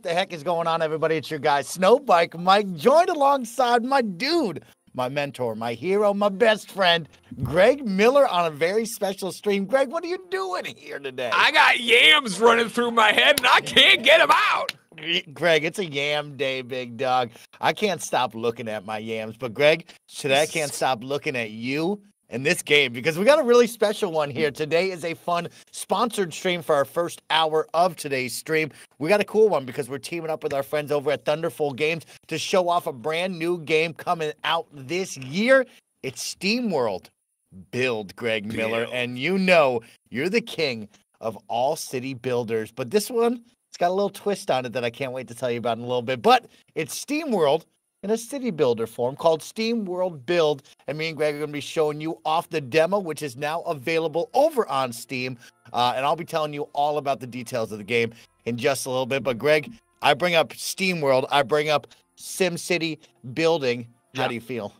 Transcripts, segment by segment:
What the heck is going on, everybody? It's your guy, Snowbike Mike, joined alongside my dude, my mentor, my hero, my best friend, Greg Miller, on a very special stream. Greg, what are you doing here today? I got yams running through my head and I can't get them out. Greg, it's a yam day, big dog. I can't stop looking at my yams, but Greg, today I can't stop looking at you in this game because we got a really special one here. Mm. Today is a fun sponsored stream for our first hour of today's stream. We got a cool one because we're teaming up with our friends over at Thunderful Games to show off a brand new game coming out this year. It's SteamWorld Build, Greg Miller. Build. And you know you're the king of all city builders. But this one, it's got a little twist on it that I can't wait to tell you about in a little bit. But it's SteamWorld in a city builder form called SteamWorld Build. And me and Greg are going to be showing you off the demo, which is now available over on Steam. Uh, and I'll be telling you all about the details of the game in just a little bit. But Greg, I bring up SteamWorld, I bring up SimCity building. How Yeah. do you feel?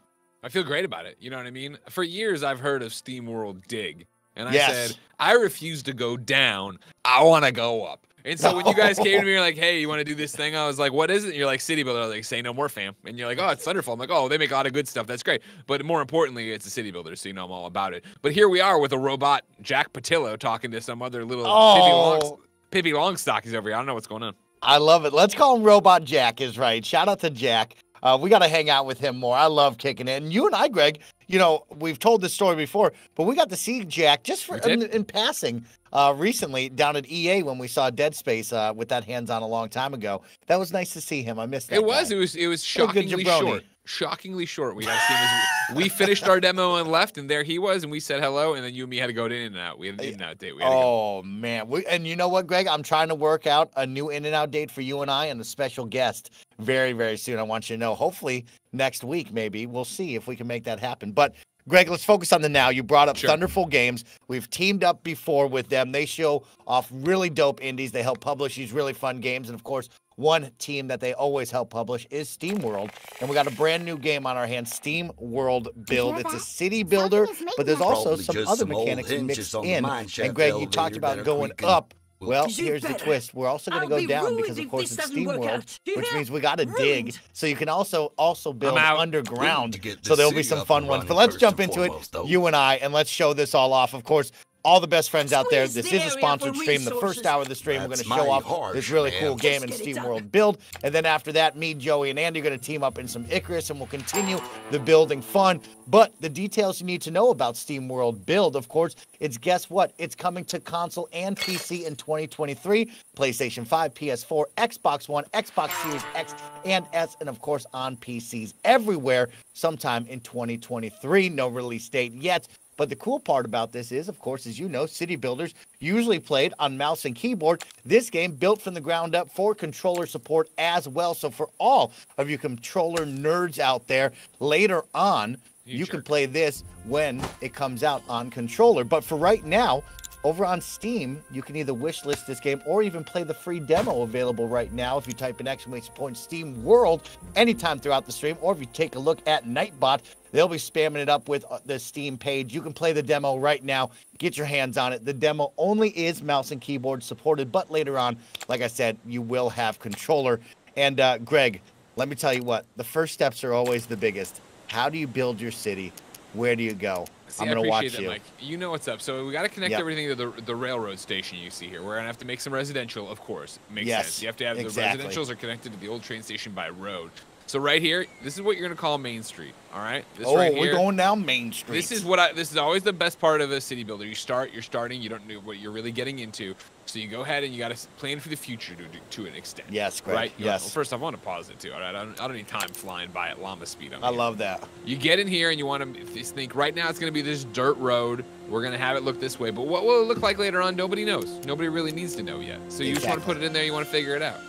I feel great about it. You know what I mean? For years, I've heard of SteamWorld Dig. And I Yes. said, I refuse to go down. I want to go up. And so when you guys came to me, you're like, hey, you want to do this thing? I was like, what is it? And you're like, City Builder. I was like, say no more, fam. And you're like, oh, it's Thunderful. I'm like, oh, they make a lot of good stuff. That's great. But more importantly, it's a City Builder, so you know I'm all about it. But here we are with a robot, Jack Pattillo, talking to some other little Pippi, Oh, Pippi Longstockies over here. I don't know what's going on. I love it. Let's call him Robot Jack, is right. Shout out to Jack. Uh, we got to hang out with him more. I love kicking it. And you and I, Greg, you know, we've told this story before, but we got to see Jack just for in, in passing uh, recently down at EA when we saw Dead Space uh, with that hands on a long time ago. That was nice to see him. I missed that. It was. guy. It was. It was What a good shockingly short. Shockingly short. We got to see we, we finished our demo and left, and there he was, and we said hello, and then you and me had to go to In and Out. We had an In and Out date. We had. Oh man, we, and you know what, Greg? I'm trying to work out a new in and out date for you and I, and a special guest very, very soon. I want you to know. Hopefully next week, maybe we'll see if we can make that happen. But Greg, let's focus on the now. You brought up Sure. Thunderful Games. We've teamed up before with them. They show off really dope indies. They help publish these really fun games, and of course. One team that they always help publish is SteamWorld, and we got a brand new game on our hands, SteamWorld Build. hear It's a city builder, but there's also some other some mechanics mixed in. mine And Greg, you talked about going creaking. up. Well, Is it here's the twist. We're also going to go be down because, of course, this it's SteamWorld, which means we got to dig. So you can also also build underground. So there'll be some fun ones. But let's jump and into it, though. you and I, and let's show this all off. Of course, all the best friends out there. This is a sponsored stream. The first hour of the stream, we're going to show off harsh, this really man. cool game in get Steam. World build. And then after that, me, Joey, and Andy are going to team up in some Icarus, and we'll continue the building fun. But the details you need to know about SteamWorld build, of course, it's guess what? It's coming to console and PC in 2023, PlayStation 5, PS4, Xbox One, Xbox Series X and S, and of course on PCs everywhere sometime in 2023. No release date yet. But the cool part about this is, of course, as you know, city builders usually played on mouse and keyboard. This game built from the ground up for controller support as well. So for all of you controller nerds out there, later on, You you can play this when it comes out on controller. But for right now, over on Steam, you can either wishlist this game or even play the free demo available right now if you type in exclamation point SteamWorld anytime throughout the stream, or if you take a look at Nightbot, they'll be spamming it up with uh, the Steam page. You can play the demo right now. Get your hands on it. The demo only is mouse and keyboard supported, but later on, like I said, you will have controller. And uh, Greg, let me tell you what, the first steps are always the biggest. How do you build your city? Where do you go? See, I'm gonna appreciate watch that, you. Mike. You know what's up. So we got to connect Yep. everything to the the railroad station you see here. We're gonna have to make some residential, of course. Makes Yes, sense. You have to have exactly. the residentials are connected to the old train station by road. So right here, this is what you're gonna call Main Street. All right. This Oh, right we're going down Main Street. This is what I. This is always the best part of a city builder. You start. You're starting. You don't know what you're really getting into. So you go ahead and you got to plan for the future to to an extent. Yes, Greg, Right. You- yes. Well, first, I want to pause it too. All right. I don't, I don't need time flying by at llama speed. on I here. love that. You get in here and you want to think right now it's going to be this dirt road. We're going to have it look this way. But what will it look like later on? Nobody knows. Nobody really needs to know yet. So you just want to put it in there. You want to figure it out.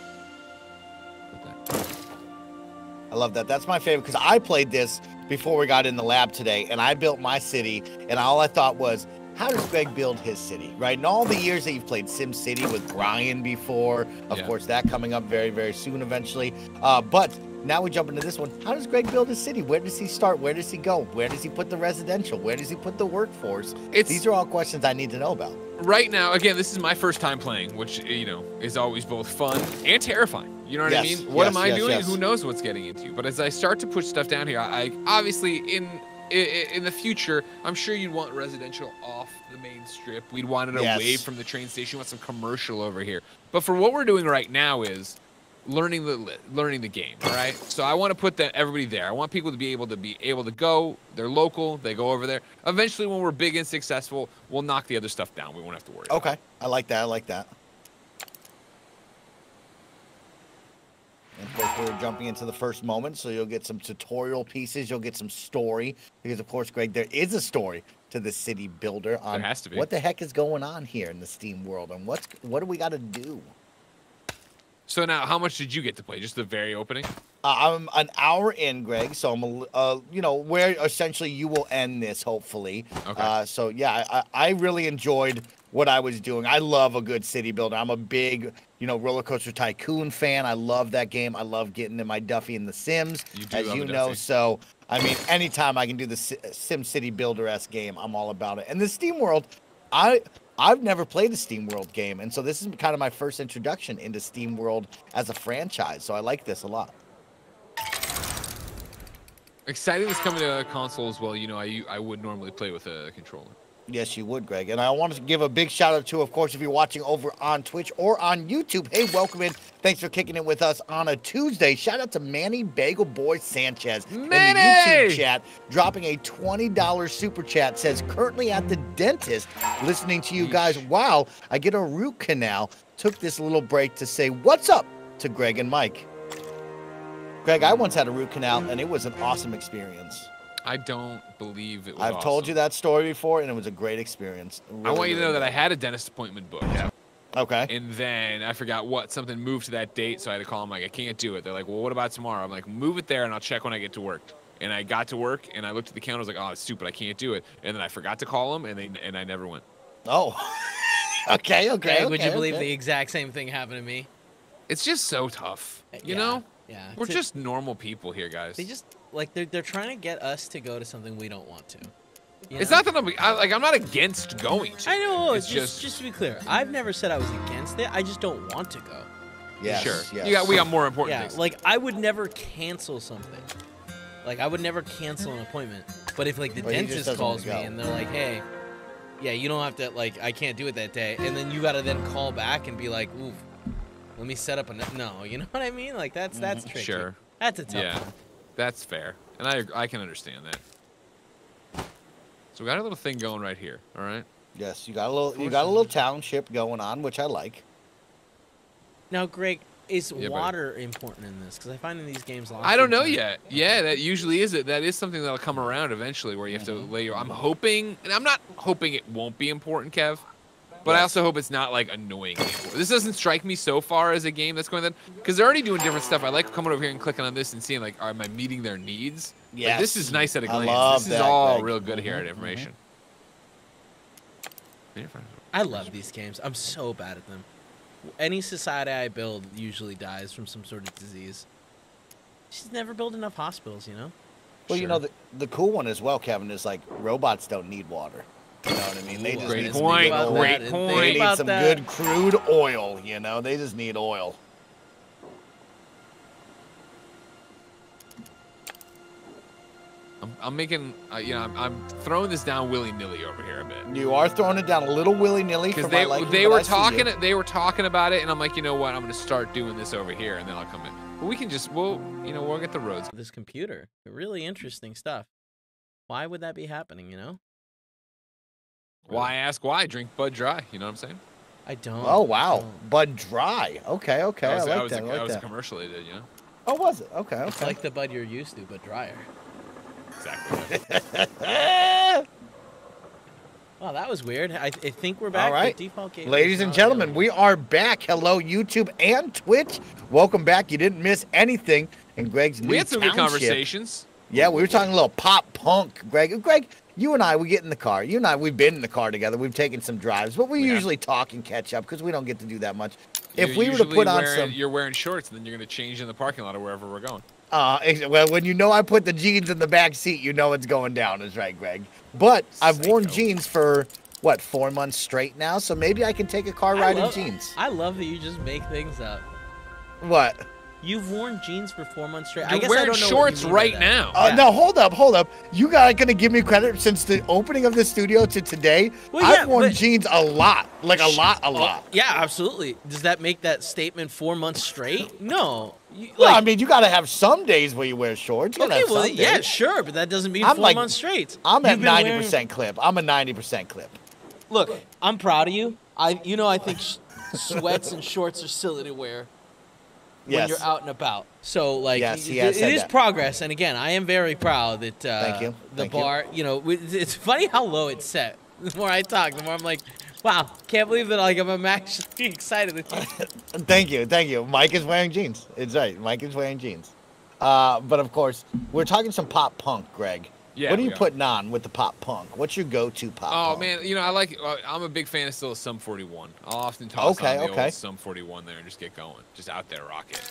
I love that. That's my favorite because I played this before we got in the lab today, and I built my city, and all I thought was, how does Greg build his city, right? And all the years that you've played SimCity with Brian before, of Yeah. course, that coming up very, very soon eventually. Uh, but now we jump into this one. How does Greg build his city? Where does he start? Where does he go? Where does he put the residential? Where does he put the workforce? It's These are all questions I need to know about. right now. Again, this is my first time playing, which you know is always both fun and terrifying. You know what Yes, I mean? What yes, am I yes, doing? Who knows what's getting into you? But as I start to push stuff down here, I obviously in i- i- in the future, I'm sure you'd want residential off the main strip. We'd want it away from the train station. We want some commercial over here. But for what we're doing right now is learning the learning the game. All right. So I want to put that everybody there. I want people to be able to be able to go. They're local. They go over there. Eventually, when we're big and successful, we'll knock the other stuff down. We won't have to worry. about it. Okay, I like that. I like that. And of course, we're jumping into the first moment, so you'll get some tutorial pieces. You'll get some story because, of course, Greg, there is a story to the city builder on has to be. what the heck is going on here in the Steam world and what's what do we got to do. So now, how much did you get to play? Just the very opening? Uh, I'm an hour in, Greg, so I'm a, uh, you know, where essentially you will end this, hopefully. Okay. Uh, so yeah, I, I really enjoyed what I was doing. I love a good city builder. I'm a big, you know, roller coaster tycoon fan. I love that game. I love getting in my Duffy in The Sims, You do as you know. Duffy. So I mean, anytime I can do the Si- Sim City Builder s game, I'm all about it. And the SteamWorld, I I've never played the SteamWorld game, and so this is kind of my first introduction into SteamWorld as a franchise. So I like this a lot. Exciting this coming to a console as well. You know, I I would normally play with a controller. Yes, you would, Greg. And I want to give a big shout out to, of course, if you're watching over on Twitch or on YouTube. Hey, welcome in. Thanks for kicking it with us on a Tuesday. Shout out to Manny Bagel Boy Sanchez in the YouTube chat, dropping a $20 super chat. Says, currently at the dentist, listening to you guys Wow, I get a root canal. Took this little break to say, what's up to Greg and Mike. Greg, I once had a root canal, and it was an awesome experience. I don't believe it was. I've told you that story before, and it was a great experience. I Really, want you to know really that I had a dentist appointment booked, Yeah. Okay. and then I forgot what something moved to that date, so I had to call them like I can't do it. They're like, well, what about tomorrow? I'm like, move it there, and I'll check when I get to work. And I got to work, and I looked at the calendar. I was like, oh, it's stupid, I can't do it. And then I forgot to call them, and they and I never went. Oh. okay, okay. Greg, would you believe okay. the exact same thing happened to me? It's just so tough, you Yeah, know. Yeah. We're To- just normal people here, guys. They just like they're they're trying to get us to go to something we don't want to. you It's know? not that I'm I, like I'm not against going. To. I know. It's just, just just to be clear, I've never said I was against it. I just don't want to go. Yeah, sure. Yes. You got we got more important Yeah, things. like I would never cancel something. Like I would never cancel an appointment. But if like the Well, dentist calls me and they're like, "Hey, yeah, you don't have to like I can't do it that day," and then you got to then call back and be like, "Ooh, let me set up a no." You know what I mean? Like that's that's tricky. Mm-hmm. Sure. That's a tough Yeah, one. That's fair, and I I can understand that. So we got a little thing going right here. All right. Yes, you got a little you got a little township going on, which I like. Now, Greg, is buddy. water important in this? Because I find in these games, a lot I don't know times- yet. Yeah, that usually is it. That is something that'll come around eventually, where you have to mm-hmm. lay your. I'm hoping, and I'm not hoping it won't be important, Kev. But I also hope it's not like annoying. anymore. This doesn't strike me so far as a game that's going that because they're already doing different stuff. I like coming over here and clicking on this and seeing like, am I meeting their needs? Like, this is nice at a glance. love this is that, all Greg. real good here at Mhm, mhm. information. Yeah, fine. I love these games. I'm so bad at them. Any society I build usually dies from some sort of disease. She's never built enough hospitals, you know? Well, you know the the cool one as well, Kevin, is like robots don't need water. You know what I mean? They just Great need didn't some point, good great that, point. They need some that. good crude oil. You know, they just need oil. I'm, I'm making, uh, you know, I'm, I'm throwing this down willy nilly over here a bit. You are throwing it down a little willy nilly because they liking, they were I you. talking they were talking about it and I'm like you know what I'm gonna start doing this over here and then I'll come in but we can just we'll you know we'll get the roads This computer. Really interesting stuff. Why would that be happening, you know? Why ask why drink Bud Dry you know what I'm saying I don't. Oh wow, don't. Bud Dry. Okay, okay, that was, I that like was, that. a, I that like was a commercial they did you know Oh, was it? Okay, okay. It's like the bud you're used to, but drier. exactly Wow, that was weird. I, I think we're back. All The default game Ladies and gentlemen, available. we are back. Hello, YouTube and Twitch. Welcome back. You didn't miss anything in Greg's new we had some good conversations Yeah, we were talking a little pop punk, Greg. Greg, you and I, we get in the car. You and I, we've been in the car together. We've taken some drives, but we We have. usually talk and catch up because we don't get to do that much. If You're we were to usually put on wearing- some, you're wearing shorts and then you're gonna change in the parking lot or wherever we're going uh, well, when you know I put the jeans in the back seat, you know it's going down. Is right, Greg. But I've worn jeans for what four months straight now, so maybe I can take a car ride love- in jeans. I love that you just make things up. What? You've worn jeans for four months straight. I You're guess I wearing don't know what you shorts right now. Uh, Yeah. No, hold up, hold up. You guys gonna give me credit since the opening of the studio to today? Well, yeah, I've worn but- jeans a lot, like a lot, a Oh, lot. yeah, absolutely. Does that make that statement four months straight? No. You, well, I mean, you gotta have some days where you wear shorts. You okay, have well, some yeah, sure, but that doesn't mean I'm four like- months straight. I'm at You've been ninety wearing- percent clip. I'm a ninety percent clip. Look, I'm proud of you. I, you know, I think sweats and shorts are silly to wear when Yes. you're out and about. So, like, Yes, he has it said is that. progress. And again, I am very proud that uh, Thank you. the Thank bar. You. know, it's funny how low it's set. The more I talk, the more I'm like, wow, can't believe that. Like, I'm actually excited. Thank you, thank you. Mike is wearing jeans. It's right. Mike is wearing jeans. Uh, but of course, we're talking some pop punk, Greg. Yeah, What are you are. putting on with the pop punk? What's your go-to pop? Oh punk? man, you know I like. Uh, I'm a big fan of still Sum 41. I'll often toss Okay, on the okay. old Sum 41 there and just get going, just out there rock it.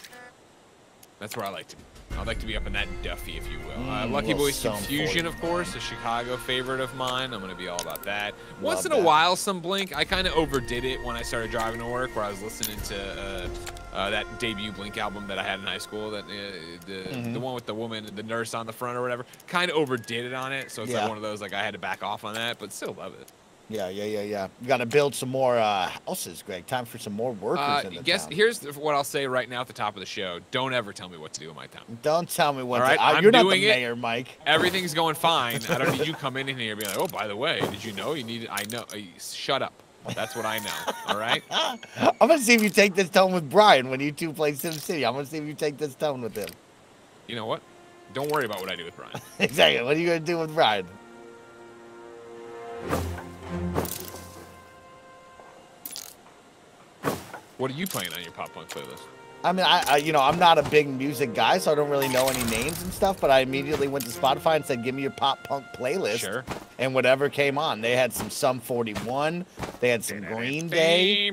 That's where I like to. Be. I like to be up in that Duffy, if you will. uh, Mm, Lucky Boys Confusion, of course, a Chicago favorite of mine. I'm gonna be all about that. Once Love in a while, some Blink. I kind of overdid it when I started driving to work, where I was listening to uh, uh, that debut Blink album that I had in high school, that uh, the Mhm. the one with the woman, the nurse on the front or whatever. Kind of overdid it on it, so it's Yeah. like one of those like I had to back off on that, but still love it. Yeah, yeah, yeah, yeah. You got to build some more uh, houses, Greg. Time for some more workers Uh, in the guess town. here's what I'll say right now at the top of the show. Don't ever tell me what to do in my town. Don't tell me what. All to- right, uh, I'm you're not the doing it. mayor, Mike. Everything's going fine. I don't need you come in here and be like, oh, by the way, did you know you need? I know. Uh, shut up. That's what I know. All right. I'm gonna see if you take this tone with Brian when you two play SimCity. I'm gonna see if you take this tone with him. You know what? Don't worry about what I do with Brian. exactly. What are you gonna do with Brian? What are you playing on your pop punk playlist? I mean, I, I you know I'm not a big music guy, so I don't really know any names and stuff. But I immediately went to Spotify and said, "Give me your pop punk playlist." Sure. And whatever came on, they had some Sum 41, they had some Green Day,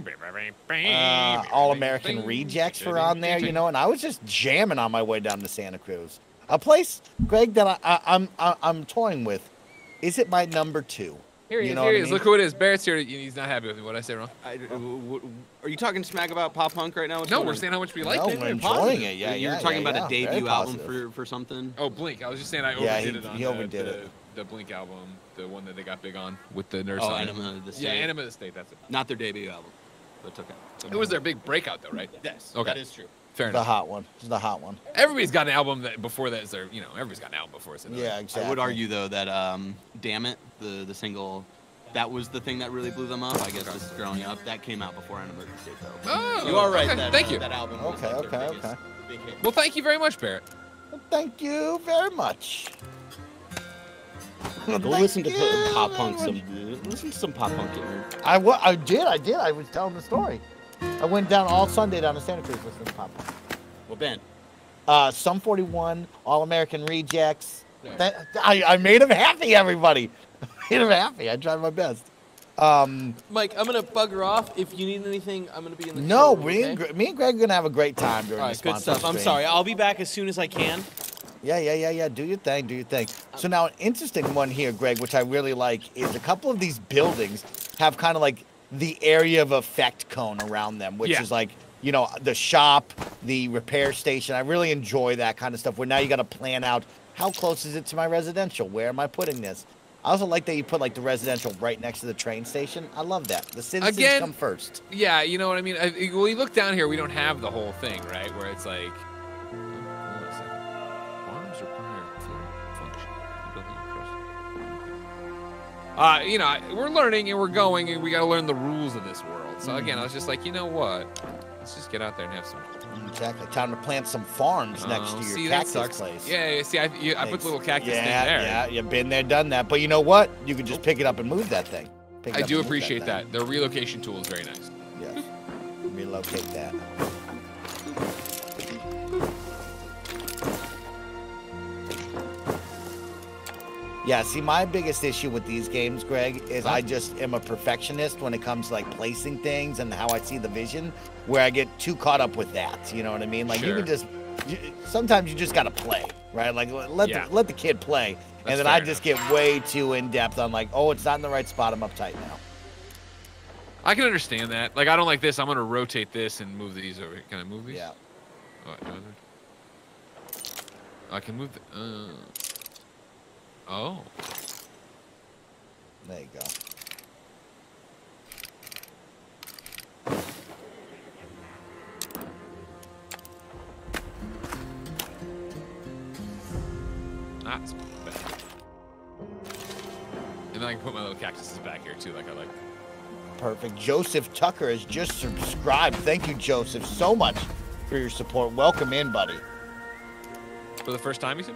uh, All American Rejects were on there, you know. And I was just jamming on my way down to Santa Cruz, a place, Greg, that I, I, I'm I, I'm toying with. Is it my number two? Here he You is. Here he is. mean? Look who it is. Barrett's here. He's not happy with me. What did I say wrong? I, w- w- are you talking smack about pop punk right now? What's No, we're on? saying how much we like no, it. we're enjoying positive. it. Yeah, You're yeah, talking yeah, about yeah. a debut album for, for something. Oh, Blink. I was just saying I Yeah, overdid he- it on he overdid the, it. the Blink album, the one that they got big on with the nurse Oh, on it. Enema of the State. Yeah, Enema of the State. That's it. Not their debut album, but. It's okay. It was their big breakout, though, right? Yes, Okay. that is true. Fair The hot one. It's the hot one. Everybody's got an album that before that is their, you know, everybody's got an album before it's another. Yeah, exactly. I would argue though that um, "Damn It," the the single, that was the thing that really blew them up. I guess just growing up, that came out before Enema of the State though. Oh, you are right. okay. That, Thank uh, you. That album. was, Okay, like, their okay, biggest- okay. big hit. Well, thank you very much, Barrett. Well, thank you very much. Go Thank listen to you pop punk some. Listen to some pop punk. Gamer. I, I did, I did. I was telling the story. I went down all Sunday down to Santa Cruz listening to pop. punk. Well, Ben, Uh, Sum 41, All American Rejects. That, I, I made him happy, everybody. I made him happy. I tried my best. Um, Mike, I'm gonna bugger off. If you need anything, I'm gonna be in the no, showroom, me, okay? and, Gre- me and Greg are going to have a great time during All the good sponsor stuff. I'm sorry. I'll be back as soon as I can. Yeah, yeah, yeah, yeah. Do your thing, do your thing. So now, an interesting one here, Greg, which I really like, is a couple of these buildings have kind of like the area of effect cone around them, which Yeah. is like, you know, the shop, the repair station. I really enjoy that kind of stuff where now you got to plan out how close is it to my residential? Where am I putting this? I also like that you put like the residential right next to the train station. I love that. The citizens Again- come first. Yeah, you know what I mean. I, well, you look down here, we don't have the whole thing, right? Where it's like, Uh, you know, we're learning and we're going, and we got to learn the rules of this world. So again, I was just like, you know what? Let's just get out there and have some. Exactly. Time to plant some farms next Oh, to your see, that cactus place. Yeah, yeah, see, I, you, I put Thanks. little cactus yeah, thing there. Yeah, you've been there, done that. But you know what? You can just pick it up and move that thing. I do appreciate thing. that. The relocation tool is very nice. Yes. Relocate that. Yeah, see, my biggest issue with these games, Greg, is I just am a perfectionist when it comes to like placing things and how I see the vision, where I get too caught up with that. You know what I mean? Like you can just, you, sometimes you just gotta play, right? Like let Yeah. the, let the kid play, That's and then I just get way too in depth on like, oh, it's not in the right spot. I'm uptight now. I can understand that. Like, I don't like this. I'm gonna rotate this and move these over. Can I move these? Yeah. Oh, I- I can move the. Uh, oh. There you go. That's better. And then I can put my little cactuses back here too, like I like. Perfect. Joseph Tucker has just subscribed. Thank you, Joseph, so much for your support. Welcome in, buddy, For the first time, you said?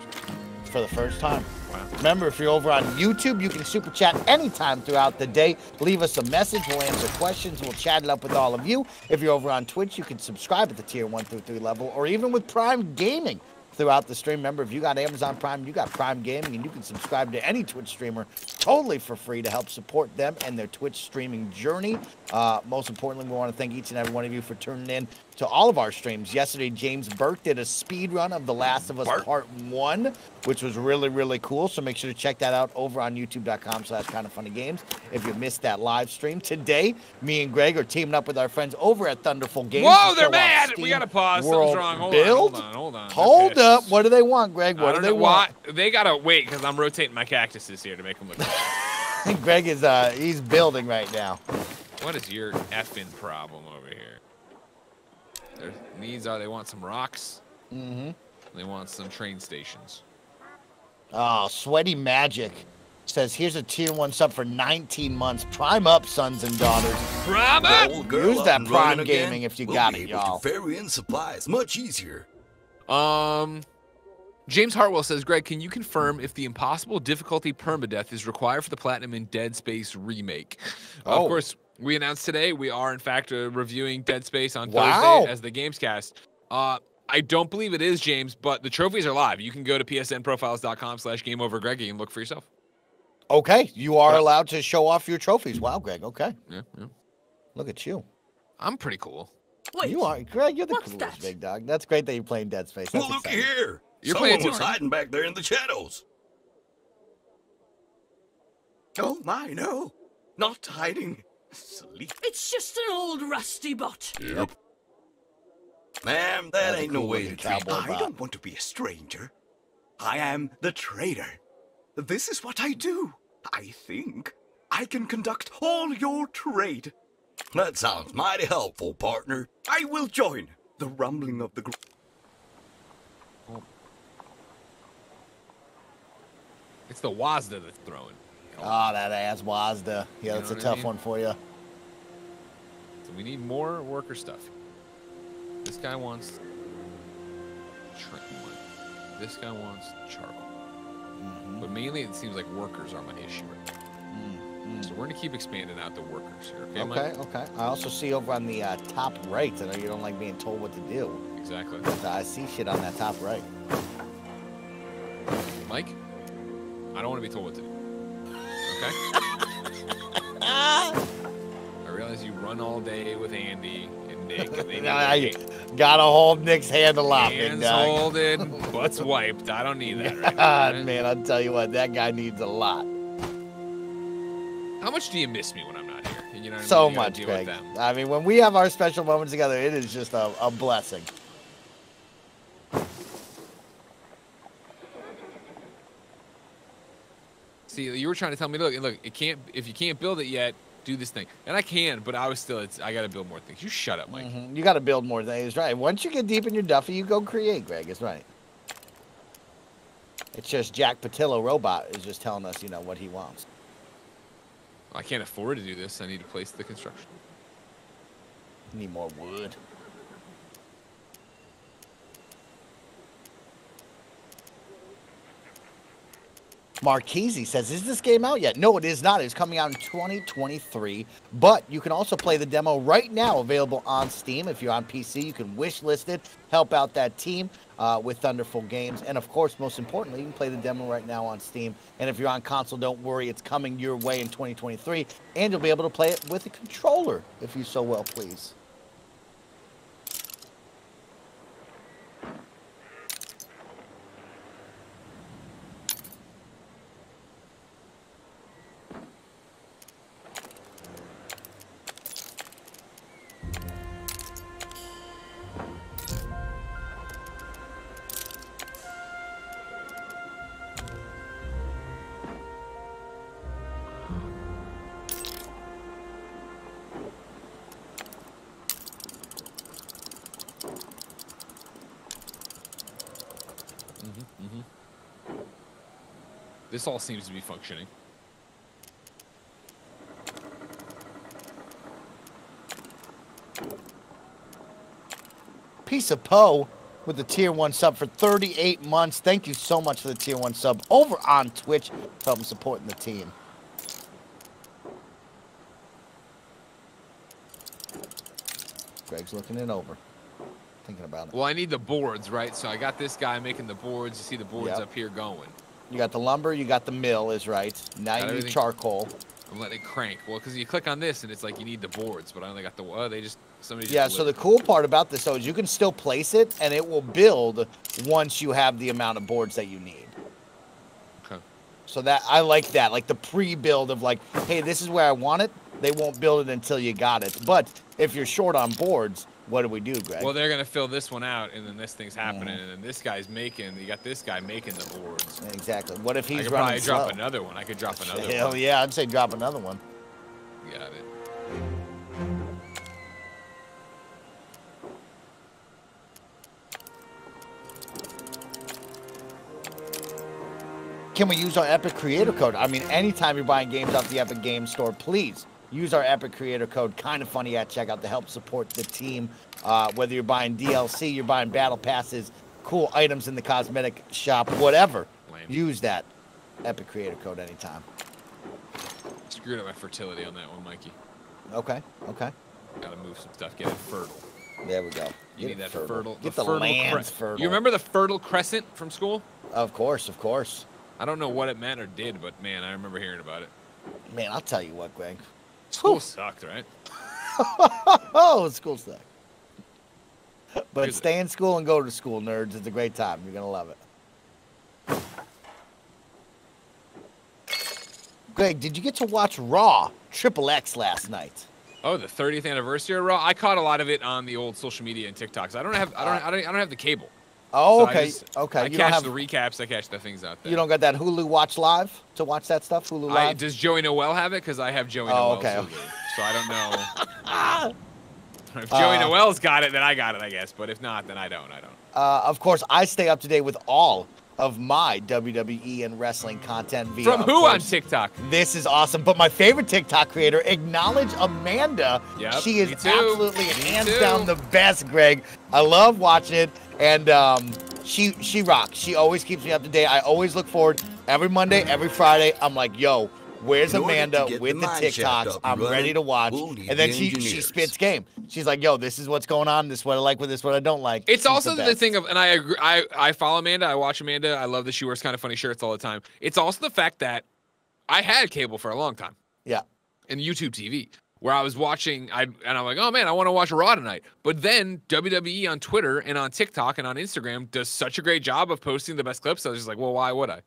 for the first time. Wow. Remember, if you're over on YouTube, you can super chat anytime throughout the day. Leave us a message. We'll answer questions. We'll chat it up with all of you. If you're over on Twitch, you can subscribe at the tier one through three level, or even with Prime Gaming throughout the stream. Remember, if you got Amazon Prime, you got Prime Gaming, and you can subscribe to any Twitch streamer totally for free to help support them and their Twitch streaming journey. Uh, most importantly, we want to thank each and every one of you for tuning in to all of our streams. Yesterday, James Burke did a speed run of The Last of Us Bart? Part 1, which was really, really cool. So make sure to check that out over on youtube.com slash Kinda Funny games if you missed that live stream. Today, me and Greg are teaming up with our friends over at Thunderful Games. Whoa, they're mad. We gotta pause. World Something's wrong. Hold Build? on, hold on, hold on. Hold up. What do they want, Greg? What do they want? why. They gotta wait because I'm rotating my cactuses here to make them look. Greg is uh he's building right now. what is your effing problem over needs are they want some rocks. Mm-hmm. They want some train stations. Oh, Sweaty Magic says here's a tier one sub for 19 months. Prime up, sons and daughters. Prime The up! Use that Prime running again, Gaming if you we'll got it, able to y'all. Ferry in supplies much easier. Um, James Hartwell says, Greg, can you confirm if the impossible difficulty permadeath is required for the Platinum in Dead Space remake? Oh. Of course, we announced today we are in fact uh, reviewing Dead Space on Wow. Thursday as the Gamescast. Uh, I don't believe it is James, but the trophies are live. You can go to psnprofiles.com slash game over Greg and look for yourself. Okay, you are Yeah. allowed to show off your trophies. Wow, Greg. Okay, Yeah, yeah. look at you. I'm pretty cool. Wait, you are Greg. You're the coolest, that? big dog. That's great that you're playing Dead Space. That's Well, look exciting. here. You're Someone playing was too. hiding back there in the shadows. Oh my, no. Not hiding. Sleep. it's just an old rusty bot. Yep. Ma'am, that That's a ain't no way to looking treat. cowboy I bot. don't want to be a stranger. I am the trader. This is what I do. I think I can conduct all your trade. That sounds mighty helpful, partner. I will join the rumbling of the group. It's the Wazda that's throwing. Oh, that ass Wazda. Yeah, You that's a tough mean? one for you. So we need more worker stuff. This guy wants. This guy wants charcoal. Mhm, But mainly it seems like workers are my issue. right mm, now. mm. So we're gonna keep expanding out the workers here. Okay, Okay, okay. I also see over on the uh, top right. I know you don't like being told what to do. Exactly. I see shit on that top right. Mike, I don't want to be told what to do. Okay? Ah! I realize you run all day with Andy and Nick. And they Nah, gotta hold Nick's hand a lot, hands holded, butts wiped. I don't need that right now. God, right? man, I'll tell you what, that guy needs a lot. How much do you miss me when I'm not here? You know what I So mean? Much, Greg. I mean, when we have our special moments together, it is just a, a blessing. See, you were trying to tell me, look, look, it can't. If you can't build it yet, do this thing, and I can, but I was still. It's. I got to build more things. You shut up, Mike. Mhm. You got to build more things, right? Once you get deep in your Duffy, you go create, Greg. It's right. It's just Jack Pattillo robot is just telling us, you know, what he wants. I can't afford to do this. I need to place the construction. Need more wood. Marquise says, Is this game out yet? No, it is not. It's coming out in 2023. But you can also play the demo right now, available on Steam. If you're on PC, you can wish list it, help out that team uh, with Thunderful Games. And of course, most importantly, you can play the demo right now on Steam. And if you're on console, don't worry, it's coming your way in 2023. And you'll be able to play it with a controller if you so well please. This all seems to be functioning. Piece of Poe with the tier one sub for 38 months. Thank you so much for the tier one sub over on Twitch for helping supporting the team. Greg's looking it over, thinking about it. Well, I need the boards, right? So I got this guy making the boards. You see the boards Yep. up here going. You got the lumber, you got the mill, is right. Now Got you need charcoal. I'm letting it crank. Well, because you click on this and it's like you need the boards, but I only got the. Oh, they just somebody. Just Yeah, so the cool part about this though is you can still place it and it will build once you have the amount of boards that you need. Okay. So that I like that, like the pre-build of like, hey, this is where I want it. They won't build it until you got it. But if you're short on boards, what do we do, Greg? Well, they're gonna fill this one out, and then this thing's Mm-hmm. happening, and then this guy's making. You got this guy making the boards. exactly. What if he's I could running probably drop another one. I could drop another Hell one. yeah, I'd say drop another one. Got it. Can we use our Epic Creator Code? I mean, anytime you're buying games off the Epic Games Store, please use our Epic Creator Code. Kinda Funny at checkout to help support the team. Uh, whether you're buying DLC, you're buying battle passes, cool items in the cosmetic shop, whatever. Lame. Use that Epic Creator Code anytime. Screwed up my fertility on that one, Mikey. Okay, okay. Gotta move some stuff. Get it fertile. There we go. You Get need that fertile. Get the, fertile lands cre- fertile. You remember the fertile crescent from school? Of course, of course. I don't know what it meant or did, but man, I remember hearing about it. Man, I'll tell you what, Greg. School sucked, right? Oh, school sucked. But Here's- stay in school and go to school, nerds. It's a great time. You're gonna love it. Greg, did you get to watch Raw Triple X last night? Oh, the 30th anniversary of Raw. I caught a lot of it on the old social media and TikToks. I don't have, I don't, I don't, I don't have the cable. Oh, So I okay, just- okay. I you don't catch have the recaps. I catch the things out there. you don't got that Hulu Watch Live to watch that stuff. Hulu I, Live. does Joey Noel have it? Because I have Joey Oh, Noel's okay, Hulu, so I don't know. if Joey Uh, Noel's got it, then I got it, I guess. But if not, then I don't. I don't. Uh, of course, I stay up to date with all of my WWE and wrestling content via From who on TikTok? This is awesome. But my favorite TikTok creator, acknowledge Amanda. Yep, she is absolutely hands down the best, Greg. I love watching it, and um, she she rocks. She always keeps me up to date. I always look forward every Monday, every Friday. I'm like, yo. Where's In order to Amanda with the the TikToks? I'm and ready to watch. we'll and then the she she spits game. She's like, yo, this is what's going on. This is what I like with this, what I don't like. It's She's also the, best. thing of, and I agree. I I follow Amanda. I watch Amanda. I love that she wears Kinda Funny shirts all the time. It's also the fact that I had cable for a long time Yeah. and YouTube TV where I was watching. I and I'm like, oh man, I want to watch Raw tonight. But then WWE on Twitter and on TikTok and on Instagram does such a great job of posting the best clips. I was just like, well, why would I?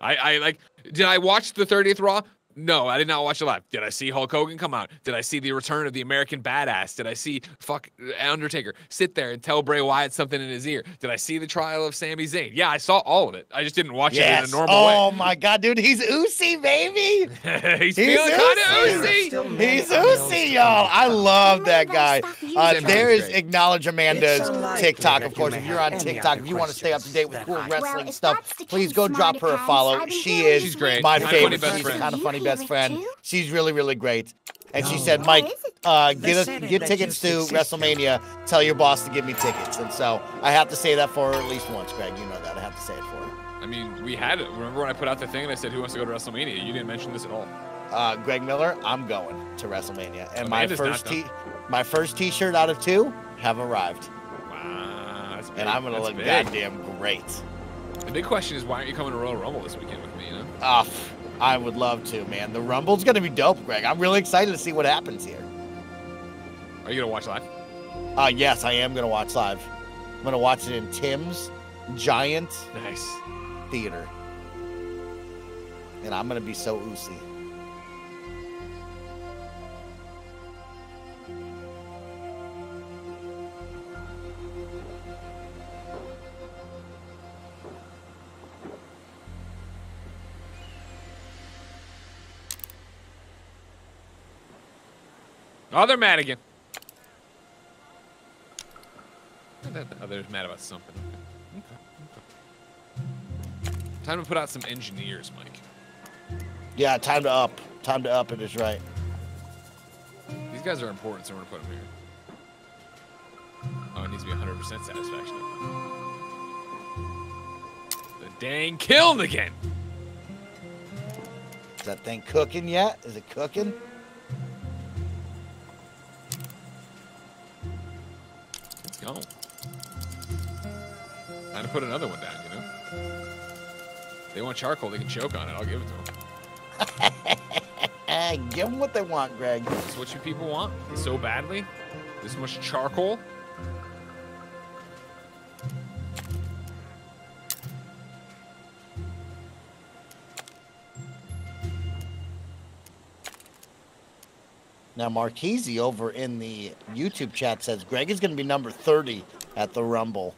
I, I like. Did I watch the 30th Raw? No, I did not watch it live. Did I see Hulk Hogan come out? Did I see the return of the American Badass? Did I see fuck Undertaker sit there and tell Bray Wyatt something in his ear? Did I see the trial of Sami Zayn? Yeah, I saw all of it. I just didn't watch Yes. it in a normal way. oh my god, dude, he's Uzi, baby. He's, He's feeling kind of Uzi. Uzi. He's Uzi, y'all. I love that guy. Uh, there is acknowledge Amanda's TikTok, of course. you If you're on TikTok, if you want to stay up to date with cool wrestling Well, stuff, please go drop her a follow. Pants, I've She is She's great. my Kinda Funny favorite. She's Kinda Funny hear best friend. too? She's really, really great. And she said, Mike, uh, get us get tickets to succeed. WrestleMania. Tell your boss to give me tickets. And so I have to say that for her at least once, Greg. You know that. I have to say it for her. I mean, we had it. Remember when I put out the thing and I said, "Who wants to go to WrestleMania?" You didn't mention this at all. uh, Greg Miller, I'm going to WrestleMania, and Amanda's my first t- my first T-shirt out of two have arrived, Wow, that's and I'm gonna look big. goddamn great. The big question is, why aren't you coming to Royal Rumble this weekend with me? You know? Ah, pff, I would love to, man. The Rumble's gonna be dope, Greg. I'm really excited to see what happens here. Are you gonna watch live? Uh, yes, I am gonna watch live. I'm gonna watch it in Tim's Giant Nice. Theater, and I'm gonna be so oozy. Oh, they're mad again. Oh, there's mad about something. Okay. okay. Time to put out some engineers, Mike. Yeah, time to up. Time to up it is right. These guys are important, so we're gonna put them here. Oh, it needs to be 100% satisfaction. The dang kiln again. Is that thing cooking yet? Is it cooking? Go. Time to put another one down, you know? They want charcoal, they can choke on it. I'll give it to them. Give them what they want, Greg. This is what you people want so badly? This much charcoal? Now, Marquise over in the YouTube chat says Greg is going to be number 30 at the Rumble.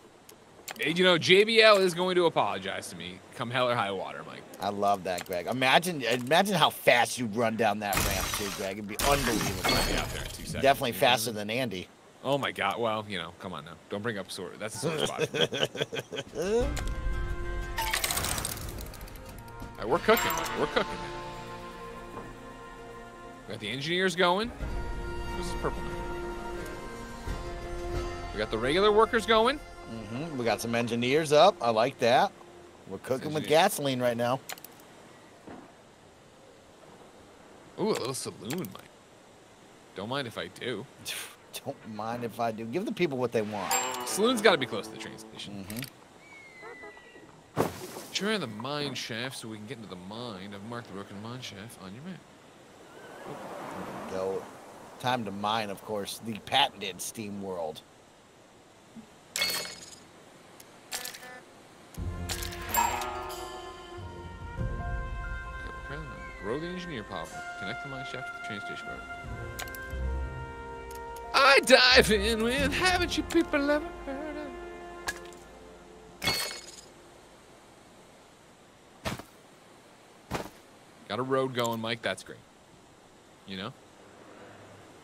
You know, JBL is going to apologize to me come hell or high water, Mike. I love that, Greg. Imagine, imagine how fast you'd run down that ramp, too, Greg. It'd be unbelievable. Be out there in two seconds. Definitely faster than Andy. Oh my god. Well, you know, come on now. Don't bring up sore. That's a sore spot. Right, we're cooking. Mike. We're cooking. We got the engineers going. This is purple. now. We got the regular workers going. hmm We got some engineers up. I like that. We're cooking with gasoline right now. Ooh, a little saloon, Mike. Don't mind if I do. Don't mind if I do. Give the people what they want. Saloon's got to be close to the train station. Mm hmm Try the mine shaft so we can get into the mine. I've marked the broken mine shaft on your map. Go. Time to mine, of course, the patented SteamWorld. Grow the engineer power. Connect the mine shaft to the train station. I dive in with haven't you people ever heard of? Got a road going, Mike. That's great. You know?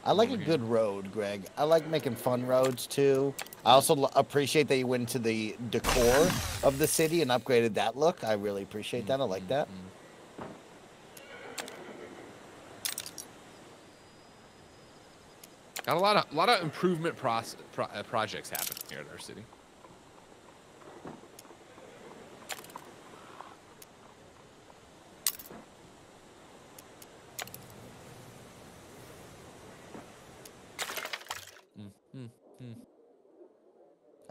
I like a good road, Greg. I like making fun roads too. I also l- appreciate that you went into the decor of the city and upgraded that look. I really appreciate that. I like that. Got a lot of a lot of improvement pro, uh, projects happening here at our city.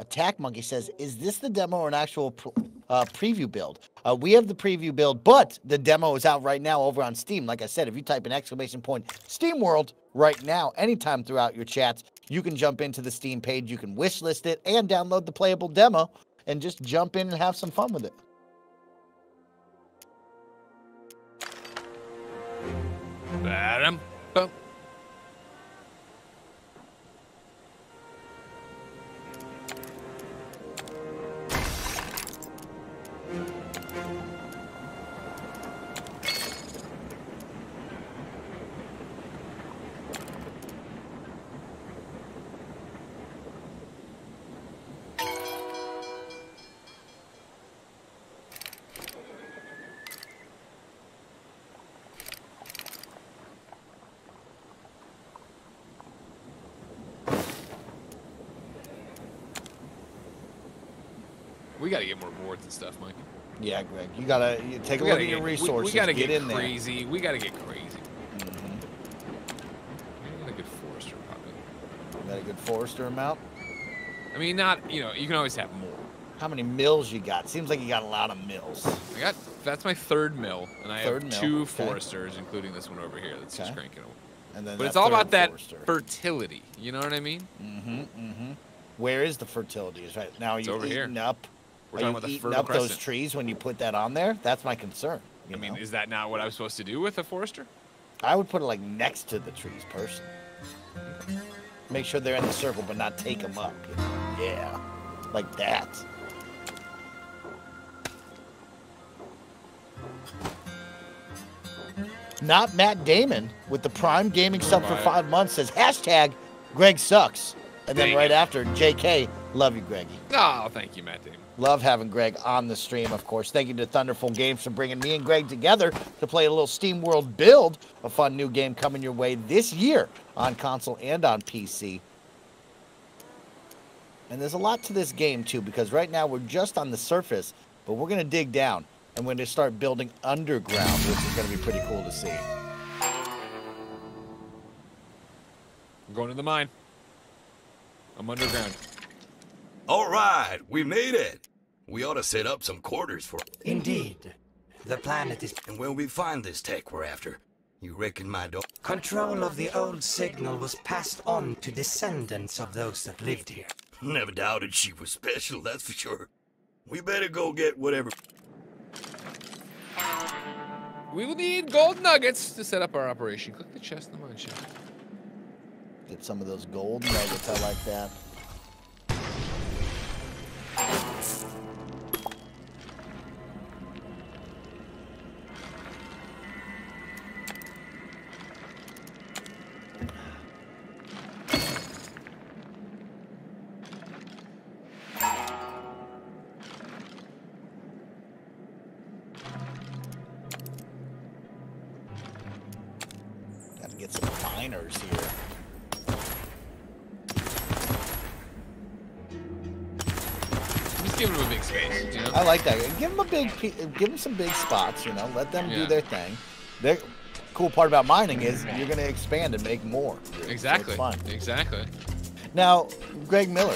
Attack Monkey says, "Is this the demo or an actual pr- uh, preview build?" Uh, we have the preview build, but the demo is out right now over on Steam. Like I said, if you type an exclamation point SteamWorld right now, anytime throughout your chats, you can jump into the Steam page. You can wish list it and download the playable demo, and just jump in and have some fun with it. Ba-dum, We got to get more boards and stuff, Mike. Yeah, Greg, you gotta you take a look at your we- resources. We, got to get, get, in there. crazy. We got to get crazy. Mhm. We got a good forester, probably. Got a good forester amount. I mean, not you know, you can always have more. How many mills you got? Seems like you got a lot of mills. I got that's my third mill, and I Third have mill, two okay. foresters, including this one over here that's just cranking. away. And then But it's all about that forester. fertility. You know what I mean? Mm-hmm. Mm-hmm. Where is the fertility? Is right now. It's you over here. eating up? We're are talking you about the eating fertile up those trees when you put that on there? That's my concern. you I mean, know? is that not what I was supposed to do with a forester? I would put it like next to the trees, personally. Make sure they're in the circle, but not take them up. you know? Yeah, like that. Not Matt Damon with the Prime Gaming sub for five months says hashtag Greg sucks, and then Dang right it. after JK, love you, Greggy. Oh, thank you, Matt Damon. Love having Greg on the stream, of course. Thank you to Thunderful Games for bringing me and Greg together to play a little SteamWorld Build, a fun new game coming your way this year on console and on PC. And there's a lot to this game, too, because right now we're just on the surface, but we're going to dig down and we're going to start building underground, which is going to be pretty cool to see. I'm going to the mine. I'm underground. All right, we made it. We ought to set up some quarters for. Indeed. The planet is And when we find this tech we're after, you reckon my dog? control of the old signal was passed on to descendants of those that lived here. Never doubted she was special, that's for sure. We better go get whatever. We will need gold nuggets to set up our operation. Click the chest in the mine shaft. Get some of those gold nuggets. I like that. Big, give them some big spots. You know, let them do their thing. The cool part about mining is you're going to expand and make more. So Exactly. fun. Exactly. Now, Greg Miller,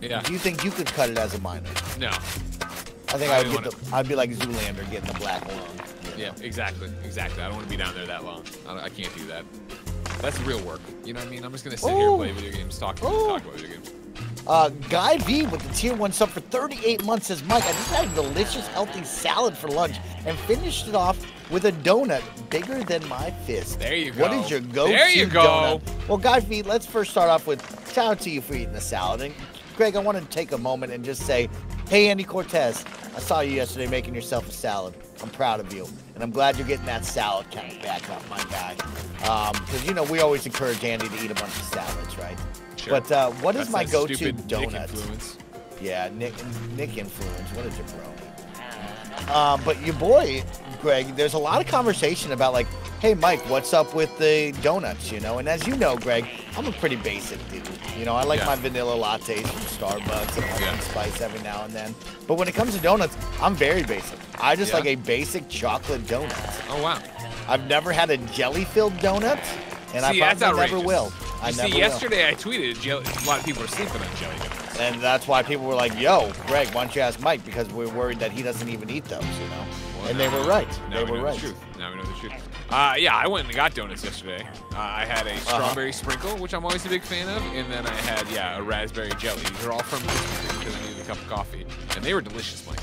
Yeah. do you think you could cut it as a miner? No. I think I would get the. I'd be like Zoolander getting the black lung. you Yeah, exactly. Exactly. I don't want to be down there that long. I, I can't do that. That's real work. You know what I mean? I'm just gonna sit here and play video games, talk, talk about video games. Uh, Guy V with the tier one sub for 38 months says, Mike, I just had a delicious, healthy salad for lunch and finished it off with a donut bigger than my fist. There you go. What is your go-to There you go. donut? Well, Guy V, let's first start off with shout out to you for eating the salad. And Greg, I want to take a moment and just say, hey, Andy Cortez, I saw you yesterday making yourself a salad. I'm proud of you, and I'm glad you're getting that salad count back up, my guy. Because you know we always encourage Andy to eat a bunch of salads, right? Sure. But uh, what is That's my go-to stupid Nick donut? influence. Yeah, Nick Nick influence. What a jabroni. Um, but your boy, Greg, there's a lot of conversation about like, hey Mike, what's up with the donuts? You know, and as you know, Greg, I'm a pretty basic dude. You know, I like Yeah. my vanilla lattes from Starbucks and pumpkin Yeah. spice every now and then. But when it comes to donuts, I'm very basic. I just Yeah. like a basic chocolate donut. Oh wow. I've never had a jelly-filled donut, and See, I probably never will. I You never see, will. yesterday I tweeted a lot of people were sleeping on jelly donuts. And that's why people were like, yo, Greg, why don't you ask Mike? Because we're worried that he doesn't even eat those, you know? Well, and they were right. Now They we were know right. the truth. Now we know the truth. Uh, yeah, I went and got donuts yesterday. Uh, I had Uh-huh. a strawberry sprinkle, which I'm always a big fan of, and then I had yeah a raspberry jelly. These are all from Krispy Kreme because I needed a cup of coffee, and they were delicious, Mike.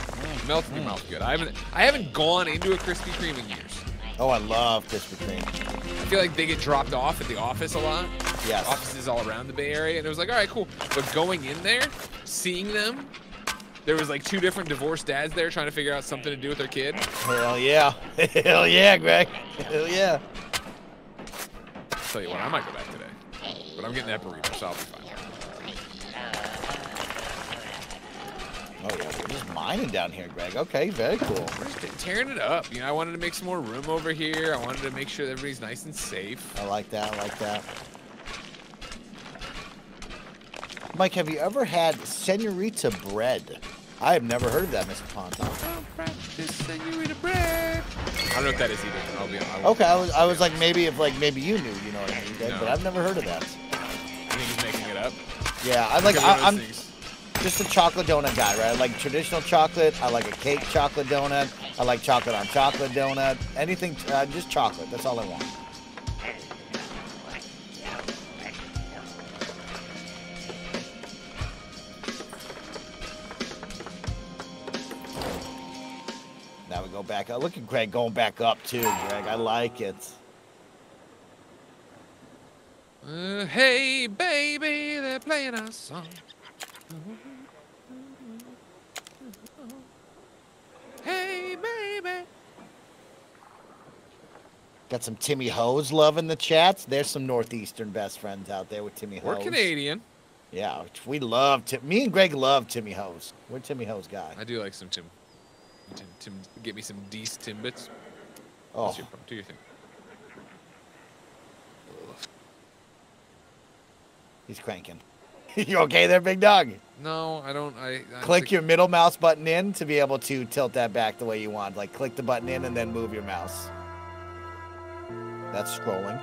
Melted in your mouth good. I haven't I haven't gone into a Krispy Kreme in years. Oh, I love Krispy Kreme. I feel like they get dropped off at the office a lot. Yes. Offices all around the Bay Area, and it was like, all right, cool. But going in there, seeing them, there was like two different divorced dads there trying to figure out something to do with their kid. Hell yeah. Hell yeah, Greg. Hell yeah. Tell you what, I might go back today. But I'm getting that burrito, so I'll be fine. Oh, yeah. We're just mining down here, Greg. Okay, very cool. We're just tearing it up. You know, I wanted to make some more room over here. I wanted to make sure that everybody's nice and safe. I like that. I like that. Mike, have you ever had senorita bread? I have never heard of that, Mr. Ponton. I don't know what that is either. I'll be honest. Okay, I was, I was like, maybe if like maybe you knew, you know what I mean, Greg, No. but I've never heard of that. I think he's making it up. Yeah, I'm like. I, I'm... things. Just a chocolate donut guy, right? I like traditional chocolate. I like a cake chocolate donut. I like chocolate on chocolate donut. Anything, uh, just chocolate. That's all I want. Now we go back up. Look at Greg going back up too, Greg. I like it. Uh, hey, baby, they're playing our song. Hey, baby. Got some Timmy Ho's love in the chats. There's some Northeastern best friends out there with Timmy We're Hose. Canadian. Yeah, we love Tim. Me and Greg love Timmy Ho's. We're Timmy Ho's guy. I do like some Tim. Tim, Tim get me some Dees Timbits. Oh, your, do your thing. he's cranking. you okay there, big dog? No, I don't. I, I Click think- your middle mouse button in to be able to tilt that back the way you want. Like click the button in and then move your mouse. That's scrolling.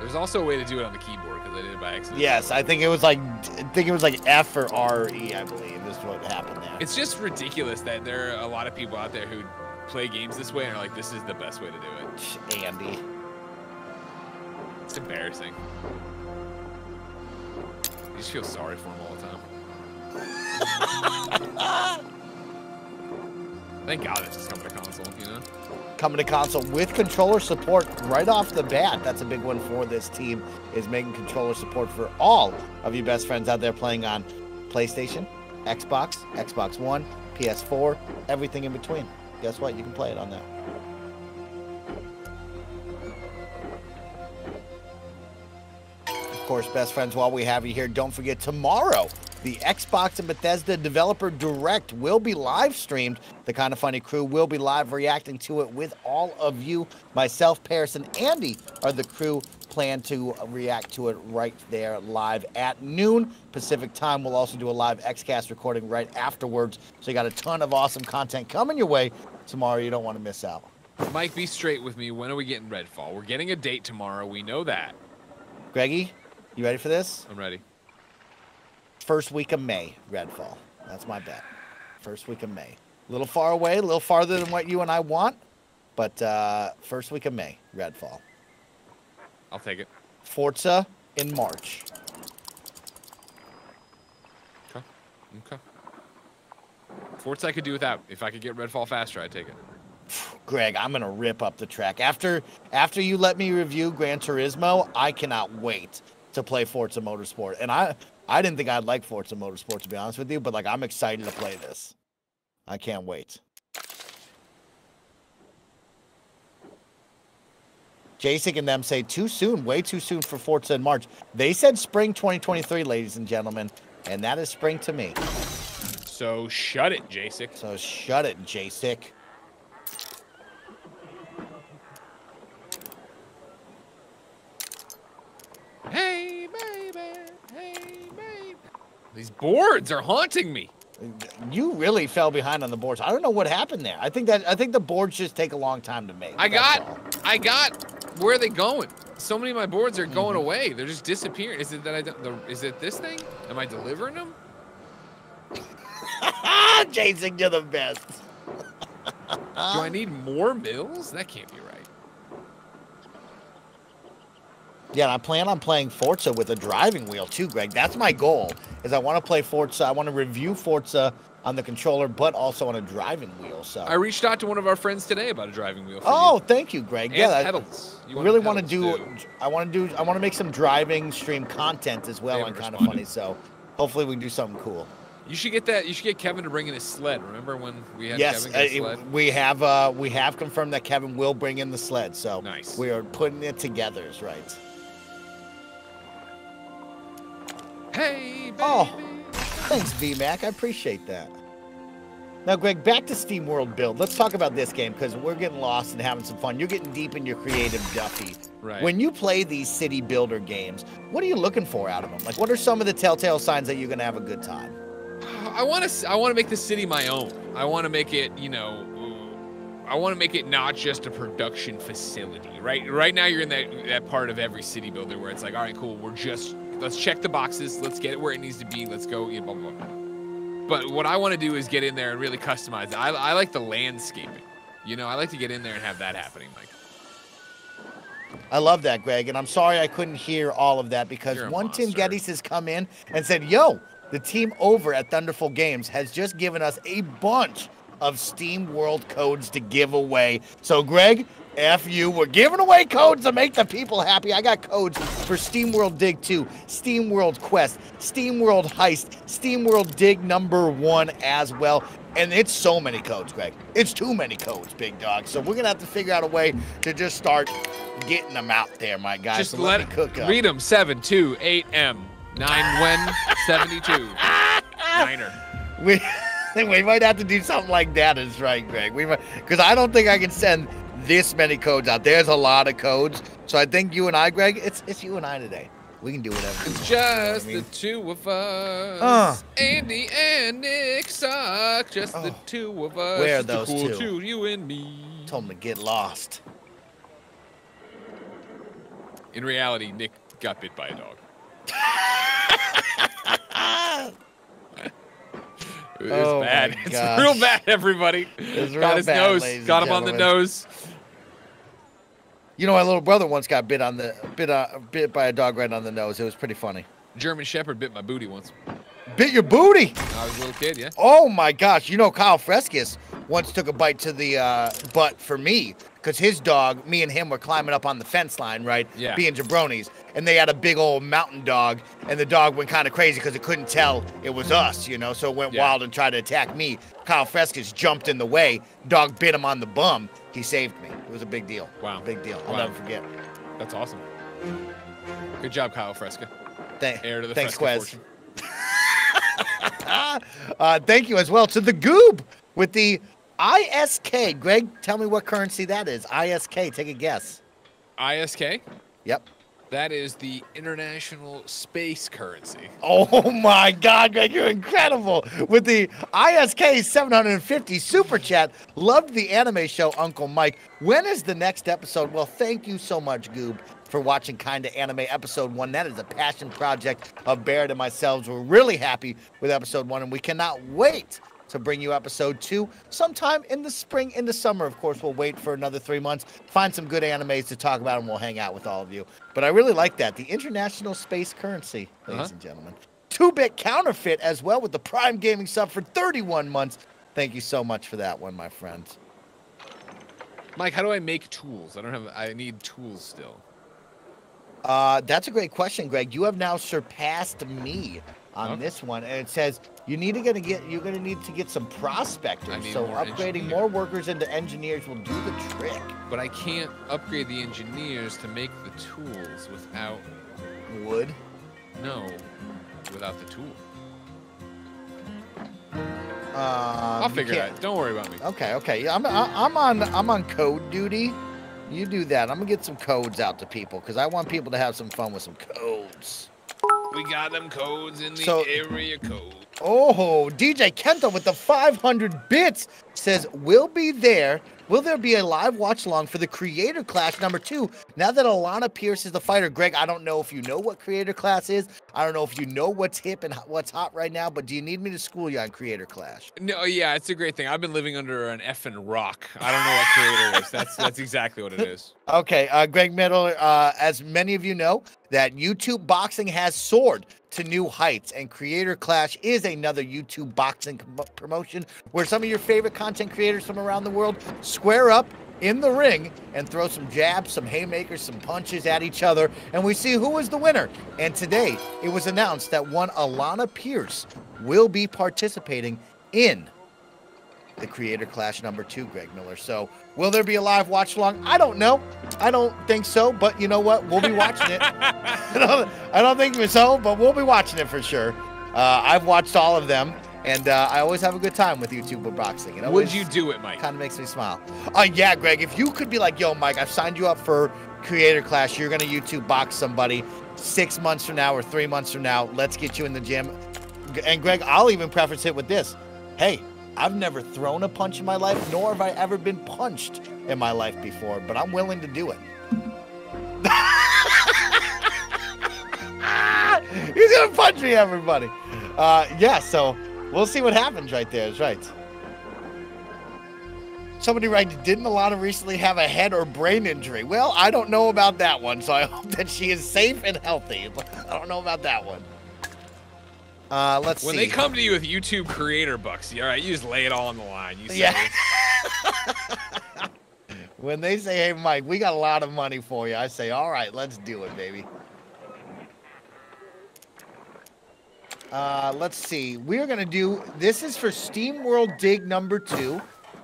There's also a way to do it on the keyboard because I did it by accident. Yes, I think it was like I think it was like F or R E, I believe, is what happened there. It's just ridiculous that there are a lot of people out there who play games this way and are like, this is the best way to do it. Andy. It's embarrassing. You just feel sorry for him all the time. Thank God it's just coming to console, you know? Coming to console with controller support right off the bat. That's a big one for this team is making controller support for all of you best friends out there playing on PlayStation, Xbox, Xbox One, PS4, everything in between. Guess what? You can play it on there. Course, best friends, while we have you here, don't forget tomorrow, the Xbox and Bethesda Developer Direct will be live streamed. The Kinda Funny crew will be live reacting to it with all of you. Myself, Paris, and Andy are the crew plan to react to it right there live at noon Pacific time. We'll also do a live XCast recording right afterwards. So you got a ton of awesome content coming your way tomorrow. You don't want to miss out. Mike, be straight with me. When are we getting Redfall? We're getting a date tomorrow. We know that. Greggy, you ready for this? I'm ready. First week of May, Redfall. That's my bet. First week of May. A little far away, a little farther than what you and I want, but uh, first week of May, Redfall. I'll take it. Forza in March. Okay. Okay. Forza I could do without. If I could get Redfall faster, I'd take it. Greg, I'm gonna rip up the track. After after you let me review Gran Turismo, I cannot wait to play Forza Motorsport. And I I didn't think I'd like Forza Motorsport to be honest with you, but like I'm excited to play this. I can't wait. Jacek and them say too soon, way too soon for Forza in March. They said spring 2023, ladies and gentlemen, and that is spring to me. So shut it, Jacek. So shut it, Jacek. Hey, baby. Hey, baby. These boards are haunting me. You really fell behind on the boards. I don't know what happened there. I think that I think the boards just take a long time to make. I got, all. I got. Where are they going? So many of my boards are going Mm-hmm. away. They're just disappearing. Is it that I? don't- The, is it this thing? Am I delivering them? Jason, you're the best. Do I need more mills? That can't be right. Yeah, and I plan on playing Forza with a driving wheel too, Greg. That's my goal. Is I want to play Forza. I want to review Forza on the controller, but also on a driving wheel. So. I reached out to one of our friends today about a driving wheel. For oh, you. thank you, Greg. and yeah, I pedals. You really want to do. too. I want to do. I want to make some driving stream content as well on Kinda Funny. So hopefully we can do something cool. You should get that. You should get Kevin to bring in his sled. Remember when we had yes, Kevin get a uh, sled? we have. Uh, we have confirmed that Kevin will bring in the sled. So Nice. we are putting it together. Is right. Hey, baby. Oh. Thanks, VMAC. I appreciate that. Now, Greg, back to SteamWorld Build. Let's talk about this game because we're getting lost and having some fun. You're getting deep in your creative Duffy. Right. When you play these city builder games, what are you looking for out of them? Like, what are some of the telltale signs that you're going to have a good time? I want to. I want to make the city my own. I want to make it. You know. I want to make it not just a production facility, right? Right now, you're in that that part of every city builder where it's like, all right, cool. We're just let's check the boxes. Let's get it where it needs to be. Let's go. You know, blah blah. blah. But what I want to do is get in there and really customize it. I, I like the landscaping. You know, I like to get in there and have that happening. Like, I love that, Greg, and I'm sorry I couldn't hear all of that because You're one Tim. Gettys has come in and said, "Yo, the team over at Thunderful Games has just given us a bunch of SteamWorld codes to give away." So, Greg, F you, we're giving away codes to make the people happy. I got codes for SteamWorld Dig 2, SteamWorld Quest, SteamWorld Heist, SteamWorld Dig number one as well. And it's so many codes, Greg. It's too many codes, big dog. So we're gonna have to figure out a way to just start getting them out there, my guys. just so let me cook up. read them. Seven two eight M Nine when 72. Niner. We we might have to do something like that. Is right, Greg. We might because I don't think I can send this many codes out. There's a lot of codes, so I think you and I, Greg, it's it's you and I today. We can do whatever. It's want, you know I just mean? the two of us. Uh. Andy and Nick suck. Just the Oh. two of us. Where are just the those cool two? you and me. Told him to get lost. In reality, Nick got bit by a dog. It was Oh bad. It's real bad, everybody. It's got his bad, nose. Got him on the nose. You know, my little brother once got bit on the bit uh, bit by a dog right on the nose. It was pretty funny. German Shepherd bit my booty once. Bit your booty. When I was a little kid, yeah. Oh my gosh! You know, Kyle Frescus once took a bite to the uh, butt for me because his dog, me and him were climbing up on the fence line, right? Yeah. Being jabronis, and they had a big old mountain dog, and the dog went kind of crazy because it couldn't tell it was us, you know. So it went Yeah. wild and tried to attack me. Kyle Frescus jumped in the way. Dog bit him on the bum. He saved me. It was a big deal. Wow. Big deal. I'll Wow. never forget. That's awesome. Good job, Kyle Fresca. Thank, Heir to the thanks, Fresca Quez. uh, thank you as well to the Goob with the ISK. Greg, tell me what currency that is. ISK, take a guess. ISK. Yep. That is the international space currency. Oh my God, Greg, you're incredible. With the ISK 750 super chat, loved the anime show, Uncle Mike. When is the next episode? Well, thank you so much, Goob, for watching Kinda Anime episode one. That is a passion project of Barrett and myself. We're really happy with episode one, and we cannot wait to bring you episode two sometime in the spring, in the summer. Of course, we'll wait for another three months, find some good animes to talk about, and we'll hang out with all of you. But I really like that. The international space currency, ladies Uh-huh. and gentlemen. Two bit counterfeit as well with the Prime Gaming sub for 31 months. Thank you so much for that one, my friend. Mike, how do I make tools? I don't have. I need tools still. Uh, that's a great question, Greg. You have now surpassed me on Okay. this one, and it says you need to gonna get you're gonna need to get some prospectors. So more upgrading more workers into engineers will do the trick. But I can't upgrade the engineers to make the tools without Wood. no, without the tool. Um, I'll figure it out. Don't worry about me. Okay, okay. I'm I'm on I'm on code duty. You do that. I'm gonna get some codes out to people because I want people to have some fun with some codes. We got them codes in the So- area code. Oh, DJ Kento with the 500 bits says, "Will be there. Will there be a live watch along for the Creator Clash number two? Now that Alana Pierce is the fighter, Greg, I don't know if you know what Creator Clash is. I don't know if you know what's hip and what's hot right now. But do you need me to school you on Creator Clash? No, yeah, it's a great thing. I've been living under an effing rock. I don't know what creator is. That's that's exactly what it is. Okay, uh, Greg Miller, uh, as many of you know, that YouTube boxing has soared to new heights, and Creator Clash is another YouTube boxing promotion where some of your favorite content creators from around the world square up in the ring and throw some jabs, some haymakers, some punches at each other, and we see who is the winner. And today, it was announced that one Alana Pierce will be participating in the Creator Clash number two, Greg Miller. So, will there be a live watch along? I don't know. I don't think so, but you know what? We'll be watching it. I, don't, I don't think so, but we'll be watching it for sure. Uh, I've watched all of them, and uh, I always have a good time with YouTube boxing. It Would you do it, Mike? kind of makes me smile. Uh, yeah, Greg, if you could be like, yo, Mike, I've signed you up for Creator Clash. You're going to YouTube box somebody six months from now or three months from now. Let's get you in the gym. And Greg, I'll even preface it with this. Hey, I've never thrown a punch in my life, nor have I ever been punched in my life before, but I'm willing to do it. He's gonna punch me, everybody. Uh, yeah, so we'll see what happens right there. Is right. Somebody writes, didn't Alana recently have a head or brain injury? Well, I don't know about that one, so I hope that she is safe and healthy. But I don't know about that one. Uh, let's When see. When they come to you with YouTube creator bucks, all right, you just lay it all on the line. You say, Yeah. when they say, "Hey, Mike, we got a lot of money for you," I say, "All right, let's do it, baby." Uh, let's see. We're gonna do. This is for SteamWorld Dig number two.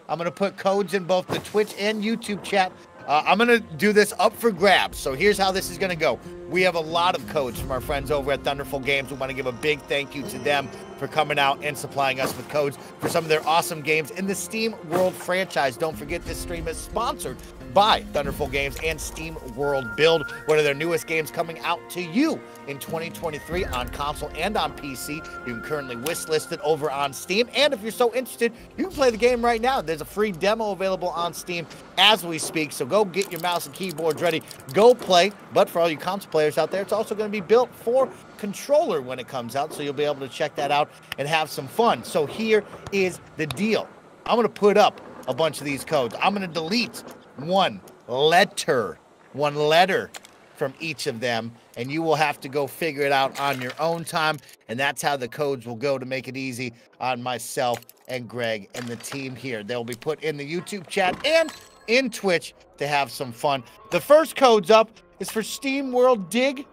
I'm gonna put codes in both the Twitch and YouTube chat. Uh, I'm gonna do this up for grabs. So here's how this is gonna go. We have a lot of codes from our friends over at Thunderful Games. We want to give a big thank you to them for coming out and supplying us with codes for some of their awesome games in the Steam World franchise. Don't forget this stream is sponsored by Thunderful Games and Steam World Build, one of their newest games coming out to you in 2023 on console and on PC. You can currently wishlist it over on Steam. And if you're so interested, you can play the game right now. There's a free demo available on Steam as we speak. So go get your mouse and keyboards ready. Go play. But for all you console players out there, it's also going to be built for controller when it comes out. So you'll be able to check that out and have some fun. So here is the deal. I'm going to put up a bunch of these codes. I'm going to delete one letter, one letter from each of them, and you will have to go figure it out on your own time. And that's how the codes will go to make it easy on myself and Greg and the team here. They'll be put in the YouTube chat and in Twitch to have some fun. The first code's up is for SteamWorld Dig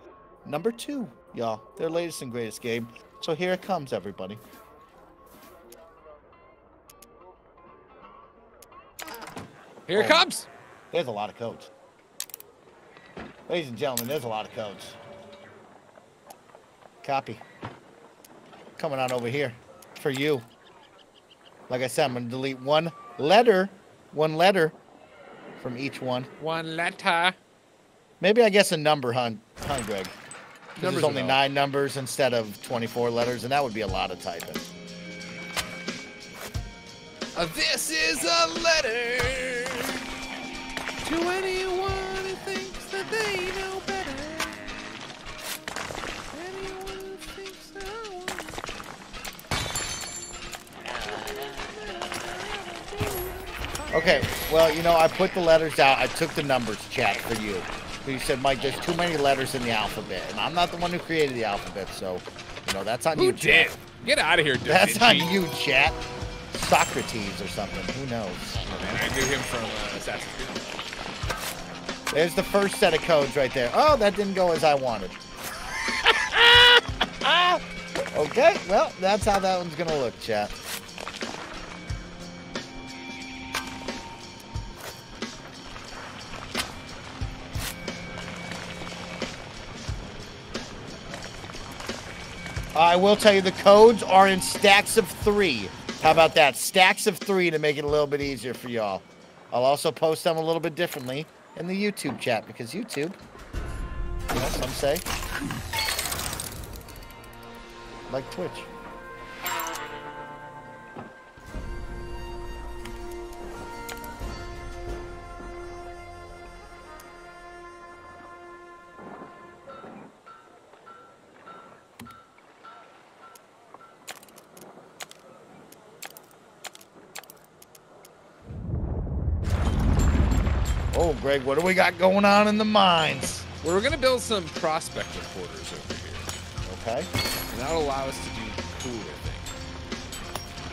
number two, y'all. Their latest and greatest game. So here it comes, everybody. Here it oh. comes. There's a lot of codes. Ladies and gentlemen, there's a lot of codes. Copy. Coming on over here for you. Like I said, I'm going to delete one letter, one letter from each one. One letter. Maybe I guess a number, hun, hun Greg. Numbers There's only nine numbers instead of 24 letters, and that would be a lot of typing. Uh, this is a letter to anyone who thinks that they know better. Anyone who thinks that Okay, well, you know, I put the letters out. I took the numbers, chat, for you. You said, Mike, there's too many letters in the alphabet. And I'm not the one who created the alphabet, so, you know, that's on Who you, did? chat. Get out of here, Da That's on you, chat. Socrates or something. Who knows? Man, I knew him from uh, Assassin's Creed. There's the first set of codes right there. Oh, that didn't go as I wanted. okay, well, that's how that one's going to look, chat. I will tell you the codes are in stacks of three. How about that? Stacks of three to make it a little bit easier for y'all. I'll also post them a little bit differently in the YouTube chat because YouTube, you know, some say, like Twitch. Greg, what do we got going on in the mines? We're gonna build some prospector quarters over here, Okay. and that'll allow us to do cooler things.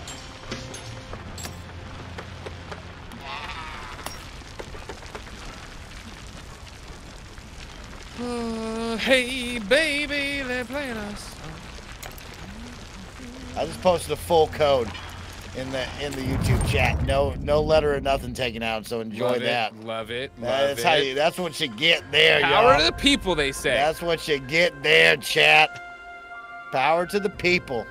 Uh, hey, baby, they're playing us. I just posted a full code in the in the YouTube chat. No no letter or nothing taken out, so enjoy love that. It, love it. Love That's it. how you that's what you get there, Power y'all. Power to the people, they say. That's what you get there, chat. Power to the people.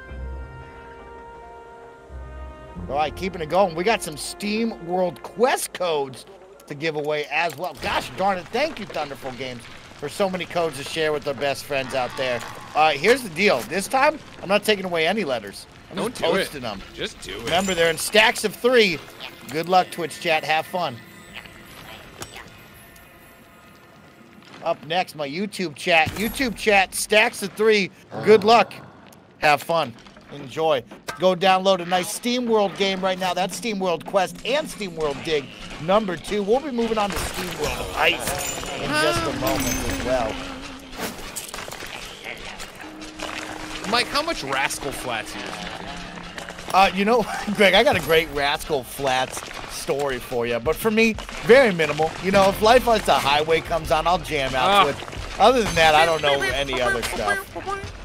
All right, keeping it going. We got some SteamWorld Quest codes to give away as well. Gosh darn it. Thank you, Thunderful Games, for so many codes to share with our best friends out there. All right, here's the deal. This time, I'm not taking away any letters. I'm Don't just do it. them. Just do it. Remember, they're in stacks of three. Good luck, Twitch chat. Have fun. Up next, my YouTube chat. YouTube chat, stacks of three. Good luck. Have fun. Enjoy. Go download a nice SteamWorld game right now. That's SteamWorld Quest and SteamWorld Dig number two. We'll be moving on to Steam World Ice in just a moment as well. Mike, how much Rascal Flatts you? Uh, you know, Greg, I got a great Rascal Flatts story for you, but for me, very minimal. You know, if Life on the Highway comes on, I'll jam out Ah. to it. Other than that, I don't know any other stuff.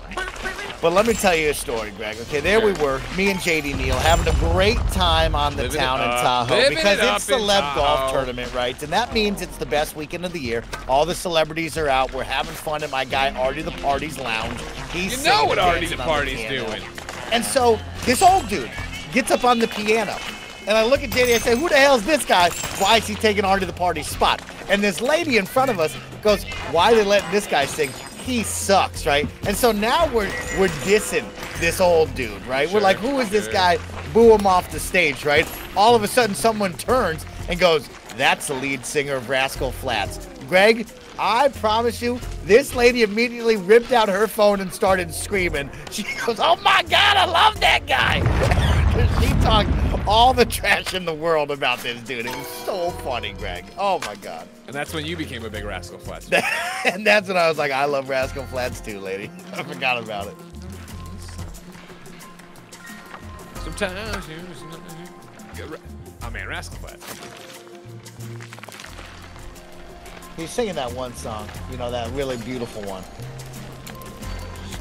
But let me tell you a story, Greg. Okay, there we were, me and JD Neal having a great time on the Living town in Tahoe living because it it's celeb golf tournament, right? And that means it's the best weekend of the year. All the celebrities are out. We're having fun at my guy Artie the Party's lounge. He's You know what Artie the on the Party's doing. And so this old dude gets up on the piano. And I look at JD, I say, who the hell is this guy? Why is he taking Artie the Party's spot? And this lady in front of us goes, why are they letting this guy sing? He sucks, right? And so now we're we're dissing this old dude, right? we're like, who is this guy? Boo him off the stage, right? All of a sudden someone turns and goes, that's the lead singer of Rascal Flatts. Greg, I promise you, this lady immediately ripped out her phone and started screaming. She goes, Oh my God, I love that guy. she talked all the trash in the world about this dude. It was so funny, Greg. Oh my God. And that's when you became a big Rascal Flatts. fan. and that's when I was like, I love Rascal Flatts too, lady. I forgot about it. Sometimes you just know you get Oh man, Rascal Flatts. He's singing that one song, you know, that really beautiful one.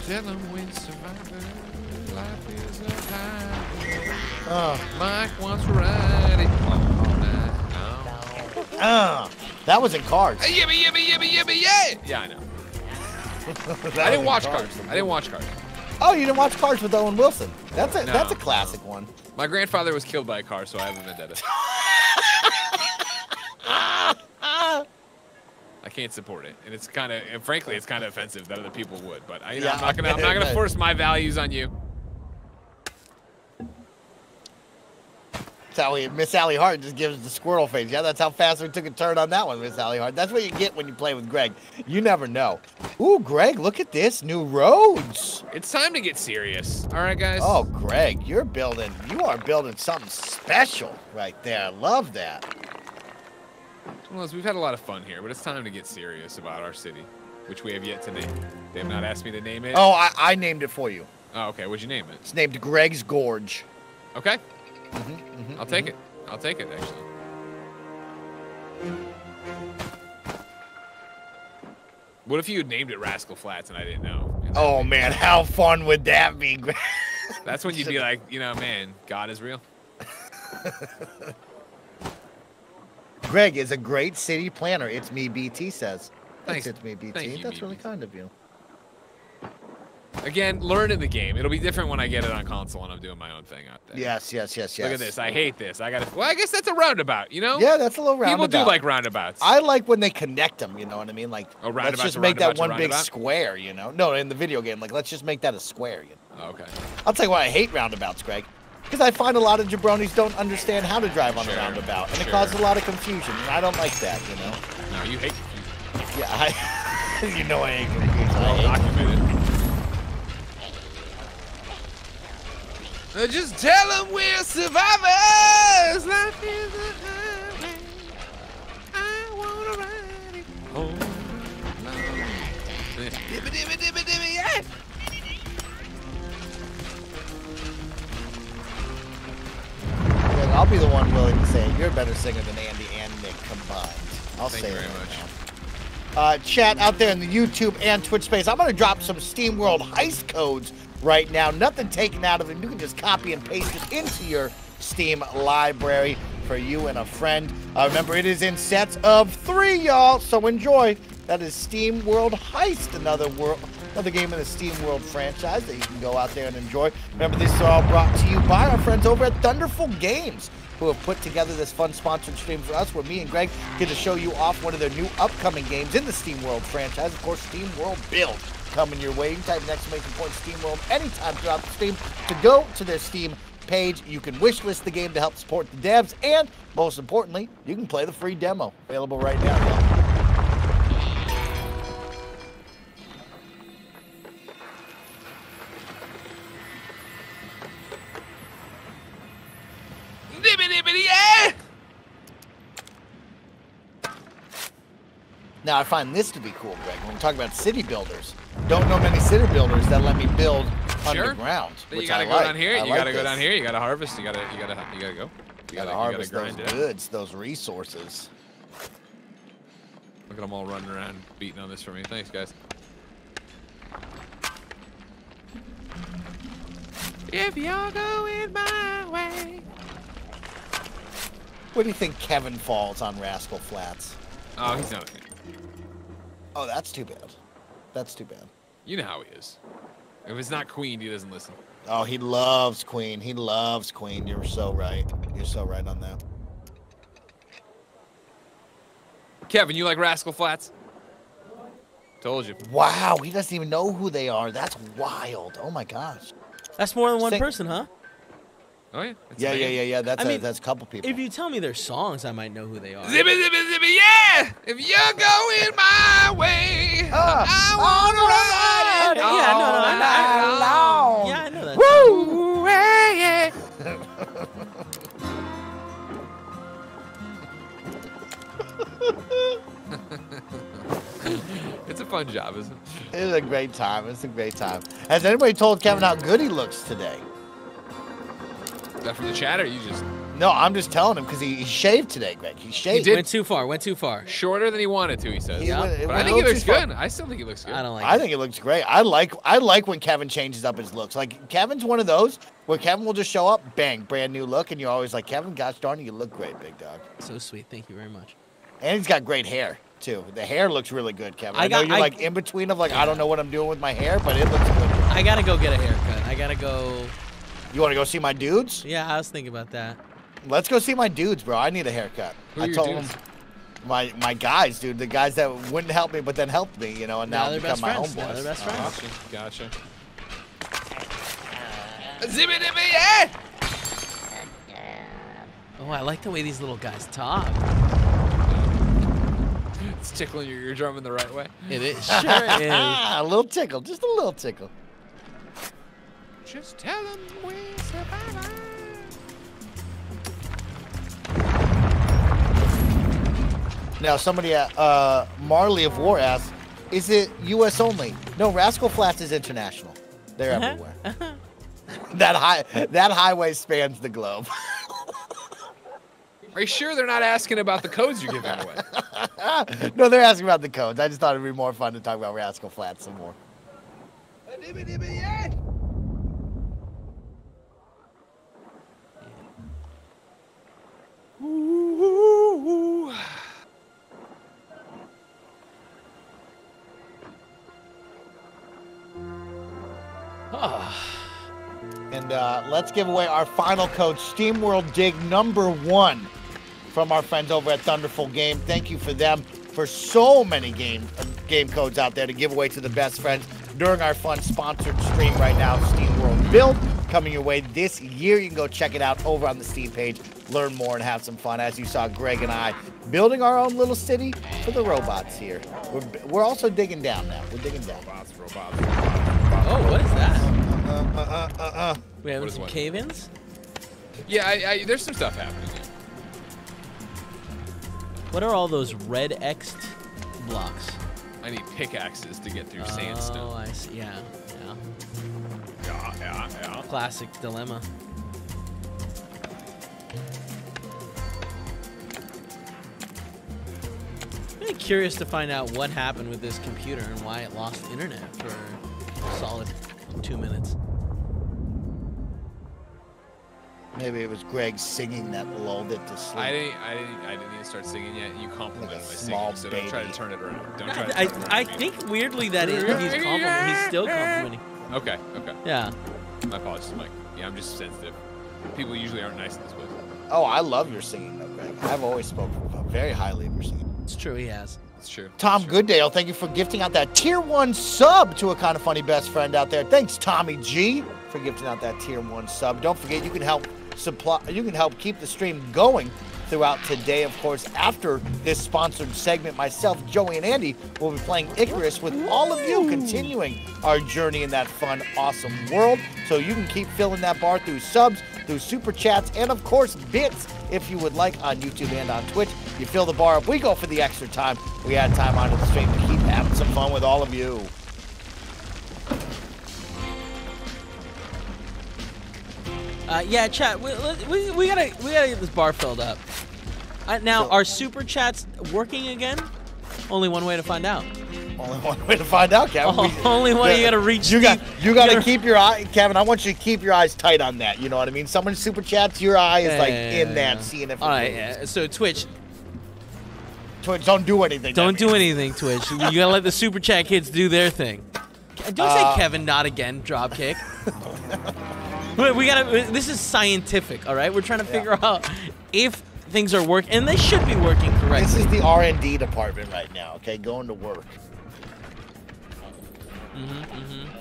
Tell 'em we survivor, life is a highway. Oh, Mike wants to ride it all uh, that was in cards. Hey, Yippee, yippee, yippee, yippee, yeah! Yeah, I know. I didn't watch Cards. I didn't watch Cards. Oh, you didn't watch Cards with Owen Wilson? That's a No, that's a no. classic one. My grandfather was killed by a car, so I have a vendetta. I can't support it, and it's kind of, and frankly, it's kind of offensive that other people would. But I, you know, Yeah, I'm not gonna, I'm not gonna force my values on you. Sally, Miss Sally Hart just gives the squirrel face. Yeah, that's how fast we took a turn on that one, Miss Sally Hart. That's what you get when you play with Greg. You never know. Ooh, Greg, look at this new roads. It's time to get serious. All right, guys. Oh, Greg, you're building. You are building something special right there. I love that. Well, we've had a lot of fun here, but it's time to get serious about our city, which we have yet to name. They have not asked me to name it. Oh, I, I named it for you. Oh, okay. What'd you name it? It's named Greg's Gorge. Okay. Mm-hmm, I'll take it. I'll take it, actually. What if you had named it Rascal Flatts and I didn't know? Oh man, how fun would that be, Greg? That's when you'd be like, you know, man, God is real. Greg is a great city planner. It's me, BT says. Thanks. It's me, BT. You, That's really kind of you. Again, learn in the game. It'll be different when I get it on console and I'm doing my own thing out there. Yes, yes, yes, yes. Look at this. I hate this. I gotta. Well, I guess that's a roundabout. You know. Yeah, that's a little roundabout. People do like roundabouts. I like when they connect them. You know what I mean? Like, Oh, let's just make that one big square. You know? No, in the video game, like, let's just make that a square. You know? Okay. I'll tell you why I hate roundabouts, Greg. Because I find a lot of jabronis don't understand how to drive on Sure, a roundabout, and it causes a lot of confusion. And I don't like that. You know? No, you hate. Yeah, I. you know I hate confusion. I Well hate documented. Just tell them we're survivors. Life is a highway. I wanna ride it oh, home. I'll be the one willing to say it. You're a better singer than Andy and Nick combined. I'll Thank say you very right much. now. uh, chat out there in the YouTube and Twitch space. I'm going to drop some SteamWorld heist codes right now. Nothing taken out of them. You can just copy and paste it into your Steam library for you and a friend. Uh, remember, it is in sets of three, y'all. So enjoy. That is SteamWorld Heist, another world. Another game in the Steam World franchise that you can go out there and enjoy. Remember, this is all brought to you by our friends over at Thunderful Games who have put together this fun sponsored stream for us where me and Greg get to show you off one of their new upcoming games in the SteamWorld franchise. Of course, SteamWorld Build coming your way. You can type an exclamation point SteamWorld anytime throughout the stream to go to their Steam page. You can wishlist the game to help support the devs, and most importantly, you can play the free demo available right now. Now, I find this to be cool, Greg. When we talk about city builders, don't know many city builders that let me build Sure. underground. Which you gotta I go like. down here. I you like gotta go down here. You gotta harvest. You gotta. You gotta. You gotta go. You You gotta gotta, harvest you gotta those it. goods, those resources. Look at them all running around beating on this for me. Thanks, guys. If you're going my way. What do you think Kevin falls on Rascal Flatts? Oh, he's not a. Oh, that's too bad. That's too bad. You know how he is. If it's not Queen, he doesn't listen. Oh, he loves Queen. He loves Queen. You're so right. You're so right on that. Kevin, you like Rascal Flatts? Told you. Wow, he doesn't even know who they are. That's wild. Oh my gosh. That's more than one Sing- person, huh? Oh yeah. It's Yeah, yeah, yeah, yeah. That's I a, mean, that's a couple people. If you tell me their songs, I might know who they are. Zippy, zippy, zippy, yeah! If you're going my way, Ah, I wanna ride it Yeah, no, no, I- I- all Yeah, I know that. song. Woo! Yeah, yeah. it's a fun job, isn't it? It's a great time. It's a great time. Has anybody told Kevin how good he looks today? Is that from the chat or you just No, I'm just telling him because he, he shaved today, Greg. He shaved. did? Went too far. Went too far. shorter than he wanted to? He says. He went- but I think he looks too far. good. I still think he looks good. I don't like. I it. think it looks great. I like I like when Kevin changes up his looks. Like Kevin's one of those where Kevin will just show up, bang, brand new look, and you're always like, Kevin, gosh darn it, you look great, big dog. So sweet. Thank you very much. And he's got great hair too. The hair looks really good, Kevin. I, I know got- you're I- like in between of like I don't know what I'm doing with my hair, but it looks good. I gotta go get a haircut. I gotta go. You want to go see my dudes? Yeah, I was thinking about that. Let's go see my dudes, bro. I need a haircut. Who I are your told dudes? them my my guys, dude, the guys that wouldn't help me but then helped me, you know, and now, Now they're become best my friends. Now they're best friends. Gotcha. Gotcha. Zippy, zippy, yeah! Oh, I like the way these little guys talk. It's tickling your eardrum in the right way. It is sure is. A little tickle, just a little tickle. Just tell them we survive. Now, somebody at uh, Marley of War asks, is it U.S. only? No, Rascal Flatts is international. They're Uh-huh, everywhere. that high that highway spans the globe. Are you sure they're not asking about the codes you're giving away? no, they're asking about the codes. I just thought it'd be more fun to talk about Rascal Flatts some more. And uh, let's give away our final code, SteamWorld Dig number one, from our friends over at Thunderful Game. Thank you for them for so many game uh, game codes out there to give away to the best friends during our fun sponsored stream right now, SteamWorld Build, coming your way this year. You can go check it out over on the Steam page, learn more, and have some fun. As you saw, Greg and I building our own little city for the robots here. We're, we're also digging down now. We're digging down. robots, robots. Oh, what is that? Uh, uh, uh, uh, uh. We having some what? cave-ins? Yeah, I, I, there's some stuff happening. Here. What are all those red Xed blocks? I need pickaxes to get through Oh, sandstone. I see. Yeah, yeah. Yeah, yeah, yeah. Classic dilemma. Really curious to find out what happened with this computer and why it lost internet for a solid two minutes. Maybe it was Greg singing that lulled it to sleep. I didn't, I didn't, I didn't even start singing yet. You complimented Like my small singing, so don't try to turn it around. Don't try to I, it I, around. I think weirdly that is he's compliment. He's still complimenting. Okay, okay. Yeah. My apologies, Mike. Yeah, I'm just sensitive. People usually aren't nice in this place. Oh, I love your singing, though, Greg. I've always spoken very highly of your singing. It's true. He has. It's true. Tom It's true. Gooddale, thank you for gifting out that tier one sub to a Kinda Funny best friend out there. Thanks, Tommy G, for gifting out that tier one sub. Don't forget, you can help supply. You can help keep the stream going throughout today. Of course, after this sponsored segment, myself, Joey, and Andy will be playing Icarus with all of you, continuing our journey in that fun, awesome world. So you can keep filling that bar through subs, through super chats, and of course, bits if you would like on YouTube and on Twitch. You fill the bar up. We go for the extra time. We add time onto the stream to keep having some fun with all of you. Uh, yeah, chat. We, we, we gotta we gotta get this bar filled up. Uh, now, are super chats working again? Only one way to find out. Only one way to find out, Kevin. Oh, only one, you gotta reach You got deep. you You gotta gotta- keep your eye, Kevin. I want you to keep your eyes tight on that. You know what I mean? Someone super chats, your eye is like Yeah, in yeah, that, yeah. seeing if. All right, yeah. so Twitch, Twitch, don't do anything. don't do anything, Twitch. You gotta let the super chat kids do their thing. Don't Uh, say Kevin, not again, drop kick. we we gotta. This is scientific, all right? We're trying to figure out if things are working, and they should be working correctly. This is the R and D department right now. Okay, going to work. Mm-hmm,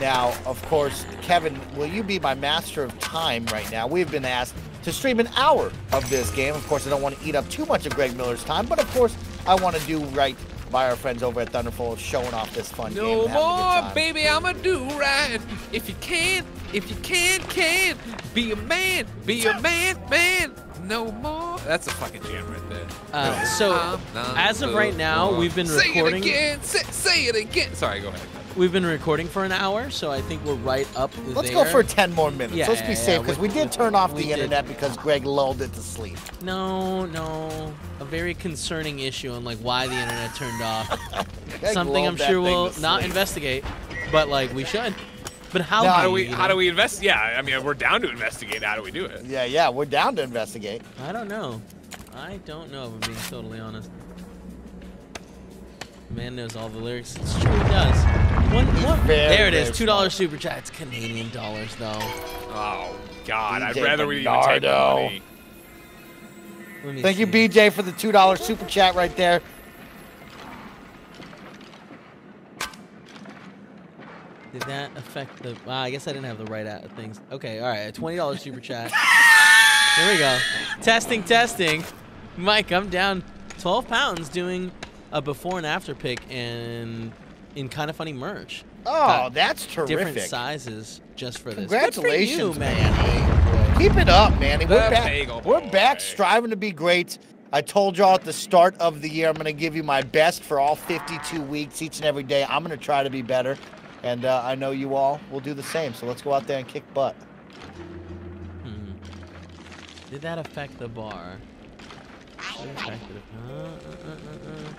Now, of course, Kevin, will you be my master of time right now? We've been asked to stream an hour of this game. Of course, I don't want to eat up too much of Greg Miller's time, but of course, I want to do right by our friends over at Thunderful, showing off this fun game. No and having a good more, baby, I'ma do right. If you can't, if you can't, can't Be a man, be a man, man. No more. That's a fucking jam right there. Uh, so, as of right now, the we've been Say recording. it again. Say, say it again. Sorry, go ahead. We've been recording for an hour, so I think we're right up Let's there. go for 10 more minutes. Yeah, Let's be yeah, safe yeah, because we- we, did turn off we the did. internet because Greg lulled it to sleep. No, no. A very concerning issue on like why the internet turned off. Something I'm sure we'll not sleep. investigate, but like we should. But how, Now, How do do we? How do we invest? Yeah, I mean, we're down to investigate. How do we do it? Yeah, yeah, we're down to investigate. I don't know. I don't know. If I'm being totally honest. Man knows all the lyrics. It's true, he does. One, one. very, there it is. Two dollars super chat. It's Canadian dollars though. Oh God, I'd rather we even take the money. Let me Thank you. BJ, for the $2 super chat right there. Did that affect the? Wow, I guess I didn't have the right at things. Okay, all right, a twenty dollars super chat. There we go. Testing, testing. Mike, I'm down 12 pounds doing a before and after pick, and in Kinda Funny merch. Oh, Got that's Different sizes just for this. Congratulations, Good for you, man. man. Keep it up, Manny. We're back. bagel We're back striving to be great. I told y'all at the start of the year I'm going to give you my best for all 52 weeks, each and every day. I'm going to try to be better, and uh, I know you all will do the same. So let's go out there and kick butt. Hmm. Did that affect the bar? It affected it. Uh, uh, uh, uh, uh.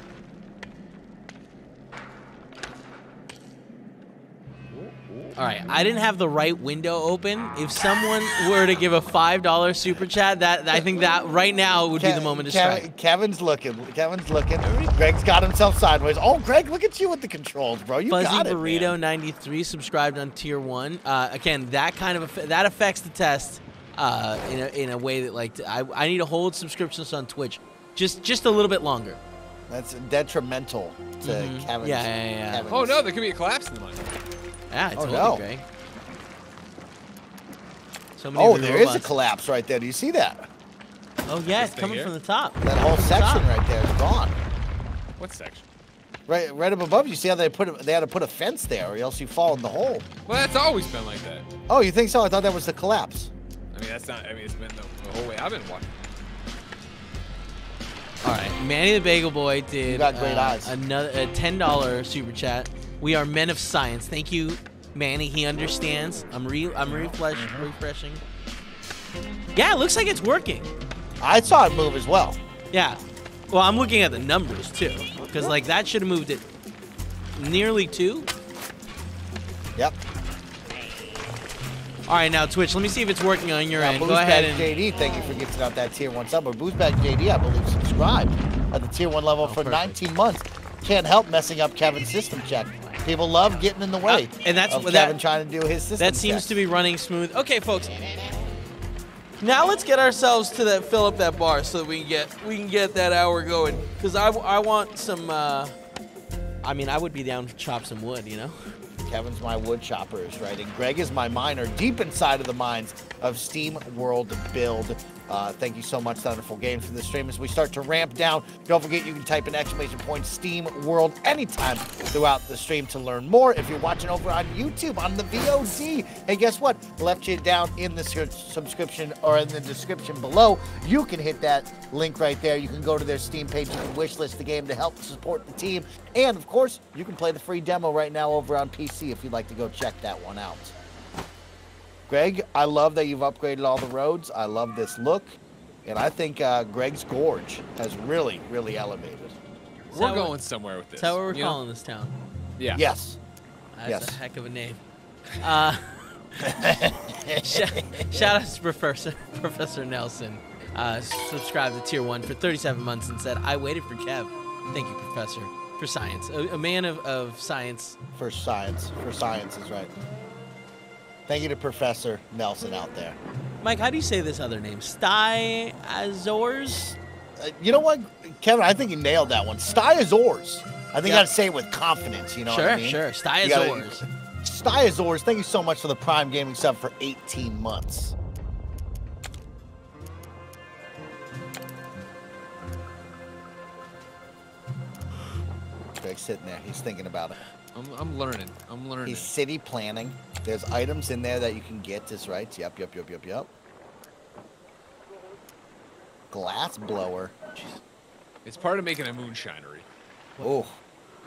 All right, I didn't have the right window open. If someone were to give a five dollar super chat, that I think that right now would be the moment to Kev- strike. Kevin's looking. Kevin's looking. Greg's got himself sideways. Oh, Greg, look at you with the controls, bro. You Fuzzy got it, Burrito 93 subscribed on tier one. Uh, again, that kind of that affects the test uh, in a, in a way that like I, I need to hold subscriptions on Twitch just just a little bit longer. That's detrimental to Mhm. Kevin's. Yeah, yeah, yeah. Kevin's- Oh no, there could be a collapse in the line. Yeah, I Oh, told no. you, Greg. So many Oh, of the there is a collapse right there. Do you see that? Oh yeah, This it's coming here? from the top. That whole From the section top. right there is gone. What section? Right, right up above. You see how they put it, they had to put a fence there, or else you fall in the hole. Well, that's always been like that. Oh, you think so? I thought that was the collapse. I mean, that's not. I mean, it's been the, the whole way I've been watching. All right, Manny the Bagel Boy did You got great uh, eyes. another a ten dollar super chat. We are men of science. Thank you, Manny. He understands. I'm re I'm refresh Mm-hmm. refreshing. Yeah, it looks like it's working. I saw it move as well. Yeah. Well, I'm looking at the numbers too, because like that should have moved it nearly two. Yep. All right, now Twitch. Let me see if it's working on your Now, end. Go Boozbag ahead and. JD, thank you for gifting out that tier one sub. But Boozbag JD, I believe, subscribed at the tier one level for Oh, perfect. 19 months. Can't help messing up Kevin's system check. People love getting in the way. Uh, and that's what that- Kevin trying to do his system. That seems check. to be running smooth. Okay, folks. Now let's get ourselves to that fill up that bar so that we can get we can get that hour going. Cause I, I want some. Uh, I mean, I would be down to chop some wood, you know. Kevin's my wood chopper is right, and Greg is my miner deep inside of the mines of Steam World Build. Uh, thank you so much, Thunderful Games, for the stream. As we start to ramp down, don't forget you can type in exclamation point Steam World anytime throughout the stream to learn more. If you're watching over on YouTube on the VOD, hey, guess what? Left you down in the subscription or in the description below. You can hit that link right there. You can go to their Steam page. You can wishlist the game to help support the team. And of course, you can play the free demo right now over on PC if you'd like to go check that one out. Greg, I love that you've upgraded all the roads. I love this look. And I think uh, Greg's Gorge has really, really elevated. Is We're that what- going somewhere with this. Is that what we're you know? calling this town? Yeah. Yes. That's Yes. a heck of a name. Uh, sh- shout out to Professor Professor Nelson. Uh, subscribed to Tier One for 37 months and said, "I waited for Kev. Thank you, Professor, for science. A, a man of, of science. For science. For science is right. Thank you to Professor Nelson out there. Mike, how do you say this other name? Sty Azores? Uh, you know what, Kevin? I think you nailed that one. Styazors. I think got to say it with confidence. You know sure, what I mean? sure. Gotta- Styazors, thank you so much for the Prime Gaming sub for 18 months. Greg's sitting there. He's thinking about it. I'm, I'm learning. I'm learning. He's city planning. There's items in there that you can get. This right? Yep, yep, yep, yep, yep. Glass blower. It's part of making a moonshinery. Oh,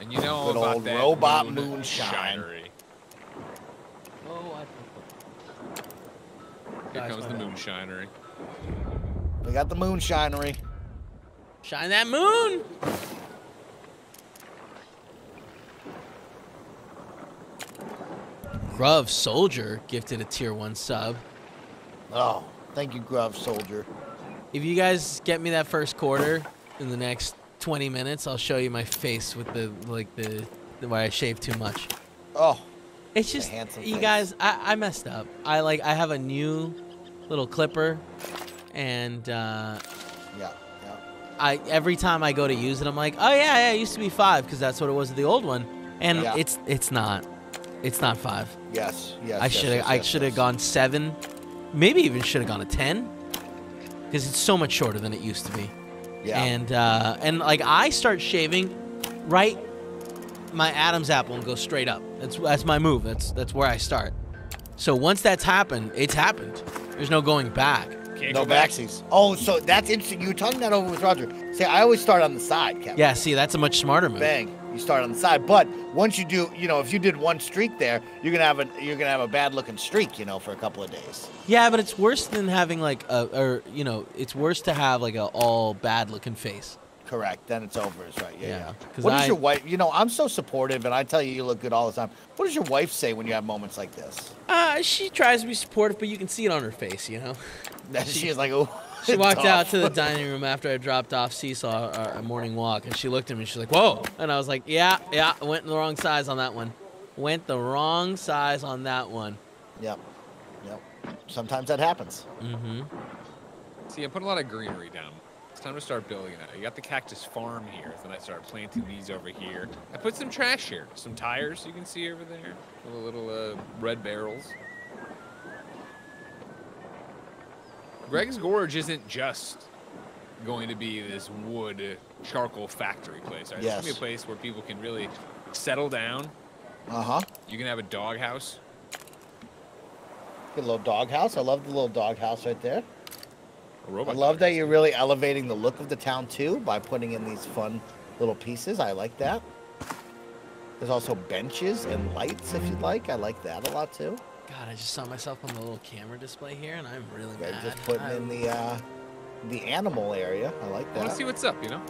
And you know Good about old that robot moonshine. moonshine. Oh, I Here Guys, comes the bad. moonshinery. we got the moonshinery. Shine that moon! Grove Soldier gifted a tier one sub. Oh, thank you, Grove Soldier. If you guys get me that first quarter in the next 20 minutes, I'll show you my face with the like the, the where I shave too much. Oh, It's just handsome you face. guys. I, I messed up. I like I have a new little clipper, and uh, yeah, yeah. I every time I go to use it, I'm like, oh yeah, yeah, it used to be five because that's what it was with the old one, and Yeah. it's it's not, it's not five. Yes, yes. I yes, should have yes, I yes, should have yes. gone seven, maybe even should have gone a ten, because it's so much shorter than it used to be. Yeah. And uh, and like I start shaving, right, my Adam's apple and go straight up. That's that's my move. That's that's where I start. So once that's happened, it's happened. There's no going back. Can't no go back. backsies. Oh, so that's interesting. You were talking that over with Roger. See, I always start on the side, Kevin. Yeah, see, that's a much smarter move. Bang. You start on the side, but once you do, you know, if you did one streak there, you're gonna have a you're gonna have a bad looking streak, you know, for a couple of days. Yeah, but it's worse than having like a, or you know, it's worse to have like a all bad looking face. Correct. Then it's over. Is right. Yeah. Yeah, yeah. What does I- your wife? You know, I'm so supportive, and I tell you, you look good all the time. What does your wife say when you have moments like this? Uh, she tries to be supportive, but you can see it on her face, you know. That is like, oh. She walked tough. out to the dining room after I dropped off Seesaw our morning walk, and she looked at me. And she's like, "Whoa!" And I was like, "Yeah, yeah, I went the wrong size on that one. Went the wrong size on that one." Yep. Yep. Sometimes that happens. Mm-hmm. See, I put a lot of greenery down. It's time to start building it. You got the cactus farm here. Then I started planting these over here. I put some trash here. Some tires you can see over there. Little, little uh, red barrels. Greg's Gorge isn't just going to be this wood charcoal factory place. Right? It's going to be a place where people can really settle down. Uh huh. You can have a doghouse. Good little doghouse. I love the little doghouse right there. A I love that you're really elevating the look of the town too by putting in these fun little pieces. I like that. There's also benches and lights if you'd like. I like that a lot too. God, I just saw myself on the little camera display here, and I'm really Okay, mad. just putting I- in the uh, the animal area. I like that. I want to see what's up, you know?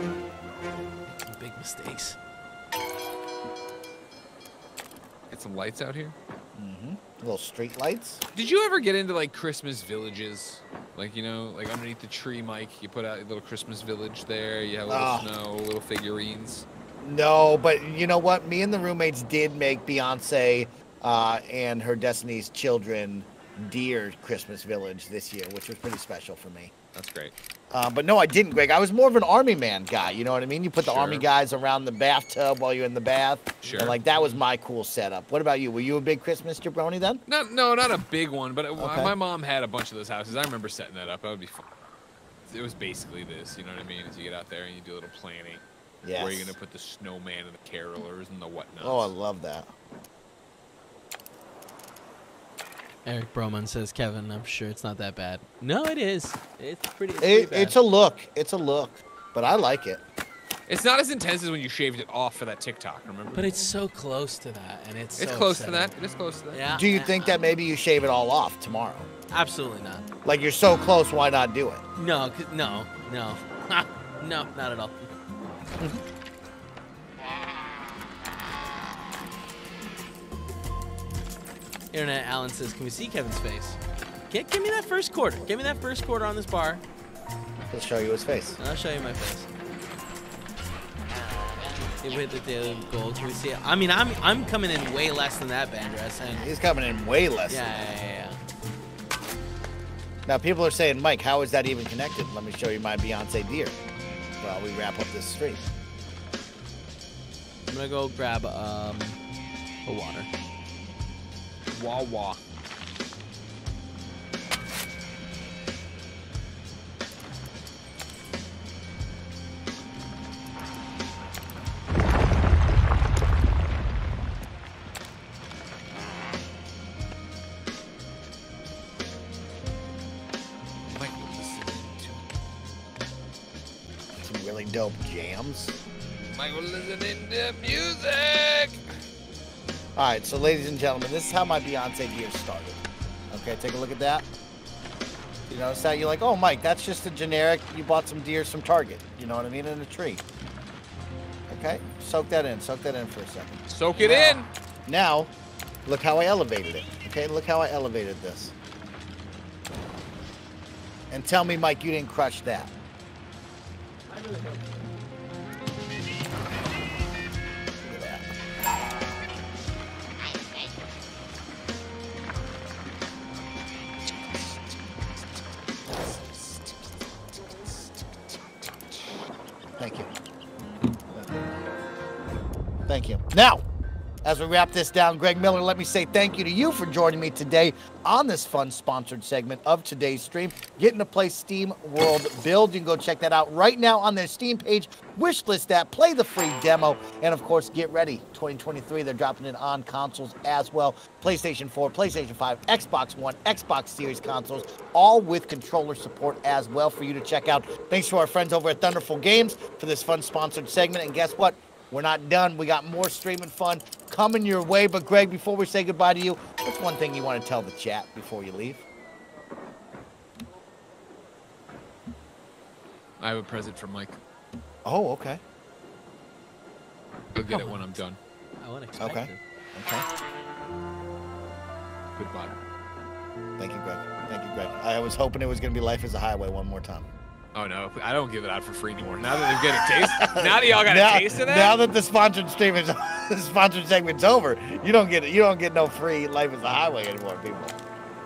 making big mistakes. Get some lights out here. Mm-hmm. Little street lights. Did you ever get into like Christmas villages? Like you know, like underneath the tree, Mike, you put out a little Christmas village there. You have a little Ah. snow, little figurines. No, but you know what? Me and the roommates did make Beyonce uh, and her Destiny's Children Deer Christmas Village this year, which was pretty special for me. That's great. Uh, but no, I didn't, Greg. I was more of an army man guy. You know what I mean? You put the army guys around the bathtub while you're in the bath. Sure. And like that was my cool setup. What about you? Were you a big Christmas jabroni then? Not no, not a big one, but it- Okay. my mom had a bunch of those houses. I remember setting that up. That would be fun. It was basically this, you know what I mean? As you get out there and you do a little planning. Yes. Where you're gonna put the snowman and the carolers and the whatnot. Oh, I love that. Eric Broman says, "Kevin, I'm sure it's not that bad." No, it is. It's pretty. It's, It, pretty bad. it's a look. It's a look. But I like it. It's not as intense as when you shaved it off for that TikTok. Remember? But it's so close to that, and it's it's so close to that. It is close to that. Yeah. Do you think that maybe you shave it all off tomorrow? Absolutely not. Like you're so close, why not do it? No, no, no, no, not at all. Internet Alan says, "Can we see Kevin's face? Get, give me that first quarter. Give me that first quarter on this bar, He'll show you his face. I'll show you my face." We hit the daily goal, can we see it? I mean, I'm I'm coming in way less than that, Bandress, and He's coming in way less. yeah, than that. yeah, yeah, yeah. Now people are saying, Mike, how is that even connected? Let me show you my Beyonce deer. While we wrap up this stream. I'm gonna go grab um a water. Wah wah. Some really dope jams. to Michael listening to music. All right, so ladies and gentlemen, this is how my Beyonce gear started. Okay, take a look at that. You notice that? You're like, oh, Mike, that's just a generic. You bought some deer from Target. You know what I mean? In a tree. Okay, soak that in. Soak that in for a second. Soak it in. Now, look how I elevated it. Okay, look how I elevated this. And tell me, Mike, you didn't crush that. Thank you. Now, as we wrap this down, Greg Miller, let me say thank you to you for joining me today on this fun sponsored segment of today's stream. Getting to play Steam World Build. You can go check that out right now on their Steam page. Wishlist that, play the free demo, and of course, get ready. 2023, they're dropping it on consoles as well PlayStation 4, PlayStation 5, Xbox One, Xbox Series consoles, all with controller support as well for you to check out. Thanks to our friends over at Thunderful Games for this fun sponsored segment. And guess what? We're not done. We got more streaming fun coming your way. But Greg, before we say goodbye to you, what's one thing you want to tell the chat before you leave? I have a present for Mike. Oh, okay. I'll get it when I'm done. I wouldn't expect Okay. it. Okay. Goodbye. Thank you, Greg. Thank you, Greg. I was hoping it was going to be Life is a Highway one more time. Oh no, I don't give it out for free anymore. Now that they've got a taste, now that y'all got now, a taste of that, Now that the sponsored stream is the sponsored segment's over, you don't get it you don't get no free Life is a Highway anymore, people.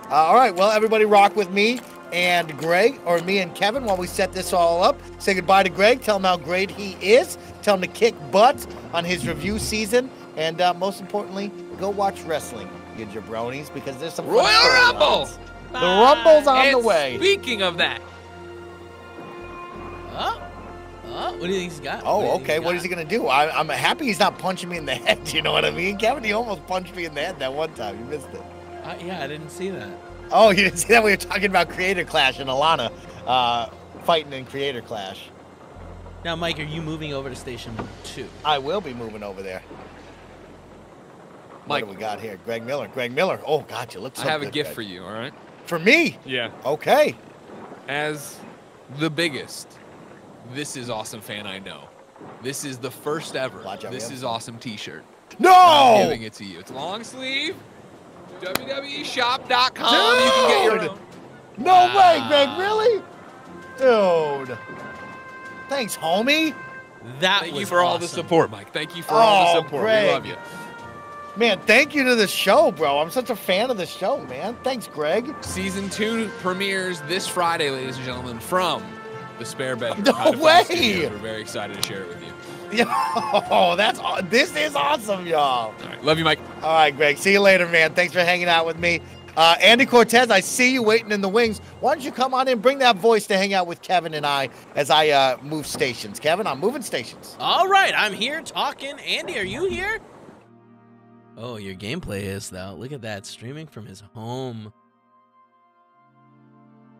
Uh, all right, well, everybody rock with me and Greg, or me and Kevin, while we set this all up. Say goodbye to Greg. Tell him how great he is. Tell him to kick butt on his review season, and uh, most importantly, go watch wrestling, you jabronis, because there's some Royal. Rumble! The Rumble's on and the way. Speaking of that, Oh, oh, what do you think he's got? Oh, do you think okay. he's What got? is he gonna do? I, I'm happy he's not punching me in the head. You know what I mean, Kevin? He almost punched me in the head that one time. You missed it. Uh, yeah, I didn't see that. Oh, you didn't see that? We were talking about Creator Clash and Alana uh, fighting in Creator Clash. Now, Mike, are you moving over to station two? I will be moving over there. Mike, what do we got here? Greg Miller. Greg Miller. Oh God, you look so I have a gift Greg. for you. All right. For me. Yeah. Okay. As the biggest, this is awesome fan I know. This is the first ever. Watch out, This is awesome T-shirt. No! I'm No. giving it to you. It's long sleeve. WWEshop.com. You can get your own. No ah. way, Greg. Really? Dude. Thanks, homie. That Thank was you for all the support, Mike. Thank you for all Oh, the support. Greg. We love you. Man, thank you to the show, bro. I'm such a fan of the show, man. Thanks, Greg. Season two premieres this Friday, ladies and gentlemen, from the Spare Bedroom. No How to Find way! Studios. We're very excited to share it with you. Yo, that's this is awesome, y'all. All right, love you, Mike. All right, Greg. See you later, man. Thanks for hanging out with me. Uh, Andy Cortez, I see you waiting in the wings. Why don't you come on in, bring that voice to hang out with Kevin and I as I uh, move stations. Kevin, I'm moving stations. All right, I'm here talking. Andy, are you here? Oh, your gameplay is though. Look at that, streaming from his home.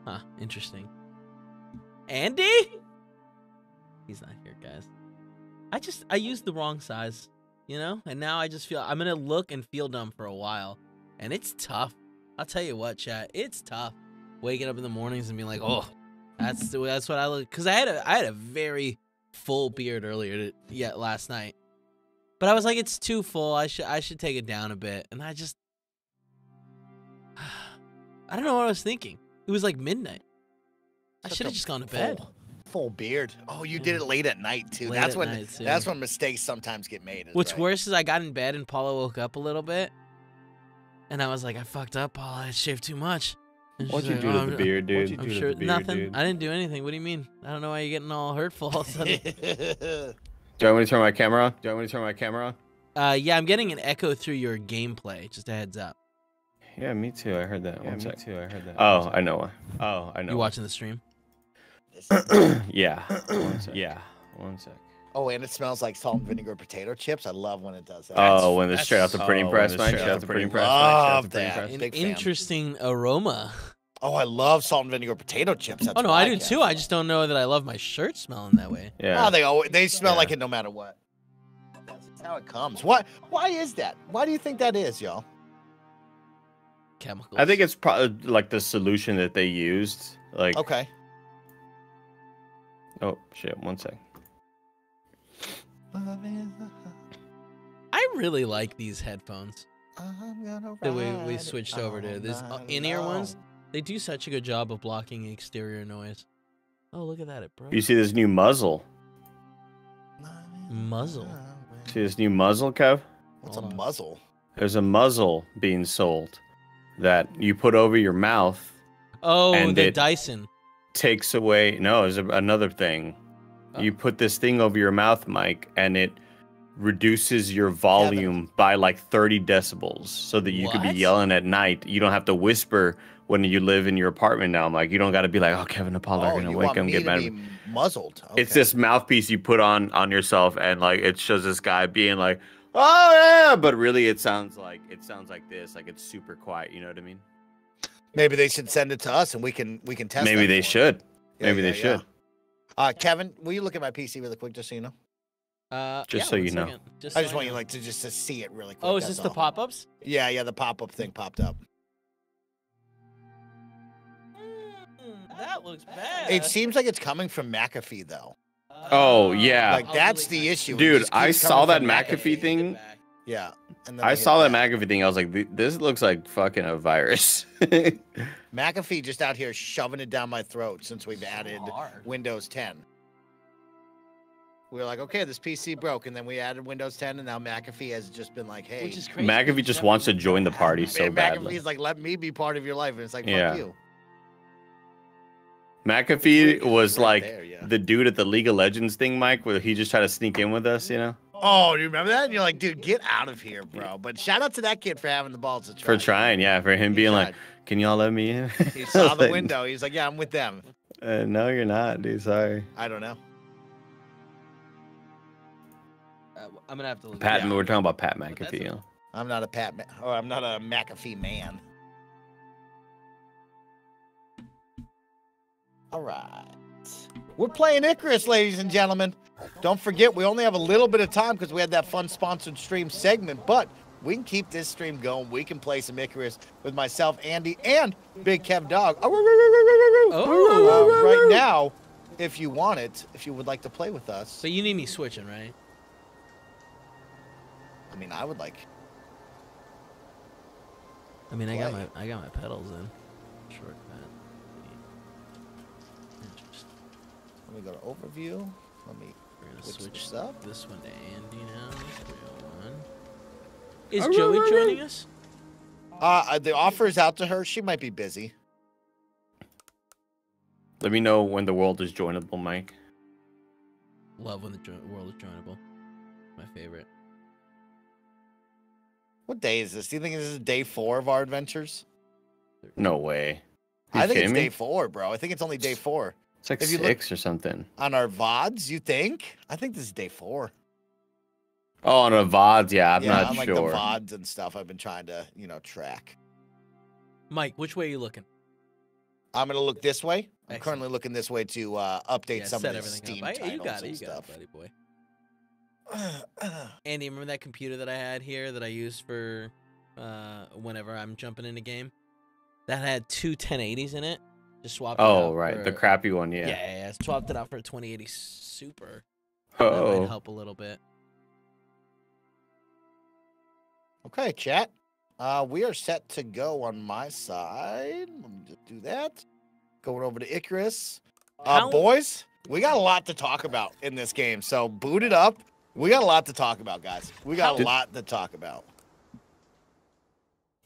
Huh, interesting. Andy? He's not here, guys. I just I used the wrong size, you know? And now I just feel I'm to look and feel dumb for a while. And it's tough. I'll tell you what, chat, it's tough waking up in the mornings and being like, "Oh, that's the way that's what I look cuz I had a I had a very full beard earlier yet last night. But I was like, it's too full. I should I should take it down a bit. And I just I don't know what I was thinking. It was like midnight. I should have just gone to bed. Full, full beard. Oh, you did it late at night too. Late that's at when night, too. that's when mistakes sometimes get made. is What's right. worse is I got in bed and Paula woke up a little bit, and I was like, I fucked up, Paula. I shaved too much. What'd you like, do "Oh, to the I'm- beard, dude? I'm do to sure the beard, nothing. dude? I didn't do anything. What do you mean? I don't know why you're getting all hurtful all of a sudden. Do I want to turn my camera on? Do I want me to turn my camera on? uh, yeah, I'm getting an echo through your gameplay. Just a heads up. Yeah, me too. I heard that. Yeah, One me sec. too, I heard that. Oh, One I know why. Oh, I know. You why. watching the stream? yeah. One sec. Yeah. One sec. oh, and it smells like salt and vinegar potato chips. I love when it does that. Oh, when it's straight out the printing oh, press, when man. it's Straight out the printing press. Love man, straight out the that. An interesting aroma. Oh, I love salt and vinegar potato chips. That's oh no, why I do too. I just don't know that I love my shirt smelling that way. Yeah. Oh, they always, they smell Yeah. like it no matter what. That's how it comes. What? Why is that? Why do you think that is, y'all? Chemicals. I think it's probably like the solution that they used. Like, Okay. Oh shit, one sec. I really like these headphones. I'm gonna The way we switched over to all this uh, night in-ear ones, they do such a good job of blocking exterior noise. Oh, look at that, it broke. You see this new muzzle? Muzzle. See this new muzzle, Kev? What's a on. muzzle? There's a muzzle being sold that you put over your mouth, Oh, And the it- Dyson. Takes away. No, there's a, another thing. You Oh. put this thing over your mouth, Mike, and it reduces your volume by like 30 decibels so that you could be yelling at night. You don't have to whisper when you live in your apartment now. I'm like, you don't got to be like, oh, Kevin and Paul are oh, going to wake up and get mad. be at me." muzzled? It's this mouthpiece you put on on yourself, and like it shows this guy being like, oh yeah, but really it sounds like it sounds like this, like it's super quiet. You know what I mean? Maybe they should send it to us and we can we can test. Maybe they for 'em. should. Yeah, Maybe yeah, they yeah. should. Uh, Kevin, will you look at my PC really quick, just so you know? Uh, Just yeah, so you know. Just I so just want you like to just to see it really quick. Oh, is that's this the all. pop-ups? Yeah, yeah, the pop-up thing popped up. that looks bad. It seems like it's coming from McAfee though. Oh, yeah. Like that's the issue. Dude, I saw that from McAfee thing. Yeah. And then I saw that back. McAfee thing. I was like, this looks like fucking a virus. McAfee just out here shoving it down my throat since we've added Windows 10. We were like, okay, this PC broke, and then we added Windows 10, and now McAfee has just been like, hey, Which is crazy. McAfee just wants to join the party so man, badly. McAfee's like, let me be part of your life, and it's like, fuck Yeah. you. McAfee was right like there, yeah. the dude at the League of Legends thing, Mike, where he just tried to sneak in with us, you know, Oh, do you remember that? And you're like, dude, get out of here, bro. But shout out to that kid for having the balls to try. for trying, yeah, for him He being like, "Can y'all let me in?" He saw the window. He's like, yeah, I'm with them. Uh, no, you're not, dude. Sorry. I don't know. Uh, I'm gonna have to look. Pat, it up. we're talking about Pat McAfee. You know? I'm not a Pat, Ma- or I'm not a McAfee man. All right. We're playing Icarus, ladies and gentlemen. Don't forget, we only have a little bit of time because we had that fun sponsored stream segment, but we can keep this stream going. We can play some Icarus with myself, Andy, and Big Kev Dog. Uh, Oh. right now, if you want it, if you would like to play with us, So you need me switching, right? I mean, I would like. I mean, I got my I got my pedals in. Shortcut. Let me go to overview. Let me We're gonna switch switch this up. this one to Andy now. 301. Is Joey joining us? Uh, the offer is out to her. She might be busy. Let me know when the world is joinable, Mike. Love when the jo- world is joinable. My favorite. What day is this? Do you think this is day four of our adventures? No way. You I think it's me? day four, bro. I think it's only day four. It's like if you six or something. On our VODs, you think? I think this is day four. Oh, on a VODs, yeah, I'm yeah, not on like sure. the VODs and stuff I've been trying to, you know, track. Mike, which way are you looking? I'm gonna look this way. I'm Excellent. currently looking this way to uh, update Yeah, some set of the everything Steam up. I- titles you got it. and You got it, buddy boy. Andy, remember that computer that I had here that I used for uh, whenever I'm jumping in a game? That had two 1080s in it. Just swapped. it Oh, out right, the crappy one, yeah. Yeah, yeah, yeah. Swapped it out for a 2080 Super. That Oh. might help a little bit. Okay, chat. Uh, we are set to go on my side. Let me just do that. Going over to Icarus. Uh, How- boys, we got a lot to talk about in this game. So boot it up. We got a lot to talk about, guys. We got a lot to talk about.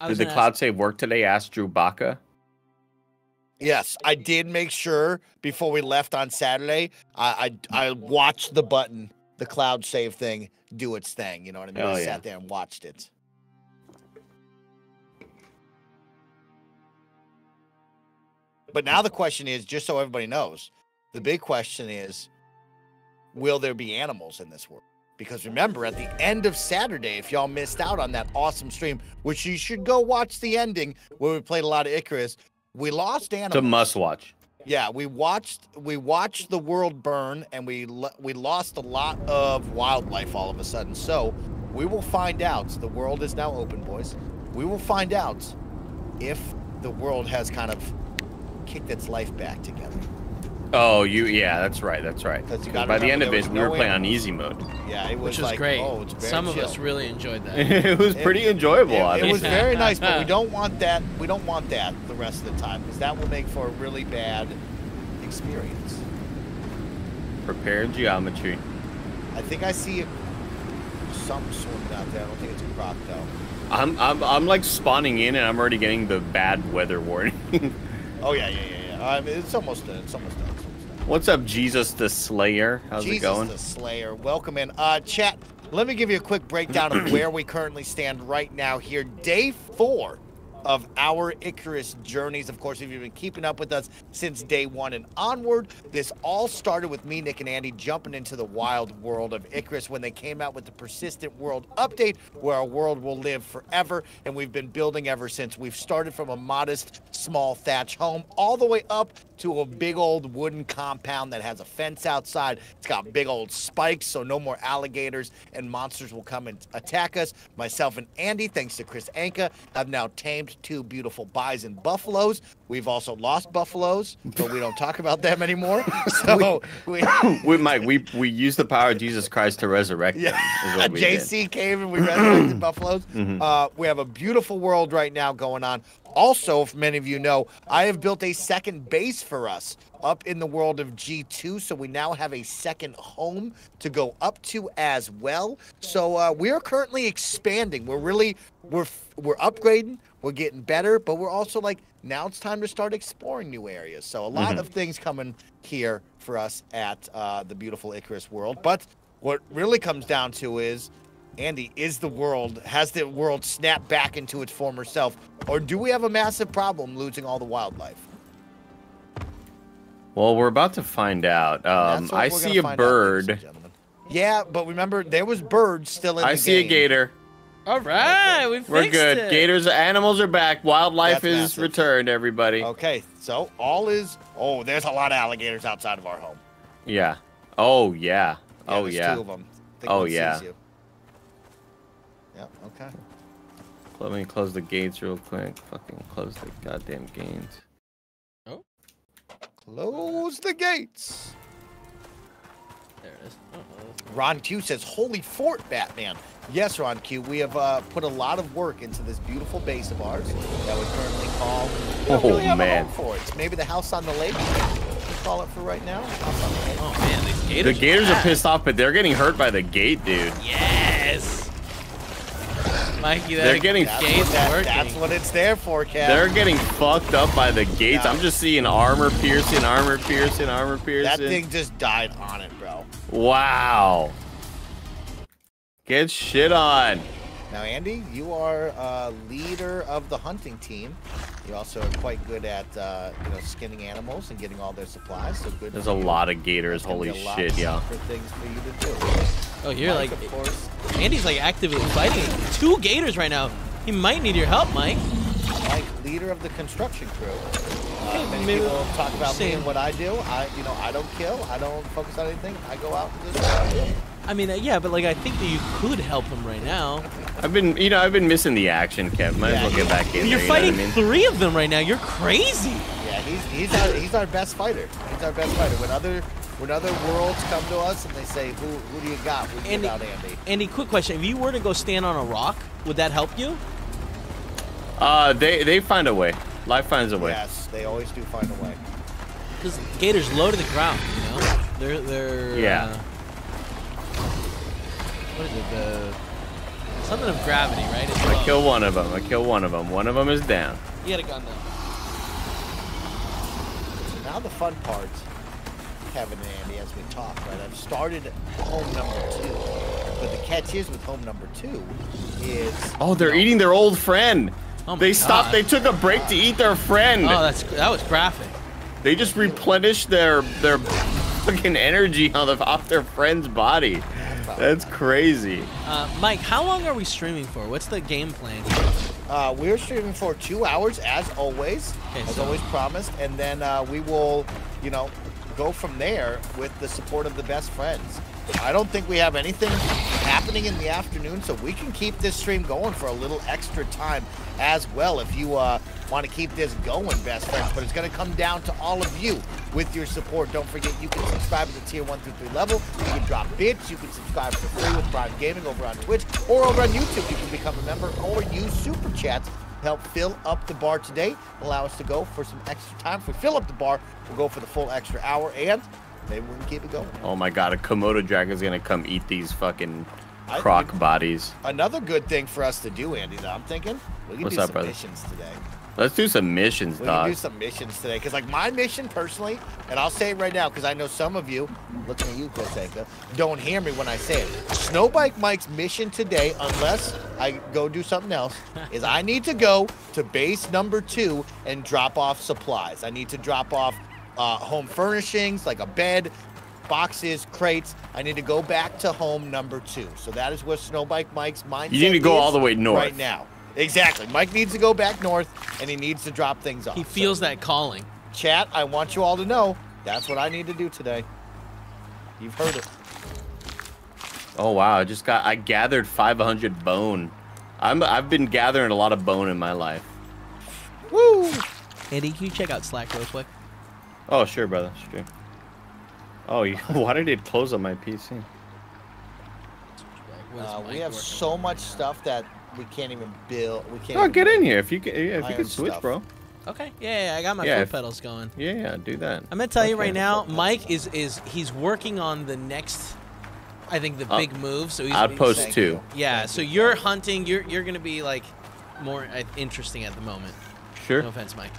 Did the cloud ask- save work today? Asked Drew Baca. Yes, I did make sure before we left on Saturday. I I, I watched the button, the cloud save thing, do its thing. You know what I mean? Oh, I yeah. sat there and watched it. But now the question is, just so everybody knows, the big question is, will there be animals in this world? Because remember, at the end of Saturday, if y'all missed out on that awesome stream, which you should go watch the ending where we played a lot of Icarus, we lost animals. It's a must watch. Yeah, we watched we watched the world burn, and we we lost a lot of wildlife all of a sudden. So we will find out. The world is now open, boys. We will find out if the world has kind of kicked its life back together. Oh, you yeah, that's right, that's right. 'Cause you By the end of it, was we were playing on easy mode. Yeah, it was which was like, great. oh, it's very Some of us really enjoyed that. it was It- pretty enjoyable. It, I it was very nice, but we don't want that. We don't want that the rest of the time because that will make for a really bad experience. prepare geometry. I think I see something swimming out there. I don't think it's a croc though. I'm I'm I'm like spawning in, and I'm already getting the bad weather warning. Oh yeah, yeah, yeah, yeah. I mean, it's almost done. It's almost done. It's almost done. What's up, Jesus the Slayer? How's Jesus it going? Jesus the Slayer, welcome in. Uh, chat. Let me give you a quick breakdown of where we currently stand right now. Here, day four of our Icarus journeys. Of course, if you've been keeping up with us since day one and onward, this all started with me, Nick, and Andy jumping into the wild world of Icarus when they came out with the Persistent World update, where our world will live forever. And we've been building ever since. We've started from a modest, small thatch home all the way up to a big old wooden compound that has a fence outside. It's got big old spikes, so no more alligators and monsters will come and attack us. Myself and Andy, thanks to Chris Anka, have now tamed two beautiful bison buffaloes. We've also lost buffaloes, but we don't talk about them anymore. So we, we Mike, we we used the power of Jesus Christ to resurrect yeah, what we did. JC came and we resurrected buffaloes. Mhm. Uh, we have a beautiful world right now going on. Also, if many of you know, I have built a second base for us up in the world of G2, so we now have a second home to go up to as well. So uh, we are currently expanding. We're really we're we're upgrading. We're getting better, but we're also like now it's time to start exploring new areas. So a lot Mhm. of things coming here for us at uh, the beautiful Icarus world. But what really comes down to is Andy, is the world, has the world snapped back into its former self? Or do we have a massive problem losing all the wildlife? Well, we're about to find out. Um, I see a find out, bird. Yeah, but remember, there was birds still in the I see a gator. All right, we fixed We're good. it. Gators, animals are back. Wildlife That's is massive. returned. Everybody. Okay, so all is. Oh, there's a lot of alligators outside of our home. Yeah. Oh yeah. Yeah, oh there's yeah. Two of them. Oh, yeah. Yeah. Okay. Let me close the gates real quick. Fucking close the goddamn gates. Oh. Close the gates. There it is. Uh-oh. Ron Q says, "Holy fort, Batman." Yes, Ron Q. We have uh, put a lot of work into this beautiful base of ours that we currently call. We don't Oh, really man. a for it. It's maybe the house on the lake. We call it for right now. House on the lake. Oh man, these The gators. gators are bad. pissed off, but they're getting hurt by the gate, dude. Yes. Mikey, They're getting- That's, gate's what that- working. that's what it's there for, Kev. They're getting fucked up by the gates. Yeah. I'm just seeing armor piercing, armor piercing, armor piercing. that thing just died on it, bro. Wow. Get shit on. Now, Andy, you are uh, leader of the hunting team. You also are quite good at uh, you know skinning animals and getting all their supplies. So good. There's a you. lot of gators. There's Holy be a lot shit, yeah. For things for you to do. Oh, you're Mike, like of course. Andy's like actively fighting two gators right now. He might need your help, Mike. Mike, leader of the construction crew. Uh, many maybe- people talk about me and what I do. I, you know, I don't kill. I don't focus on anything. I go out and just. Uh, I mean, uh, yeah, but like I think that you could help him right now. I've been, you know, I've been missing the action, Kev. Might Yeah, as well get back in You're there. fighting You know I mean? three of them right now. You're crazy. yeah, he's he's our he's our best fighter. He's our best fighter. When other when other worlds come to us and they say, "Who who do you got?" We give Andy- out Andy. Andy, quick question: If you were to go stand on a rock, would that help you? Uh, they they find a way. Life finds a way. Yes, they always do find a way. Because gators low to the ground. You know, they're they're. Yeah. Uh, what is it? The something of gravity, right? It's I low. kill one of them. I kill one of them. One of them is down. You got a gun though. Now the fun part, Kevin and Andy, as we talk, right? I've started home number two, but the catch is with home number two is Oh, they're you know, eating their old friend. Oh they stopped. God. They took a break to eat their friend. Oh, that's that was graphic. They just replenished their their fucking energy on the, off their friend's body. That's crazy. Uh, Mike, how long are we streaming for? What's the game plan? Uh, we're streaming for two hours, as always, Okay, as so- always promised, and then uh, we will, you know, go from there with the support of the best friends. I don't think we have anything happening in the afternoon, so we can keep this stream going for a little extra time as well if you uh, want to keep this going, best friends. But it's going to come down to all of you with your support. Don't forget, you can subscribe to the tier 1 through 3 level. You can drop bits. You can subscribe for free with Prime Gaming over on Twitch or over on YouTube. You can become a member or use super chats to help fill up the bar today. Allow us to go for some extra time. If we fill up the bar, we'll go for the full extra hour and maybe we can keep it going. Oh my god, a Komodo dragon is gonna come eat these fucking croc bodies. Another good thing for us to do, Andy, though, I'm thinking we can What's do up, some brother? missions today. Let's do some missions, We can do some missions today. Because, like, my mission personally, and I'll say it right now because I know some of you, looking at you, Koseka, don't hear me when I say it. Snowbike Mike's mission today, unless I go do something else, is I need to go to base number two and drop off supplies. I need to drop off uh, home furnishings, like a bed, boxes, crates. I need to go back to home number two. So that is where Snowbike Mike's mindset You need to go all the way north. right now. Exactly. Mike needs to go back north, and he needs to drop things off. He So- feels that calling. Chat, I want you all to know that's what I need to do today. You've heard it. Oh wow, I just got I gathered 500 bone. I'm I've been gathering a lot of bone in my life. Woo! Andy, can you check out Slack real quick? Oh sure, brother, sure. Oh, you, why did it close on my PC? Where's Uh, we have so much now? stuff that we can't even build. We can't. Oh, get in here if you can. Yeah, if you can switch, stuff. bro. Okay, yeah, yeah, I got my Yeah, foot if- pedals going. Yeah, yeah, do that. I'm gonna tell you right now, Mike is is he's working on the next, I think the Uh, big move. So he's Outpost Thank two. Yeah, Thank so you. you're hunting. You're you're gonna be like more uh, interesting at the moment. Sure. No offense, Mike.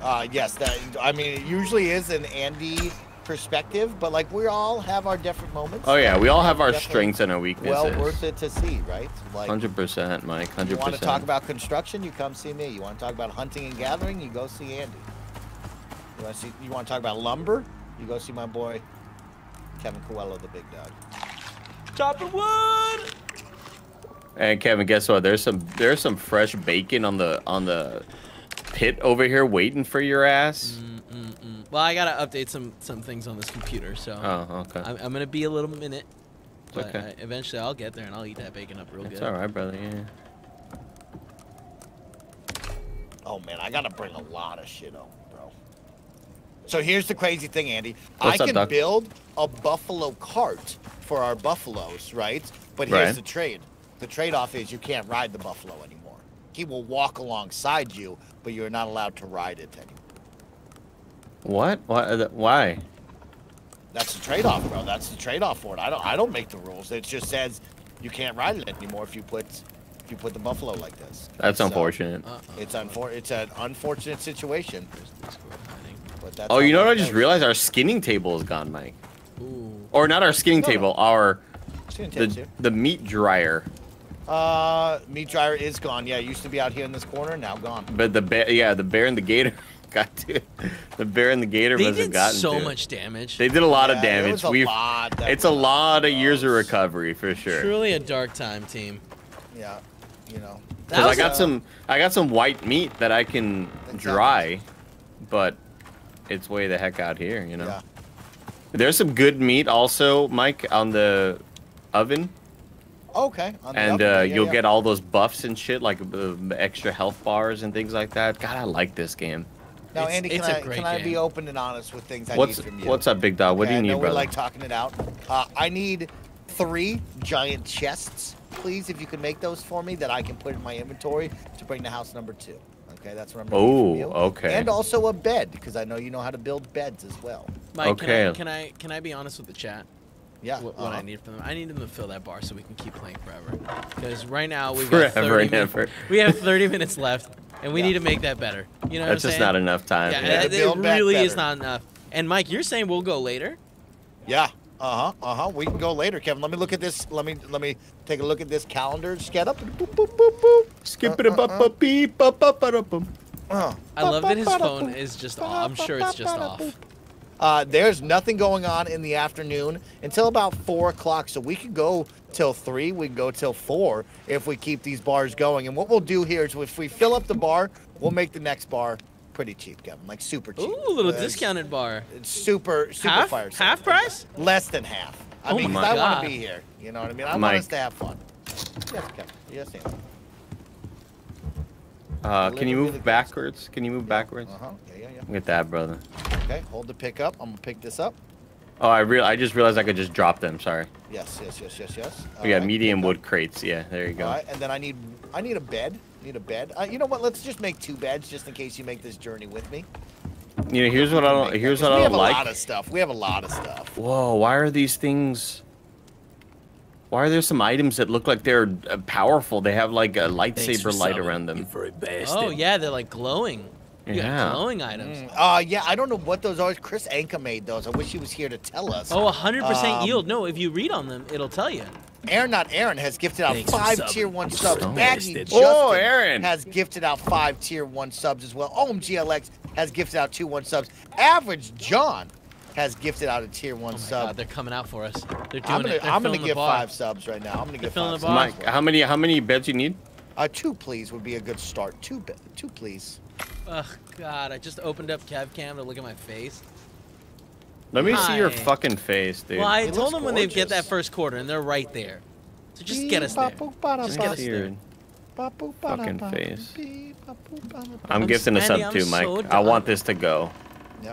Uh, yes, that. I mean, it usually is an Andy perspective, but like we all have our different moments. Oh yeah, we all have our Definitely strengths and our weaknesses. Well worth it to see, right? Like. Hundred percent, Mike. Hundred percent. You Hundred want to talk about construction? You come see me. You want to talk about hunting and gathering? You go see Andy. You want to see? You want to talk about lumber? You go see my boy Kevin Coelho, the big dog. Chopping wood. And Kevin, guess what? There's some there's some fresh bacon on the on the pit over here waiting for your ass. Mm-mm-mm. Well, I gotta update some some things on this computer, so Oh, okay. I'm, I'm gonna be a little minute. But Okay. I, eventually, I'll get there and I'll eat that bacon up real It's good. all right, brother. Yeah. Oh man, I gotta bring a lot of shit home, bro. So here's the crazy thing, Andy. What's I up, can Doc? build a buffalo cart for our buffaloes, right? But here's Right. the trade. The trade-off is you can't ride the buffalo anymore. He will walk alongside you, but you're not allowed to ride it anymore. What? Why? Uh, why? That's the trade-off, bro. That's the trade-off for it. I don't. I don't make the rules. It just says you can't ride it anymore if you put if you put the buffalo like this. That's So, unfortunate. Uh-uh. It's unfor- It's an unfortunate situation. There's Discord hiding. But that's Oh, you know what? I just goes. realized our skinning table is gone, Mike. Ooh. Or not our skinning No, no. table, our It's the you. the meat dryer. Uh, meat dryer is gone. Yeah, it used to be out here in this corner. Now gone. But the bear, yeah, the bear and the gator got to The bear and the gator They must have did gotten so to much damage. They did a lot Yeah, of there damage. was a We've lot it's a lot of years of recovery for sure. Truly a dark time, team. Yeah, you know. Cause I got a- some I got some white meat that I can Exactly. dry, but it's way the heck out here, you know. Yeah. There's some good meat also, Mike, on the oven, Okay. on the and oven, uh, yeah, you'll yeah. get all those buffs and shit, like the the extra health bars and things like that. God, I like this game. Now, It's- Andy, can it's a I great can I be open and honest with things I What's need from you? what's up, big dog? What do you I need, know we brother? like talking it out. Uh, I need three giant chests, please, if you can make those for me that I can put in my inventory to bring to house number two. Okay, that's what I'm. gonna Oh, okay. And also a bed because I know you know how to build beds as well. Mike, Okay. Can I, can I can I be honest with the chat? Yeah. What, what uh-huh. I need from them? I need them to fill that bar so we can keep playing forever. Because right now we've got Forever 30 and minutes. ever. We have 30 minutes left, and we Yeah. need to make that better. You know That's what I'm just saying? not enough time. Yeah, yeah. it, it really is not enough. And Mike, you're saying we'll go later? Yeah. Uh huh. Uh huh. We can go later, Kevin. Let me look at this. Let me let me take a look at this calendar. Just up. Boop, boop, boop, boop. Skip it up, up, up, beep, up, up, up, up, up. Uh. I love that his phone is just off. I'm sure it's just off. Uh, there's nothing going on in the afternoon until about four o'clock. So we could go till three. We can go till four if we keep these bars going. And what we'll do here is if we fill up the bar, we'll make the next bar pretty cheap, Kevin. Like super cheap. Ooh, a little Uh, discounted bar. It's super super Half? fire. sale. Half price? Less than half. I Oh mean, 'cause my I want to be here. You know what I mean? I want us to have fun. Yes, Kevin. Yes, Andy. Uh, can you move backwards? Can you move backwards? Uh huh. Yeah, yeah, yeah. Look at that, brother. Okay, hold the pick up. I'm gonna pick this up. Oh, I real I just realized I could just drop them. Sorry. Yes, yes, yes, yes, yes. We got Alright, medium wood crates. Yeah, there you go. All right, and then I need I need a bed. Need a bed. Uh, you know what? Let's just make two beds, just in case you make this journey with me. You know, here's what I don't. Here's what I we don't have like. a lot of stuff. We have a lot of stuff. Whoa, why are these things? Why are there some items that look like they're uh, powerful? They have like a lightsaber light around them. Oh, yeah, they're like glowing. You got Yeah. glowing items. Uh, yeah, I don't know what those are. Chris Anka made those. I wish he was here to tell us. Oh, 100% Um, yield. No, if you read on them, it'll tell you. Aaron, not Aaron, has gifted out Thanks five subbing. tier one subs. So Maggie. Justin Oh, Aaron. has gifted out five tier one subs as well. OMGLX has gifted out two one subs. Average John has gifted out a tier one Oh my sub. God, they're coming out for us. They're doing I'm gonna it. They're I'm gonna filling give five subs right now. I'm gonna They're give five the subs. Mike, how many how many beds you need? Uh, two please would be a good start. Two, two please. Ugh, God, I just opened up CavCam to look at my face. Let me see your fucking face, dude. well, I It told looks them when they get that first quarter, and they're right there. So just get us there. Just get us there. your fucking face. I'm, I'm gifting a s- sub too, Mike. so I want this to go.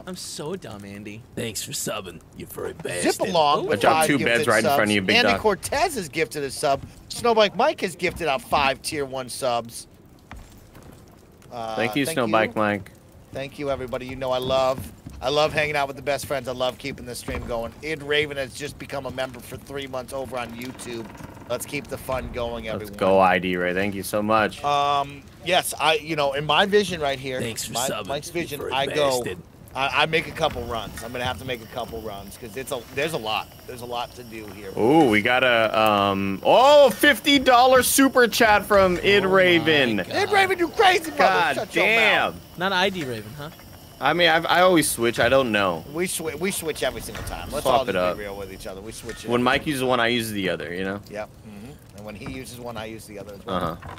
I'm so dumb, Andy. Thanks for subbing, you furry Zip bastard. along. Ooh. with I dropped two beds right in front of you, big Andy dog. Cortez has gifted a sub. Snowbike Mike has gifted out five tier one subs. Uh, Thank you, Snowbike Mike. Thank you, everybody. You know I love, I love hanging out with the best friends. I love keeping this stream going. Id Raven has just become a member for three months over on YouTube. Let's keep the fun going, everyone. Let's go, ID Ray. Thank you so much. Um, yes, I, you know, in my vision right here, Thanks for my, subbing, Mike's vision, furry I go, bastard. I, I make a couple runs. I'm gonna have to make a couple runs because it's a, there's a lot, there's a lot to do here. Oh, we got a um. Oh, fifty dollars super chat from Id Raven. Id Raven, you crazy mother! God Shut your mouth. damn. Not ID Raven, huh? I mean, I've, I always switch. I don't know. We switch, we switch every single time. Let's Swap all it up. be real with each other. We switch it. When Mike uses one, I use the other. You know. Yep. hmm And when he uses one, I use the other as well. Uh huh.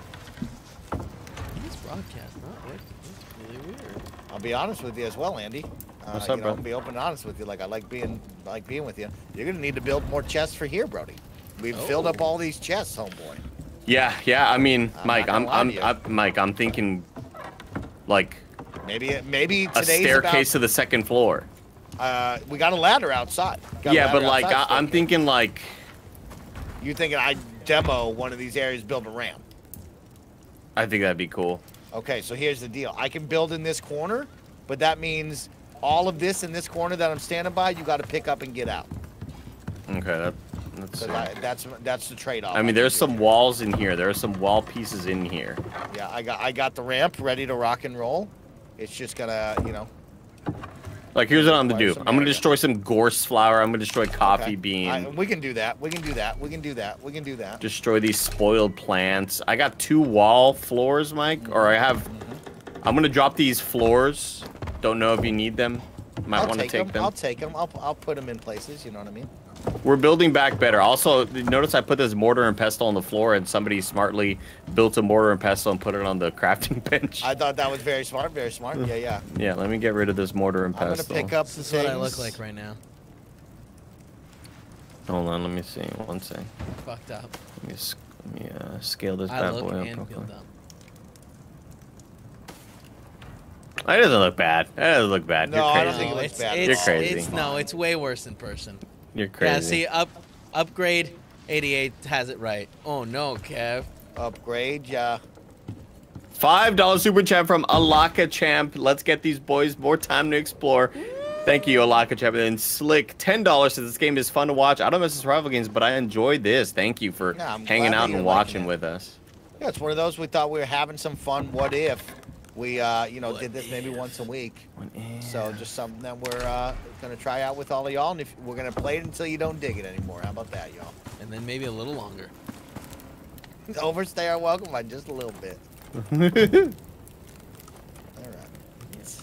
This broadcast not working. It's really weird. I'll be honest with you as well, Andy. Uh, What's you up, know, bro? I'll be open and honest with you. Like I like being, like being with you. You're gonna need to build more chests for here, Brody. We've filled up Oh. all these chests, homeboy. Yeah, yeah. I mean, I'm Mike, I'm, I'm, to you. I, Mike, I'm thinking, like Maybe, maybe a staircase to the second floor. Uh, we got a ladder outside. Yeah, but like, I, I'm thinking like, You thinking I demo one of these areas, build a ramp? I think that'd be cool. Okay, so here's the deal. I can build in this corner, but that means all of this in this corner that I'm standing by, you got to pick up and get out. Okay, that, that's. that's that's the trade-off. I mean, there's some walls in here. There are some wall pieces in here. Yeah, I got I got the ramp ready to rock and roll. It's just gonna, you know. Like, here's what I'm gonna do. I'm gonna destroy some gorse flower. I'm gonna destroy coffee okay. bean. We can do that. We can do that. We can do that. We can do that. destroy these spoiled plants. I got two wall floors, Mike, mm-hmm. or I have. Mm-hmm. I'm gonna drop these floors. Don't know if you need them. Might want to take, take them. them. I'll take them. I'll I'll put them in places. You know what I mean? We're building back better. Also, notice I put this mortar and pestle on the floor, and somebody smartly built a mortar and pestle and put it on the crafting bench. I thought that was very smart. Very smart. Yeah, yeah. yeah, let me get rid of this mortar and I'm gonna pick up. This is what I look like right now. Hold on, let me see. One sec. Fucked up. Let me, let me uh, scale this I bad boy up and real feel quick. dumb. That doesn't look bad. That doesn't look bad. No, You're I crazy. don't think it looks it's, bad. It's, You're crazy. It's, no, it's way worse in person. You're crazy. Yeah, see, up, upgrade 88 has it right. Oh no, Kev. Upgrade, yeah. Five dollar super chat from Alaka Champ. Let's get these boys more time to explore. Thank you, Alaka Champ. And Slick, ten dollars. Says this game is fun to watch. I don't miss the survival games, but I enjoy this. Thank you for Yeah, hanging out and watching with us. Yeah, it's one of those we thought we were having some fun. What if we, uh, you know, did this maybe once a week? So just something that we're uh, gonna try out with all of y'all, and if we're gonna play it until you don't dig it anymore. How about that, y'all? And then maybe a little longer. Overstay our welcome by just a little bit. All right.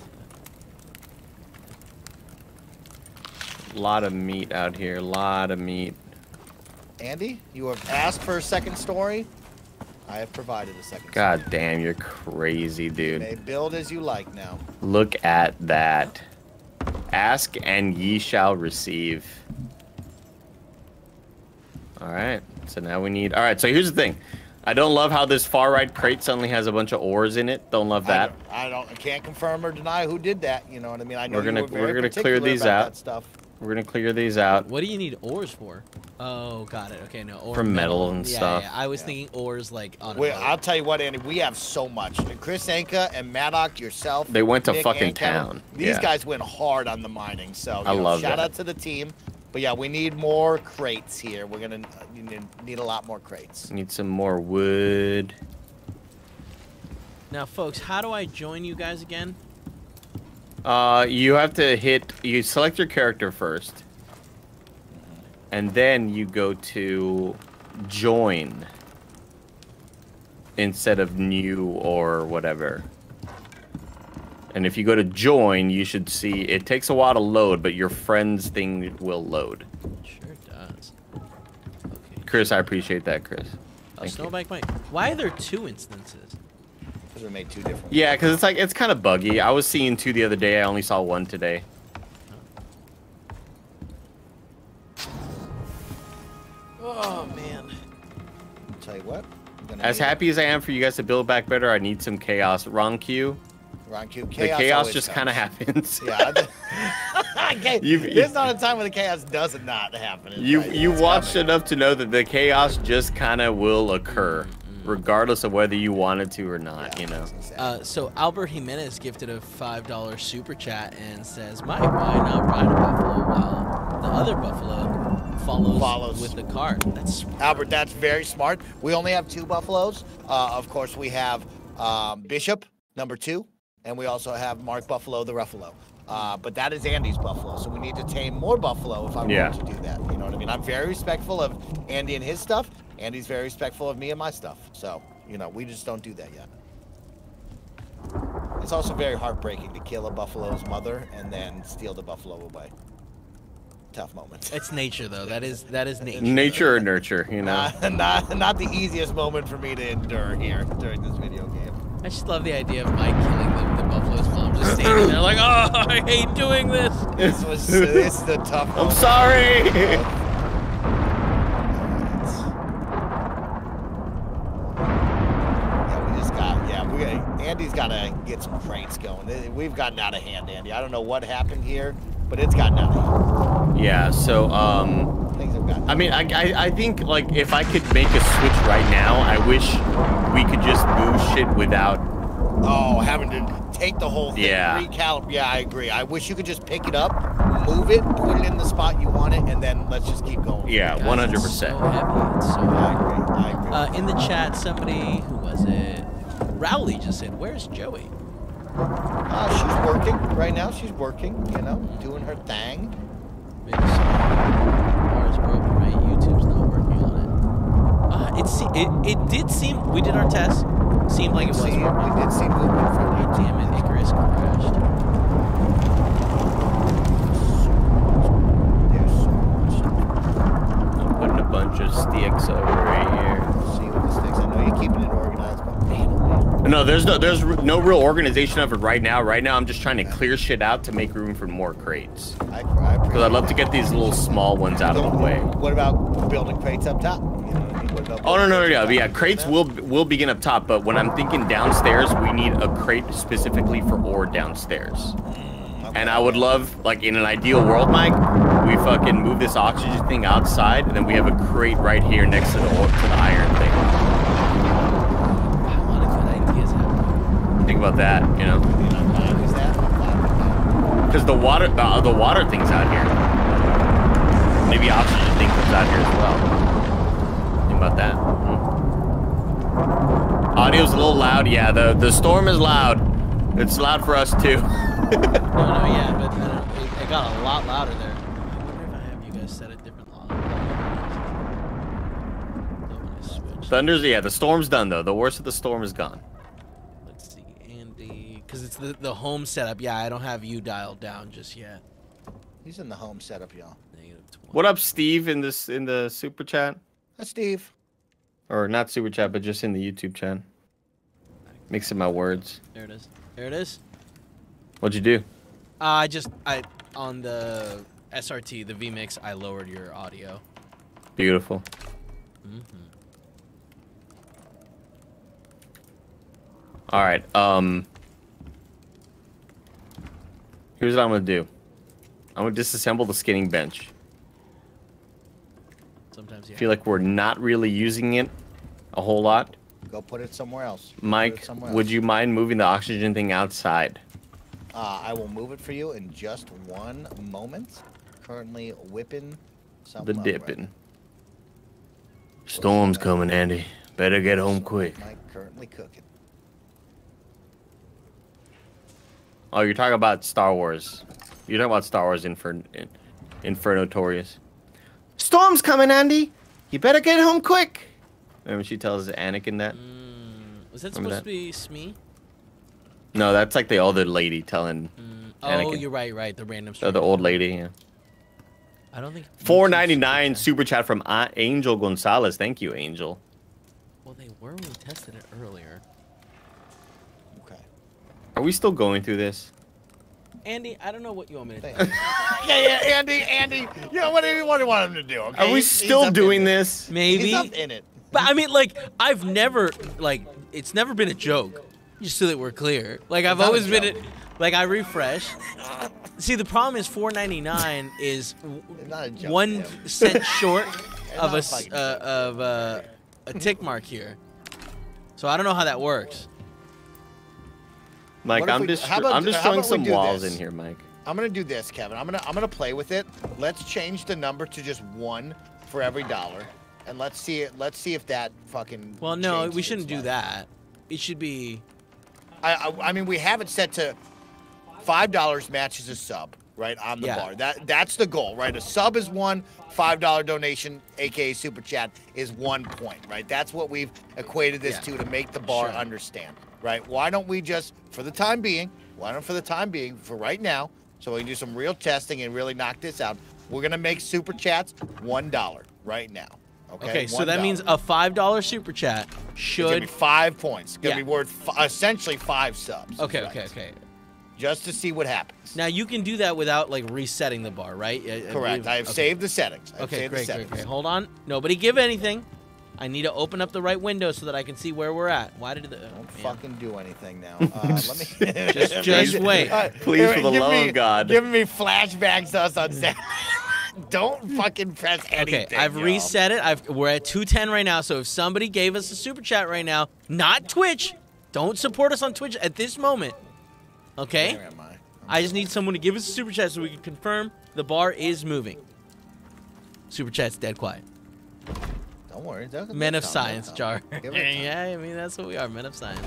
lot of meat out here. A lot of meat. Andy, you have asked for a second story. I have provided a second. God damn, you're crazy, dude. may build as you like now. Look at that. Ask and ye shall receive. All right. So now we need. All right. So here's the thing. I don't love how this far right crate suddenly has a bunch of ores in it. Don't love I that. don't, I don't. I can't confirm or deny who did that. You know what I mean? I know We're gonna- were we're gonna clear these out. Stuff. We're gonna clear these out. What do you need ores for? Oh, got it. Okay, no. Ore For metal and yeah, stuff. Yeah, I was Yeah. thinking ores like on a We, boat. I'll tell you what, Andy. We have so much. Chris Anka and Maddock, yourself. They went to Nick, fucking and Kevin, town. These Yeah. guys went hard on the mining. So I you know, love shout that. out to the team. But yeah, we need more crates here. We're gonna uh, need, need a lot more crates. Need some more wood. Now, folks, how do I join you guys again? Uh, you have to hit. You select your character first, and then you go to join instead of new or whatever. And if you go to join, you should see it takes a while to load, but your friend's thing will load. Sure does. Okay. Chris, I appreciate that, Chris. Thank you. Snowbike Mike. Why are there two instances? Because we made two different. Yeah, because it's like it's kind of buggy. I was seeing two the other day. I only saw one today. Oh man. tell you what. As happy as I am for you guys to build back better, I need some chaos. Wrong Q. Ron Q. The Chaos chaos just kind of happens. Yeah. You've- There's not a time when the chaos does not happen. It's You right- you watched coming. enough to know that the chaos just kind of will occur, regardless of whether you wanted to or not. Yeah, You know. Uh, so Albert Jimenez gifted a five dollar super chat and says, "Mike, why not ride a buffalo while the other buffalo follows, Follows. with the cart?" That's Albert, that's very smart. We only have two buffaloes. Uh, of course, we have um, Bishop, number two, and we also have Mark Buffalo, the Ruffalo. Uh, but that is Andy's buffalo, so we need to tame more buffalo if I Yeah. want to do that. You know what I mean? I'm very respectful of Andy and his stuff. Andy's very respectful of me and my stuff. So, you know, we just don't do that yet. It's also very heartbreaking to kill a buffalo's mother and then steal the buffalo away. Tough moment. it's nature though. That is that is nature. Nature or nurture, you know. Not, not, not the easiest moment for me to endure here during this video game. I just love the idea of Mike killing the, the buffalo's mom, just standing there like, "Oh, I hate doing this." This was this is the tough. I'm moment. sorry. Yeah, we just got. Yeah, we. got- Andy's got to get some crates going. Eh, We've gotten out of hand, Andy. I don't know what happened here, but it's gotten out of hand. yeah. So um. Things have gotten. I mean, I, I, I think like if I could make a switch right now, I wish we could just move shit without. Oh, having to take the whole thing, Yeah. recalibrate. Yeah, I agree. I wish you could just pick it up, move it, put it in the spot you want it, and then let's just keep going. Yeah, Guys, one hundred it's So percent. heavy. It's so I agree. I agree. Uh, in the chat, somebody who was it? Rowley just said, "Where's Joey?" Uh, she's working right now. She's working. You know, doing her thing. Maybe some bar is broken, right? YouTube's not working on it. Uh, it, se- it it did seem we did our test. Seemed like it was working. we did see movement from God you. damn it, Icarus crashed. There's so much. I'm putting a bunch of sticks over here. See what the sticks. I know you're keeping it organized, but man, oh man. No, there's no there's no real organization of it right now. Right now, I'm just trying to clear shit out to make room for more crates. Because I'd love to get these little small ones out of the way. What about building crates up top? You know what I mean? What Oh no no no no! Yeah, crates will will begin up top, but when I'm thinking downstairs, we need a crate specifically for ore downstairs. Mm, and I would love, like in an ideal world, Mike, we fucking move this oxygen thing outside, and then we have a crate right here next to the ore, to the iron thing. A lot of good ideas happening. Think about that, you know, because the water uh, the water thing's out here. Maybe oxygen thing comes out here as well. Think about that. Hmm. Audio's a little loud. Yeah, the the storm is loud. It's loud for us too. No, no, yeah, but uh, it, it got a lot louder there. I wonder if I have you guys set a different log. So when I Thunder's yeah, the storm's done though. The worst of the storm is gone. Let's see, Andy, because it's the the home setup. Yeah, I don't have you dialed down just yet. He's in the home setup, y'all. Negative What up, Steve, in this in the super chat? That's Steve. Or not super chat, but just in the YouTube chat. Mixing my words. There it is. There it is. What'd you do? Uh, I just I on the SRT, the vMix, I lowered your audio. Beautiful. Mm-hmm. All right. Um. Here's what I'm gonna do. I'm gonna disassemble the skinning bench. Sometimes I feel like we're not really using it a whole lot. Go put it somewhere else. Mike, it somewhere would you mind moving the oxygen thing outside? Uh, I will move it for you in just one moment. Currently whipping The something. up right dipping. Storm's coming, Andy. Better get home quick. Mike currently cooking. Oh, you're talking about Star Wars. You're talking about Star Wars Infer- in- Inferno Torius. Storm's coming, Andy. You better get home quick. Remember she tells Anakin that? Mm, was that Remember supposed to be Shmi? No, that's like the older lady telling Mm, oh, Anakin. you're right, right. The random. uh, stream. the old lady. Yeah. I don't think. Four YouTube's ninety nine super super chat from Angel Gonzalez. Thank you, Angel. Well, they were when we tested it earlier. Okay. Are we still going through this? Andy, I don't know what you want me to do. Yeah, yeah, Andy, Andy. You know what do you, what want him to do? Okay. Are we He's- he's still up in doing it. this? Maybe. He's up in it. But I mean, like, I've never, like, it's never been a joke. Just so that we're clear. Like, I've always been joke. it. Like, I refresh. See, the problem is 4.99 is w- It's not a joke. one Tim. cent short of not a a s- uh, of uh, a tick mark here. So I don't know how that works. Mike, I'm we- just about- I'm just how throwing about we some walls this? in here, Mike. I'm gonna do this, Kevin. I'm gonna I'm gonna play with it. Let's change the number to just one for every dollar, and let's see it. Let's see if that fucking. Well, no, we shouldn't do that. It should be. I, I I mean we have it set to five dollars matches a sub right on the Yeah. bar. That that's the goal, right? A sub is one, five dollar donation, aka super chat, is one point, right? That's what we've equated this Yeah. to to make the bar Sure. understand, right? Why don't we just, for the time being, why don't for the time being, for right now, so we can do some real testing and really knock this out. We're gonna make super chats one dollar right now. Okay. Okay, so that means a five dollar super chat should. be five points. It's gonna Yeah. be worth f- essentially five subs. Okay, Right. okay, okay. Just to see what happens. Now you can do that without like resetting the bar, right? I- I Correct. I have okay. saved the settings. I've Okay, great, the great, settings. great. Hold on. Nobody give anything. I need to open up the right window so that I can see where we're at. Why did the? Don't man. fucking do anything now. Uh, let me Just- just wait. Uh, Please, for the love me- of God. Giving me flashbacks to us on set. Don't fucking press anything. Okay, I've y'all. reset it. I've we're at 210 right now. So if somebody gave us a super chat right now, not Twitch, don't support us on Twitch at this moment. Okay? Where am I? I just need someone to give us a super chat so we can confirm the bar is moving. Super chat's dead quiet. Don't worry. they'll- they'll Men of science, they'll Jar. come. Give it time. yeah, I mean that's what we are, men of science.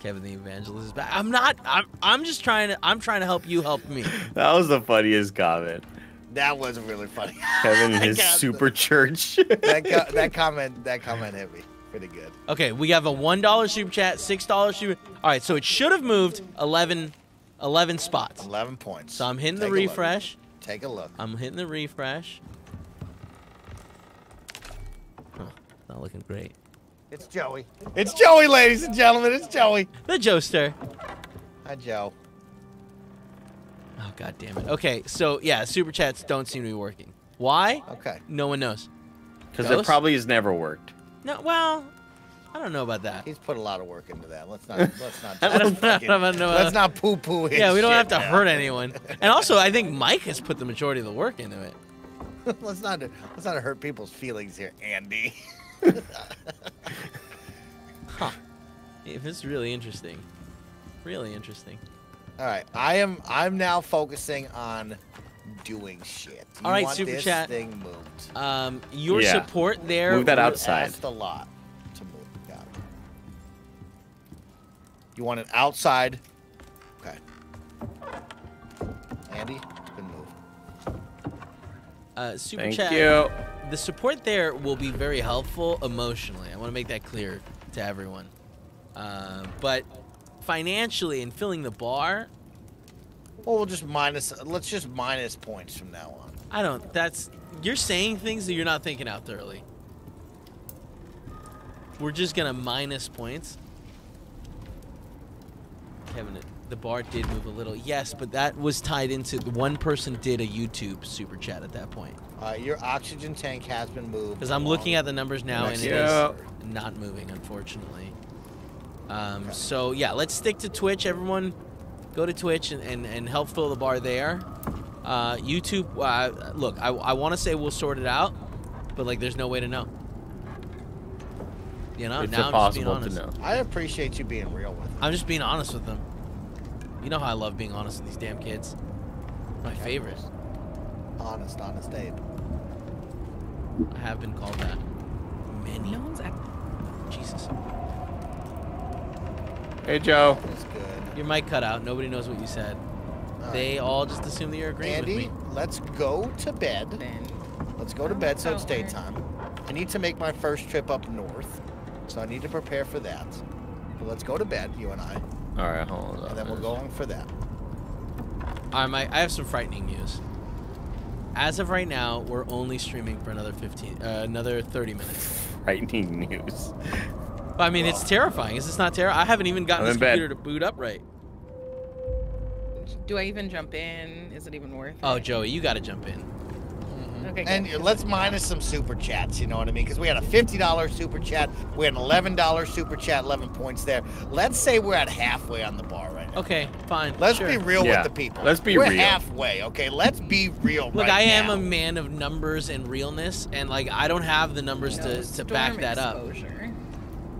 Kevin the evangelist is back. I'm not. I'm. I'm just trying to. I'm trying to help you help me. That was the funniest comment. That was really funny. Kevin his God, super church. that, co- that comment. That comment hit me pretty good. Okay, we have a one dollar super chat, six dollar super. All right, so it should have moved 11, 11 spots. Eleven points. So I'm hitting the Take a refresh. Take a look. I'm hitting the refresh. Not looking great. It's Joey. It's Joey, ladies and gentlemen. It's Joey. The Joester. Hi, Joe. Oh god damn it. Okay, so yeah, super chats don't seem to be working. Why? Okay. No one knows. Because it probably has never worked. No, well, I don't know about that. He's put a lot of work into that. Let's not. Let's not. I don't know, I don't let's not poo-poo. his Yeah, we don't have to now. hurt anyone. And also, I think Mike has put the majority of the work into it. let's not. Let's not hurt people's feelings here, Andy. If it's really interesting, really interesting. All right, I am. I'm now focusing on doing shit. You All right, want Super this Chat. thing moved. Um, your Yeah. support there. Move that outside. Asked a lot to move. Got it. You want it outside? Okay. Andy, good move. Uh, Super Thank chat. you. The support there will be very helpful emotionally. I want to make that clear to everyone. Um, but financially and filling the bar, Well, we'll just minus. Let's just minus points from now on. I don't. That's you're saying things that you're not thinking out thoroughly. We're just gonna minus points. Kevin, the bar did move a little. Yes, but that was tied into one person did a YouTube super chat at that point. Uh, your oxygen tank has been moved. Because I'm looking at the numbers now and Next it year. is not moving, unfortunately. Um, so yeah, let's stick to Twitch. Everyone, go to Twitch and, and, and help fill the bar there. Uh, YouTube, uh, look, I, I want to say we'll sort it out, but like, there's no way to know. You know, It's now I'm just being impossible to honest. know. I appreciate you being real with me. I'm just being honest with them. You know how I love being honest with these damn kids. My favorite. Honest, honest Abe. I have been called that. Many. No one's at Jesus. Hey, Joe. That's good. Your mic cut out. Nobody knows what you said. All They all just assume that you're agreeing Andy, with me. let's go to bed. Ben. Let's go to bed so it's daytime. I need to make my first trip up north, so I need to prepare for that. But let's go to bed, you and I, All right, hold on. and then we'll go on for that. All right, Mike, I have some frightening news. As of right now, we're only streaming for another 15, uh, another 30 minutes. Frightening news. But I mean, it's terrifying. Is this not terrifying? I haven't even gotten I'm this in bed. computer to boot up right. Do I even jump in? Is it even worth Oh, it? Joey, you got to jump in. Okay. And good. let's minus some super chats, you know what I mean? Because we had a $50 super chat, we had an $11 super chat, 11 points there. Let's say we're at halfway on the bar right now. Okay, fine. Let's sure. be real Yeah, with the people. let's be real. we're real. halfway, okay? Let's be real Look, right I am now. a man of numbers and realness, and like I don't have the numbers No to, to back storm that up. exposure.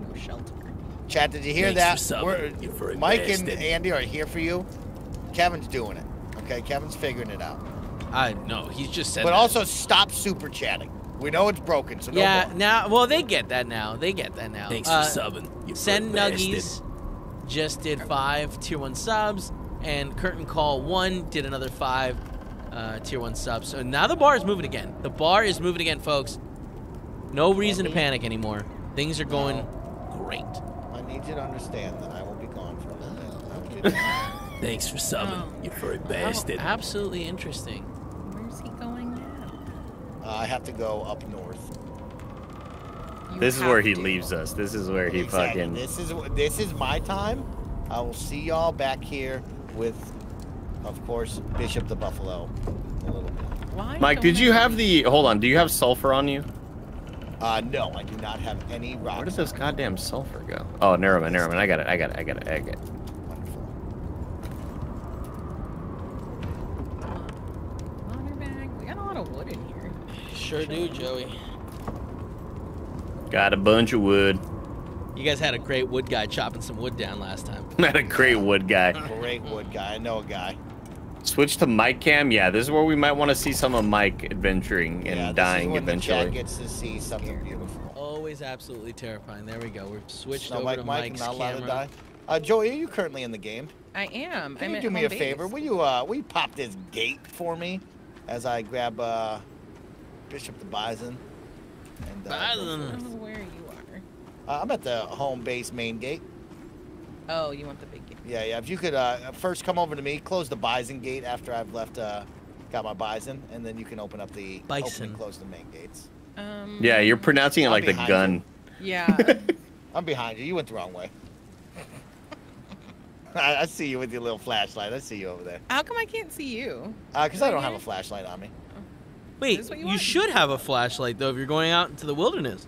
No shelter. Chat, did you hear Thanks that? subbing, We're- Mike and. Andy are here for you. Kevin's doing it. Okay, Kevin's figuring it out. I no, he's just said. But that. also stop super chatting. We know it's broken, so yeah, more. now well they get that now. They get that now. Thanks Uh, for subbing. You Send furry Nuggies just did five tier one subs, and Curtain Call one did another five uh, tier one subs. So now the bar is moving again. The bar is moving again, folks. No reason to panic anymore. Things are going great. I need you to understand that I will be gone for a little bit. I want you. Thanks for subbing. Oh. You furry How bastard. absolutely interesting. Where's he going now? Uh, I have to go up north. You This is where he to. leaves us. This is where he Exactly. fucking. This is this is my time. I will see y'all back here with, of course, Bishop the Buffalo. A little bit. Why Mike, did you have the? Hold on. Do you have sulfur on you? Uh, no, I do not have any rock. Where does this goddamn sulfur go? Oh, never mind. Never mind. I got it. I got it. I got it. I got it. Wonderful. Water bag. We got a lot of wood in here. Sure do, Joey. Got a bunch of wood. You guys had a great wood guy chopping some wood down last time. Not a great wood guy. Great wood guy. I know a guy. Switch to Mike Cam. Yeah, this is where we might want to see some of Mike adventuring and yeah, dying is when the eventually. chat gets to see something beautiful. Always absolutely terrifying. There we go. We're switched No, over Mike, to Mike, Mike's not allowed to die. Uh, Joey, are you currently in the game? I am. Can I'm you do me home a favor? Will you uh, will you pop this gate for me as I grab uh, Bishop the Bison? And, uh, go I Bison. don't know where you are. Uh, I'm at the home base main gate. Oh, you want the big gate? Yeah, yeah. If you could uh, first come over to me, close the bison gate after I've left, uh, got my bison, and then you can open up the open Bison. and close the main gates. Um. Yeah, you're pronouncing it I'm like the behind gun. Yeah. I'm behind you. You went the wrong way. I, I see you with your little flashlight. I see you over there. How come I can't see you? Uh, cause I don't have a flashlight on me. Wait, Is this what you, you should have a flashlight though if you're going out into the wilderness.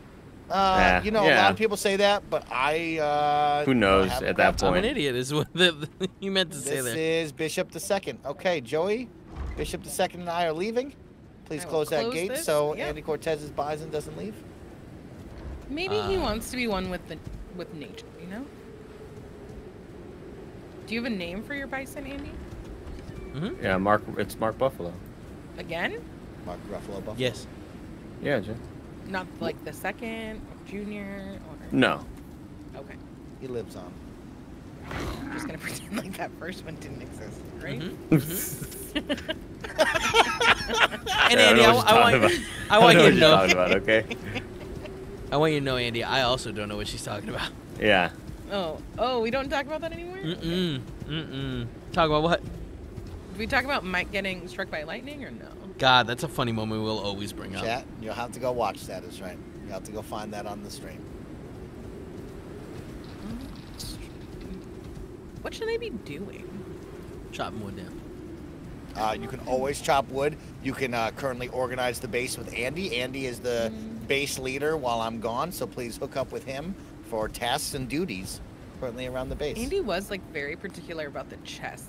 Uh, Yeah, you know, a lot of people say that, but I. Uh, Who knows haven't at that got I'm point? an idiot. Is what the, you meant to say This is Bishop the Second. Okay, Joey, Bishop the Second and I are leaving. Please I will close that gate this, so yeah. Andy Cortez's bison doesn't leave. Maybe he Uh. wants to be one with the with nature, you know? Do you have a name for your bison, Andy? Mm -hmm. Yeah, Mark. It's Mark Buffalo. Again? Mark Ruffalo Buffalo. Yes. Yeah, Jay. Not like the second or junior or No. okay. He lives on. I'm just gonna pretend like that first one didn't exist, right? Mm-hmm. And Yeah, I Andy, know I, what I you're want, talking I want know you what to know. about. Okay. I want you to know, Andy. I also don't know what she's talking about. Yeah. Oh, oh, we don't talk about that anymore. Mm-mm. Mm-mm. Talk about what? Did we talk about Mike getting struck by lightning or no? God, that's a funny moment we'll always bring up. Chat, you'll have to go watch that. Is right. You'll have to go find that on the stream. What should I be doing? Chopping wood down. Uh, you can always chop wood. You can uh, currently organize the base with Andy. Andy is the base leader while I'm gone, so please hook up with him for tasks and duties currently around the base. Andy was like very particular about the chest.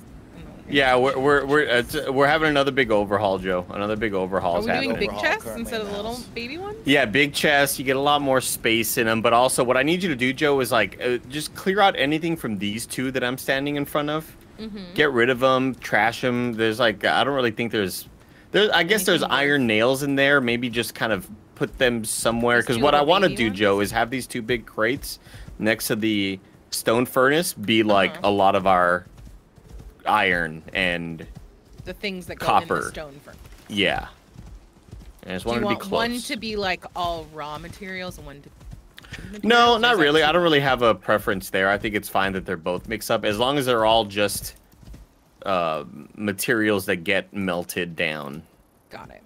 And the Yeah, we're we're we're it's, we're having another big overhaul, Joe. Another big overhaul Are is we doing happening. big Overhaul chests instead of the the little baby ones? Yeah, big chests. You get a lot more space in them. But also, what I need you to do, Joe, is like uh, just clear out anything from these two that I'm standing in front of. Mm-hmm. Get rid of them, trash them. There's like I don't really think there's there. I guess there's iron nails in there. Maybe just kind of put them somewhere. Because what I want to do, ones? Joe, is have these two big crates next to the stone furnace be like Uh-huh. a lot of our iron and The things that go in Copper. the stone furnace. yeah. And I just Do wanted you to be want close. one to be like all raw materials and one to No, not really. too- I don't really have a preference there. I think it's fine that they're both mixed up as long as they're all just uh, materials that get melted down. Got it.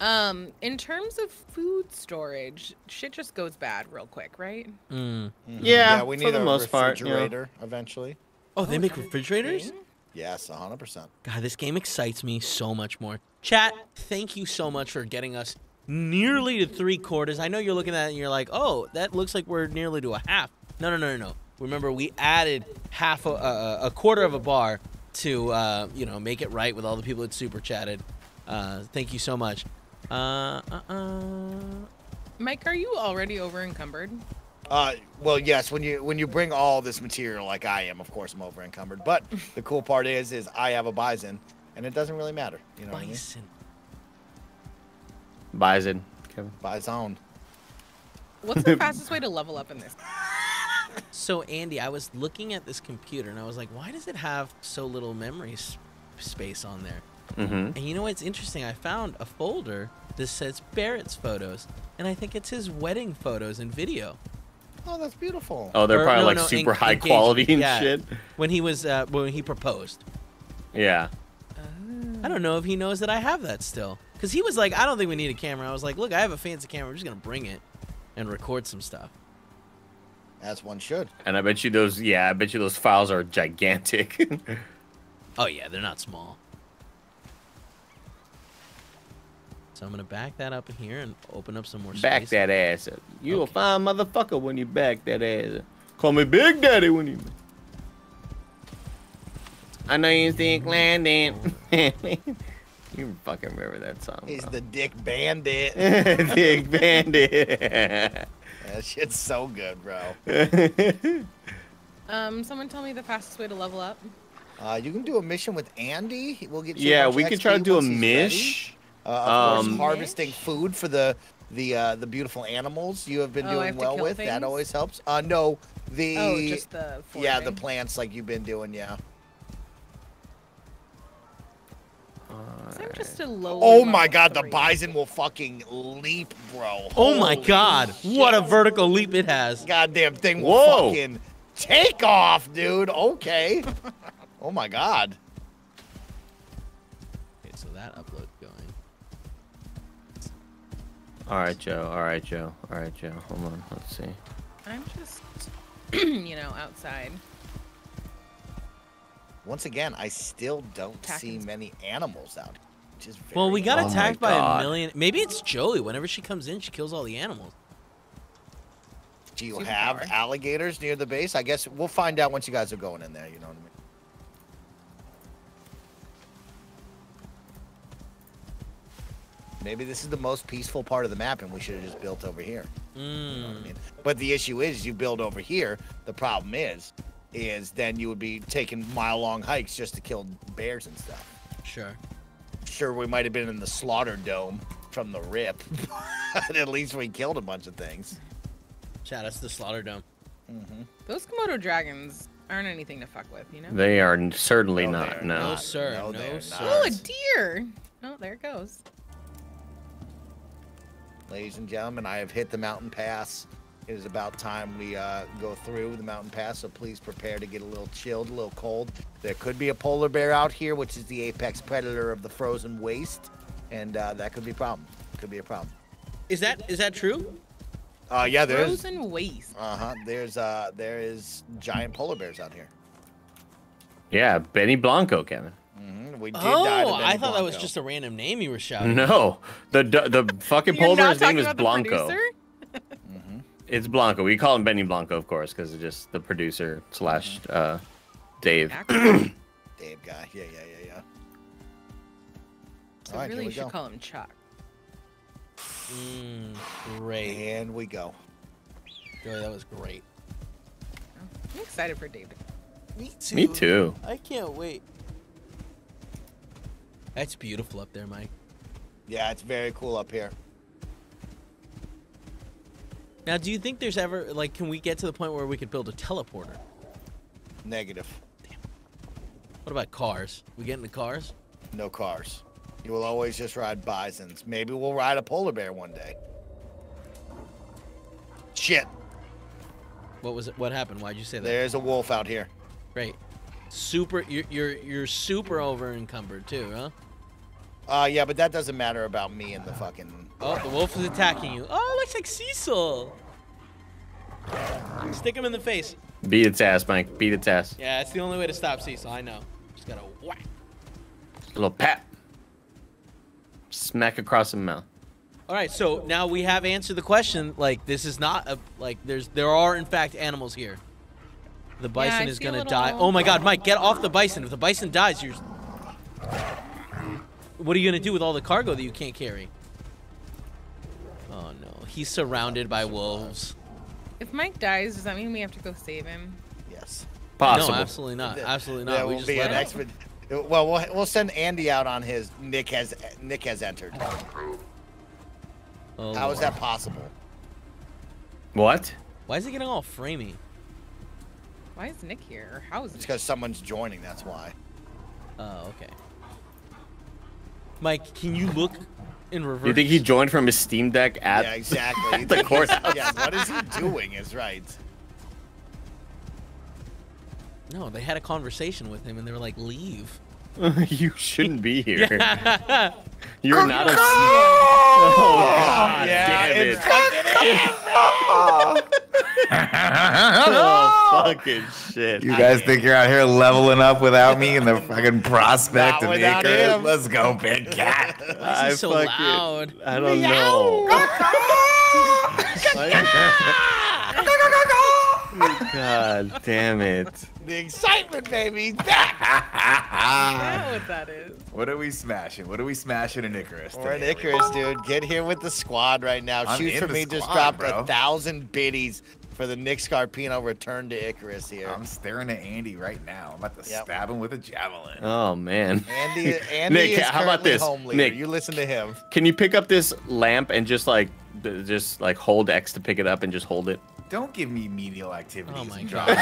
Um, in terms of food storage, shit just goes bad real quick, right? Mm. Mhm. Yeah, we for need the a most part, yeah. refrigerator eventually. Oh, they Oh, make is that a refrigerators? thing? Yes, 100%. God, this game excites me so much more. Chat, thank you so much for getting us nearly to three quarters. I know you're looking at it and you're like, oh, that looks like we're nearly to a half. No, no, no, no, no. Remember, we added half a, a, a quarter of a bar to, uh, you know, make it right with all the people that super chatted. Uh, thank you so much. Uh, uh, uh. Mike, are you already over encumbered? Uh, well, yes. When you when you bring all this material like I am, of course I'm over encumbered. But the cool part is, is I have a bison, and it doesn't really matter. You know what I mean? Bison. Bison, Kevin. Bison. What's the fastest way to level up in this? So, Andy, I was looking at this computer and I was like, why does it have so little memory s- space on there? Mm-hmm. And you know what's interesting? I found a folder that says Barrett's photos, and I think it's his wedding photos and video. Oh, that's beautiful. Oh, they're Or, probably no, like no, super en- high engagement, quality and yeah. shit. When he was uh, when he proposed. Yeah. I don't know if he knows that I have that still. Because he was like, I don't think we need a camera. I was like, look, I have a fancy camera. I'm just going to bring it and record some stuff. As one should. And I bet you those. Yeah, I bet you those files are gigantic. Oh, yeah, they're not small. So I'm going to back that up in here and open up some more back space. that ass up. You a fine motherfucker when you back that ass up. Call me Big Daddy when you. I know you think landing. you fucking remember that song. He's bro. the Dick Bandit. Dick Bandit. that shit's so good, bro. Um, someone tell me the fastest way to level up. Uh, you can do a mission with Andy. We'll get you. yeah, we of could try to do a mish. ready. Mish. Uh, of Um, course, harvesting food for the the uh, the beautiful animals you have been Oh, doing have well kill with. That always helps. Uh, no, the Oh, just the yeah, the plants like you've been doing. Yeah. Just a. Oh my God, the bison will fucking leap, bro. Oh my Holy God. What a vertical leap it has. goddamn thing will Whoa. fucking take off, dude. Okay. oh my God. All right, Joe. All right, Joe. All right, Joe. Hold on. Let's see. I'm just, you know, outside. Once again, I still don't see many animals out. which is very Well, we got Oh my attacked by God. a million. Maybe it's Joey. Whenever she comes in, she kills all the animals. Do you Superpower. have alligators near the base? I guess we'll find out once you guys are going in there. You know what I mean? Maybe this is the most peaceful part of the map, and we should have just built over here. You know what I Mm. mean? But the issue is, you build over here. The problem is, is then you would be taking mile-long hikes just to kill bears and stuff. Sure. Sure, we might have been in the slaughter dome from the rip, but at least we killed a bunch of things. Chat, that's the slaughter dome. Those Komodo dragons aren't anything to fuck with, you know? They are certainly No, not. they're No. No, sir. No, No, sir. not. Oh, a deer! Oh, there it goes. Ladies and gentlemen, I have hit the mountain pass. It is about time we uh, go through the mountain pass, so please prepare to get a little chilled, a little cold. There could be a polar bear out here, which is the apex predator of the frozen waste, and uh, that could be a problem. Could be a problem. Is that is that true? Uh, yeah, there's. Frozen waste. Uh huh. There's uh, there is giant polar bears out here. Yeah, Benny Blanco, Kevin. We did die to Oh, Benny I thought that was just a random name you were shouting. No, the the, the fucking You're polar bear's name talking is about the Blanco. It's Blanco. We call him Benny Blanco, of course, because it's just the producer slash uh, Dave. Dave guy. Yeah, yeah, yeah, yeah. So All right, here really, you should go. call him Chuck. Mm, great. And we go. Joey, that was great. I'm excited for David. Me too. Me too. I can't wait. That's beautiful up there, Mike. Yeah, it's very cool up here. Now, do you think there's ever like, can we get to the point where we could build a teleporter? Negative. Damn. What about cars? We get into cars? No cars. You will always just ride bisons. Maybe we'll ride a polar bear one day. Shit. What was it? What happened? Why'd you say that? There's a wolf out here. Great. Super. You're you're you're super over encumbered too, huh? Uh, yeah, but that doesn't matter about me and the fucking. Oh, the wolf is attacking you. Oh, it looks like Cecil. Stick him in the face. Beat its ass, Mike. Beat its ass. Yeah, it's the only way to stop Cecil. I know. Just gotta whack. A little pat. Smack across the mouth. All right, so now we have answered the question. Like, this is not a like. There's there are in fact animals here. The bison I is gonna die. Oh my God, Mike, get off the bison. If the bison dies, you're. What are you gonna do with all the cargo that you can't carry? Oh no, he's surrounded by wolves. If Mike dies, does that mean we have to go save him? Yes. Possible. No, absolutely not. Absolutely not. There we will just be let an him- expert. Well, we'll we'll send Andy out on his. Nick has Nick has entered. Oh, How is Lord. that possible? What? Why is it getting all framey? Why is Nick here? Or how is It's Nick? because someone's joining. That's why. Oh, okay. Mike, can you look in reverse? You think he joined from his Steam Deck at? yeah, exactly. the courthouse? yeah, what is he doing? Is right. No, they had a conversation with him, and they were like, "Leave." you shouldn't be here. Yeah. You're not a. Oh, God Yeah, damn it. it's oh, fucking shit. You guys think you're out here leveling up without me and the fucking prospect Not of without Icarus? him. Let's go, big cat. Why is he so loud? I don't know. God damn it. the excitement, baby. He's. I know what that is. What are we smashing? What are we smashing in Icarus? We're in? Icarus, dude. Get here with the squad right now. I'm Shoot for the me just squad, dropped bro. a thousand biddies for the Nick Scarpino return to Icarus here. I'm staring at Andy right now. I'm about to Yep. stab him with a javelin. Oh man. Andy, Andy Nick, is how about this? home leader. Nick. You listen to him. Can you pick up this lamp and just like, just like hold X to pick it up and just hold it? Don't give me menial oh activities. Oh my God. drop Get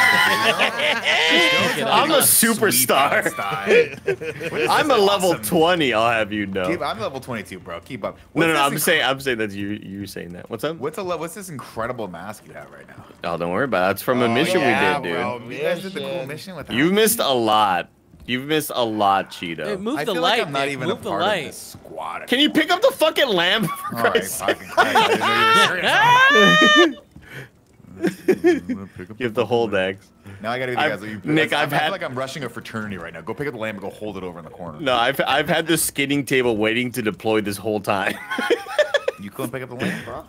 out I'm a here. superstar. superstar. I'm a level 20. I'll have you know. Keep, I'm level 22, bro. Keep up. no, What's no, no. this I'm saying, I'm saying that's you. You saying that. What's up? What's a le- what's this incredible mask you have right now? Oh, don't worry about it. That's from a Oh, mission yeah, we did, dude. bro. You guys did the cool Mission. mission with You've missed a lot. You've missed a lot, Hey, Cheeto. move I the feel light. like I'm not Nick. even move a the part of light. this squad. Can you pick up the fucking lamp? For All right, fucking Christ, I didn't you were serious. You have to hold eggs. Now I gotta be the I've- guys. that Nick, I I've feel had- like I'm rushing a fraternity right now. Go pick up the lamp and go hold it over in the corner. No, I've I've had this skinning table waiting to deploy this whole time. You couldn't pick up the lamp, bro.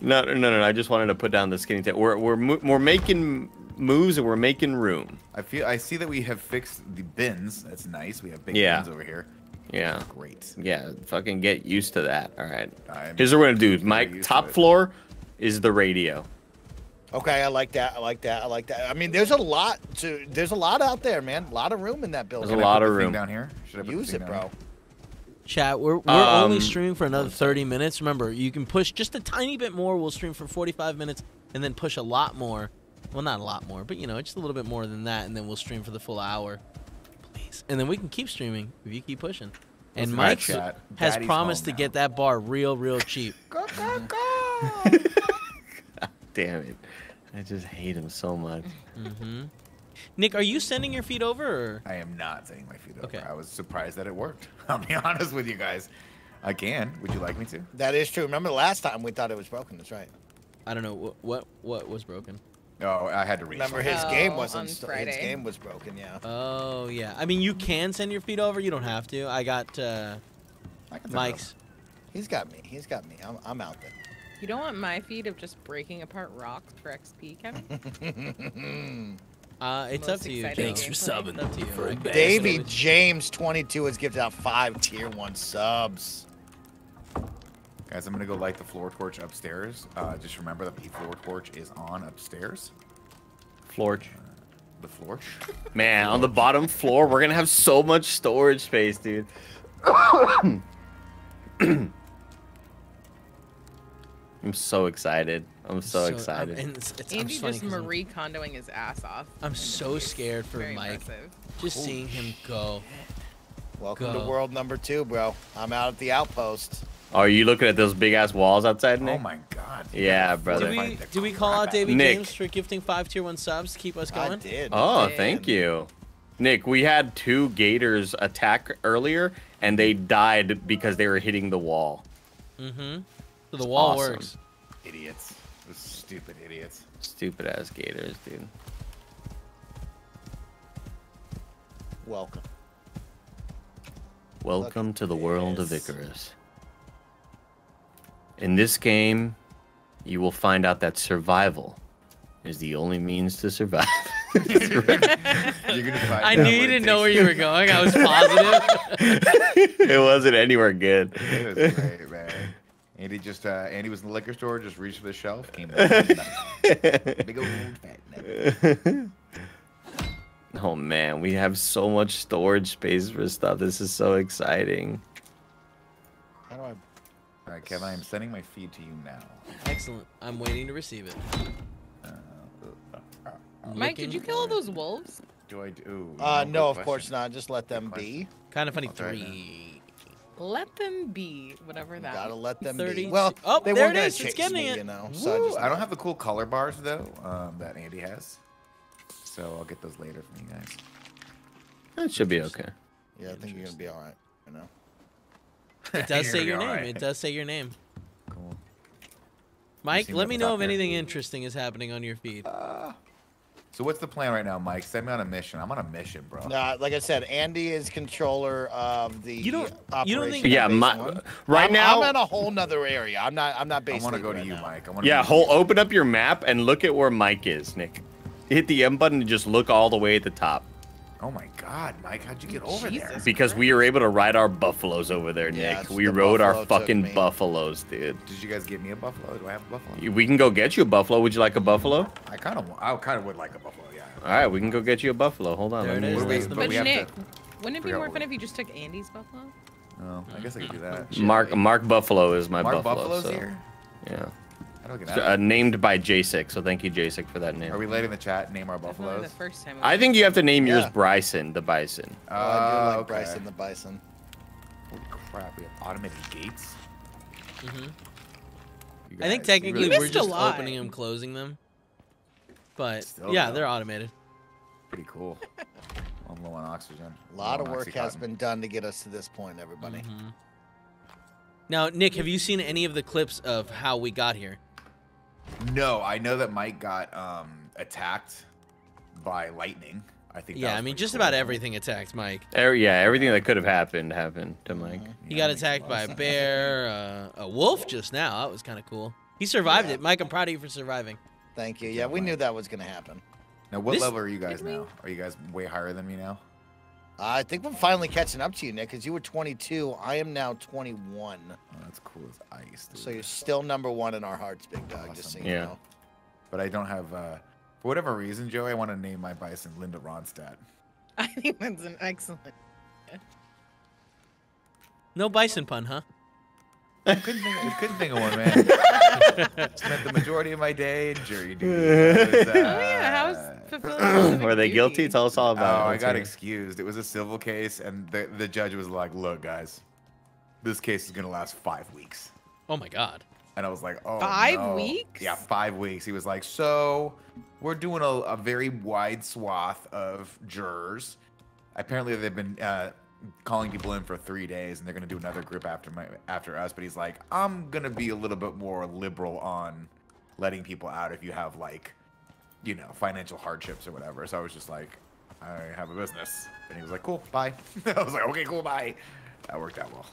no, no, no, no. I just wanted to put down the skinning table. We're we're we're making moves and we're making room. I feel I see that we have fixed the bins. That's nice. We have big Yeah. bins over here. Yeah. Great. Yeah, fucking get used to that. All right. I'm Here's what we're gonna do. very Mike, to top floor is the radio. Okay, I like that. I like that. I like that. I mean, there's a lot to. There's a lot out there, man. A lot of room in that building. There's a lot of the room. down here. Should I put Use thing it, bro. here? Chat, we're, we're only Um, streaming for another 30 minutes. Remember, you can push just a tiny bit more. We'll stream for 45 minutes and then push a lot more. Well, not a lot more, but you know, just a little bit more than that, and then we'll stream for the full hour. Please. And then we can keep streaming if you keep pushing. And Mike chat, has Daddy's promised home to get that bar real, real cheap. Go, go, go. damn it. I just hate him so much. hmm Nick, are you sending your feet over? Or? I am not sending my feet over. Okay. I was surprised that it worked. I'll be honest with you guys. I can. Would you like me to? That is true. Remember the last time we thought it was broken? That's right. I don't know what what, what was broken. Oh, I had to restart. Remember his Oh, game wasn't. st- His game was broken. Yeah. Oh yeah. I mean, you can send your feet over. You don't have to. I got uh, I can Mike's. He's got me. He's got me. I'm, I'm out there. You don't want my feed of just breaking apart rocks for XP, Kevin? Uh, it's up to you. Thanks for subbing It's up to you. for a Mike. Davy. James 22 has gifted out five tier one subs. Guys, I'm gonna go light the floor torch upstairs. Uh, just remember that the floor torch is on upstairs. Florch. The floor. Man, on the bottom floor, we're gonna have so much storage space, dude. I'm so excited. I'm so, I'm- excited. and it's, it's, I'm Andy just funny I'm- Marie Kondoing his ass off. I'm so scared for Very Mike. impressive. Just seeing him go. Welcome to world number two, bro. I'm out at the outpost. Are you looking at those big ass walls outside, Nick? Oh my god. Yeah, Do brother. we, do we call out Davy Nick. James for gifting five tier one subs to keep us going? I going? did. Oh, Damn. thank you. Nick, we had two gators attack earlier and they died because they were hitting the wall. Mm-hmm. So the wall awesome. works. Idiots. Those stupid idiots. Stupid ass gators, dude. Welcome. Welcome to the world of. Icarus. In this game, you will find out that survival is the only means to survive. You're gonna find I knew you didn't know where you were going. I was positive. it wasn't anywhere good. It was great, man. Andy just uh, Andy was in the liquor store, just reached for the shelf, came back. Big old fat nugget. Oh man, we have so much storage space for stuff. This is so exciting. How do I? All right, Kevin, I'm sending my feed to you now. Excellent. I'm waiting to receive it. Mike, did you kill all those wolves? Do I do? Uh, good no, of question. course not. Just let them be. Kind of funny. I'll now. Three. Let them be, whatever that. Gotta let them 30. be. Well, Oh, they there weren't it gonna is. It's chase getting me, it. you know. So I just I don't have the cool color bars though um, that Andy has, so I'll get those later from you guys. That should be okay. Yeah, I think you're gonna be all right. You know. It does say your name. alright. It does say your name. Cool. Mike, seem let me know if there. anything interesting is happening on your feed. So what's the plan right now, Mike? Send me on a mission. I'm on a mission, bro. Uh, like I said, Andy is controller of the. You don't- you don't operation think- Yeah, base my- one. right I'm, now- I'm in a whole nother area. I'm not. I'm not based. I want to league go to you, now. Mike. I want Yeah, to hold, open up your map and look at where Mike is, Nick. Hit the M button and just look all the way at the top. Oh my God, Mike, how'd you get over there? Jesus. Because we were able to ride our buffaloes over there, Yeah, Nick. it's we the rode our fucking buffaloes, dude. Did you guys give me a buffalo? Do I have a buffalo? We can go get you a buffalo. Would you like a buffalo? I kind of, I kind of would like a buffalo. Yeah. All right, we can go get you a buffalo. Hold on. There let it me- is. What do we- That's the but But Nick, to- wouldn't it be more fun if you just took Andy's buffalo? Oh, I guess I could do that. Mark Mark Buffalo is my Mark buffalo. Buffalo's so, here. Yeah. Uh, named by Jasic, so thank you, Jasic, for that name. Are we letting the chat name our Definitely buffaloes? the first time. I think you have to name yours Yeah. Bryson, the bison. Oh, I do like okay. Bryson the Bison. Holy crap, we have automated gates. hmm You I think technically really- we're just opening them, closing them. But Still, yeah, though. they're automated. pretty cool. I'm low on oxygen. A lot of on work has been done to get us to this point, everybody. Mhm. Now, Nick, have you seen any of the clips of how we got here? No, I know that Mike got um attacked by lightning. I think. Yeah, I mean, just cool. about everything attacked Mike. Er, yeah, everything that could have happened happened to Mike. He got attacked by a bear, uh, a wolf just now. That was kind of cool. He survived it. Mike, I'm proud of you for surviving. Thank you. Yeah, we knew that was gonna happen. Now, what This- level are you guys now? Are you guys way higher than me now? I think we're finally catching up to you, Nick, because you were 22. I am now 21. Oh, that's cool as ice. Dude. So you're still number one in our hearts, big dog. Just so you Yeah. know. But I don't have. uh For whatever reason, Joey, I want to name my bison Linda Ronstadt. I think that's an excellent. No bison pun, huh? I couldn't think. I couldn't think of one, man. Spent the majority of my day in jury duty. Was, uh, Oh yeah, how's fulfilling? Were they guilty? Tell us all Oh, about it. I got hear excused. It was a civil case, and the the judge was like, "Look, guys, this case is gonna last five weeks." Oh my god. And I was like, "Oh, Five no." weeks? Yeah, five weeks." He was like, "So, we're doing a, a very wide swath of jurors. Apparently, they've been uh, calling people in for three days, and they're gonna do another group after my after us." But he's like, "I'm gonna be a little bit more liberal on letting people out if you have like, you know, financial hardships or whatever." So I was just like, "I have a business," and he was like, "Cool, bye." I was like, "Okay, cool, bye." That worked out well.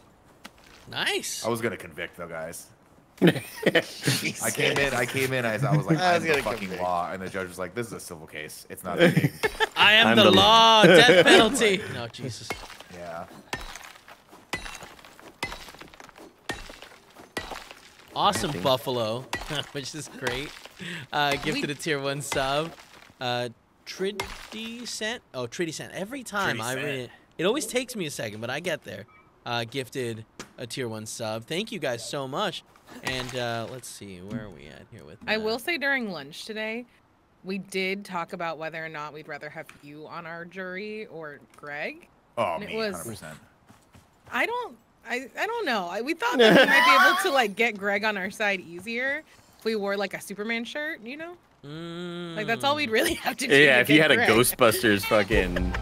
Nice. I was gonna convict though, guys. I came in. I came in. I, I was like, I was I'm the gonna fucking convict. law, and the judge was like, "This is a civil case. It's not a big." I am I'm the, the- law. Death penalty. No, Jesus. Yeah. Awesome Buffalo, which is great. Uh, gifted a tier one sub. Uh, Triddy cent. Oh, Triddy cent. Every time I read it, it always takes me a second, but I get there. Uh, gifted a tier one sub. Thank you guys so much. And uh, let's see, where are we at here with? I will say during lunch today, we did talk about whether or not we'd rather have you on our jury or Greg. Oh, And it me, was- hundred percent. I don't. I, I don't know. I, we thought that we might be able to like get Greg on our side easier if we wore like a Superman shirt, you know? Like that's all we'd mm. really have to do. Yeah, to if you get had a Ghostbusters fucking.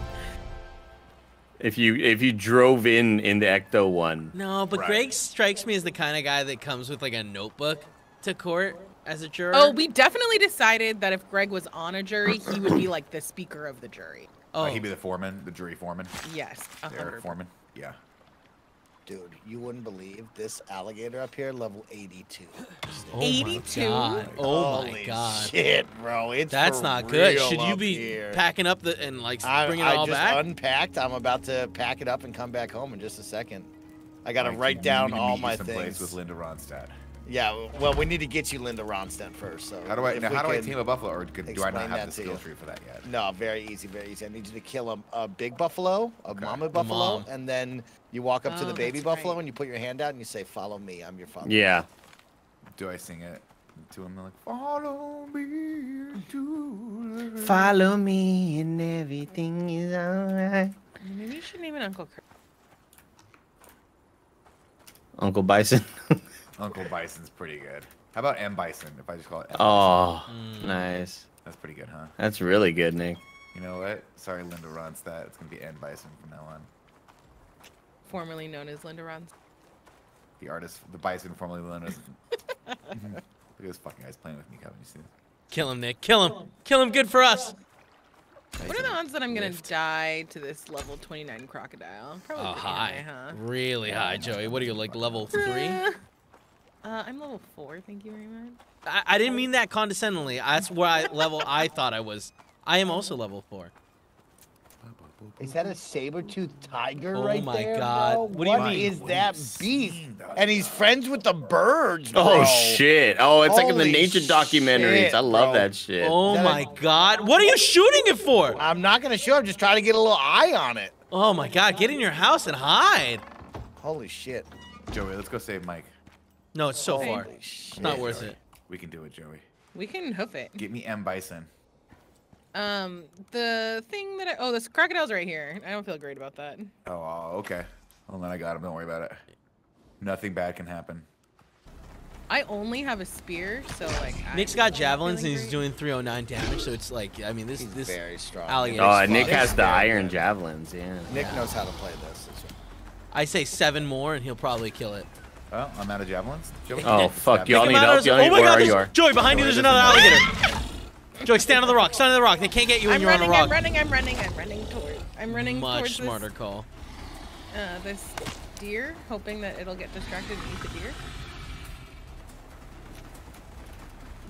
If you if you drove in in the Ecto one. No, but Right. Greg strikes me as the kind of guy that comes with like a notebook to court as a juror. Oh, we definitely decided that if Greg was on a jury, he would be like the speaker of the jury. Oh, Like, he'd be the foreman, the jury foreman, Yes, a Eric Forman. Yeah. Dude, you wouldn't believe this alligator up here, level 82. oh my 82? God. Oh my Holy god. Shit, bro. It's That's not good. Should you be here. packing up the and like I, bringing I it all just back? unpacked. I'm about to pack it up and come back home in just a second. I got to write down all my someplace things. with Linda Ronstadt. Yeah, well, we need to get you Linda Ronstadt first. So How do I now? How do I can- tame a buffalo, or do, do I not have the skill you. tree for that yet? No, very easy, very easy. I need you to kill a, a big buffalo, a mama buffalo, mom. and then you walk up to Oh, the baby buffalo right. and you put your hand out and you say, "Follow me, I'm your father." Yeah. Do I sing it to him like follow me to the Follow me and everything is alright. Maybe you should name it Uncle Chris. Uncle Bison. Uncle Bison's pretty good. How about M Bison? If I just call it M oh, Mm. nice. That's pretty good, huh? That's really good, Nick. You know what? Sorry, Linda Ronstadt. It's gonna be M Bison from now on. formerly known as Linda Rons. The artist, the Bison, formerly known as. Look at this fucking guy's playing with me, Kevin. You see this? Kill him, Nick. Kill him. Kill him good for us. What are the odds that I'm gonna die to this level 29 crocodile? Probably Oh, pretty high. huh? Really high, Joey. What are you, like level three? Uh, I'm level four. Thank you very much. I, I didn't mean that condescendingly. That's what I, level I thought I was. I am also level four. Is that a saber-toothed tiger Oh right my there, God. bro? What do you mean? is that beast? And he's friends with the birds, bro. Oh shit! Oh, it's like in the Holy nature documentaries. I love bro. that shit. Oh that my god. What are you shooting it for? I'm not gonna shoot. I'm just trying to get a little eye on it. Oh my god. Get in your house and hide. Holy shit! Joey, let's go save Mike. No, it's so Holy far. shit. It's not worth it. We can do it, Joey. We can hoof it. Get me M Bison. Um, the thing that I oh, this crocodile's right here. I don't feel great about that. Oh, oh, okay. Well, then I got him. Don't worry about it. Nothing bad can happen. I only have a spear, so like. Nick's I'm got javelins and he's great. doing 309 damage, so it's like, I mean, this He's this very strong. alligator. Oh, is Nick has the iron good. javelins. Yeah. Nick knows how to play this. I say seven more and he'll probably kill it. Well, I'm out of javelins. Joey, Oh, fuck, stab y'all me. need help. Y'all need, oh my where god, are you? there's- Are? Joey, behind you, there's another alligator. Joey, stand on the rock. Stand on the rock. They can't get you when I'm you're running, on a I'm running, I'm running, I'm running toward. I'm running Much towards smarter this, call. uh, this deer, hoping that it'll get distracted and eat the deer.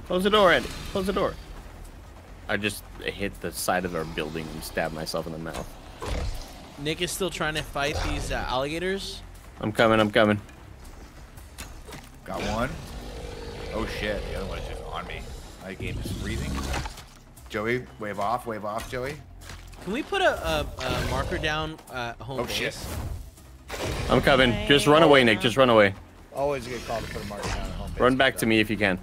Close the door, Andy. Close the door. I just hit the side of our building and stabbed myself in the mouth. Nick is still trying to fight these uh, alligators. I'm coming. I'm coming. Got one. Oh shit, the other one is just on me. My game is freezing. Joey, wave off, wave off, Joey. Can we put a, a, a marker down uh, home Oh, base? shit. I'm coming. Just run away, Nick. Just run away. Always a good call to put a marker down at home. base. Run back to me if you can.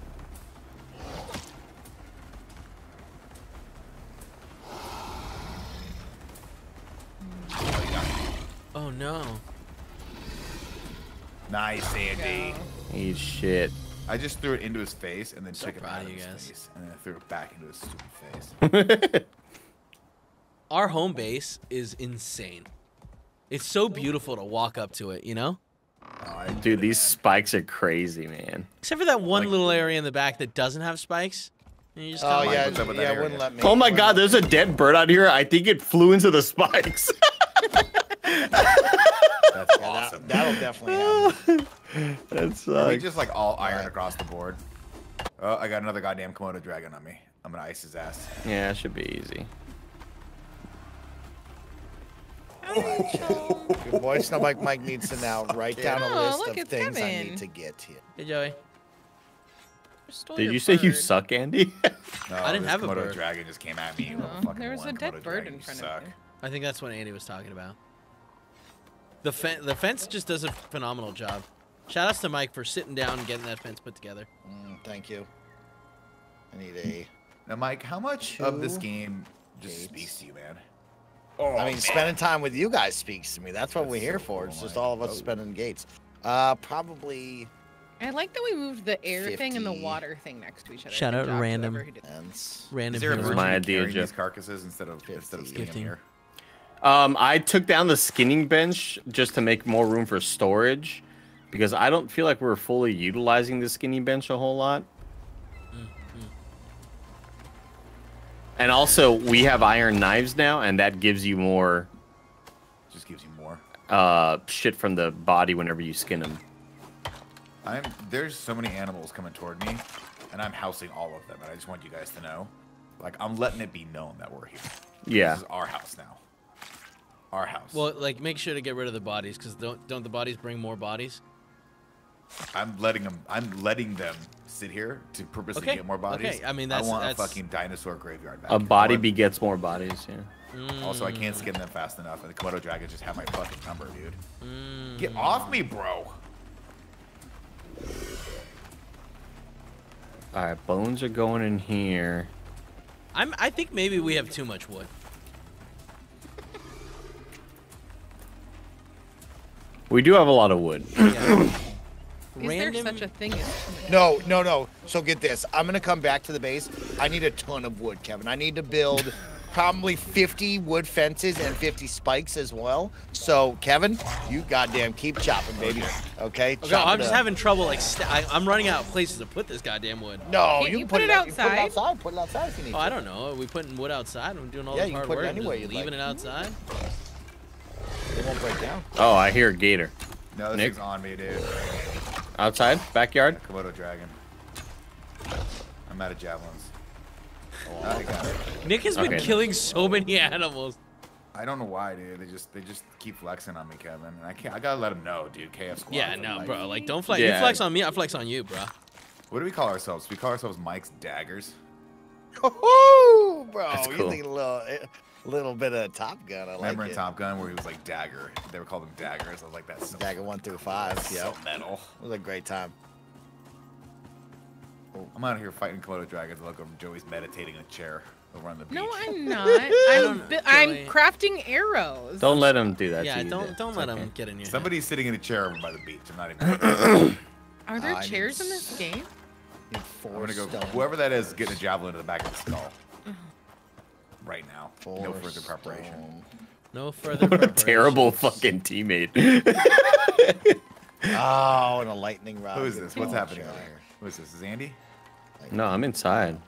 Oh no. Nice, Andy. He's shit. I just threw it into his face and then So took it out of of you his guys. face, and then I threw it back into his stupid face. Our home base is insane. It's so beautiful to walk up to it, you know? Oh, Dude, these spikes are crazy, man. Except for that one little area in the back that doesn't have spikes. And you just Oh kinda yeah, what's up with that yeah, wouldn't let me. Oh my god, there's a dead bird out here. I think it flew into the spikes. That's Yeah, awesome. that, that'll definitely happen. That's Are we just like all iron across the board? Oh, I got another goddamn Komodo dragon on me. I'm gonna ice his ass. yeah, it should be easy. Good boy, Snowbike Mike needs to now write down a Oh, list look, of it's things I need to get here. Hey Joey. Did your you say you suck, Andy? No, I didn't this have a Komodo bird. dragon just came at me. Oh, there was one a dead Komodo bird in front suck. of you. I think that's what Andy was talking about. The fen- the fence just does a phenomenal job. Shout outs to Mike for sitting down and getting that fence put together. Mm, thank you. I need a. Now, Mike, how much of this game just gates. speaks to you, man? I mean, spending time with you guys speaks to me. That's what That's we're here for. cool, It's just all of us Oh. spending gates. Uh, probably. I like that we moved the air thing and the water thing next to each other. Shout Good out job, random. whoever who did that. Ends. Random Is there a humor. This is version my idea, carrying these carcasses instead of instead of skinning them 15. here? Um, I took down the skinning bench just to make more room for storage because I don't feel like we're fully utilizing the skinny bench a whole lot. And also, we have iron knives now, and that gives you more Just gives you more. uh, shit from the body whenever you skin them. I'm there's so many animals coming toward me, and I'm housing all of them. And I just want you guys to know, like I'm letting it be known that we're here. Yeah. This is our house now. Our house. Well, like make sure to get rid of the bodies because don't don't the bodies bring more bodies? I'm letting them. I'm letting them sit here to purposely Okay, get more bodies. okay, I mean, that's- I want that's- a fucking dinosaur graveyard back. A body I begets more bodies, yeah. Also, I Mm. can't skin them fast enough, and the Komodo dragon just had my fucking number, dude. Mm. Get off me, bro. All right, bones are going in here. I'm. I think maybe we have too much wood. We do have a lot of wood. Is there such a thing as No, no, no. So get this. I'm gonna come back to the base. I need a ton of wood, Kevin. I need to build probably 50 wood fences and 50 spikes as well. So, Kevin, you goddamn keep chopping, baby. Okay. Okay, chop I'm just up. having trouble. Like, st- I, I'm running out of places to put this goddamn wood. No, Can't you, you can put it out- you outside? outside. Put it outside if you need Oh, to. I don't know. Are we putting wood outside? I'm doing all Yeah, this you can hard put it work. and anywhere just you'd leaving like. it outside. It won't break down. Oh, I hear a gator. No, this Nick? thing's on me, dude. Outside, backyard. Komodo dragon. I'm out of javelins. I got it. Nick has been killing so many animals. I don't know why, dude. They just they just keep flexing on me, Kevin. And I can't. I gotta let them know, dude. KF squad. Yeah, no, like- bro. Like, don't flex. You Yeah. flex on me, I flex on you, bro. What do we call ourselves? We call ourselves Mike's Daggers. Woo, oh, bro. That's You cool. think a little, a little bit of Top Gun. I like Remember in it. Top Gun where he was like Dagger? They were called him Daggers. I was like, that's so, Dagger one through five. so Yep. metal. It was a great time. I'm out here fighting Komodo dragons. I look over Joey's meditating in a chair over on the beach. No, I'm not. I'm, don't bu- know, I'm crafting arrows. Don't let him do that Yeah, to you. don't Dad. don't let okay. him get in your. head. Somebody's sitting in a chair over by the beach. I'm not even. Are there I need chairs in this game? Need I'm gonna go. Whoever that is, getting a javelin to the back of the skull. Right now. Four no further preparation. stone. No further. What a terrible fucking teammate. Oh, and a lightning rod. Who is this? What's call, happening? here? Who is this? Is Andy? No, I'm inside.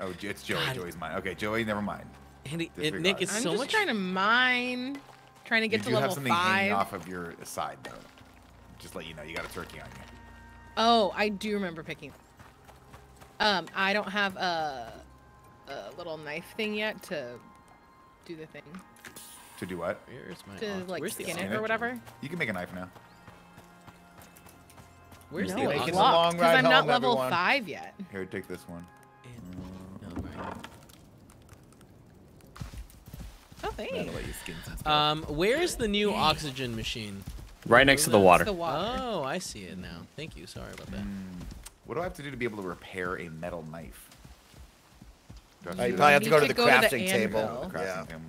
Oh, it's Joey. God. Joey's mine. Okay, Joey, never mind. Andy, Disregard. it, Nick, it's I'm so just much. trying to mine, trying to get you to do have level something hanging five. off of your side, though. Just let you know, you got a turkey on you. Oh, I do remember picking. Um, I don't have a, a little knife thing yet to do the thing To do what? Where's my to ox? like Where's skin ox? it or whatever. You can make a knife now. Where's no, the it's a long because ride I'm not home, level everyone. five yet. Here, take this one. No, right. Oh, thanks. That'll let you skin some stuff. Um, where's the new oxygen machine? Right next to the water. the water. Oh, I see it now. Thank you. Sorry about that. Hmm. What do I have to do to be able to repair a metal knife? Do I Uh, you do probably have to go to the to go to the crafting table. anvil. The crafting Yeah. table.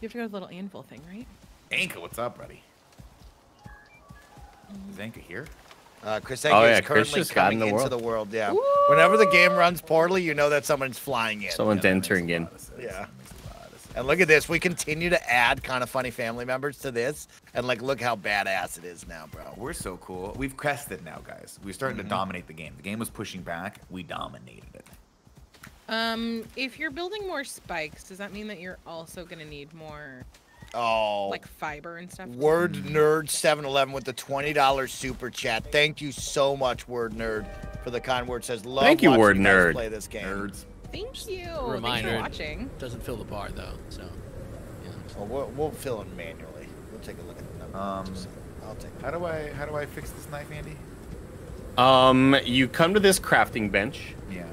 You have to go to the little anvil thing, right? Anka, what's up, buddy? Is Anka here? Uh, Chris Oh, yeah, is Chris currently just got in coming the into world. the world. Yeah. Whenever the game runs poorly, you know that someone's flying in. Someone's entering in. Yeah. And look at this. We continue to add kind of funny family members to this, and like, look how badass it is now, bro. We're so cool. We've crested now, guys. We're starting Mm-hmm. to dominate the game. The game was pushing back. We dominated it. Um, if you're building more spikes, does that mean that you're also gonna need more Oh. like fiber and stuff? Word Nerd 711 with the $20 super chat. Thank you so much, Word Nerd, for the kind word. Says, love Thank you, watching Word Nerd. Play this game. Nerds. Thank you. Reminder. Thanks for watching. Doesn't fill the bar though, so. Yeah. Well, we'll, we'll fill in manually. We'll take a look at the numbers. Um, I'll take How do I how do I fix this knife, Andy? Um, you come to this crafting bench. Yeah.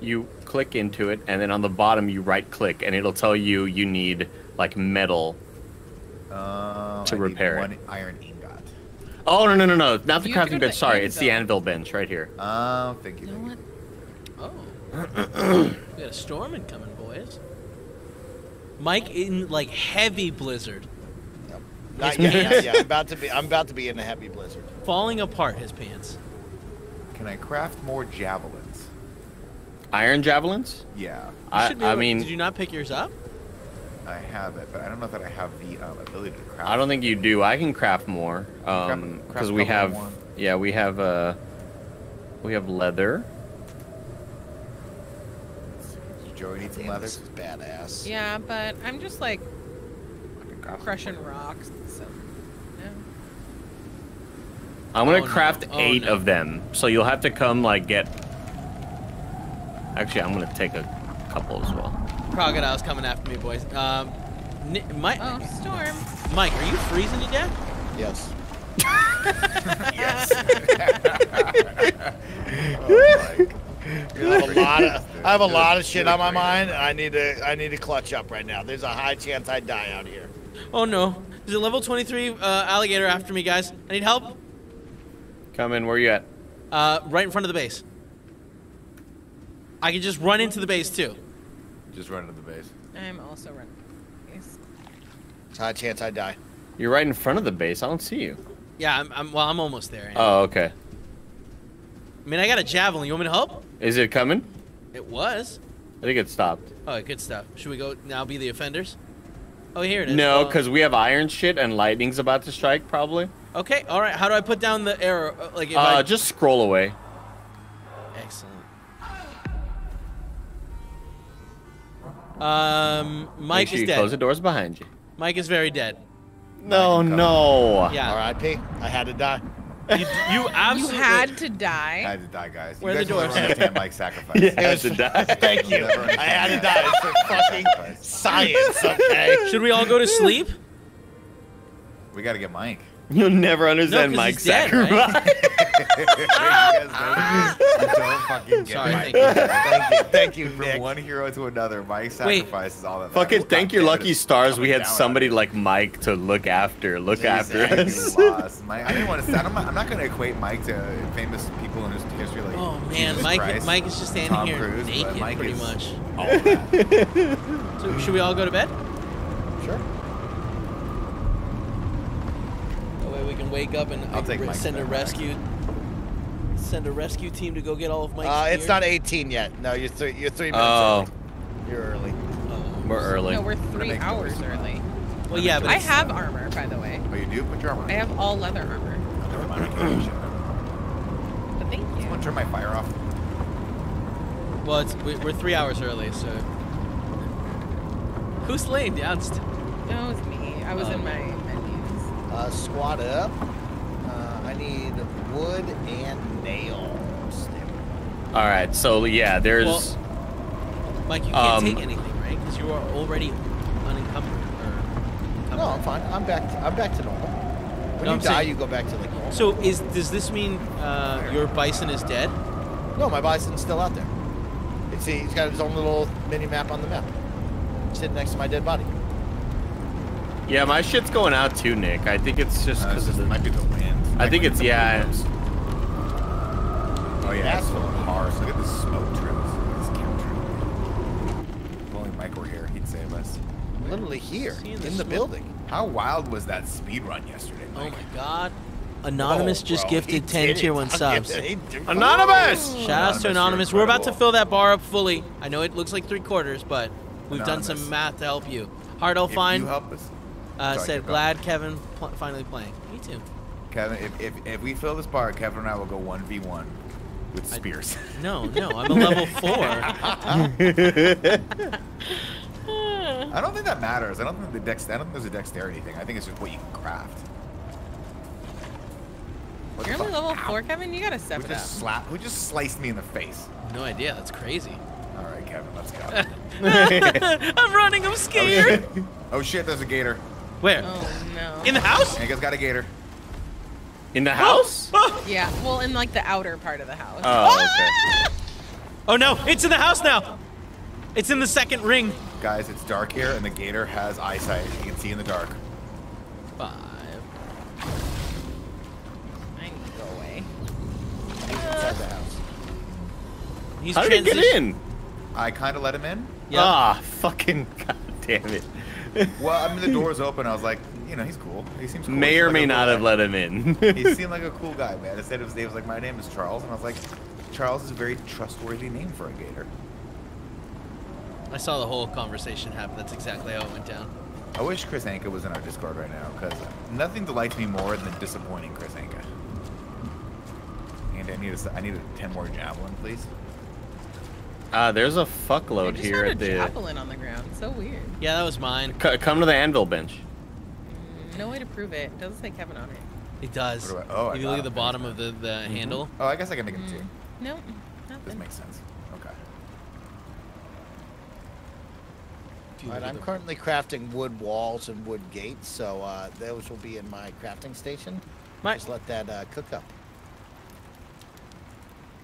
You click into it, and then on the bottom you right click, and it'll tell you you need like metal. Uh, To I need repair it. one iron ingot. Oh no no no no! Not the You crafting bench. Sorry, it's the anvil. anvil bench right here. Oh, thank you. You know thank what? Oh. we got a storm incoming, boys. Mike in like heavy blizzard, Not yet, not yet. I'm about to be. I'm about to be in a heavy blizzard. falling apart his pants. Can I craft more javelins? Iron javelins. Yeah, You I should be I able- mean did you not pick yours up? I have it, but I don't know that I have the um, ability to craft. I don't think you do. I can craft more. Craft- Um, because we have more. yeah we have uh we have leather. Joey needs some Damn, leather. this is badass. Yeah, but I'm just like I can craft crushing rocks. So, yeah. I'm gonna Oh, no. craft Oh, eight no. of them, so you'll have to come like get. Actually, I'm gonna take a couple as well. Crocodile's coming after me, boys. Um, Mike, Oh, storm. Mike, are you freezing to death? Yes. yes. I have a lot of. I have a lot of shit on my mind, and I need to. I need to clutch up right now. There's a high chance I die out here. Oh no, there's a level 23 uh, alligator after me, guys. I need help. Come in. Where you at? Uh, right in front of the base. I can just run into the base too. Just run into the base. I'm also running. Yes. There's a high chance I die. You're right in front of the base. I don't see you. Yeah, I'm, I'm well. I'm almost there. Oh, okay. I mean, I got a javelin. You want me to help? Is it coming? It was. I think it stopped. Oh, good stuff. Should we go now? Be the offenders? Oh, here it is. No, Oh. because we have iron shit and lightning's about to strike, probably. Okay, all right. How do I put down the arrow? Uh, Like, if Uh, I... just scroll away. Excellent. Um, Make Mike sure is you dead. close the doors behind you. Mike is very dead. No, no. Yeah. R.I.P. I had to die. You, you You had to die. I had to die, guys. You Where are the guys will doors? never understand Mike's sacrifice. You had to die. Thank you. I had to die. It's for fucking Sacrifice. science, okay? Should we all go to sleep? We got to get Mike. You'll never understand 'cause Mike's dead, sacrifice. you guys don't, you fucking get Sorry, thank you. Thank you. Thank you, From Nick. one hero to another, Mike's Wait. sacrifice is all that Fucking matters. thank your God damn it, lucky stars we had somebody like Mike to look after, look me. after us. Lost. Mike, I didn't want to. I'm not, I'm not going to equate Mike to famous people in his history like. Oh man, Jesus Mike. Christ, Mike is just standing Tom here Cruise, but naked, Mike pretty is much. all that. So should we all go to bed? Sure. That way we can wake up and I'll take re- send a bed back. rescue. Send a rescue team to go get all of Mike's Uh, it's not 18 yet. No, you're three. You're three minutes. Oh, early. You're early. Oh. we're early. No, we're three hours noise. early. Well, yeah, but I it's- have armor, by the way. Oh, you do? Put your armor I have all leather armor. on a candy shipment. But thank you. Someone turn my fire off. Well, it's, we- we're three hours early, so. Who's laying down? St- No, it was me. I was Oh. in my menus. Uh, squat up. Uh, I need wood and nails. There we go. All right, so yeah, there's. Well, Mike, you can't Um, take anything, right? Because you are already unencumbered. Or No, I'm fine. I'm back. To, I'm back to normal. When No, you I'm die, saying- you go back to like normal. So is does this mean uh, your bison is dead? No, my bison's still out there. You see, he's got his own little mini map on the map, sitting next to my dead body. Yeah, my shit's going out too, Nick. I think it's just Uh, because this of the. might be the wind. I think it's yeah. windows. Oh yeah, it's That's full what of cars. Look at the smoke trails. This counter. If only Mike were here, he'd save us. Literally here Seeing in the the smoke. building. How wild was that speed run yesterday? Oh my God! Anonymous Oh, just bro, he gifted ten tier one subs. it- he did- Anonymous. Shout outs to Anonymous. We're about to fill that bar up fully. I know it looks like three quarters, but we've done some math to help you. Hardell If Fine you help us, uh, Sorry, said, keep going. "Glad Kevin pl- finally playing." Me too. Kevin, if, if, if we fill this bar, Kevin and I will go one v one with spears. No, no, I'm a level four. I don't think that matters. I don't think the dex. I don't think there's a dexterity thing. I think it's just what you can craft. What You're only fuck? level Ow. four, Kevin. You gotta step Who it up. just slap? Who just sliced me in the face? No idea. That's crazy. All right, Kevin, let's go. I'm running. I'm oh scared. shit! Oh shit! There's a gator. Where? Oh no. In the house? Hey, you guys got a gator. In the house? Yeah. Well, in like the outer part of the house. Oh, okay. Oh no! It's in the house now. It's in the second ring. Guys, it's dark here, and the gator has eyesight. You can see in the dark. Five. I need to go away. Inside the house. He's How did he get in? I kind of let him in. Yep. Ah, fucking god damn it. Well, I mean, the door's open. I was like, you know, he's cool. He seems cool. May He or seemed may not cool have guy. let him in. he seemed like a cool guy, man. Instead of his name was like, my name is Charles, and I was like, Charles is a very trustworthy name for a gator. I saw the whole conversation happen. That's exactly how it went down. I wish Chris Anka was in our Discord right now, because nothing delights me more than disappointing Chris Anka. And I need a, I need a 10 more javelin, please. Ah, there's a fuckload just here found a at the. javelin on the ground. So weird. Yeah, that was mine. C- come to the anvil bench. No way to prove it. It doesn't say Kevin on it. It does. Do I- oh, I if you look at the bottom of the, the handle. Oh, I guess I can make him two. Nope. This makes sense. Okay. If All right, I'm currently crafting wood walls and wood gates, so uh, those will be in my crafting station. My- Just let that uh, cook up.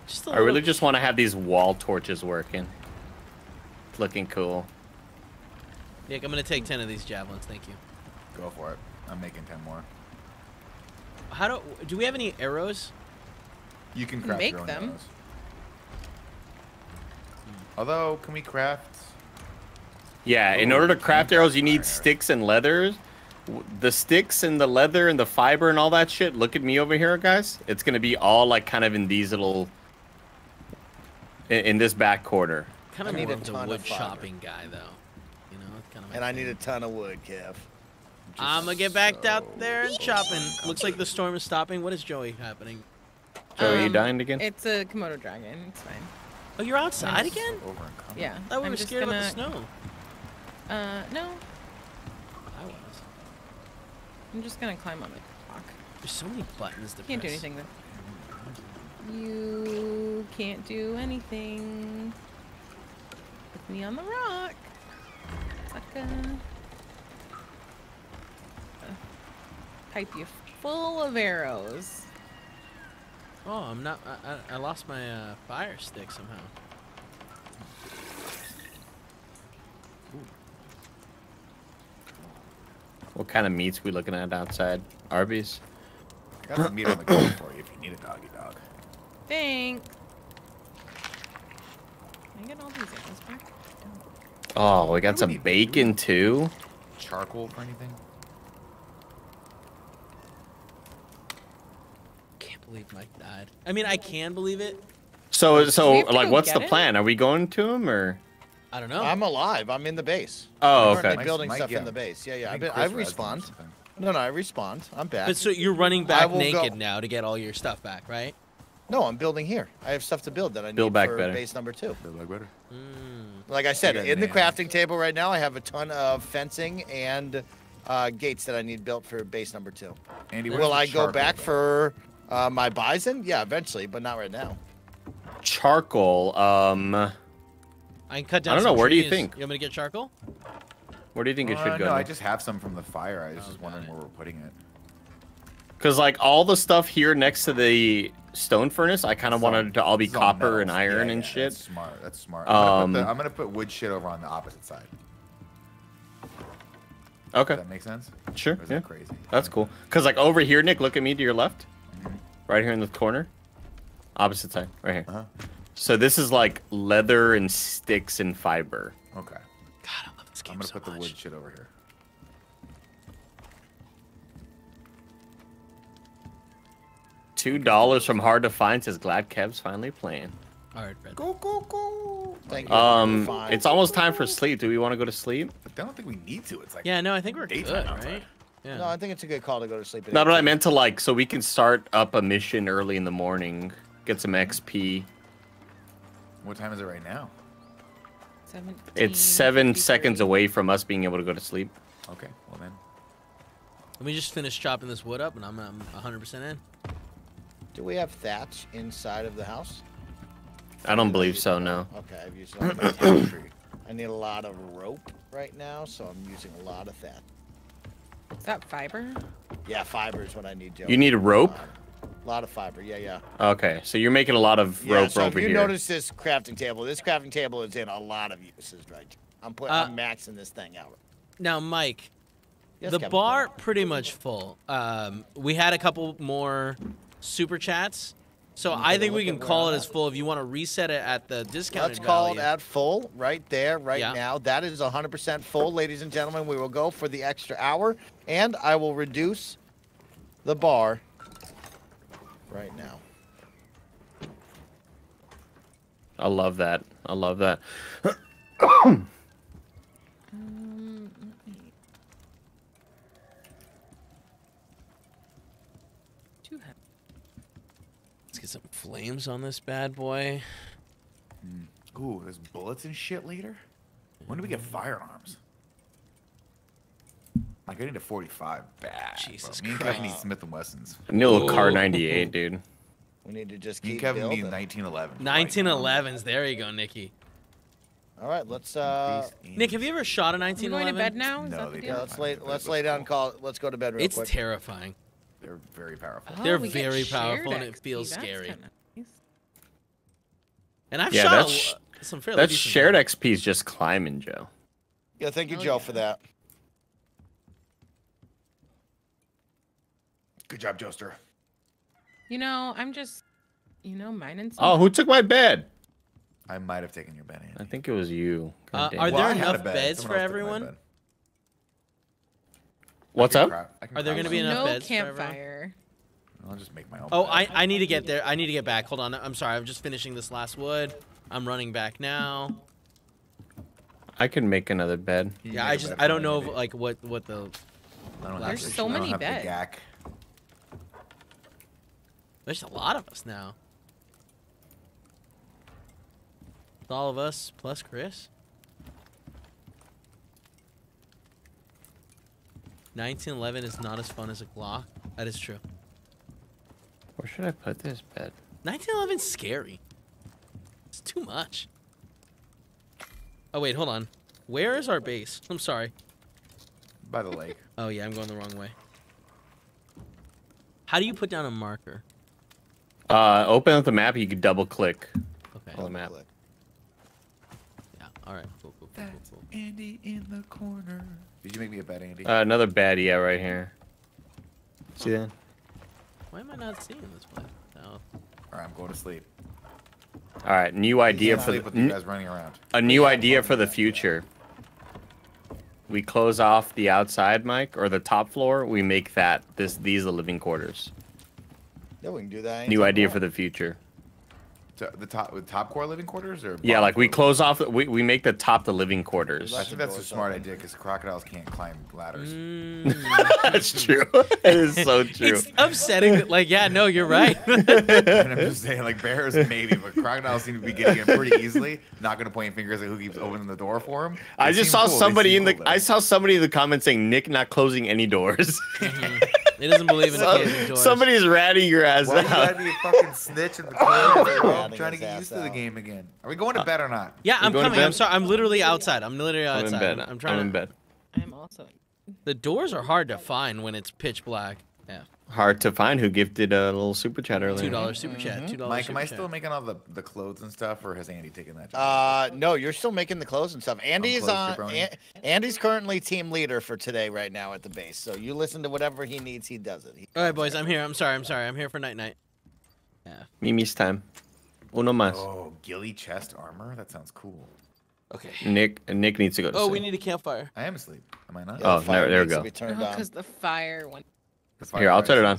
Just a I really just want to have these wall torches working. It's looking cool. Nick, I'm gonna take ten of these javelins. Thank you. Go for it. I'm making 10 more. How do do we have any arrows? You can can craft make your own them. arrows. Although, can we craft? Yeah, in Ooh, order to craft arrows, you need arrows. sticks and leathers. The sticks and the leather and the fiber and all that shit. Look at me over here, guys. It's gonna be all like kind of in these little, in, in this back corner. Kind of need more a ton of wood fiber. chopping guy, though. You know, it's kind of. And I need a ton of wood, Kev. I'm gonna get back out there and chopping. Looks like the storm is stopping. What is Joey happening? Joey, you Um, dying again? It's a Komodo dragon. It's fine. Oh, you're outside again? Over. Yeah. I thought we I'm were scared gonna, about the snow. Uh, no. I was. I'm just gonna climb on the rock. There's so many buttons to Can't do anything though. You can't do anything. With me on the rock. Sucker. Pipe you full of arrows. Oh, I'm not. I, I, I lost my uh, fire stick somehow. What kind of meats we looking at outside? Arby's. Got some meat on the grill for you if you need a doggy dog. Thanks. Can I get all these arrows back? Oh, we got some bacon too. Charcoal for anything? Can't believe Mike died. I mean, I can believe it. So, so we have to like, what's get the it? plan? Are we going to him or? I don't know. I'm alive. I'm in the base. Oh, I'm okay. Mike's- building Mike, stuff yeah. in the base. Yeah, yeah. I I've been, I Chris respawned. No, no, I respond. I'm back. But so you're running back naked go- now to get all your stuff back, right? No, I'm building here. I have stuff to build that I Build need back for better. base number two. Build back better. Like I said, in the crafting table right now, I have a ton of fencing and uh, gates that I need built for base number two. Andy, Will I go back go? for uh, my bison? Yeah, eventually, but not right now. Charcoal. Um, I can cut down. I don't know, some where do you think? You want me to get charcoal? where do you think it Uh, should go? no, I just have some from the fire. I was Oh, just wondering it. where we're putting it. Because like all the stuff here next to the stone furnace, I kind of It's all- wanted to all be it's all copper and iron Yeah, and yeah, shit. That's smart. That's smart. I'm, gonna Um, put the, I'm gonna put wood shit over on the opposite side. Okay, Does that make sense? sure. Or is Yeah, that crazy? that's cool. Because like over here, Nick, look at me to your left, right here in the corner, opposite side, right here. Uh-huh. So this is like leather and sticks and fiber. Okay. God, I love this game I'm gonna so put the wood shit over here. Two dollars from hard to find says glad Kev's finally playing. All right, Fred. Go go go. Thank you. Um, Fine. it's almost time for sleep. Do we want to go to sleep? I don't think we need to. It's like Yeah, no, I think we're good, outside. right? Yeah. No, I think it's a good call to go to sleep. at No, but I meant to like so we can start up a mission early in the morning, get some XP. What time is it right now? It's seven seconds away from us being able to go to sleep. Okay. Well then. Let me just finish chopping this wood up, and I'm, I'm 100% in. Do we have thatch inside of the house? I don't believe so. No. Okay, I've used all my tapestry. I need a lot of rope right now, so I'm using a lot of that. Is that fiber? Yeah, fiber is what I need, Joe. You need a rope. A lot of fiber. Yeah, yeah. Okay, so you're making a lot of Yeah, rope so over if you here. notice this crafting table, this crafting table is in a lot of uses right. I'm putting, Uh, I'm maxing this thing out. Now, Mike, Yes, the Kevin, bar pretty much full. Um, we had a couple more super chats, so I think we can call I'm it as full. If you want to reset it at the discount. Let's call it at full right there, right Yeah. now. That is 100% full, ladies and gentlemen. We will go for the extra hour, and I will reduce the bar right now. I love that. I love that. Um, let me- Two head- Let's get some flames on this bad boy. Ooh, there's bullets and shit later. When do we get firearms? Like I need a 45 bad. bro. Jesus Me and Kevin Christ. need Smith and Wessons. I need a Kar 98, dude. We need to just Me and keep Kevin need building. 1911. right now. 1911s. There you go, Nikki. All right, let's uh, Nick, have you ever shot a Are we going to bed now? Is No, that the they yeah, let's lay let's lay down. and Call. Let's go to bed real It's quick. terrifying. They're very powerful. They're Oh, we get very shared powerful and it feels That's scary. nice. And I've Yeah, shot that's- some fairly That's shared guns. XP is just climbing, Joe. yeah, thank you, Oh, Joe, yeah. for that. Good job, Joester. You know, I'm just, you know, mining some. Oh, who took my bed? I might have taken your bed, I think it was you. God Uh, damn are it. there I had a enough bed. beds Someone for else took my everyone? Bed. What's up? craft- I can Are there gonna be enough no beds for everyone? campfire. I'll just make my own. Oh, bed. I, I need to get there. I need to get back. Hold on. I'm sorry. I'm just finishing this last wood. I'm running back now. I can make another bed. You Yeah, I just I don't know if, like what what the There's have so many have the beds. there's a lot of us now. It's all of us plus Chris. 1911 is not as fun as a Glock. That is true. Where should I put this bed? 1911's scary. It's too much. Oh wait, hold on. Where is our base? I'm sorry. By the lake. Oh yeah, I'm going the wrong way. How do you put down a marker? Uh, open up the map. You can double click Okay. on the map. Yeah. All right. Cool, cool, cool, cool, cool. Andy in the corner. Did you make me a bed, Andy? Uh, another bed, yeah, right here. See that? Why am I not seeing this one? No. All right, I'm going to sleep. All right, new idea for sleep the, with you guys running around. a new idea for the future. We close off the outside, Mike, or the top floor. We make that this these the living quarters. Yeah, we can do that. New idea we for the future. To the top, the top core living quarters, or Yeah, like we close off. We, we make the top the living quarters. I think that's a smart idea because crocodiles can't climb ladders. Mm. That's true. it is so true. It's upsetting. that- Like, yeah, no, you're right. and I'm just saying, like bears maybe, but crocodiles seem to be getting in pretty easily. Not gonna point fingers at who keeps opening the door for them. I just saw somebody in the. I saw somebody in the comments saying Nick not closing any doors. He doesn't believe in So- closing doors. Somebody's ratting your ass Why you out. gotta be a fucking snitch in the corner? Bro? I'm trying to get ass used to the game again. Are we going to bed or not? Yeah, I'm coming. I'm sorry. I'm literally outside. I'm literally outside. I'm outside. in bed. I'm trying I'm in to. bed. I'm also. The doors are hard to find when it's pitch black. Yeah. Hard to find who gifted a little super chat earlier. Two dollars super chat. Two dollars. Mike, am super I chat. still making all the, the clothes and stuff, or has Andy taken that job? Uh, no, you're still making the clothes and stuff. Andy's close, on. jabroni. An- Andy's currently team leader for today, right now at the base. So you listen to whatever he needs, he does it. He- All right, boys. I'm here. I'm sorry. I'm sorry. I'm here for night night. Yeah. Mimi's time. Uno más. oh, ghillie chest armor. That sounds cool. Okay. Nick Nick needs to go. To Oh, sleep. we need a campfire. I am asleep. Am I not? Yeah, Oh, the fire there- there we go. be turned. Because the fire went. The fire Here, I'll turn it on.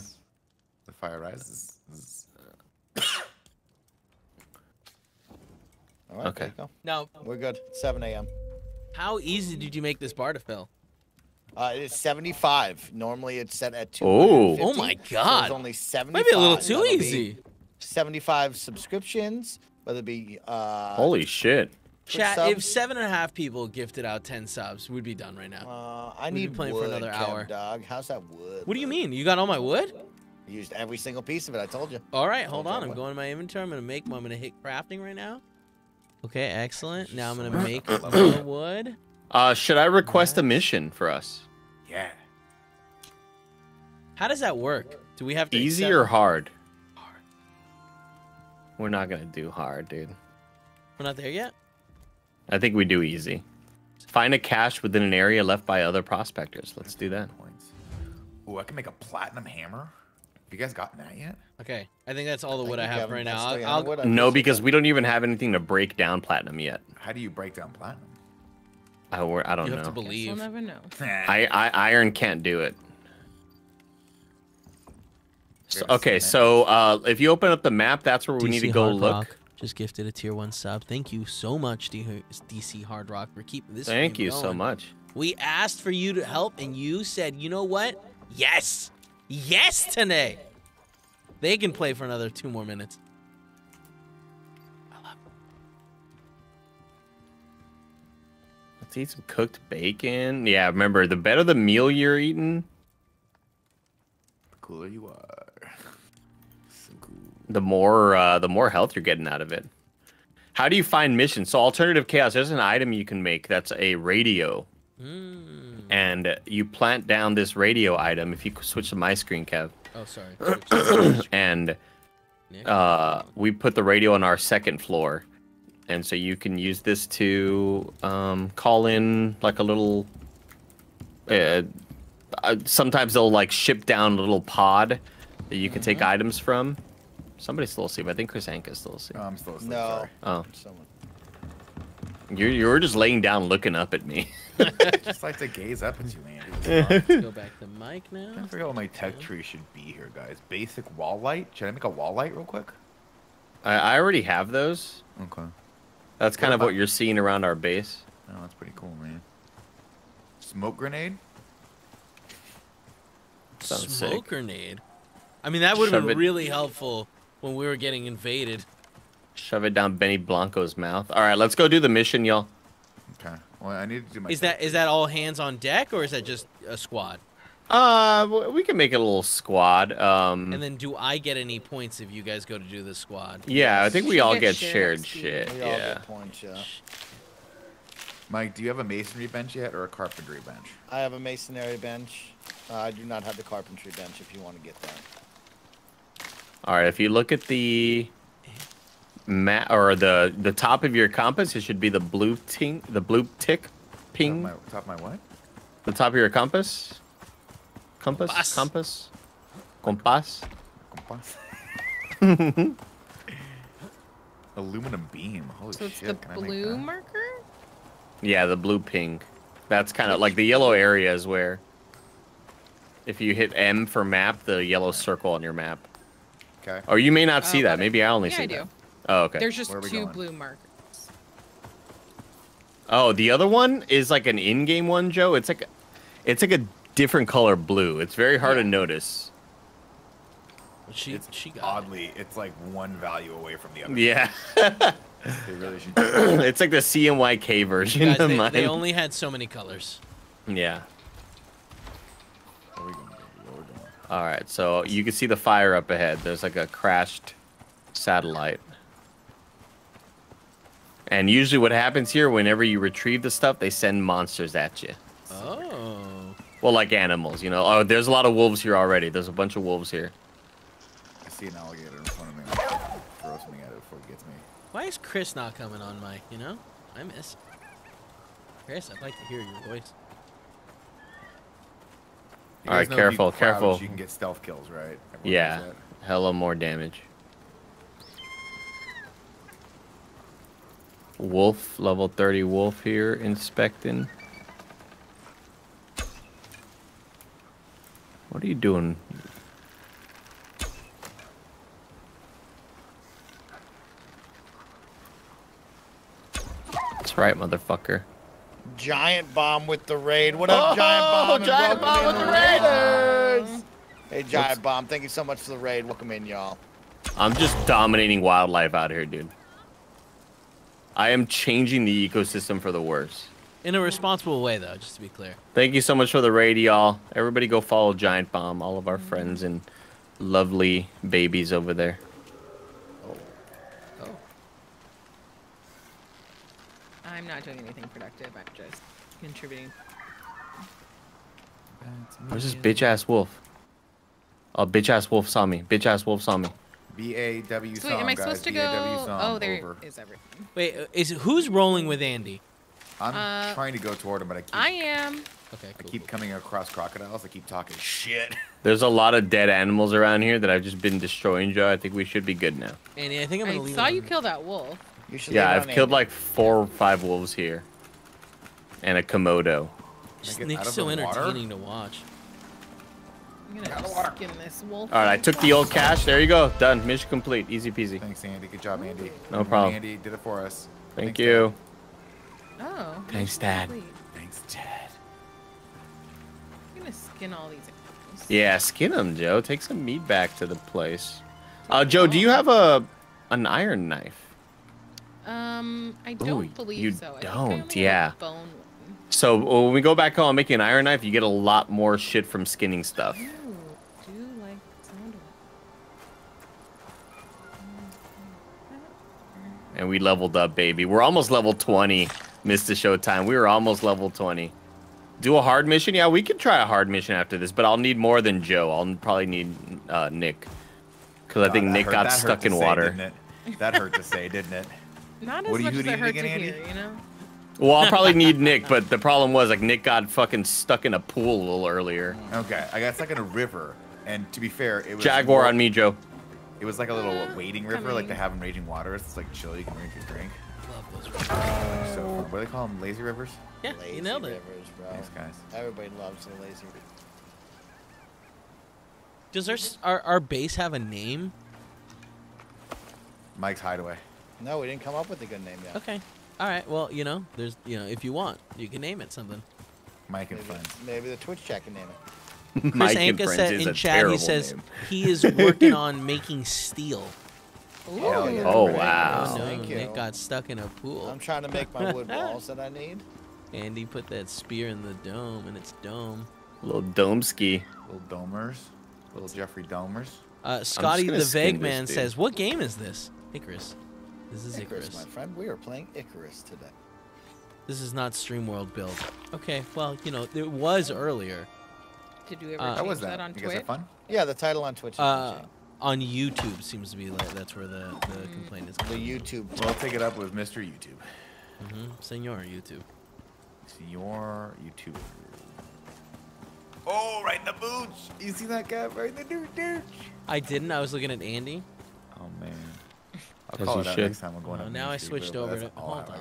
The fire rises. All right, Okay. there you go. Now, We're good. 7 a.m. how easy did you make this bar to fill? Uh, it's 75. Normally it's set at 2. Oh. Oh my So God. it's only 75. Might be a little too That'll be easy. 75 subscriptions, whether it be. Uh, Holy shit. Chat. subs? If seven and a half people gifted out ten subs, we'd be done right now. Uh, I We'd be need playing for wood, another Kev hour. Dog. How's that wood? What do you mean? You got all my wood? Used every single piece of it. I told you. All right, hold on. I'm going to my inventory. I'm gonna make. I'm gonna hit crafting right now. Okay, excellent. Now I'm gonna make more wood. Uh, should I request a mission for us? Yeah. How does that work? Do we have to Easy accept- or hard? We're not gonna do hard, dude. We're not there yet. I think we do easy. Find a cache within an area left by other prospectors. Let's do that. Points. Ooh, I can make a platinum hammer. Have you guys gotten that yet? Okay, I think that's all the wood I you, have right now. I'll, young wood. I No, because we don't even have anything to break down platinum yet. How do you break down platinum? I, I don't know. you have to know. We'll believe. never know. I, I iron can't do it. So, okay, so uh, if you open up the map, that's where we need to go Hard look. Rock just gifted a tier one sub. Thank you so much, DC Hard Rock, for keeping this. Thank stream you so much. We asked for you to help, and you said, you know what? Yes, yes, today. They can play for another two more minutes. Let's eat some cooked bacon. Yeah, remember the better the meal you're eating, The cooler you are. So cool. the more uh, the more health you're getting out of it. How do you find missions? So alternative chaos, there's an item you can make that's a radio, Mm. and you plant down this radio item. If you switch to my screen, Kev, Oh, sorry. and uh, we put the radio on our second floor, and so you can use this to um, call in like a little. Uh, uh, sometimes they'll like ship down a little pod that you can take Mm-hmm. items from. Somebody's still asleep. I think Chris Anka's still asleep. Oh, I'm um, still asleep. No. Sorry. Oh, Someone. you're you're just laying down looking up at me. Just like to gaze up at you, Andy. Let's go back to Mike now. I now. forgot what my tech tree should be here, guys. Basic wall light. Should I make a wall light real quick? I, I already have those. Okay. That's kind What of what you're seeing around our base. Oh, that's pretty cool, man. Smoke grenade. Sounds Smoke sick. grenade. I mean, that would have been really helpful when we were getting invaded. Shove it down Benny Blanco's mouth. All right, let's go do the mission, y'all. Okay. Well, I need to do my. Is that is that all hands on deck or is that just a squad? Uh, we can make it a little squad. Um, And then do I get any points if you guys go to do the squad? yeah, I think we all get get shared shared shit. We all Yeah. get points, yeah. Mike, do you have a masonry bench yet or a carpentry bench? I have a masonry bench. Uh, I do not have the carpentry bench if you want to get that. All right, if you look at the map or the the top of your compass, it should be the blue ting, the blue tick, ping. Top of my, top of my what? The top of your compass. Compass. Compass. Compass. Compass. Compass. Aluminum beam. Holy So it's shit! the can blue marker? Yeah, the blue ping. That's kind of like the yellow area is where. If you hit M for map, the yellow circle on your map. Okay. Or you may not Oh, see that. Maybe I only Yeah, see I do. that. Oh, okay. There's just Where are we two going? blue markers. Oh, the other one is like an in-game one, Joe. It's like, it's like a different color blue. It's very hard to notice. She It's she got it. oddly, it's like one value away from the other. Yeah. They really should. it's like the CMYK version Guys, of they, mine. they only had so many colors. Yeah. All right, so you can see the fire up ahead. There's like a crashed satellite. And usually what happens here, whenever you retrieve the stuff, they send monsters at you. Oh. Well, like animals, you know. Oh, there's a lot of wolves here already. There's a bunch of wolves here. I see an alligator in front of me. I'm gonna throw something at it before it gets me. Why is Chris not coming on Mike? you know? I miss. Chris, I'd like to hear your voice. All right, know if you careful, careful. You can get stealth kills, right? Everyone Yeah, hella more damage. Wolf, level 30 wolf here, inspecting. What are you doing? That's right, motherfucker. Giant Bomb with the raid. What up, Oh, Giant Bomb? and Giant Bomb with the Raiders. Hey, Giant What's- Bomb, thank you so much for the raid. Welcome in, y'all. I'm just dominating wildlife out here, dude. I am changing the ecosystem for the worse. In a responsible way, though, just to be clear. Thank you so much for the raid, y'all. Everybody go follow Giant Bomb, all of our friends and lovely babies over there. I'm not doing anything productive. I'm just contributing. Where's this bitch ass wolf? Oh, bitch ass wolf saw me. Bitch ass wolf saw me. B A W So wait, am I supposed to go? Oh, there over. is everything. Wait, uh, is who's rolling with Andy? I'm Uh, trying to go toward him, but I keep I am. Okay, Cool, I keep coming across crocodiles. I keep talking shit. There's a lot of dead animals around here that I've just been destroying, Joe. I think we should be good now. Andy, I think I'm gonna I leave. saw it you on- kill that wolf. You should Yeah, I've killed like four or five wolves here. And a Komodo. Just get Nick's so the water? entertaining to watch. I'm gonna just skin this wolf. All right, I took the old cache. There you go. Done. Mission complete. Easy peasy. Thanks, Andy. Good job, Andy. No problem. Andy did it for us. Thank Thanks, you. Oh. Thanks, Dad. Wait, Thanks, Dad. I'm gonna skin all these animals. Yeah, skin them, Joe. Take some meat back to the place. Uh, Joe, do you have a an iron knife? Um, I don't Ooh, believe you so. I think I don't, a yeah. Bone one. So when we go back home and make an iron knife, you get a lot more shit from skinning stuff. Ooh, do like sound of And we leveled up, baby. We're almost level 20. Missed the showtime. We were almost level 20. Do a hard mission? Yeah, we could try a hard mission after this, but I'll need more than Joe. I'll probably need uh, Nick. Because I think Nick hurt- got stuck in say, water. That hurt to say, didn't it? Not What as are you much as it eating hurt again, to Andy? hear, you know? Well, I'll probably need Nick, but the problem was like Nick got fucking stuck in a pool a little earlier. Okay, I got stuck in a river, and to be fair, it was Jaguar more- on me, Joe. It was like a little Uh, wading river, like they have in Raging Waters. It's like chill, you can drink your drink. Love those. rivers So, what do they call them? Lazy rivers? Yeah, Lazy you nailed it. Rivers, bro. Thanks, guys. Everybody loves the lazy rivers. Does our, our our base have a name? Mike's Hideaway. No, we didn't come up with a good name yet. Okay. All right. Well, you know, there's you know, if you want, you can name it something. Mike and Maybe, friends. maybe the Twitch chat can name it. Chris Mike and Anka Friends said is in a chat, he says name. he is working on making steel. Hell yeah. Oh, wow. Oh, no, Thank you. Got stuck in a pool. I'm trying to make my wood walls that I need. Andy put that spear in the dome, and it's dome. Little dome ski. Little Domers. Little Jeffrey Domers. Uh, Scotty the Vague Man dude. says, "What game is this?" Icarus. This is Icarus, Icarus. my friend. We are playing Icarus today. This is not SteamWorld Build. Okay, well, you know, it was earlier. Did you ever Uh, change was that, that? on you Twitch? have fun? Yeah, the title on Twitch Uh, on YouTube seems to be like that's where the, the complaint is. Coming. the. YouTube. Well, I'll take it up with Mr. YouTube. Mm-hmm. Senor YouTube. Senor YouTube. Oh, right in the boots. You see that guy right in the dude, dude. I didn't. I was looking at Andy. Oh man. I'll As call it out should. next time we're going Oh, up now I Street, switched but over to- hold on.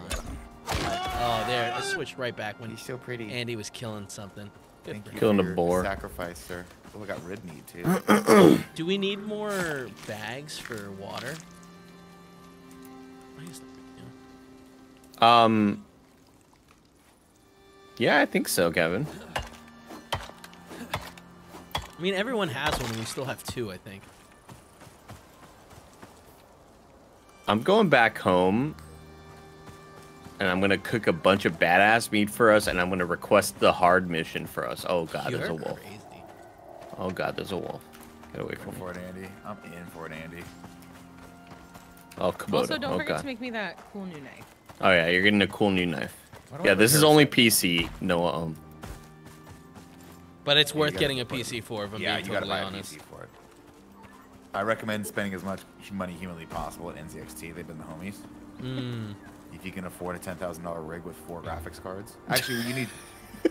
Oh, there. I switched right back when He's so pretty. Andy was killing something. Good Thank you Killing for a boar. Sacrifice, sir. Oh, we got red meat too. Do we need more bags for water? Um. Yeah, I think so, Kevin. I mean, everyone has one, and we still have two, I think. I'm going back home, and I'm gonna cook a bunch of badass meat for us, and I'm gonna request the hard mission for us. Oh god, there's a wolf. crazy. Oh god, there's a wolf. Get away Go from me. for it, Andy. I'm in for it, Andy. Oh, Komodo. Also, don't oh forget god. to make me that cool new knife. Oh yeah, you're getting a cool new knife. Why do I Yeah, this is only? PC. No, um. But it's Yeah, worth gotta getting a PC for, if I'm yeah, being you gotta totally buy a honest. PC for it. I recommend spending as much money humanly possible at NZXT. They've been the homies. Mm. If you can afford a ten thousand dollar rig with four graphics cards, actually, you need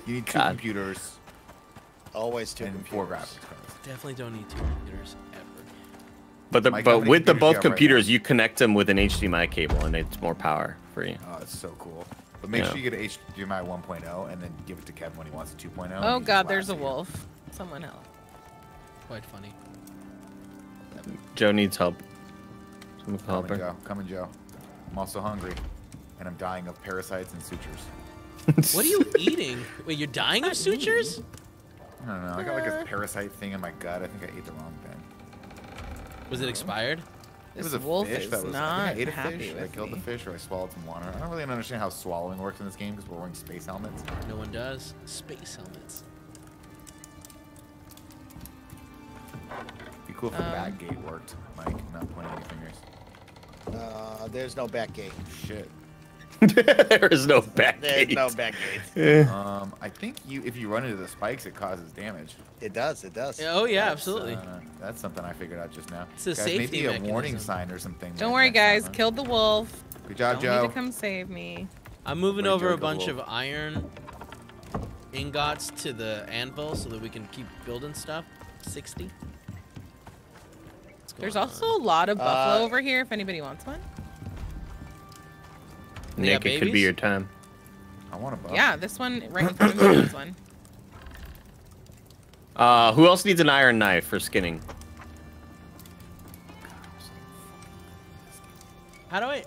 you need two God. computers Always two and four computers. graphics cards. Definitely don't need two computers ever. But the, Mike, but with the computers you both have right computers, you connect them with an HDMI cable, and it's more power for you. Oh, it's so cool. But make Yeah. sure you get a HDMI 1.0 and then give it to Kevin when he wants a 2.0. Oh god, there's a laughs at you. wolf. Someone help. Quite funny. Joe needs help. Someone can help Coming, her. Joe. Coming, Joe. I'm also hungry, and I'm dying of parasites and sutures. What are you eating? Wait, you're dying of sutures? I don't know. I got like a parasite thing in my gut. I think I ate the wrong thing. Was it expired? It This was a wolf fish that was. not I think I ate a happy fish. I with killed me. the fish, or I swallowed some water. I don't really understand how swallowing works in this game because we're wearing space helmets. No one does. Space helmets. Be cool if the Um, bat gate worked, Mike. Not pointing any fingers. Uh, there's no back gate. Shit. there is no back There's gate. no back gate. Um, I think you if you run into the spikes, it causes damage. It does. It does. Oh yeah, That's, absolutely. uh, that's something I figured out just now. It's a Guys, safety maybe a warning sign or something. Don't next worry, guys. huh? Killed the wolf. Good job, Don't Joe. need to come save me. I'm moving Wait, over Joe, a bunch wolf. of iron ingots to the anvil so that we can keep building stuff. 60. What's There's going also a lot of buffalo Uh, over here if anybody wants one. They Nick, it could be your time. I want a buff. Yeah, this one right in front of me is one. Uh, who else needs an iron knife for skinning? How do I,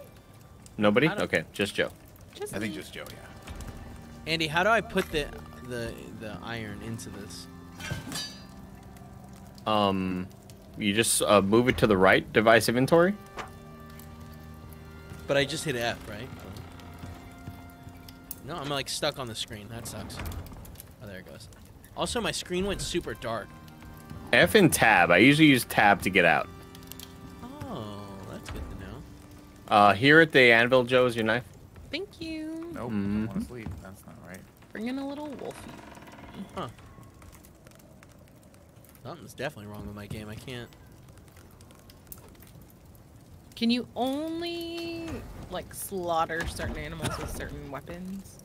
Nobody? Don't- Okay, just Joe. Just I think just Joe. Yeah. Andy? How do I put the the the iron into this? Um, you just uh, move it to the right, device inventory. But I just hit F, right? No, I'm like stuck on the screen. That sucks. Oh, there it goes. Also, my screen went super dark. F and tab. I usually use tab to get out. Oh, that's good to know. Uh, here at the anvil, Joe, is your knife. Thank you. Nope. I want Mhm. to sleep. That's not right. Bring in a little wolfie. Huh. Something's definitely wrong with my game. I can't. Can you only like slaughter certain animals with certain weapons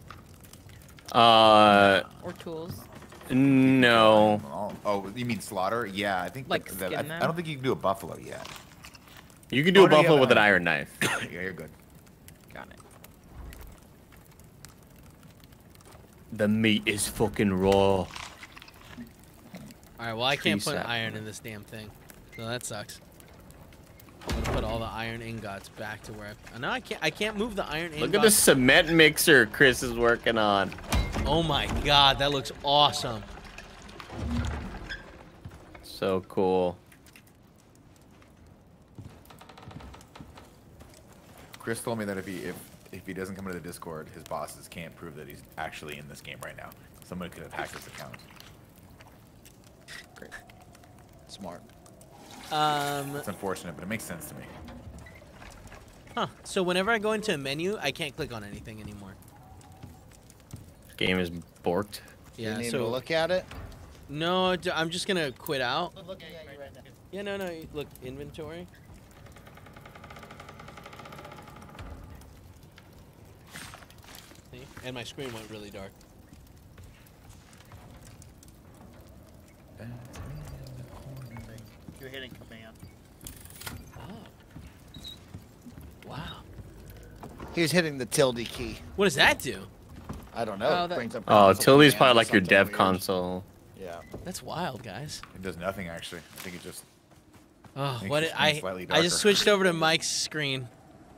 Uh, or tools? no. Oh, oh, you mean slaughter? Yeah, I think. Like that, that- skin I, I don't think you can do a buffalo yet. You can do Oh, a no, buffalo have with an an iron knife. yeah, you're good. Got it. The meat is fucking raw. All right. Well, I can't put iron in this damn thing, so that sucks. I'm gonna put all the iron ingots back to where. I, no, I can't. I can't move the iron ingots. Look at the cement mixer Chris is working on. Oh my god, that looks awesome. So cool. Chris told me that if he if if he doesn't come into the Discord, his bosses can't prove that he's actually in this game right now. Somebody could have hacked his account. Great. Smart. Um. It's unfortunate, but it makes sense to me. Huh. So whenever I go into a menu, I can't click on anything anymore. Game is borked. Yeah. Didn't even So look at it. no, I'm just gonna quit out. Looking at you right now. Yeah. No. No. Look, inventory. See? And my screen went really dark. You're hitting command. Oh. Wow. He's hitting the tilde key. What does that do? I don't know. Oh, It that- brings up Oh, console Tilly's commands probably like your dev weird. console. Yeah. That's wild, guys. It does nothing actually. I think it just Oh, what it- I I just switched over to Mike's screen.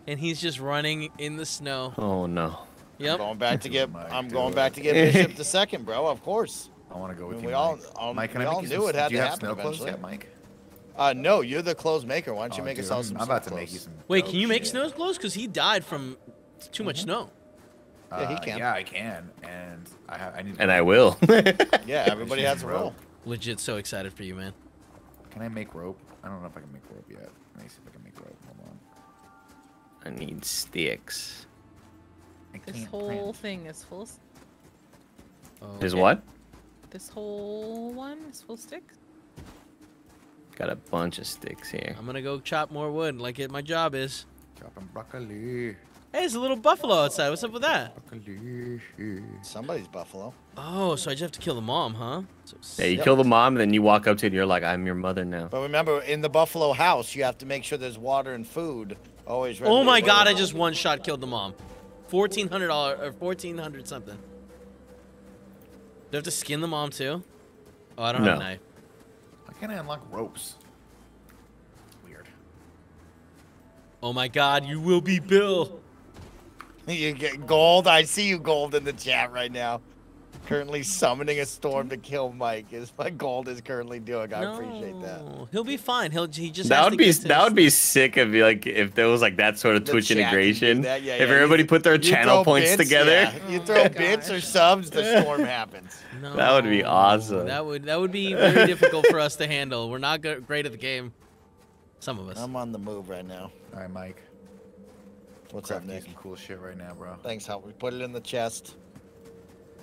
and he's just running in the snow. Oh no. Yep. I'm Going back to get. Mike, I'm do going back to get Bishop the second, bro. Of course. I want to go with I mean, you. we all- Mike. um, Mike, can we I all make you knew some, it had do you to have happen snow clothes eventually. yet, Mike? Uh, no, you're the clothes maker. Why don't you Oh, make dude, us all I'm, some I'm about to snow make you clothes? some. Wait, can you make shit. snow clothes? Because he died from too much Mm-hmm. snow. Yeah, he Uh, can. Yeah, I can, and I have. I need. And I will. Yeah, everybody has a Rope. role. Legit so excited for you, man. Can I make rope? I don't know if I can make rope yet. Let me see if I can make rope. Hold on. I need sticks. I This can't whole print. thing is full. s- Is Okay. what? This whole one is full stick. Got a bunch of sticks here. I'm gonna go chop more wood like it, my job is. Chopping broccoli. Hey, there's a little buffalo outside. What's up with that? Broccoli. Somebody's buffalo. Oh, so I just have to kill the mom, huh? So Yeah, you Yep. kill the mom, and then you walk up to it, and you're like, "I'm your mother now." But remember, in the buffalo house, you have to make sure there's water and food always ready. Oh my god, I just one shot killed the mom. Fourteen hundred dollar or fourteen hundred something. Do I have to skin the mom too? Oh, I don't have a knife. Why can't I unlock ropes? Weird. Oh my god, you will be Bill. you get gold. I see you, gold, in the chat right now. Currently summoning a storm to kill Mike is what gold is currently doing. I appreciate that. He'll be fine. He'll he just That has would to be get to that his- would be sick if like if there was like that sort of The Twitch chat can do integration. that, yeah, if everybody put their channel points bits, together, yeah. You Oh throw my bits or subs, the storm happens. No, That would be awesome. That would that would be very difficult for us to handle. We're not great at the game. Some of us. I'm on the move right now. All right, Mike. What's up, Crafting Nick? Some cool shit right now, bro. Thanks, help. We put it in the chest.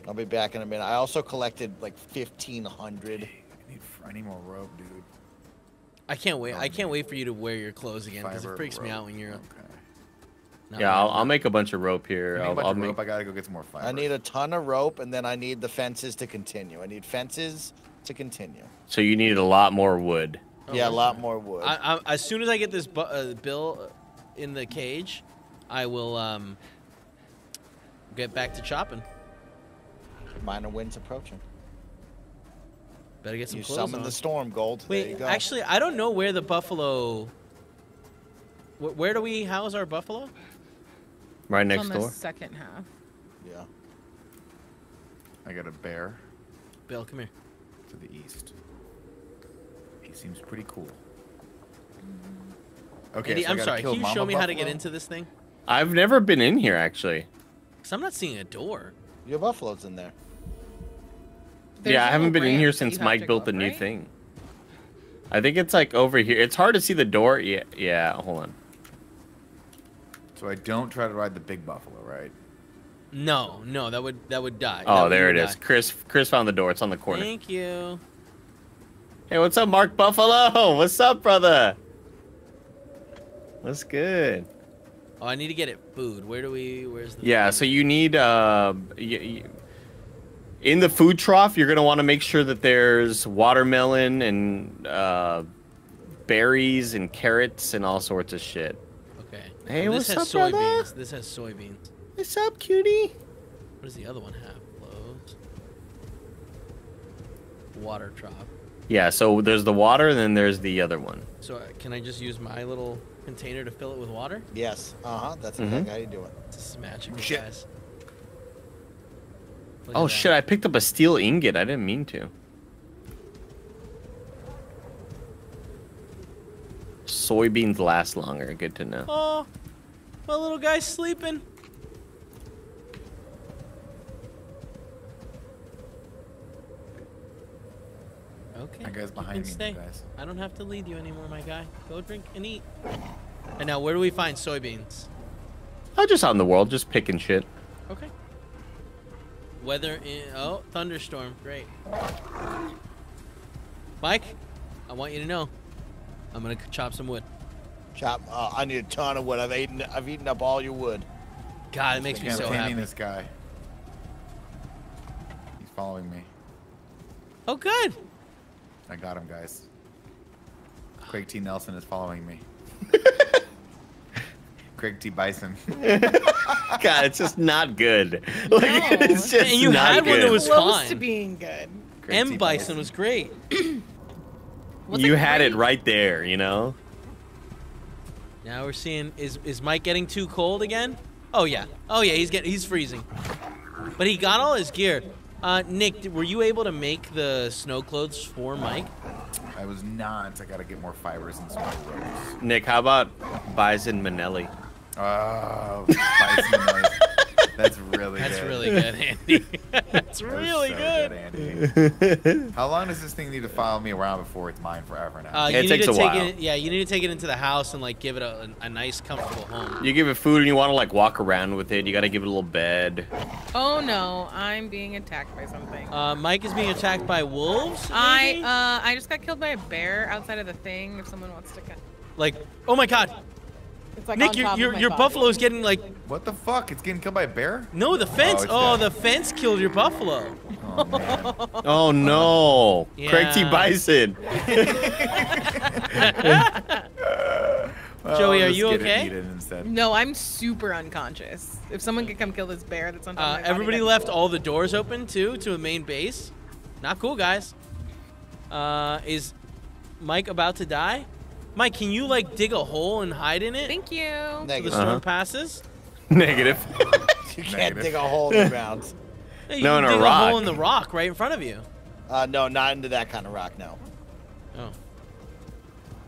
I'll be back in a minute. I also collected like 1,500. I need, I need more rope, dude. I can't wait. I can't wait for you to wear your clothes again because it Fiber, freaks me out when you're. Okay. not yeah, I'll, I'll make a bunch of rope here. I need a I'll, bunch I'll of make. rope. I gotta go get some more fiber. I need a ton of rope, and then I need the fences to continue. I need fences to continue. So you need a lot more wood. yeah, a lot more wood. I, I, as soon as I get this bu- uh, bill in the cage, I will um get back to chopping. Minor winds approaching. Better get some You clothes summon on. the storm, Gold. there you Wait, go. actually, I don't know where the buffalo. Wh- Where do we house our buffalo? Right next on the door. second half. yeah. I got a bear Bill, come here. to the east. He seems pretty cool. Mm-hmm. Okay, Andy, so I I'm sorry. Can you show Mama me how to get into this thing? I've never been in here actually. Cause I'm not seeing a door. Your buffalo's in there. There's yeah, I haven't been in here ramp that you since Mike built the up, new right? thing. I think it's like over here. It's hard to see the door. Yeah, yeah. Hold on. So I don't try to ride the big buffalo, right? No, no, that would that would die. Oh, would- there you it would is. Chris, Chris found the door. It's on the corner. Thank you. Hey, what's up, Mark Buffalo? What's up, brother? What's good? Oh, I need to get it food. Where do we? Where's the? Yeah, so you need uh, y- y- in the food trough, you're gonna want to make sure that there's watermelon and uh, berries and carrots and all sorts of shit. Okay. Hey, Oh, what's this has up, brother? soybeans. This has soybeans. What's up, cutie? What does the other one have? Clothes. Water trough. Yeah, so there's the water, and then there's the other one. So uh, can I just use my little container to fill it with water? Yes. Uh huh. That's Mhm. exactly how you do it. This is magical, Shit. guys. Look Oh at that. shit! I picked up a steel ingot. I didn't mean to. Soybeans last longer. Good to know. Oh, my little guy's sleeping. Okay. That guy's behind can me, stay. you guys. I don't have to lead you anymore, my guy. Go drink and eat. And now, where do we find soybeans? Oh, just out in the world, just picking shit. Okay. Weather in oh thunderstorm, great. Mike, I want you to know, I'm gonna chop some wood. Chop. Uh, I need a ton of wood. I've eaten. I've eaten up all your wood. God, it makes me so taming happy. this guy. He's following me. Oh, good. I got him, guys. Craig T. Nelson is following me. Craig T. Bison. God, it's just not good. Like No. it's just And you not had one that was Close fine. to being good. Craig M T. Bison was great. You a had it right there, you know. Now we're seeing is is Mike getting too cold again? Oh yeah. Oh yeah, he's getting he's freezing. But he got all his gear. Uh, Nick, were you able to make the snow clothes for Mike? I was not. I gotta get more fibers and some more ropes. Nick, how about Bison Manelli? Oh, bison noise. That's really That's good. really good, Andy. That's That really so good. Andy. How long does this thing need to follow me around before it's mine forever now? Uh, Yeah, you it need takes to a take while. it. Yeah, you need to take it into the house and like give it a, a, nice, comfortable home. You give it food and you want to like walk around with it. You got to give it a little bed. Oh no, I'm being attacked by something. Uh, Mike is being attacked by wolves. I maybe? uh I just got killed by a bear outside of the thing. If someone wants to, come. like, oh my God, it's like Nick, on your top of your my your body. buffalo's getting like What the fuck? It's getting killed by a bear? no the fence. it's Oh, the fence killed your buffalo. Oh man. Oh no, Craig T Bison. Well, Joey, I'll are just you it okay? eaten instead. No, I'm super unconscious. If someone could come kill this bear that's on top Uh, of my body, everybody that'd left cool. all the doors open too to a main base. Not cool, guys. Uh, is Mike about to die? Mike, can you like dig a hole and hide in it Thank you. so the storm Uh-huh. passes? Negative. You can't Negative. dig a hole in the ground. Yeah, you No, can in a dig rock. hole in the rock right in front of you. Uh, no, not into that kind of rock. No. Oh.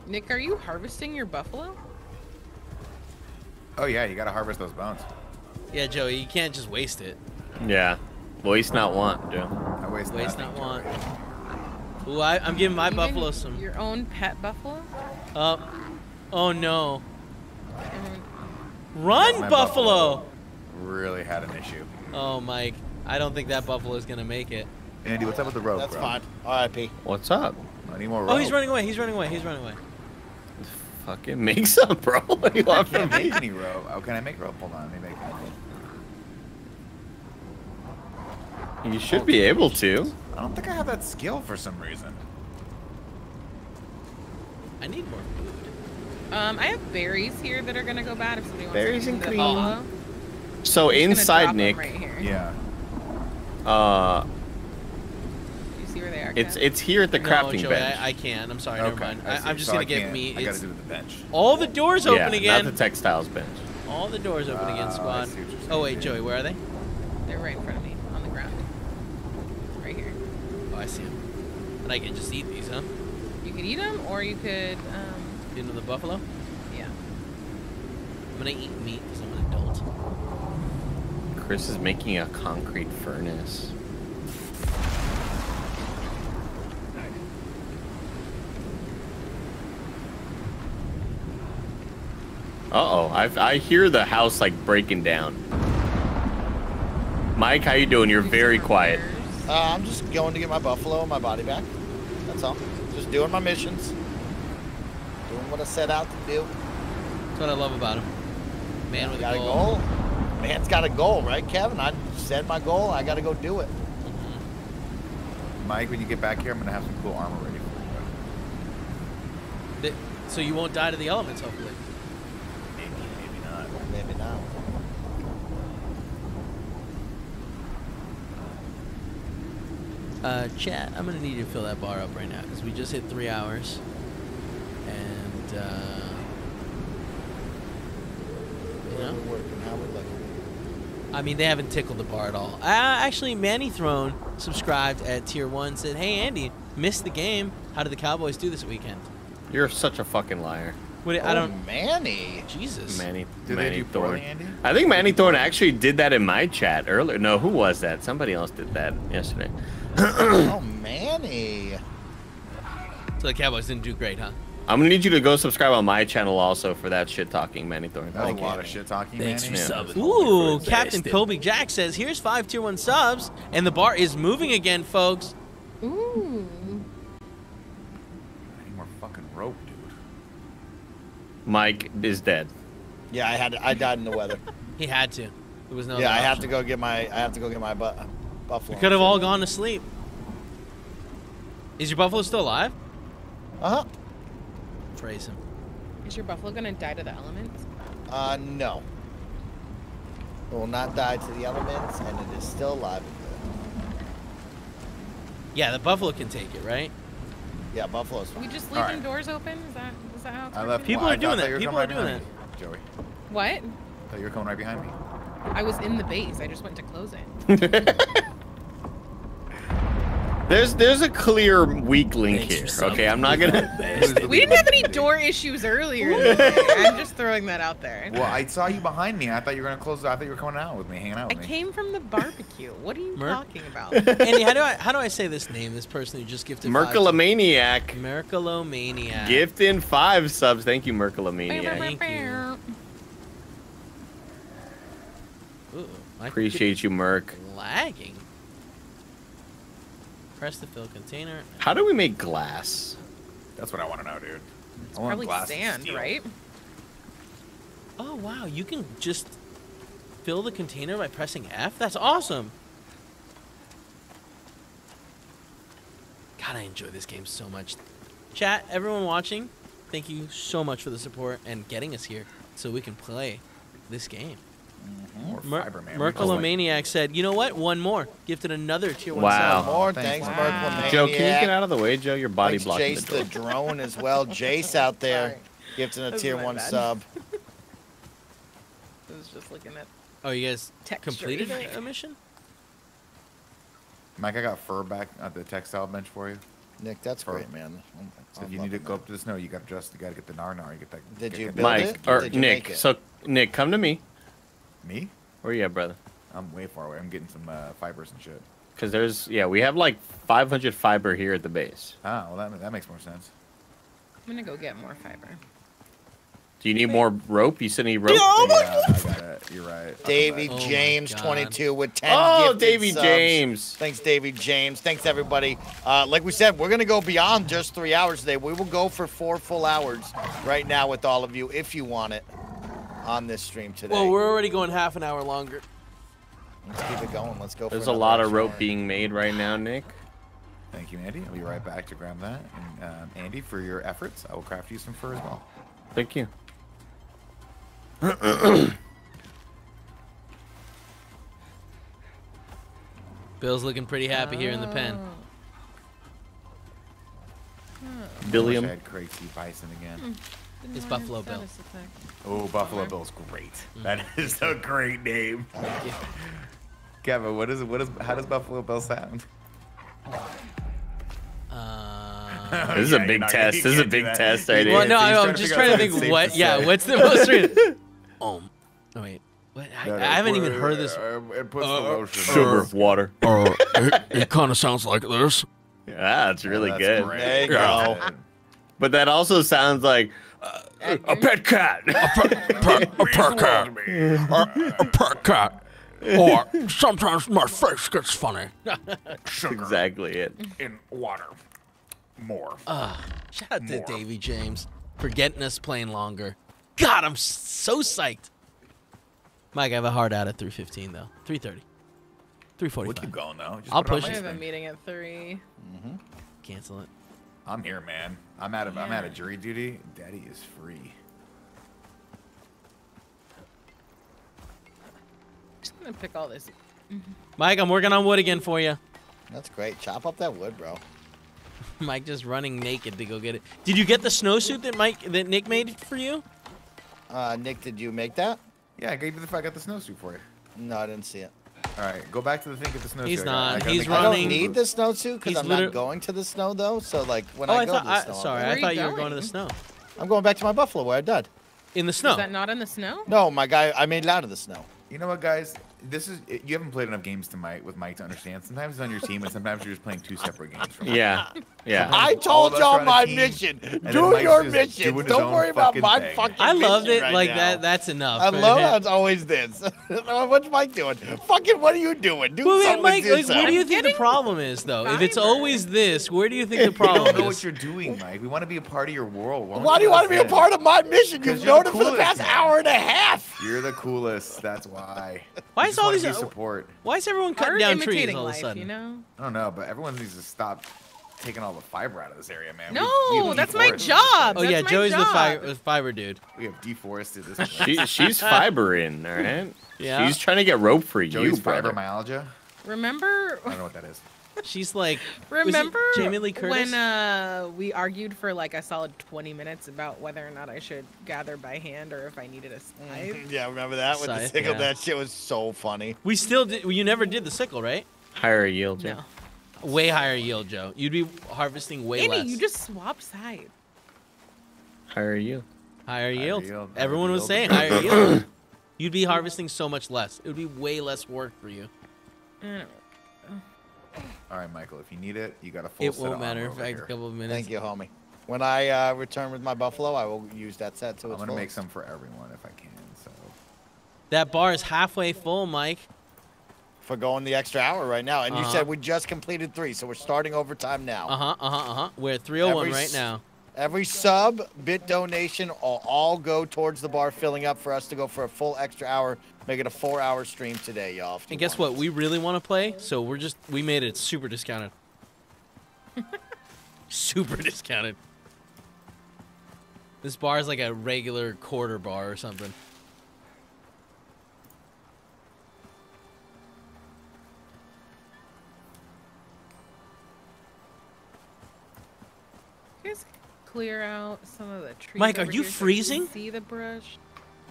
Nick, are you harvesting your buffalo? Oh yeah, you gotta harvest those bones. Yeah, Joey, you can't just waste it. Yeah. Waste not want, Joe. I waste, Waste nothing, not want. Ooh, I, I'm giving my Even buffalo some. Your own pet buffalo? Uh, oh no. Mhm. Run, My buffalo! Really had an issue. Oh, Mike. I don't think that buffalo is gonna make it. Andy, what's up with the rope, That's bro? fine. R.I.P. What's up? I need more rope. Oh, he's running away. He's running away. He's running away. Fucking make some, bro. What do you I want can't from me? make any rope. Oh, can I make rope? Hold on, let me make it. You should be able to. I don't think I have that skill for some reason. I need more food. Um, I have berries here that are gonna go bad if somebody wants Berries to and eat the cream. buffalo. So I'm inside Nick, right here. Yeah. uh, you see where they are? it's Kev? it's here at the no, crafting Joey, bench. I, I can't. I'm sorry. Okay. Never mind. I see. I, am just So gonna I get me. I gotta It's do the bench. all the doors yeah, open again. not the textiles bench. all the doors open again, Oh, I squad. see what you're saying, Oh wait, dude. Joey, where are they? They're right in front of me on the ground. Right here. Oh, I see them. And I can just eat these, huh? You could eat them, or you could, um, Into the buffalo. yeah. I'm gonna eat meat because I'm an adult. Chris is making a concrete furnace. Uh oh, I I hear the house like breaking down. Mike, how you doing? You're very quiet. Uh, I'm just going to get my buffalo and my body back. That's all. Just doing my missions. Doing what I set out to do. That's what I love about him. Man with got a a goal. goal. Man's got a goal, right, Kevin? I set my goal. I got to go do it. Mm-hmm. Mike, when you get back here, I'm gonna have some cool armor ready for you. So you won't die to the elements, hopefully. Maybe, maybe not. Maybe not. Uh, chat, I'm gonna need you to fill that bar up right now because we just hit three hours, and uh, you know, we working? How we looking? I mean, they haven't tickled the bar at all. Uh, actually, Manny Thorne subscribed at tier one. Said, "Hey Andy, missed the game. How did the Cowboys do this weekend?" You're such a fucking liar, What, I Oh, don't. Manny. Jesus. Manny. Did they Manny do Thorne. Andy? I think Manny Thorne actually did that in my chat earlier. No, who was that? Somebody else did that yesterday. Oh, Manny. So the Cowboys didn't do great, huh? I'm gonna need you to go subscribe on my channel also for that shit talking, Manny Thorne. That was a lot of shit talking, Thanks Manny. for Yeah. subbing. Ooh, Captain. Kobe Jack says, "Here's five tier one subs, and the bar is moving again, folks." Ooh. I need more fucking rope, dude. Mike is dead. Yeah, I had. I died in the weather. He had to. There was no. yeah, other I have to go get my. I have to go get my bu- buffalo. We could have all gone to sleep. Is your buffalo still alive? Uh huh. Praise him. Is your buffalo gonna die to the elements? Uh, no. It will not die to the elements, and it is still alive. Yeah, the buffalo can take it, right? Yeah, buffalo's We fine. just All leaving right. doors open? Is that? Is Is that how it's I working? left. People well, are doing that. People are right doing that. Joey. What? I thought you were coming right behind me. I was in the base. I just went to close it. There's there's a clear weak link Thanks here. Okay, I'm not gonna. We didn't have any door issues earlier. in. I'm just throwing that out there. Well, I saw you behind me. I thought you were gonna close. I thought you were coming out with me, hanging out I with me. came from the barbecue. What are you Merc? talking about? Andy, how do I how do I say this name? This person who just gifted five to- Merculomaniac. Merculomaniac. Gift in five subs. Thank you, Merculomaniac. Thank you. Ooh, Appreciate you, Merc. computer's Lagging. Press the fill container. How do we make glass? That's what I want to know, dude. It's I want probably glass sand, right? Oh wow, you can just fill the container by pressing F. That's awesome. God, I enjoy this game so much. Chat, everyone watching, thank you so much for the support and getting us here so we can play this game. Mm-hmm. More Mer- fiber, man. Merculomaniac said, "You know what? One more. Gifted another tier one Wow. sub. More Thanks, thanks, Wow. Merklemaniac. Joe, can you get out of the way, Joe? Your body Thanks, blocking Jace the door. the drone as well. Jace out there Sorry. gifting a That's tier one bad. sub. I was just looking at. Oh, you guys Texture. completed a, a mission? Mike, I got fur back at the textile bench for you. Nick, that's Fur. great, man. I'm- So I'm if you need to go that. up to the snow, you got to just you got to get the nar nar. You get that. Did get- you get build Mike it? or Did you make Nick. it? So Nick, come to me. Me? Where you at, brother? I'm way far away. I'm getting some uh, fibers and shit. Because there's yeah, we have like 500 fiber here at the base. Ah, well that that makes more sense. I'm gonna go get more fiber. Do you need more rope? You said need rope? yeah, I got it. You're right. I'll Davy. Oh James, 22 with 10 Oh, gifted Davy. James. Thanks, Davy James. Thanks, everybody. Uh, like we said, we're going to go beyond just three hours today. We will go for four full hours right now with all of you if you want it on this stream today. Well, we're already going half an hour longer. Let's keep it going. Let's go for There's a lot of rope hour. being made right now, Nick. Thank you, Andy. I'll be right back to grab that. And um, Andy, for your efforts, I will craft you some fur as well. Thank you. Bill's looking pretty happy here in the pen. I wish I had Craig T. Bison again. It's Buffalo Bill. Oh, Buffalo Bill's great. That is a great name. Kevin, what is it? What is? How does Buffalo Bill sound? Uh, This is Yeah, a big not- test. This is a big test right well, here. no, I, trying I'm just trying to think what. to Yeah, what's the most recent? Um, no, wait. What? I, No, no, I haven't even heard this. uh, It puts the Uh, lotion. Sugar, water. Uh, it, it kind of sounds like this. Yeah, that's really That's good. great. There you go. But that also sounds like uh, a pet cat. Per, a pet cat. A, a pet cat. Or sometimes my face gets funny. That's exactly it. in water. More. Shout out to Davy James for getting us playing longer. God, I'm so psyched. Mike, I have a hard out at 3:15 though. 3:30. We'll 3:45. keep going though. Just I'll put it push I it. have a meeting at three. Mm -hmm. Cancel it. I'm here, man. I'm out of I'm out of jury duty. Daddy is free. Just gonna pick all this. Mike, I'm working on wood again for you. That's great. Chop up that wood, bro. Mike just running naked to go get it. Did you get the snowsuit that Mike that Nick made for you? Uh, Nick, did you make that? Yeah, I gave you the I got the snowsuit for you. No, I didn't see it. All right, go back to the thing. Get the snowsuit. He's I not. I He's make- I don't need the snowsuit because I'm not going to the snow though. So like when oh, I I go thought. to the snow, I'm sorry. I thought you you were going to the snow. I'm going back to my buffalo where I died. In the snow. Is that not in the snow? No, my guy, I made it out of the snow. You know what, guys? This is you haven't played enough games to Mike with Mike to understand. Sometimes it's on your team, and sometimes you're just playing two separate games. From him. Yeah, yeah. I told y'all are on a my team, mission. and Do your mission. Don't worry about my thing. fucking I loved mission it. right like now. that. That's enough. I love him. how it's always this. What's Mike doing? Fucking, what are you doing? Do Well, wait, something Mike, with like, what do you yourself. think the problem is, though? If it's always this, where do you think the We problem don't know is? what you're doing, Mike. We want to be a part of your world. Why do you want to be a part of my mission? 'Cause You've you're known it for the coolest, past hour and a half. You're the coolest. That's why. Why is all these? support? Why is everyone cutting Art down trees all of a sudden? you know? I don't know, but everyone needs to stop taking all the fiber out of this area, man. No, we have that's my job. Oh That's yeah, Joey's the job. fiber, fiber dude. We have deforested this. She, she's fiber in, all right? Yeah. She's trying to get rope for Joey's you, brother. fibromyalgia. Remember? I don't know what that is. She's like, Remember Jamie Lee Curtis? when uh, we argued for like a solid 20 minutes about whether or not I should gather by hand or if I needed a scythe? Yeah, remember that with the sickle? yeah. That shit was so funny. we still did. You never did the sickle, right? Higher yield. No. Way higher yield, Joe. You'd be harvesting way Andy, less. you just swap sides. Higher yield. Higher yield. yield, higher Everyone was yield. saying higher yield. You'd be harvesting so much less. It would be way less work for you. I don't know. All right, Michael. If you need it, you got a full It set won't of matter. In fact, a couple of minutes. Thank you, homie. When I uh, return with my buffalo, I will use that set So I'm gonna make some for everyone if I can. So That bar is halfway full, Mike. For going the extra hour right now. And you Uh-huh. said we just completed three, so we're starting overtime now. Uh huh. Uh huh. Uh huh. We're at 301 Every right now. Every sub bit donation will all go towards the bar filling up for us to go for a full extra hour. Make it a four-hour stream today, y'all. And guess want what? We really want to play, so we're just we made it super discounted. super discounted. This bar is like a regular quarter bar or something. You guys clear out some of the trees. Mike, are you here so I can freezing? See the brush.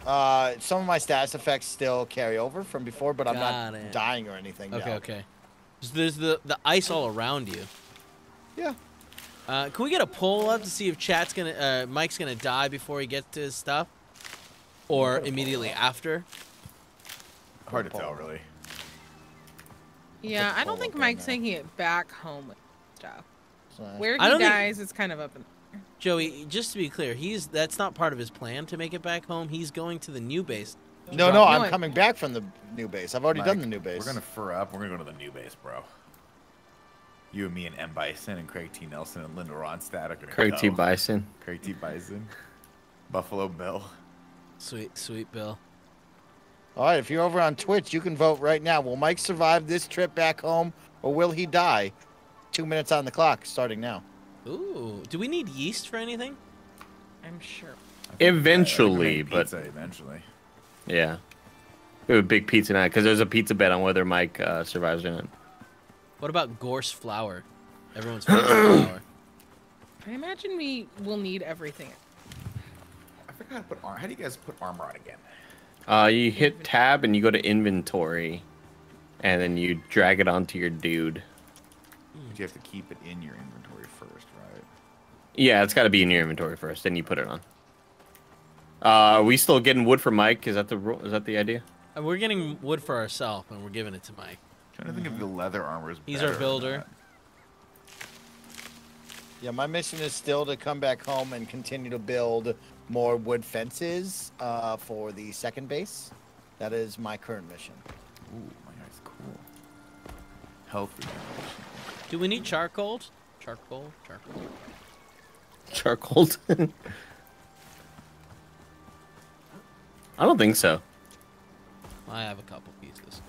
Uh, some of my status effects still carry over from before, but I'm not it. dying or anything. Okay, no. okay. So there's the the ice all around you. Yeah. Uh, can we get a poll up to see if chat's gonna uh, Mike's gonna die before he gets to his stuff, or immediately after? hard to tell, really. Yeah, I don't think Mike's taking it back home with stuff. Where he I think- dies is kind of up in Joey, just to be clear, he's that's not part of his plan to make it back home. He's going to the new base. No, no, No, I'm I- coming back from the new base. I've already done the new base. We're gonna fur up. We're gonna go to the new base, bro. You and me and M Bison and Craig T Nelson and Linda Ronstadt are gonna Craig T. Bison. Craig T Bison. Buffalo Bill. Sweet, sweet Bill. All right, if you're over on Twitch, you can vote right now. Will Mike survive this trip back home, or will he die? Two minutes on the clock, starting now. Ooh, do we need yeast for anything? I'm sure. Eventually, I think we but pizza eventually. yeah. We have a big pizza night because there's a pizza bet on whether Mike uh, survives or not. What about gorse flour? Everyone's favorite flour. I imagine we will need everything. I forgot how to put armor. How do you guys put armor on again? Uh, you hit tab and you go to inventory, and then you drag it onto your dude. But you have to keep it in your inventory first, right? Yeah, it's got to be in your inventory first, then you put it on. Uh, are we still getting wood for Mike? Is that the ru- is that the idea? And we're getting wood for ourselves, and we're giving it to Mike. trying to think if the leather armor is. He's our builder. Yeah, my mission is still to come back home and continue to build more wood fences uh, for the second base. That is my current mission. Ooh, my guy's cool. Health regeneration. Do we need charcoal? Charcoal, charcoal. Charcoal. I don't think so. I have a couple pieces.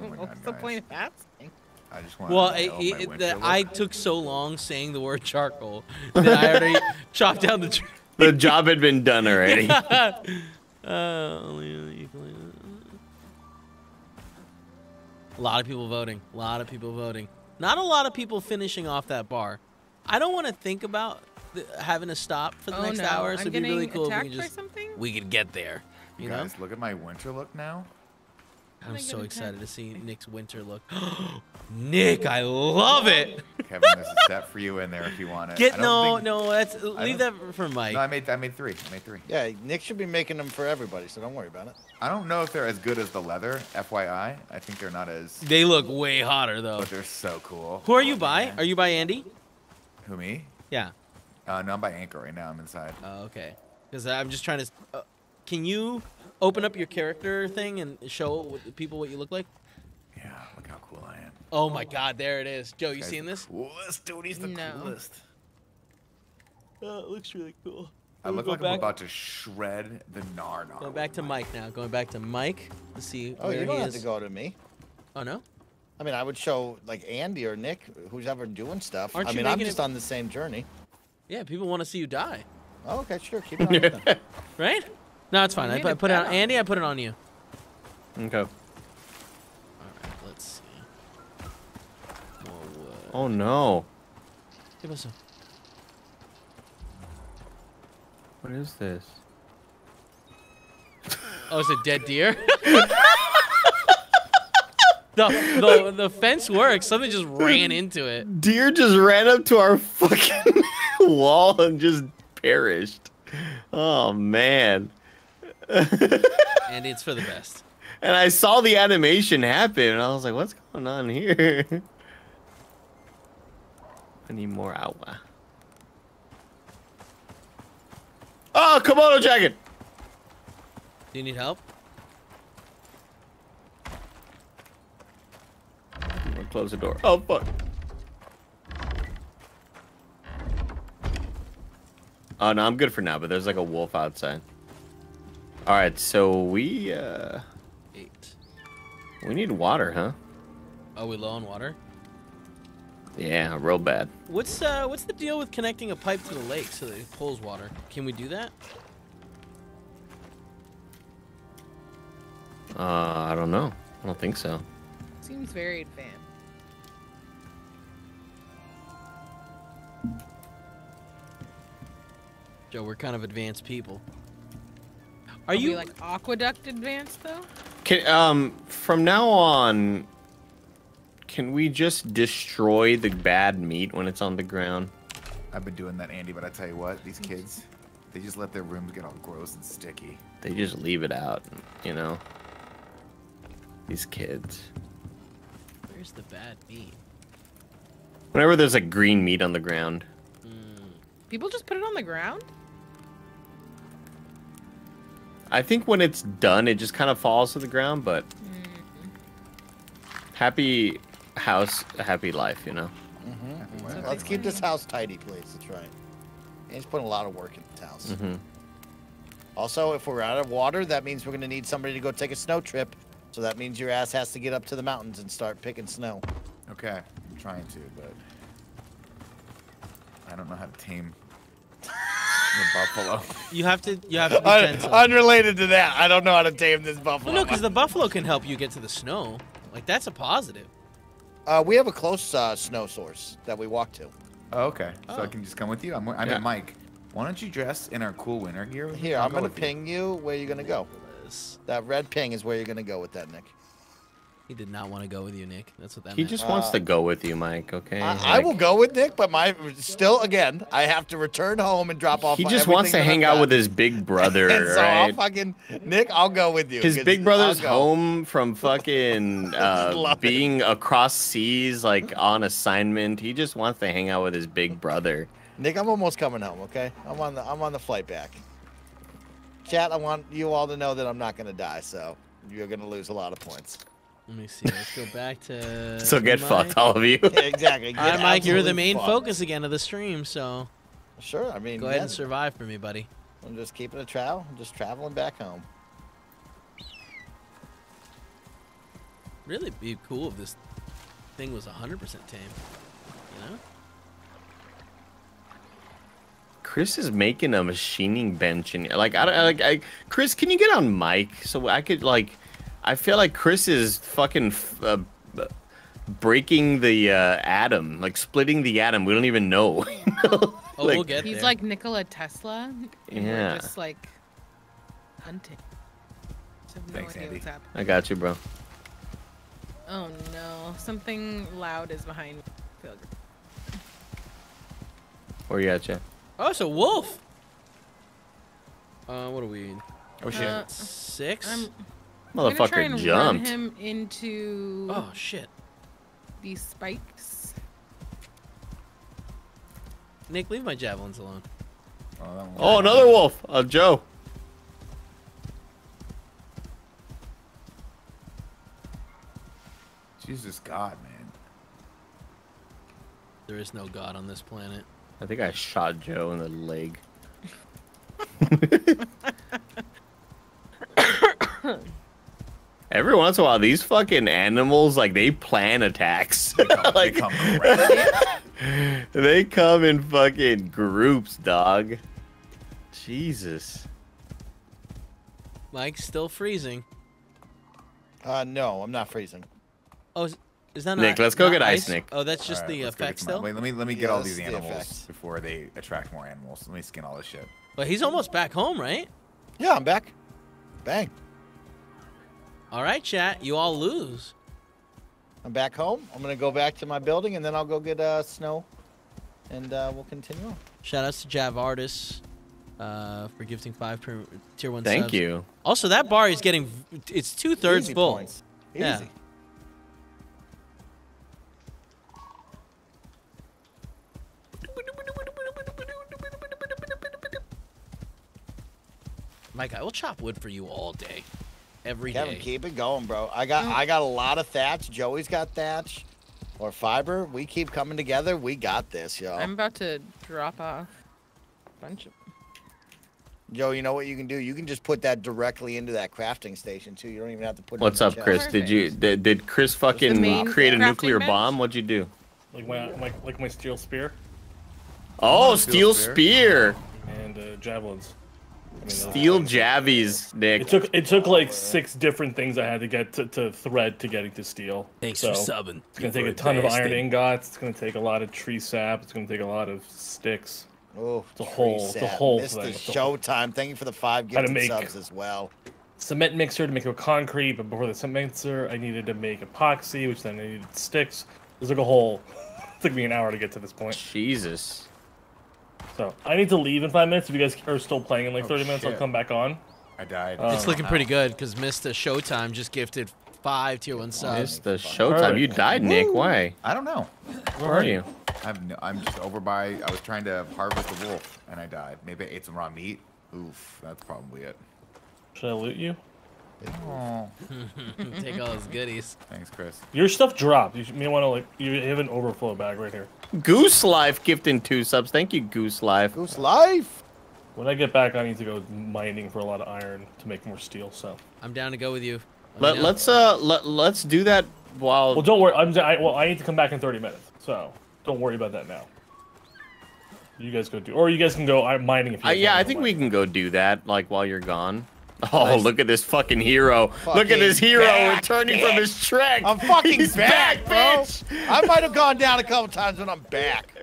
Oh What's God, the guys. point of asking? I just want. Well, to I, my it, winter that look. I took so long saying the word charcoal that I already chopped down the tree. The job had been done already. Uh, a lot of people voting. A lot of people voting. Not a lot of people finishing off that bar. I don't want to think about the, having to stop for the oh next no, hour. So I'm it'd be getting really cool if we attacked could just something. we could get there. You You know, guys, look at my winter look now. I'm I so excited to see Nick's winter look. Nick, I love it. Kevin, there's a set for you in there if you want it. I Get don't no, think- no. That's leave that for Mike. No, I made I made three. I made three. Yeah, Nick should be making them for everybody, so don't worry about it. I don't know if they're as good as the leather. FYI, I think they're not as. They look way hotter though. But they're so cool. Who are you Oh, by? man. Are you by Andy? Who me? Yeah. Uh, no, I'm by Anchor right now. I'm inside. Oh, okay. Because I'm just trying to. Uh, can you open up your character thing and show people what you look like? Yeah, look how cool I am. Oh my God, there it is. Joe, you Guy's seeing the this? Coolest dude. He's the No. coolest. Oh, it looks really cool. I look like back, I'm about to shred the nard on. Going back to Mike now. Going back to Mike to see Oh, where you don't he have is. to go to me. Oh no. I mean, I would show like Andy or Nick, who's ever doing stuff. Aren't I mean, I'm just it- on the same journey. Yeah, people want to see you die, Oh, okay, sure. Keep it on. me then. right? No, it's fine. I put, I it put it on. Andy. I put it on you. Okay. All right, let's see. Oh no. Give us a. What is this? Oh, it's a dead deer. the, the the fence works. Something just ran into it. Deer just ran up to our fucking wall and just perished. Oh man. And it's for the best. And I saw the animation happen, and I was like, "What's going on here?" I need more agua. Oh, kimono jacket. Do you need help? Gonna close the door. Oh fuck. Oh no, I'm good for now. But there's like a wolf outside. All right, so we uh, Eight. we need water, huh? Are we low on water? Yeah, real bad. What's uh what's the deal with connecting a pipe to the lake so that it pulls water? Can we do that? Uh, I don't know. I don't think so. Seems very advanced. Joe, we're kind of advanced people. Are Are you you like aqueduct advanced though? Can um from now on, can we just destroy the bad meat when it's on the ground? I've been doing that, Andy, but I tell you what, these kids, they just let their rooms get all gross and sticky. They just leave it out, you know. These kids. Where's the bad meat? Whenever there's like green meat on the ground, People just put it on the ground? I think when it's done, it just kind of falls to the ground. But happy house, happy life, you know. Mhm. Let's keep this house tidy, please. That's right. He's putting a lot of work in this house. hmm Also, if we're out of water, that means we're going to need somebody to go take a snow trip. So that means your ass has to get up to the mountains and start picking snow. Okay, I'm trying to, but I don't know how to tame the buffalo. You have to you have to be Un- gentle. unrelated to that, I don't know how to tame this buffalo. Well, no, because the buffalo can help you get to the snow. Like that's a positive. Uh, we have a close uh, snow source that we walk to. Oh, okay, so Oh. I can just come with you. I'm, I'm Yeah. at Mike. Why don't you dress in our cool winter gear? Here, I'll I'm go gonna with you. ping you where you're gonna go. That red ping is where you're gonna go with that, Nick. He did not want to go with you, Nick. That's what that He meant. just wants to go with you, Mike. Okay. I, I will go with Nick, but my still again, I have to return home and drop off. He just wants to hang out with his big brother, And so I'll right? fucking Nick, I'll go with you. His big brother's I'll home from fucking uh, Love it. being across seas, like on assignment. He just wants to hang out with his big brother. Nick, I'm almost coming home. Okay, I'm on the I'm on the flight back. Chat, I want you all to know that I'm not gonna die, so you're gonna lose a lot of points. Let me see. Let's go back to. So get Mike. fucked, all of you. Yeah, exactly. All right, Get Mike, you're the main fucked. focus again of the stream, so Sure, I mean, go ahead yeah, and survive for me, buddy. I'm just keeping a travel, I'm just traveling back home. Really be cool if this thing was 100% tame. You know? Chris is making a machining bench, and like I don't like I, Chris, can you get on mic so I could like? I feel like Chris is fucking f- uh, breaking the uh, atom, like splitting the atom. We don't even know. you know? Oh, Like- we'll get He's there. like Nikola Tesla. and Yeah. We're just like hunting. Just have no Thanks, idea Andy. what's happening. I got you, bro. Oh no, something loud is behind me. Pilgrim. Where you at, Jeff? Oh, it's a wolf. Uh, what are we? Oh shit. Uh, Six? I'm, I'm gonna try Motherfucker and jumped. run him into Oh shit. these spikes. Nick, leave my javelins alone. Oh, that one- Oh, another wolf. Uh, Joe. Jesus God, man. There is no god on this planet. I think I shot Joe in the leg. Every once in a while, these fucking animals like they plan attacks. like Come correct. they come in fucking groups, dog. Jesus. Mike's still freezing. Uh, no, I'm not freezing. Oh, is- Is that Nick, not, let's go get ice, Nick. Oh, that's just right, the let's go effects, get some- though. Wait, let me let me Yeah, get all these the animals effects. before they attract more animals. Let me skin all this shit. But he's almost back home, right? Yeah, I'm back. Bang. All right, chat. You all lose. I'm back home. I'm gonna go back to my building and then I'll go get uh, snow, and uh, we'll continue on. Shout outs to Jav Artis uh, for gifting five per tier one Thank subs. you. Also, that bar is getting it's two thirds full. points. Yeah. Easy. Mike, I will chop wood for you all day, every day. Kevin, keep it going, bro. I got I got a lot of thatch. Joey's got thatch, or fiber. We keep coming together. We got this, yo. I'm about to drop off a bunch of. Joe, you know what you can do? You can just put that directly into that crafting station too. You don't even have to put. What's in up, Chris? chest. Did you did, did Chris fucking create a nuclear bench? bomb? What'd you do? Like my like, like my steel spear Oh, Steel steel spear. spear. and uh, javelins. I mean, Steel javies, Nick. It took it took like six different things I had to get to, to thread to getting to steel. Thanks so for subbing. It's gonna take a ton of iron ingots. It's gonna take a lot of tree sap. It's gonna take a lot of sticks. Oh, It's a whole- it's a whole Mr. thing. It's Showtime. Thank you for the five Gotta gifted make- subs as well. Cement mixer to make a concrete, but before the cement mixer, I needed to make epoxy, which then I needed sticks. It was like a whole. It took me an hour to get to this point. Jesus. So I need to leave in five minutes. If you guys are still playing in like Oh, 30 minutes, I'll come back on. I died. Uh, It's looking pretty good because Mr. Showtime just gifted five tier one subs. It's the showtime. You died, Nick. Why? I don't know. Where are you? I'm no, I'm just over by. I was trying to harvest the wolf and I died. Maybe I ate some raw meat. Oof, that's probably it. Should I loot you? Oh, Take all those goodies. thanks, Chris. Your stuff dropped. You may want to like. You have an overflow bag right here. Goose Life gifting two subs. Thank you, Goose Life. Goose life. When I get back, I need to go mining for a lot of iron to make more steel. So. I'm down to go with you. Let let, let's uh let, let's do that while Well, don't worry. I'm. I, well, I need to come back in 30 minutes. So don't worry about that now. You guys go do, or you guys can go mining if you. Uh, yeah, I think mining. we can go do that like while you're gone. Oh, Nice. look at this fucking hero! look at this hero back, returning from his trek. I'm fucking He's back, bro. bitch. I might have gone down a couple times, but I'm back.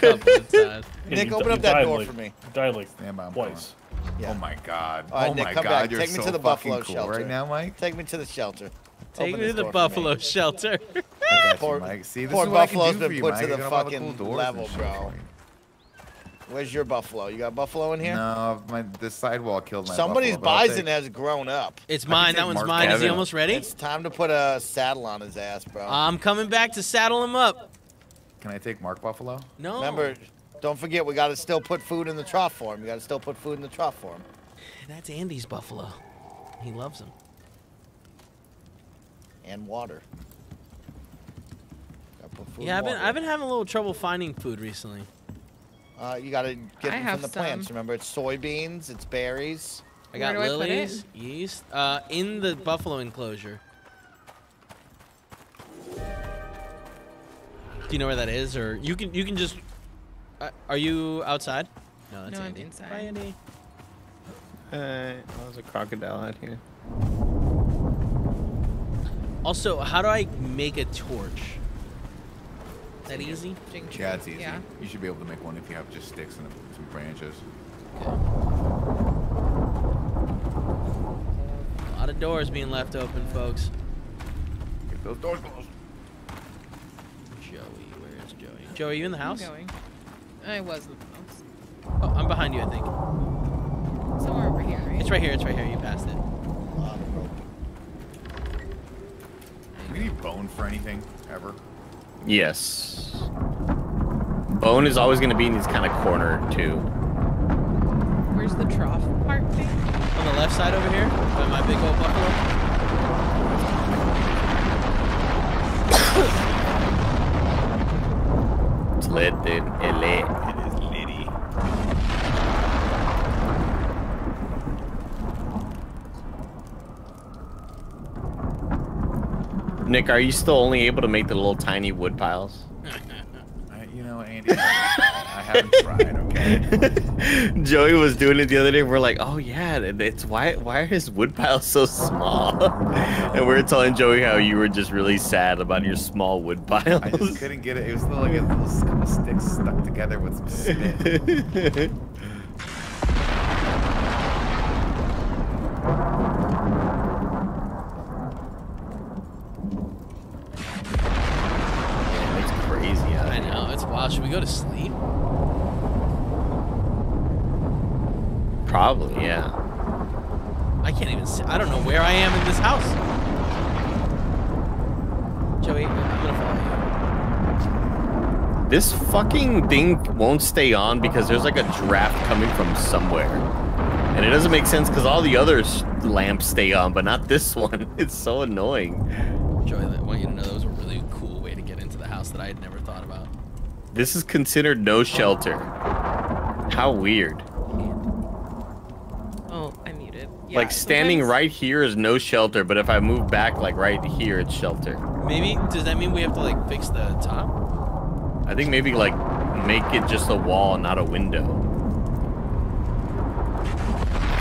Couple of times. Nick, open up that door like- for me. you Died like Stand by, I'm twice. Yeah. Oh my god. All right, oh Nick, my come god, back. you're Take me so to the buffalo cool shelter. right now, Mike. Take me to the shelter. Take Open me to the door me. buffalo shelter. I got you, Poor- Mike. See, this poor is what I can do been put to the got all the fucking level, bro. For you. Where's your buffalo? You got buffalo in here? No, my the sidewall killed my Somebody's buffalo, but bison has grown up. It's mine. That one's Mark mine. Is he almost ready? It's time to put a saddle on his ass, bro. I'm coming back to saddle him up. Can I take Mark Buffalo? No. Remember, don't forget we got to still put food in the trough for him. You got to still put food in the trough for him. That's Andy's buffalo. He loves him. And water. Gotta put food Yeah, I've been water. I've been having a little trouble finding food recently. Uh, you got to get I them have from the plants. Remember, it's soybeans, it's berries. I Where got do I put it? lilies, yeast, uh, in the buffalo enclosure. Do you know where that is, or you can you can just? Uh, are you outside? No, that's No, I'm Andy. inside. Bye, Andy. Uh, oh, there's a crocodile out here. Also, how do I make a torch? Is that easy? Yeah, it's easy. Yeah. You should be able to make one if you have just sticks and some branches. A lot of doors being left open, folks. Get those doors closed. Joey, where is Joey? Joey, you in the I'm house? going. I was in the house. Oh, I'm behind you, I think. Somewhere over here, right? It's right here. It's right here. You passed it. Do we need bone for anything ever? Yes. Bone is always going to be in this kind of corner too. Where's the trough part thing? On the left side over here, by my big old buffalo. It's lit, dude. It lit. It is litty. Nick, are you still only able to make the little tiny wood piles? I, you know, Andy, I, I haven't tried. Okay. Joey was doing it the other day. We're like, oh yeah, it's why why are his wood piles so small? and we are telling Joey how you were just really sad about your small wood piles. I just couldn't get it. It was little, like a little couple sticks stuck together with some spit. Yeah, it's crazy. Out I it's wild. Should we go to sleep? Probably, yeah. I can't even see. I don't know where I am in this house. Joey, I'm gonna follow This fucking thing won't stay on because there's like a draft coming from somewhere. And it doesn't make sense because all the other lamps stay on, but not this one. It's so annoying. Joey, I want you to know that was a really cool way to get into the house that I had never. This is considered no shelter. How weird. Oh, I muted. Yeah, like standing sometimes- right here is no shelter, but if I move back like right here, it's shelter. Maybe does that mean we have to like fix the top? I think maybe like make it just a wall, not a window.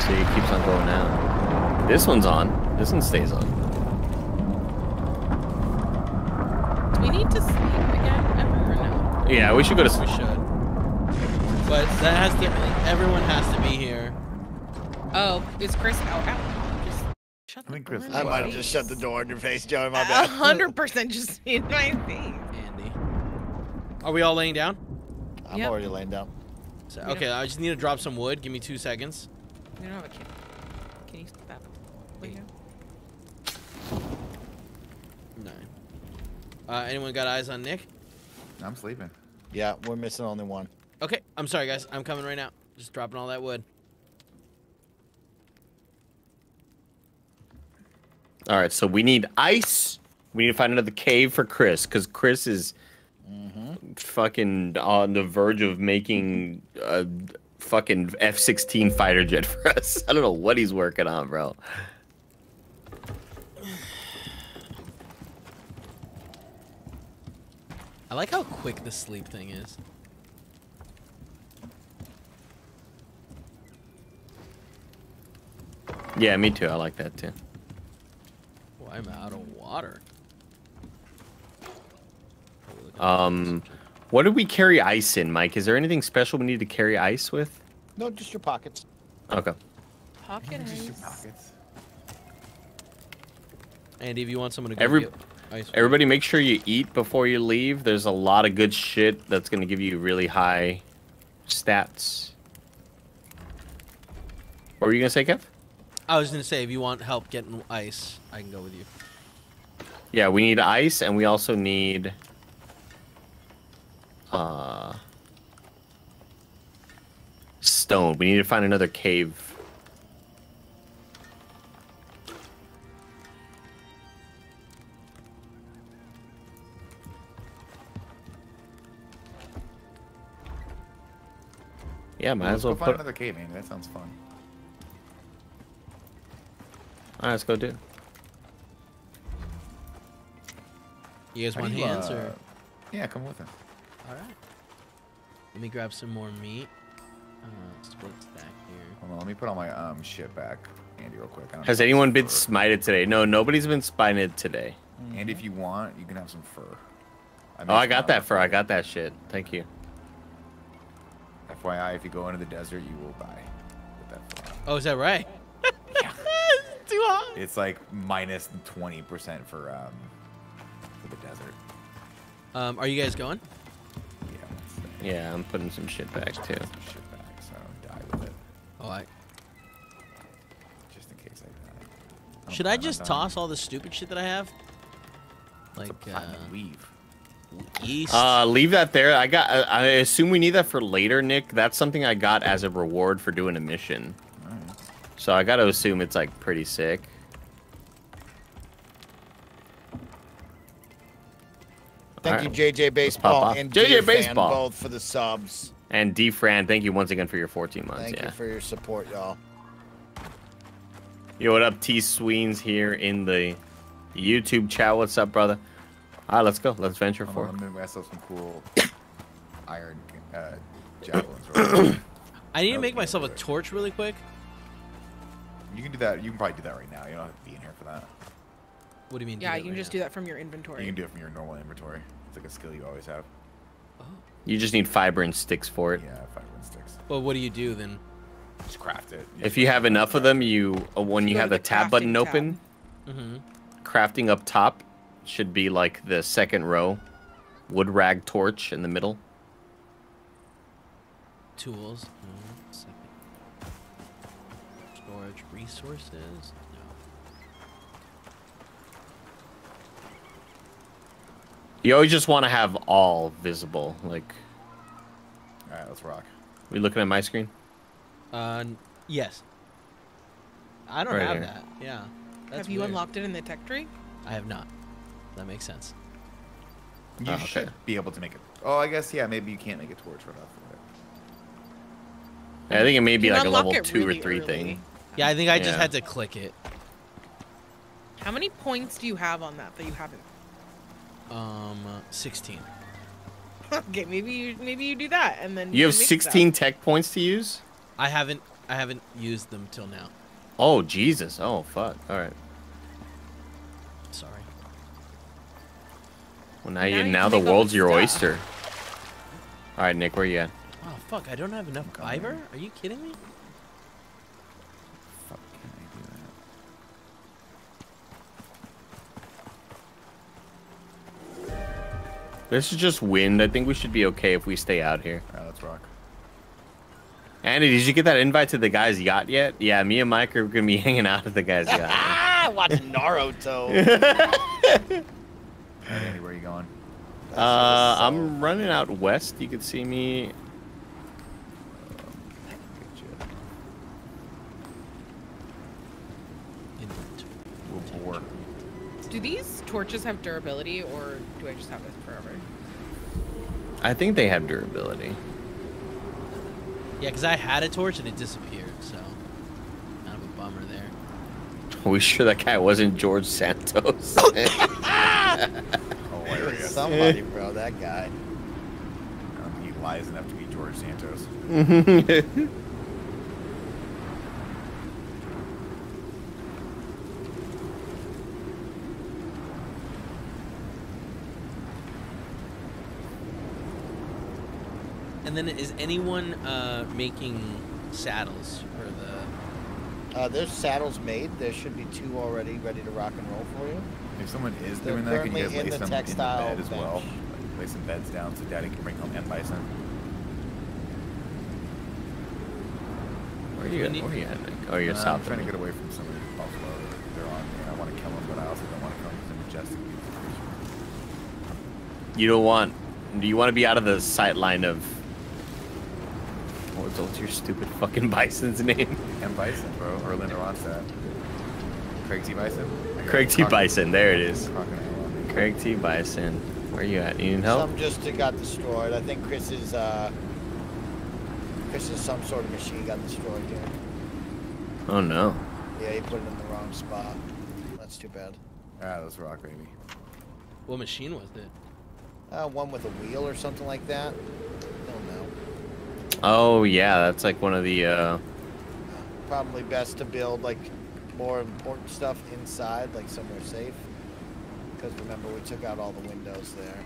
See, it keeps on going out. This one's on. This one stays on. Do we need to sleep again ever or no? Yeah, we should go to We should. But that has to. Like, everyone has to be here. Oh, is Chris out? out? Just shut I the think Chris door I might have just shut the door in your face, Joey. My A bad. hundred percent just in my face. Andy. Are we all laying down? I'm Yep. already laying down. So, okay, I just need to drop some wood. Give me two seconds. We don't have a can. Can you stop? Wait, no. Nine. Uh, anyone got eyes on Nick? I'm sleeping. Yeah, we're missing only one. Okay, I'm sorry, guys. I'm coming right now. Just dropping all that wood. All right, so we need ice. We need to find another cave for Chris because Chris is mm-hmm. fucking on the verge of making a fucking F-16 fighter jet for us. I don't know what he's working on, bro. I like how quick the sleep thing is. Yeah, me too. I like that too. Oh, I'm out of water. Um, what did we carry ice in, Mike? Is there anything special we need to carry ice with? No, just your pockets. Okay. Pocket Just your pockets. Andy, if you want someone to go Every get ice. Everybody, make sure you eat before you leave. There's a lot of good shit that's gonna give you really high stats. What were you gonna say, Kev? I was gonna say, if you want help getting ice, I can go with you. Yeah, we need ice, and we also need uh stone. We need to find another cave. Yeah, might Let's as well go find another cave, man. That sounds fun. Alright, let's go do. it. You guys How want do you, hands uh, or? Yeah, come with us. All right. Let me grab some more meat. Uh, split stack here. Hold on, let me put all my um shit back, Andy, real quick. I don't Has anyone been it's smited today? No, nobody's been smited today. fur. And if you want, you can have some fur. I Oh, I got that fur. I got that shit. Thank you. FYI, if you go into the desert, you will die with that. Oh, is that right? Yeah, Too hot. It's like minus minus twenty percent for um for the desert. Um, are you guys going? Yeah, Yeah, I'm putting some shit back too. some shit back so I don't die with it, Oh, I. just in case I die. don't Should I just toss all the stupid shit that I have? Like uh, platinum weave. Yeast. Uh, leave that there. I got. I I assume we need that for later, Nick. That's something I got as a reward for doing a mission. So I gotta assume it's like pretty sick. Thank Alright. you, JJ Baseball and JJ Baseball. both for the subs. And D Fran, thank you once again for your 14 months. Thank yeah. you for your support, y'all. Yo, what up, T Sweens here in the YouTube chat. What's up, brother? All right, let's go. Let's venture Hold forward. on, let me make myself some cool iron uh, javelins. Right? I need to make myself a torch really quick. you can do that. You can probably do that right now. You don't have to be in here for that. What do you mean? Yeah, you can right just now? do that from your inventory. You can do it from your normal inventory. It's like a skill you always have. You just need fiber and sticks for it. Yeah, fiber and sticks. Well, what do you do then? Just craft it. If you have enough of them, you uh, when you Go have the, the tab button tab. open, Mm-hmm. crafting up top should be like the second row, wood rag torch in the middle. Tools. Mm, second. Storage resources. No. You always just want to have all visible. Like, All right, let's rock. we looking at my screen? Uh, yes. I don't Right have here. that. Yeah. That's Have you weird. unlocked it in the tech tree? I have not. That makes sense. You Oh, okay. should be able to make it. Oh, I guess yeah. Maybe you can't make a torch right off of it. I think it may be You like a level two really or three early. thing. Yeah, I think I just had to click it. How many points do you have on that that you haven't? Um, 16. okay, maybe you maybe you do that and then You have can make 16 tech points to use. I haven't I haven't used them till now. Oh Jesus! Oh fuck! All right. Sorry. Well, now, Now you you now the world's your stuff. oyster. All right, Nick, where you at? Oh fuck! I don't have enough fiber. Are you kidding me? Fuck, can I do that? This is just wind. I think we should be okay if we stay out here. All right, let's rock. Andy, did you get that invite to the guy's yacht yet? Yeah, me and Mike are gonna be hanging out at the guy's yacht. Ah, watching Naruto. All right, Andy, where are you going? uh, I'm running out west. You can see me. War. Do these torches have durability or do I just have it forever? I think they have durability. Yeah, because I had a torch and it disappeared. So, kind of a bummer there. Are we sure that guy wasn't George Santos? Hilarious. Somebody, bro, that guy. I don't think he lies enough to be George Santos. And then is anyone uh, making saddles for the? Uh, there's saddles made. There should be two already ready to rock and roll for you. If someone is They're doing that, can you currently guys in lay the some in the bed as well? Like, lay some beds down so Daddy can bring home M Bison. Where are you? At? Where are you at, Nick? Oh, you're Uh, south. I'm trying to get away from some of these buffalo that they're on me. I want to kill them, but I also don't want to kill them because they're majestic. You don't want. Do you want to be out of the sight line of? What's, what's your stupid fucking bison's name? M Bison, bro, or Linda Ronstadt. Craig T. Bison. I got Craig T. Bison, There it is. crocodile on me. Craig T. Bison. Where you at? You need help? Some just got destroyed. I think Chris is, uh, Chris is some sort of machine got destroyed here. Oh no. Yeah, he put it in the wrong spot. That's too bad. Ah, let's rock, baby. What machine was it? Uh, one with a wheel or something like that. Don't know. Oh yeah, that's like one of the. uh Probably best to build like more important stuff inside, like somewhere safe. Because remember, we took out all the windows there.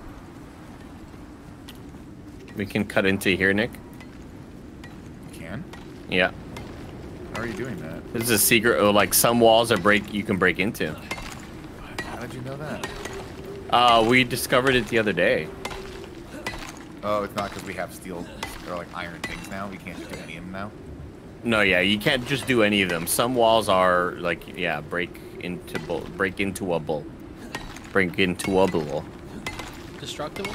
We can cut into here, Nick. You can? Yeah. How are you doing that? This is a secret. Oh, like some walls are break. You can break into. How did you know that? Uh, we discovered it the other day. Oh, it's not because we have steel or like iron things now. We can't just do any of them now. No, yeah, you can't just do any of them. Some walls are like, yeah, break into bull, break into a bull, break into a bull. Destructible?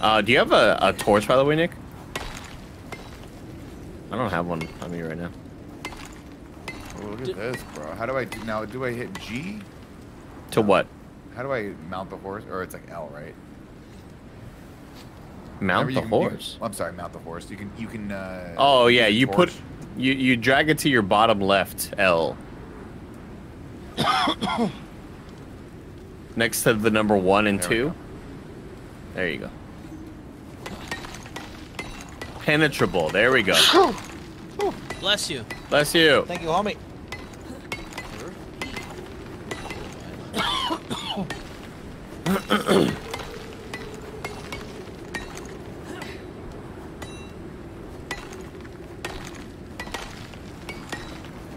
Uh, do you have a, a torch, by the way, Nick? I don't have one on me right now. Oh, look at this, bro. How do I do now? Do I hit G? To what? How do I mount the horse? Or it's like L, right? Mount Whenever the you can- you can- horse. I'm sorry, mount the horse. You can you can. Uh, Oh yeah, use the you put you you drag it to your bottom left L. Next to the number one and There two. There you go. Penetrable. There we go. Bless you. Bless you. Thank you, homie.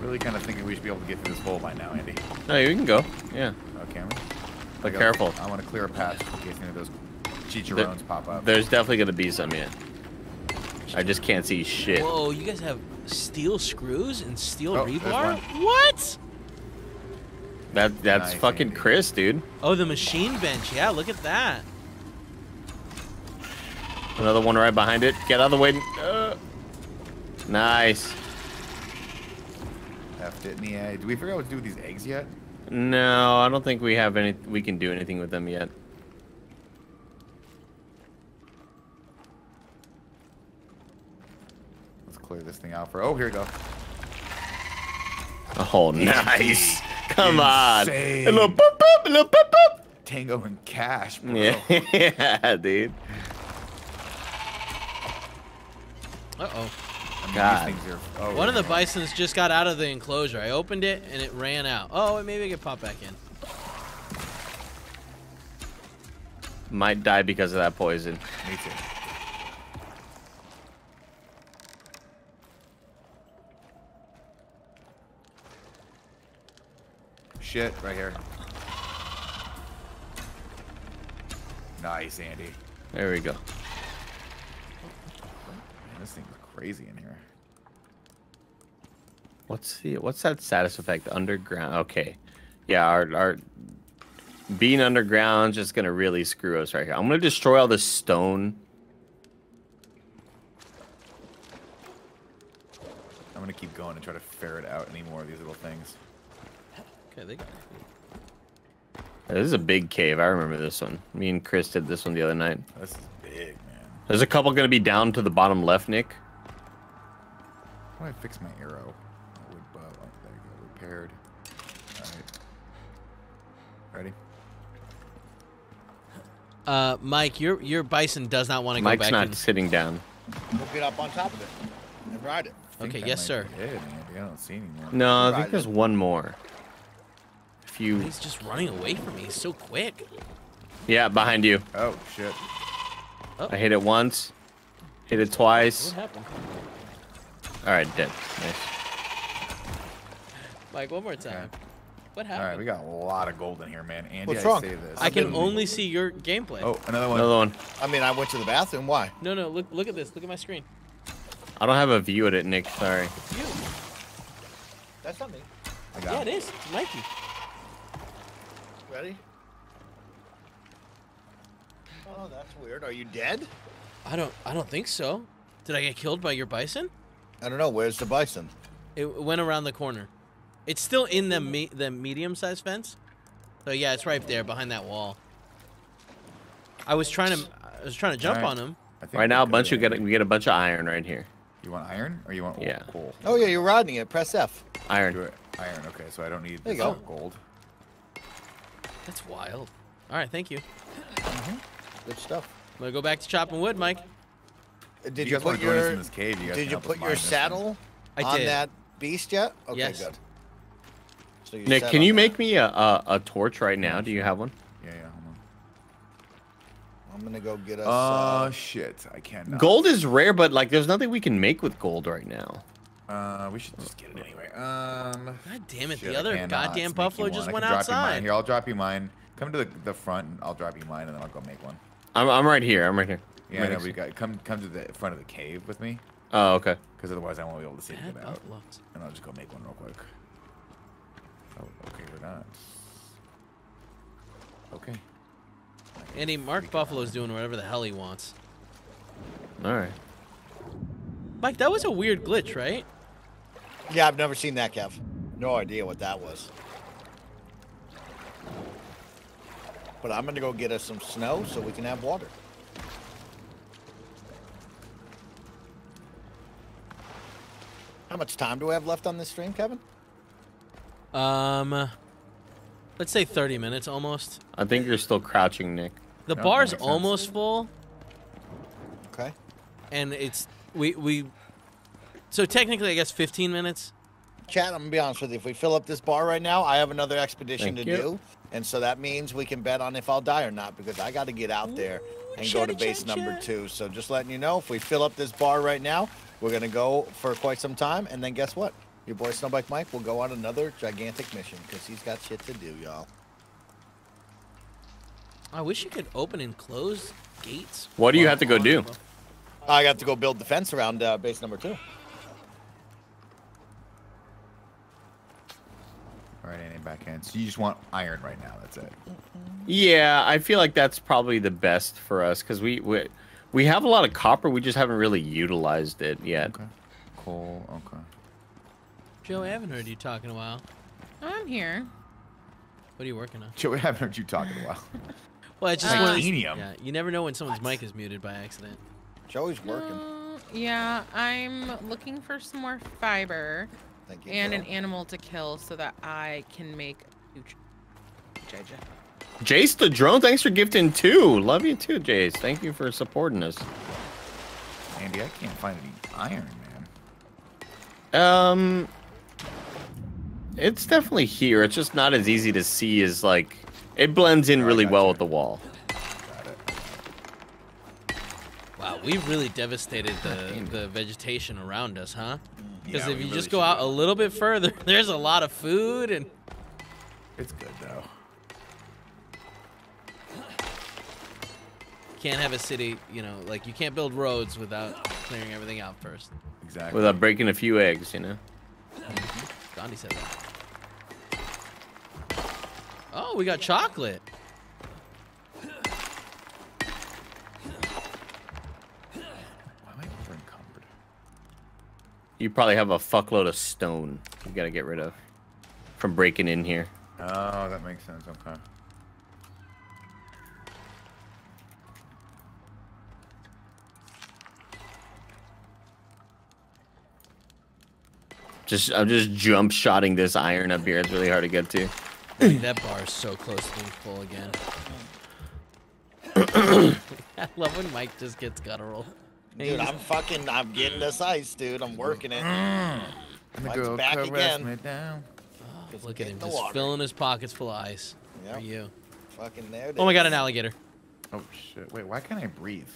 Really kind of thinking we should be able to get through this hole by now, Andy. No, you can go. Yeah. Oh, can we? But Like, careful. I want to clear a path in case any of those There- pop up. There's definitely gonna be some yet. I just can't see shit. Whoa, you guys have steel screws and steel Oh, rebar? What? That that's Nice, fucking Andy. Chris, dude. Oh, the machine bench. Yeah, look at that. Another one right behind it. Get out of the way. Uh, nice. Left it in the egg. Do we figure out what to do with these eggs yet? No, I don't think we have any. We can do anything with them yet. Let's clear this thing out for. Oh, here we go. Oh, nice. Come on. A little boop boop. A little boop boop. Tango and cash, bro. Yeah, yeah, dude. Uh oh. I mean, God. These are, oh, One of the yeah. bisons just got out of the enclosure. I opened it and it ran out. Oh, maybe I could pop back in. Might die because of that poison. Me too. Shit, right here. Nice, Andy. There we go. Man, this thing's crazy in here. What's the what's that status effect? Underground. Okay. Yeah, our our being underground just gonna really screw us right here. I'm gonna destroy all this stone. I'm gonna keep going and try to ferret out any more of these little things. Okay, they got This is a big cave. I remember this one. Me and Chris did this one the other night. This is big, man. There's a couple gonna be down to the bottom left, Nick. How do I fix my arrow? Wood bow. Oh, there you go. Repaired. Alright. Ready? Uh, Mike, your your bison does not want to go back. Mike's not in. sitting down. We'll get up on top of it and ride it. Okay, yes, sir. be it, I don't see any more. No, I think there's one more. If you, He's just running away from me. He's so quick. yeah, behind you. Oh, shit. Oh. I hit it once, hit it twice. What happened? All right, dead. Nice. Mike, one more time. What happened? Alright, we got a lot of gold in here, man. Andy, What's I wrong? say this. I can only see your gameplay. Oh, another one. Another one. I mean, I went to the bathroom. Why? No, no, look look at this. Look at my screen. I don't have a view at it, Nick. Sorry. It's you. That's not me. I got Yeah, it. it is. It's Mikey. Ready? Oh, that's weird. Are you dead? I don't I don't think so. Did I get killed by your bison? I don't know. Where's the bison? It went around the corner. It's still in the me the medium sized fence. So yeah, it's right there behind that wall. I was trying to I was trying to jump Alright. on him. Right now, a bunch could- you get we get a bunch of iron right here. You want iron or you want Yeah. coal? Oh yeah, you're riding it. Press F. Do Iron. it. Iron. Okay, so I don't need There you this go. gold. That's wild. All right, thank you. Good stuff. I'm gonna go back to chopping wood, Mike. Uh, Did you you put to join us your in this cave? You Did you put your mine this thing. saddle I on that beast yet? Okay, Yes. good. So Nick, can you that. make me a, a a torch right now? Do you have one? Yeah, yeah. Hold I'm gonna go get us. on. Uh, Uh, shit. I cannot. Gold is rare, but like, there's nothing we can make with gold right now. Uh, we should just get it anyway. Um. God damn it! shit, the other cannot goddamn buffalo just one. went I can drop you mine. outside. Here, I'll drop you mine. Come to the, the front, and I'll drop you mine, and then I'll go make one. I'm I'm right here. I'm right here. Yeah, right no, we got come come to the front of the cave with me, Oh, okay. because otherwise I won't be able to see Bad it out. buffaloes. And I'll just go make one real quick. Oh, okay, we're not. Okay. Andy, Mark Buffalo's doing whatever the hell he wants. All right. Mike, that was a weird glitch, right? yeah, I've never seen that, Kev. No idea what that was. But I'm gonna go get us some snow so we can have water. How much time do we have left on this stream, Kevin? Um, Let's say 30 minutes almost. I think you're still crouching, Nick. The No, bar's almost full, Okay. and it's we we. So technically, I guess 15 minutes. Chat, I'm gonna be honest with you. If we fill up this bar right now, I have another expedition Thank to you. do, and so that means we can bet on if I'll die or not because I got to get out there and go to base chat number chat. two. So just letting you know, if we fill up this bar right now, we're gonna go for quite some time, and then guess what? Your boy Snowbike Mike will go on another gigantic mission because he's got shit to do, y'all. I wish you could open and close gates. What do you have to go do? the- I got to go build the fence around uh, base number two. All right, Andy, back in. So you just want iron right now. That's it. Yeah, I feel like that's probably the best for us because we, we we have a lot of copper. We just haven't really utilized it yet. Okay. Coal. Okay. Joe, I haven't heard you talk in a while. I'm here. What are you working on? Joe, I haven't heard you talk in a while. Well, it's just Uh, one of these- Titanium. Yeah, you never know when someone's mic is muted by accident. Joey's working. Mm, yeah, I'm looking for some more fiber Thank you. and Joe. an animal to kill so that I can make huge. JJ. Jace the drone, thanks for gifting too. Love you too, Jace. Thank you for supporting us. Andy, I can't find any iron, man. Um, it's definitely here. It's just not as easy to see as like it blends in Oh, really well with the wall. Got it. Wow, we've really devastated the, the vegetation around us, huh? Mm-hmm. Because Yeah, if you really just go out do a little bit further, there's a lot of food and It's good though. can't have a city, you know, like you can't build roads without clearing everything out first. Exactly. Without breaking a few eggs, you know. Mm-hmm. Gandhi said that. Oh, we got chocolate. You probably have a fuckload of stone you gotta get rid of from breaking in here. Oh, that makes sense. Okay. Just I'm just jump shotting this iron up here. It's really hard to get to. Like, that bar is so close to being full again. I love when Mike just gets guttural. And he Dude, just- I'm fucking, I'm getting this ice, dude. I'm working it. And the Mike's girl back again. me down. Just Look at him, just water. filling his pockets full of ice for you. Fucking there. it Oh my god, an alligator. Oh shit! Wait, why can't I breathe?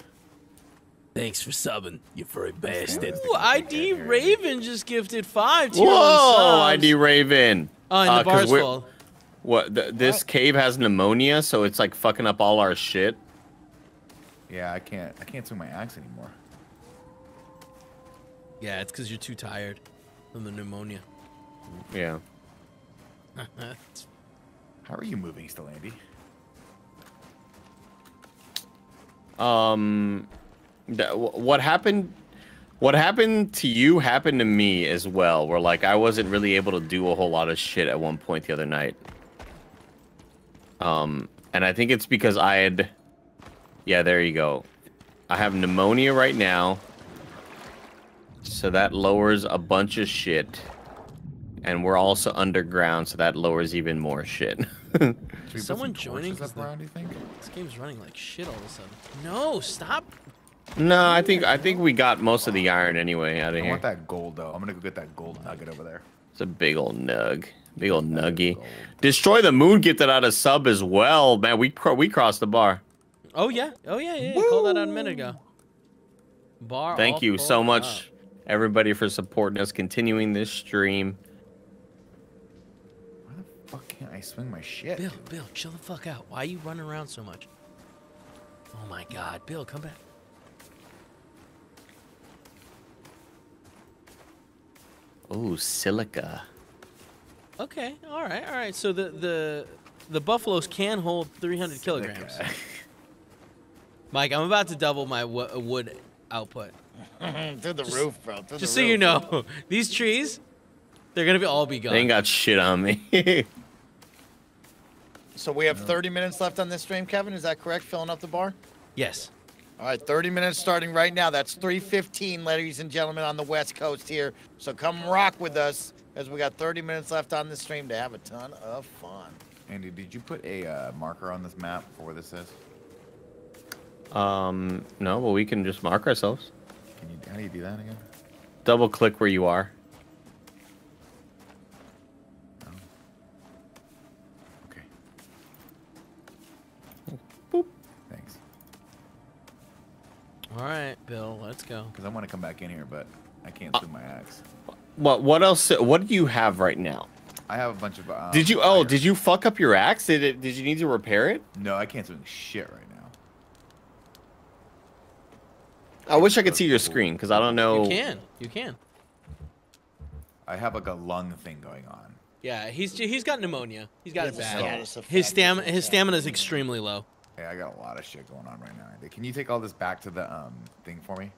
Thanks for subbing, you furry bastard. Ooh, ID Raven just gifted five tier Whoa. ID Raven. Oh, and Uh, the 'cause bar's full. What? Th this What? cave has pneumonia, so it's like fucking up all our shit. Yeah, I can't. I can't swing my axe anymore. Yeah, it's because you're too tired from the pneumonia. Yeah. How are you moving still, Andy? Um, th- what happened? What happened to you happened to me as well. Where like I wasn't really able to do a whole lot of shit at one point the other night. Um, and I think it's because I had. Yeah, there you go. I have pneumonia right now. So that lowers a bunch of shit. And we're also underground, so that lowers even more shit. Should we put Someone some joining? torches 'Cause up around? You think? This game's running like shit all of a sudden. No, stop. no, I think I think we got most of the iron anyway out of I here. I want that gold though. I'm gonna go get that gold nugget over there. It's a big old nug. Big old nuggy. Destroy the moon gifted out of sub as well, man. We cro- we crossed the bar. Oh yeah, oh yeah, yeah. yeah. Called that out a minute ago. Bar. Thank you so full much, everybody, for supporting us, continuing this stream. Why the fuck can't I swing my shit? Bill, Bill, chill the fuck out. Why are you running around so much? Oh my God, Bill, come back. Oh, silica. Okay, all right, all right. So the the the buffaloes can hold 300 kilograms. Mike, I'm about to double my wo- wood output. Through the roof, bro. Through Just the so you know, these trees, they're gonna be all be gone. They ain't got shit on me. So we have 30 minutes left on this stream, Kevin. Is that correct? Filling up the bar? yes. All right, 30 minutes starting right now. That's 3:15, ladies and gentlemen, on the West Coast here. So come rock with us as we got 30 minutes left on the stream to have a ton of fun. Andy, did you put a uh, marker on this map for where this is? Um, no, well, we can just mark ourselves. Can you? How do you do that again? Double click where you are. Okay. Boop. Thanks. All right, Bill, let's go. Because I want to come back in here, but I can't swing my axe. What? What else? What do you have right now? I have a bunch of. Um, did you? Oh, did you fuck up your axe? Did it? Did you need to repair it? No, I can't swing shit right now. I wish I could see your screen because I don't know. You can. You can. I have like a lung thing going on. Yeah, he's he's got pneumonia. He's got it a bad. status. His stamina his stamina is extremely low. Hey, I got a lot of shit going on right now. Can you take all this back to the um thing for me?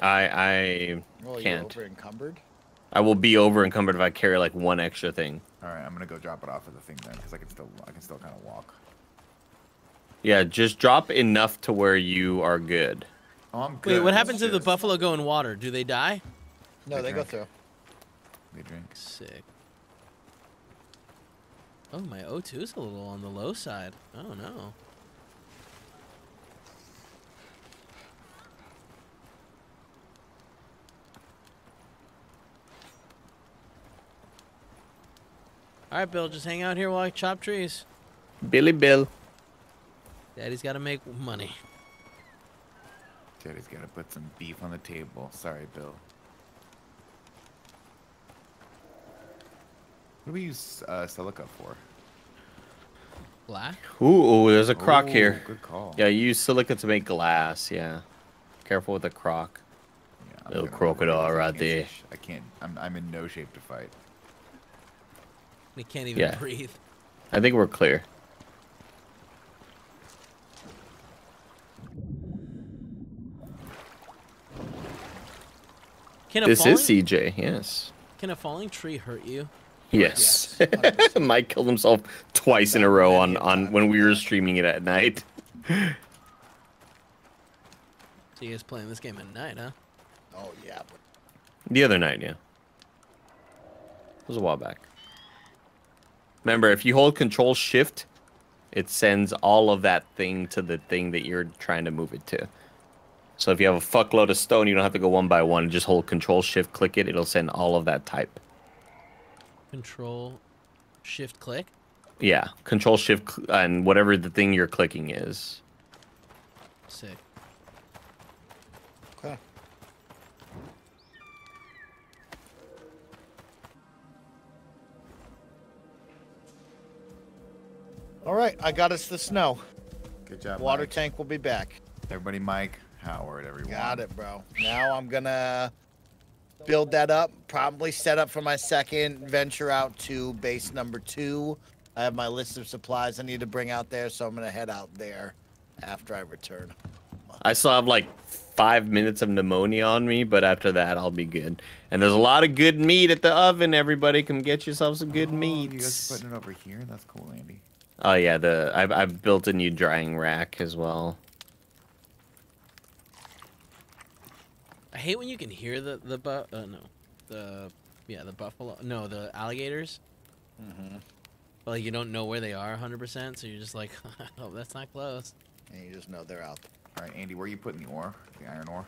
I I Well, you're can't. over encumbered. I will be over encumbered if I carry like one extra thing. All right, I'm gonna go drop it off at the thing then, because I can still I can still kind of walk. Yeah, just drop enough to where you are good. Oh, I'm Wait, good. what It's happens if the buffalo go in water? Do they die? No, They they go through. They drink. Sick. Oh, my O2 is a little on the low side. Oh no. All right, Bill, just hang out here while I chop trees. Billy Bill. Daddy's got to make money. Daddy's gotta put some beef on the table. Sorry, Bill. What do we use uh, silica for? Black? Ooh, ooh, there's a croc Ooh, here. good call. Yeah, you use silica to make glass. Yeah, careful with the croc. I'm Little crocodile avoid this. I right there. sh- I can't. I'm I'm in no shape to fight. We can't even Yeah. breathe. I think we're clear. Can a This falling, is CJ. Yes. Can a falling tree hurt you? Yes. Mike killed himself twice in a row on on when we were streaming it at night. So you guys playing this game at night, huh? Oh yeah. The other night, yeah. It was a while back. Remember, if you hold Control Shift, it sends all of that thing to the thing that you're trying to move it to. So if you have a fuckload of stone, you don't have to go one by one. Just hold Control Shift, click it. It'll send all of that type. Control, shift, click. Yeah, Control Shift and whatever the thing you're clicking is. Sick. Okay. All right, I got us the snow. Good job. Water Mike. tank will be back. Everybody, Mike, Howard, everyone. Got it, bro. Now I'm gonna build that up. Probably set up for my second venture out to base number two. I have my list of supplies I need to bring out there, so I'm gonna head out there after I return. I still have like five minutes of pneumonia on me, but after that, I'll be good. And there's a lot of good meat at the oven. Everybody, come get yourself some good Oh, you guys meats. are putting it over here. That's cool, Andy. Oh yeah, the I've I've built a new drying rack as well. I hate when you can hear the the bu- uh, no, the yeah the buffalo no the alligators. Mm-hmm. But like you don't know where they are 100%, so you're just like, oh, that's not close. And you just know they're out. All right, Andy, where are you putting the ore? The iron ore?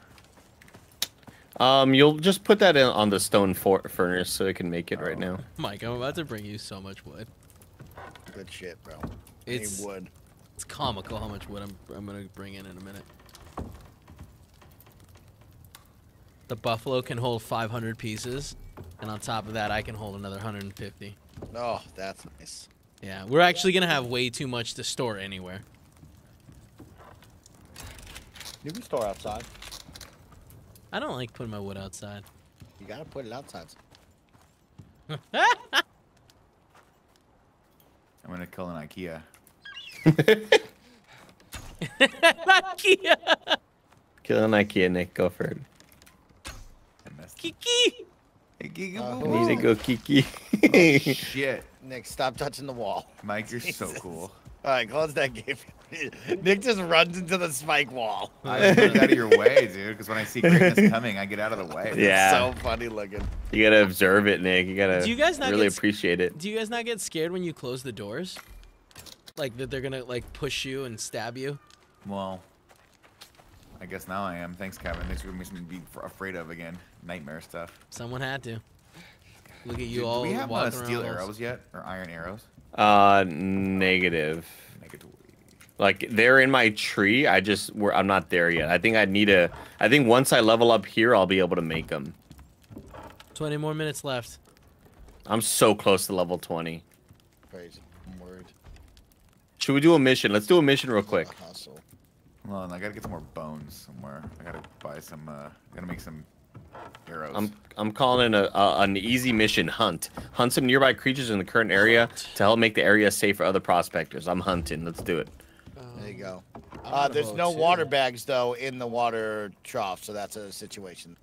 Um, you'll just put that in on the stone for- furnace so it can make it right now. Mike, I'm about to bring you so much wood. Good shit, bro. It's wood. It's comical how much wood I'm I'm gonna bring in in a minute. The buffalo can hold 500 pieces, and on top of that, I can hold another 150. Oh, that's nice. Yeah, we're actually gonna have way too much to store anywhere. You can store outside. I don't like putting my wood outside. You gotta put it outside. I'm gonna kill an IKEA. IKEA. Kill an IKEA, Nick. Go for it. Kiki. Uh, need to go Kiki. Oh, shit. Nick, stop touching the wall. Mike, you're so cool. All right, close that game. Nick just runs into the spike wall. I moved out of your way, dude, because when I see greatness coming, I get out of the way. Yeah. So funny looking. You gotta observe it, Nick. You gotta Do you guys not really get appreciate it. Do you guys not get scared when you close the doors? Like that they're gonna like push you and stab you. Well, I guess now I am. Thanks, Kevin. Thanks for giving me something to be afraid of again. Nightmare stuff. Someone had to. Look at you Dude, all do we have uh, steel around arrows yet, or iron arrows? Uh, negative. Negative. Like they're in my tree. I just we're, I'm not there yet. I think I need a. I think once I level up here, I'll be able to make them. 20 more minutes left. I'm so close to level 20. Crazy. I'm worried. Should we do a mission? Let's do a mission real quick. Hustle. Hold on, I gotta get some more bones somewhere. I gotta buy some. uh Gotta make some arrows. I'm I'm calling it a, a an easy mission hunt. Hunt some nearby creatures in the current area to help make the area safe for other prospectors. I'm hunting. Let's do it. There you go. Uh, there's no too. water bags though in the water trough, so that's a situation.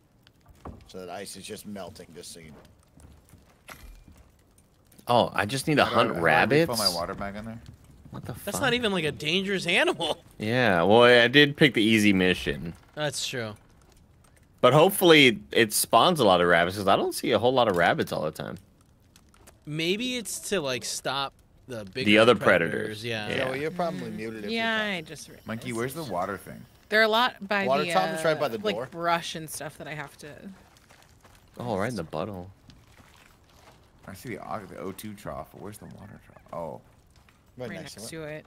So that ice is just melting, just so you know. Oh, I just need to How I- hunt I rabbits. refill my water bag in there. What the That's fuck? not even like a dangerous animal. Yeah, well, I did pick the easy mission, That's true. But hopefully it spawns a lot of rabbits because I don't see a whole lot of rabbits all the time. Maybe it's to like stop the big The other predators. Yeah. Yeah. Joey, you're probably muted. If Yeah, I just. realized. Monkey, where's the water thing? There are a lot by Water the top is right by the uh, like door. brush and stuff that I have to. Oh, right in the butthole. I see the, au- the O2 trough. but Where's the water trough? Oh. Right, Right next, next to it. to it.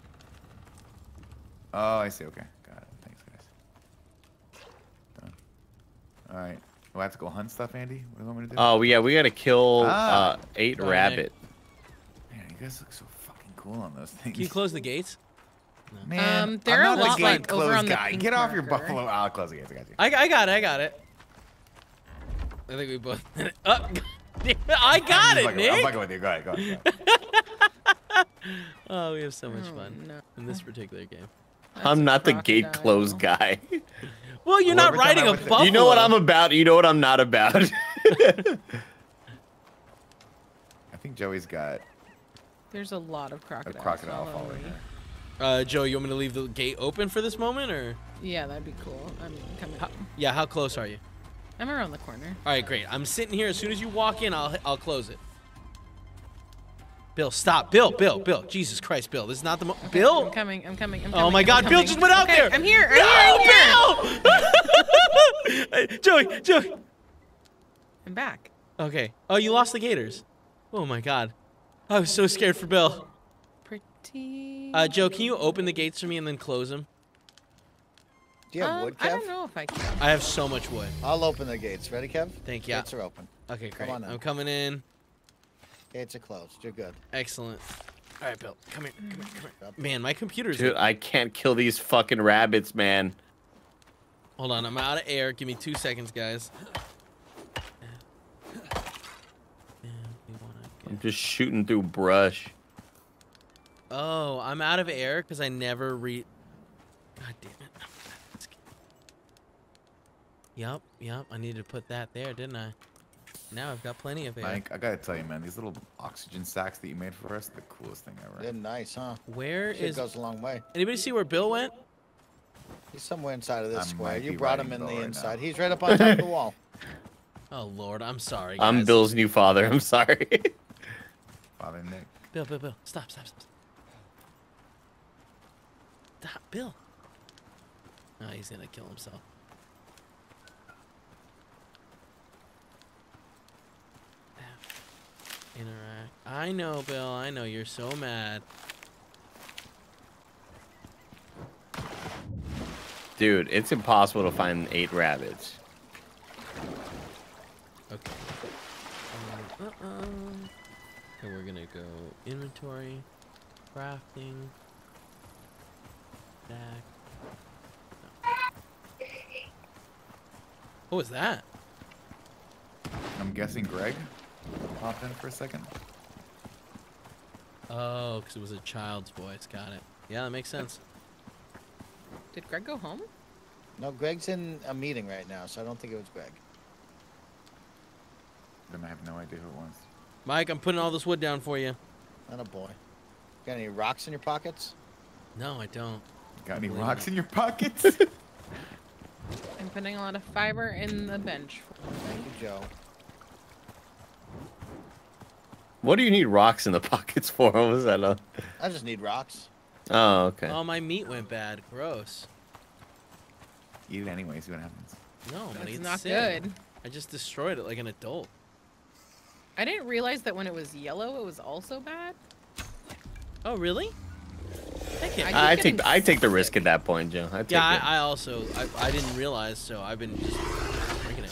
Oh, I see. Okay. Got it. Thanks, guys. Done. All right. Do I have to go hunt stuff, Andy? What do you want me to do? Oh, yeah, we gotta kill Ah. uh, eight rabbit. Man, you guys look so fucking cool on those things. Can you close the gates? Man, Um, they're I'm a not lot a gate like over closed on the guy. pink Get off your marker. buffalo. I'll close the gates. I got you. I, I got it. I got it. I think we both. oh, I got I'm it, fucking- I'm fucking with you. Go ahead. Go ahead. Go ahead. Oh, we have so much Oh, fun no. in this particular game. That's I'm not the gate close guy. Well, you're Well, not riding a went buffalo. You know what I'm about. You know what I'm not about. I think Joey's got There's a lot of crocodiles. a crocodiles. crocodile all following over her. Uh, Joe, you want me to leave the gate open for this moment, or? Yeah, that'd be cool. I'm coming. Yeah, how close are you? I'm around the corner. All right, great. I'm sitting here. As soon as you walk in, I'll I'll close it. Bill, stop. Bill, Bill, Bill. Jesus Christ, Bill. This is not the mo- Bill. I'm coming. I'm coming. I'm coming. Oh my I'm God, Bill just went out Okay, there. I'm here. I'm here. I'm here. Bill! Hey, Joey, Joey. I'm back. Okay. Oh, you lost the gators. Oh my God. I was so scared for Bill. Pretty. Uh, Joe, can you open the gates for me and then close them? Do you have Um, wood, I Kev? don't know if I can. I have so much wood. I'll open the gates. Ready, Kev? Thank you. Gates are open. Okay, Come great. on now. I'm coming in. Gates are close. You're good. Excellent. All right, Bill. Come here. Come here. Come here. Man, my computer's. Dude, I can't kill these fucking rabbits, man. Hold on, I'm out of air. Give me two seconds, guys. I'm just shooting through brush. Oh, I'm out of air because I never re. God damn it. Yup, yup. I needed to put that there, didn't I? Now I've got plenty of air. Mike, I gotta tell you, man, these little oxygen sacks that you made for us, the coolest thing ever. They're nice, huh? Where Shit is? goes a long way. Anybody see where Bill went? He's somewhere inside of this I square. You brought him riding in the right inside. now. He's right up on top of the wall. Oh Lord, I'm sorry. I'm. Bill's new father. I'm sorry. Father Nick. Bill, Bill, Bill. Stop, stop, stop. Stop, Bill. Oh, he's gonna kill himself. Interact. I know, Bill. I know you're so mad. Dude, it's impossible to find eight rabbits. Okay. Um, uh-uh. Okay, we're gonna go inventory, crafting, stack. What was that? I'm guessing Greg popped in for a second. Oh, because it was a child's voice. Got it. Yeah, that makes sense. Did Greg go home? No, Greg's in a meeting right now, so I don't think it was Greg. Then I have no idea who it was. Mike, I'm putting all this wood down for you. Not a boy. Got any rocks in your pockets? No, I don't. Got any Believe rocks it. in your pockets? I'm putting a lot of fiber in the bench. Thank you, Joe. What do you need rocks in the pockets for? What was that? Uh, I just need rocks. Oh, okay. Oh, my meat went bad. Gross. Eat it anyway. See what happens. No, I'm That's eat not sick. good. I just destroyed it like an adult. I didn't realize that when it was yellow, it was also bad. Oh, really? Heck yeah. I I take I take the risk at that point, Joe. I take Yeah. I, I also I, I didn't realize, so I've been just drinking it.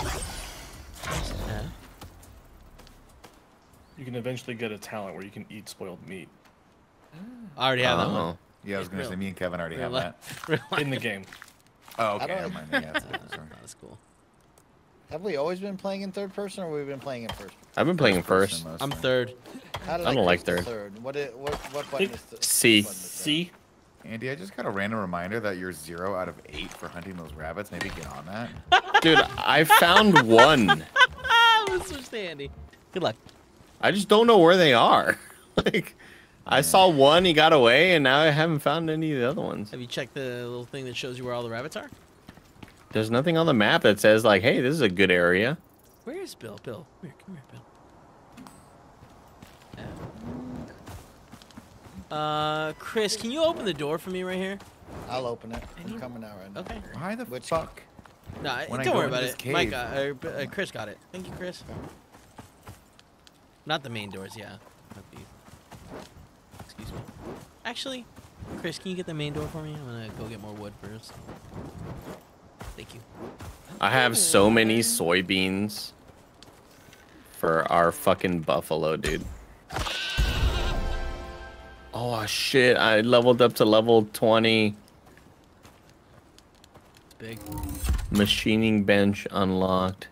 Yeah. You can eventually get a talent where you can eat spoiled meat I already have that Oh. one. Yeah, I was gonna say me and Kevin already real have li- that. in the game. Oh, How okay. do I- Never mind. Yeah, that's, sorry. That's cool. Have we always been playing in third person, or we've been playing in first? I've been playing person first. I'm third. How did I don't like get to third. What it, what what button is the C. button is that? Andy, I just got a random reminder that you're zero out of eight for hunting those rabbits. Maybe get on that. Dude, I found one. Let's switch to Andy. Good luck. I just don't know where they are. like, I saw one, he got away, and now I haven't found any of the other ones. Have you checked the little thing that shows you where all the rabbits are? There's nothing on the map that says like, hey, this is a good area. Where is Bill? Bill, come here, come here, Bill. Uh, Chris, can you open the door for me right here? I'll open it. I'm coming out right now. Okay. Why the Which- fuck? No, I- When I don't go worry about it. Mike, cave- uh, uh, uh, Chris got it. Thank you, Chris. Not the main doors, yeah. Not. Excuse me. Actually, Chris, can you get the main door for me? I'm gonna go get more wood first. Thank you. I have so many soybeans for our fucking buffalo, dude. Oh shit, I leveled up to level 20. Big. Machining bench unlocked.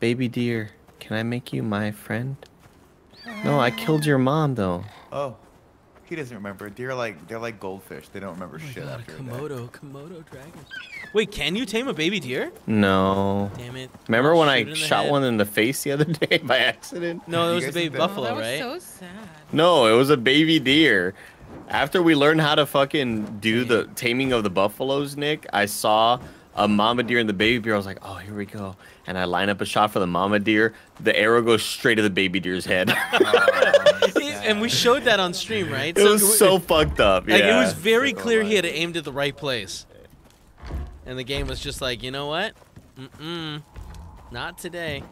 Baby deer, can I make you my friend? No, I killed your mom though. Oh, he doesn't remember. Deer like they're like goldfish. They don't remember Oh my shit god, a after a day. Komodo, Komodo dragon. Wait, can you tame a baby deer? No. Damn it. Remember I'll when I it in the shot head. one in the face the other day by accident? No, it was a baby think that- Oh, buffalo, that was right? so sad. No, it was a baby deer. After we learned how to fucking do the taming of the buffaloes, Nick, I saw a mama deer and the baby deer. I was like, oh, here we go. And I line up a shot for the mama deer. The arrow goes straight to the baby deer's head. and we showed that on stream, right? it was so fucked up. Like it was very So clear he had aimed at the right place. And the game was just like, you know what? Mm-mm. Not today.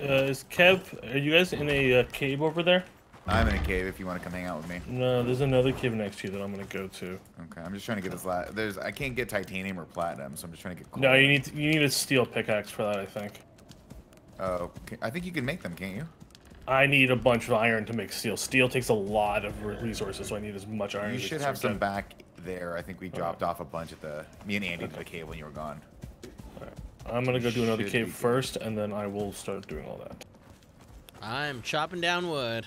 Uh, is Kev, are you guys in a uh, cave over there? I'm in a cave. If you want to come hang out with me. No, there's another cave next to you that I'm gonna go to. Okay, I'm just trying to get this. La- There's I can't get titanium or platinum, so I'm just trying to get. No, you need you need a steel pickaxe for that, I think. Oh, okay. I think you can make them, can't you? I need a bunch of iron to make steel. Steel takes a lot of resources, so I need as much iron. You as I should have some get. back there. I think we dropped off a bunch at the. Me and Andy to the cave when you were gone. I'm gonna go do another Should cave first, and then I will start doing all that. I'm chopping down wood.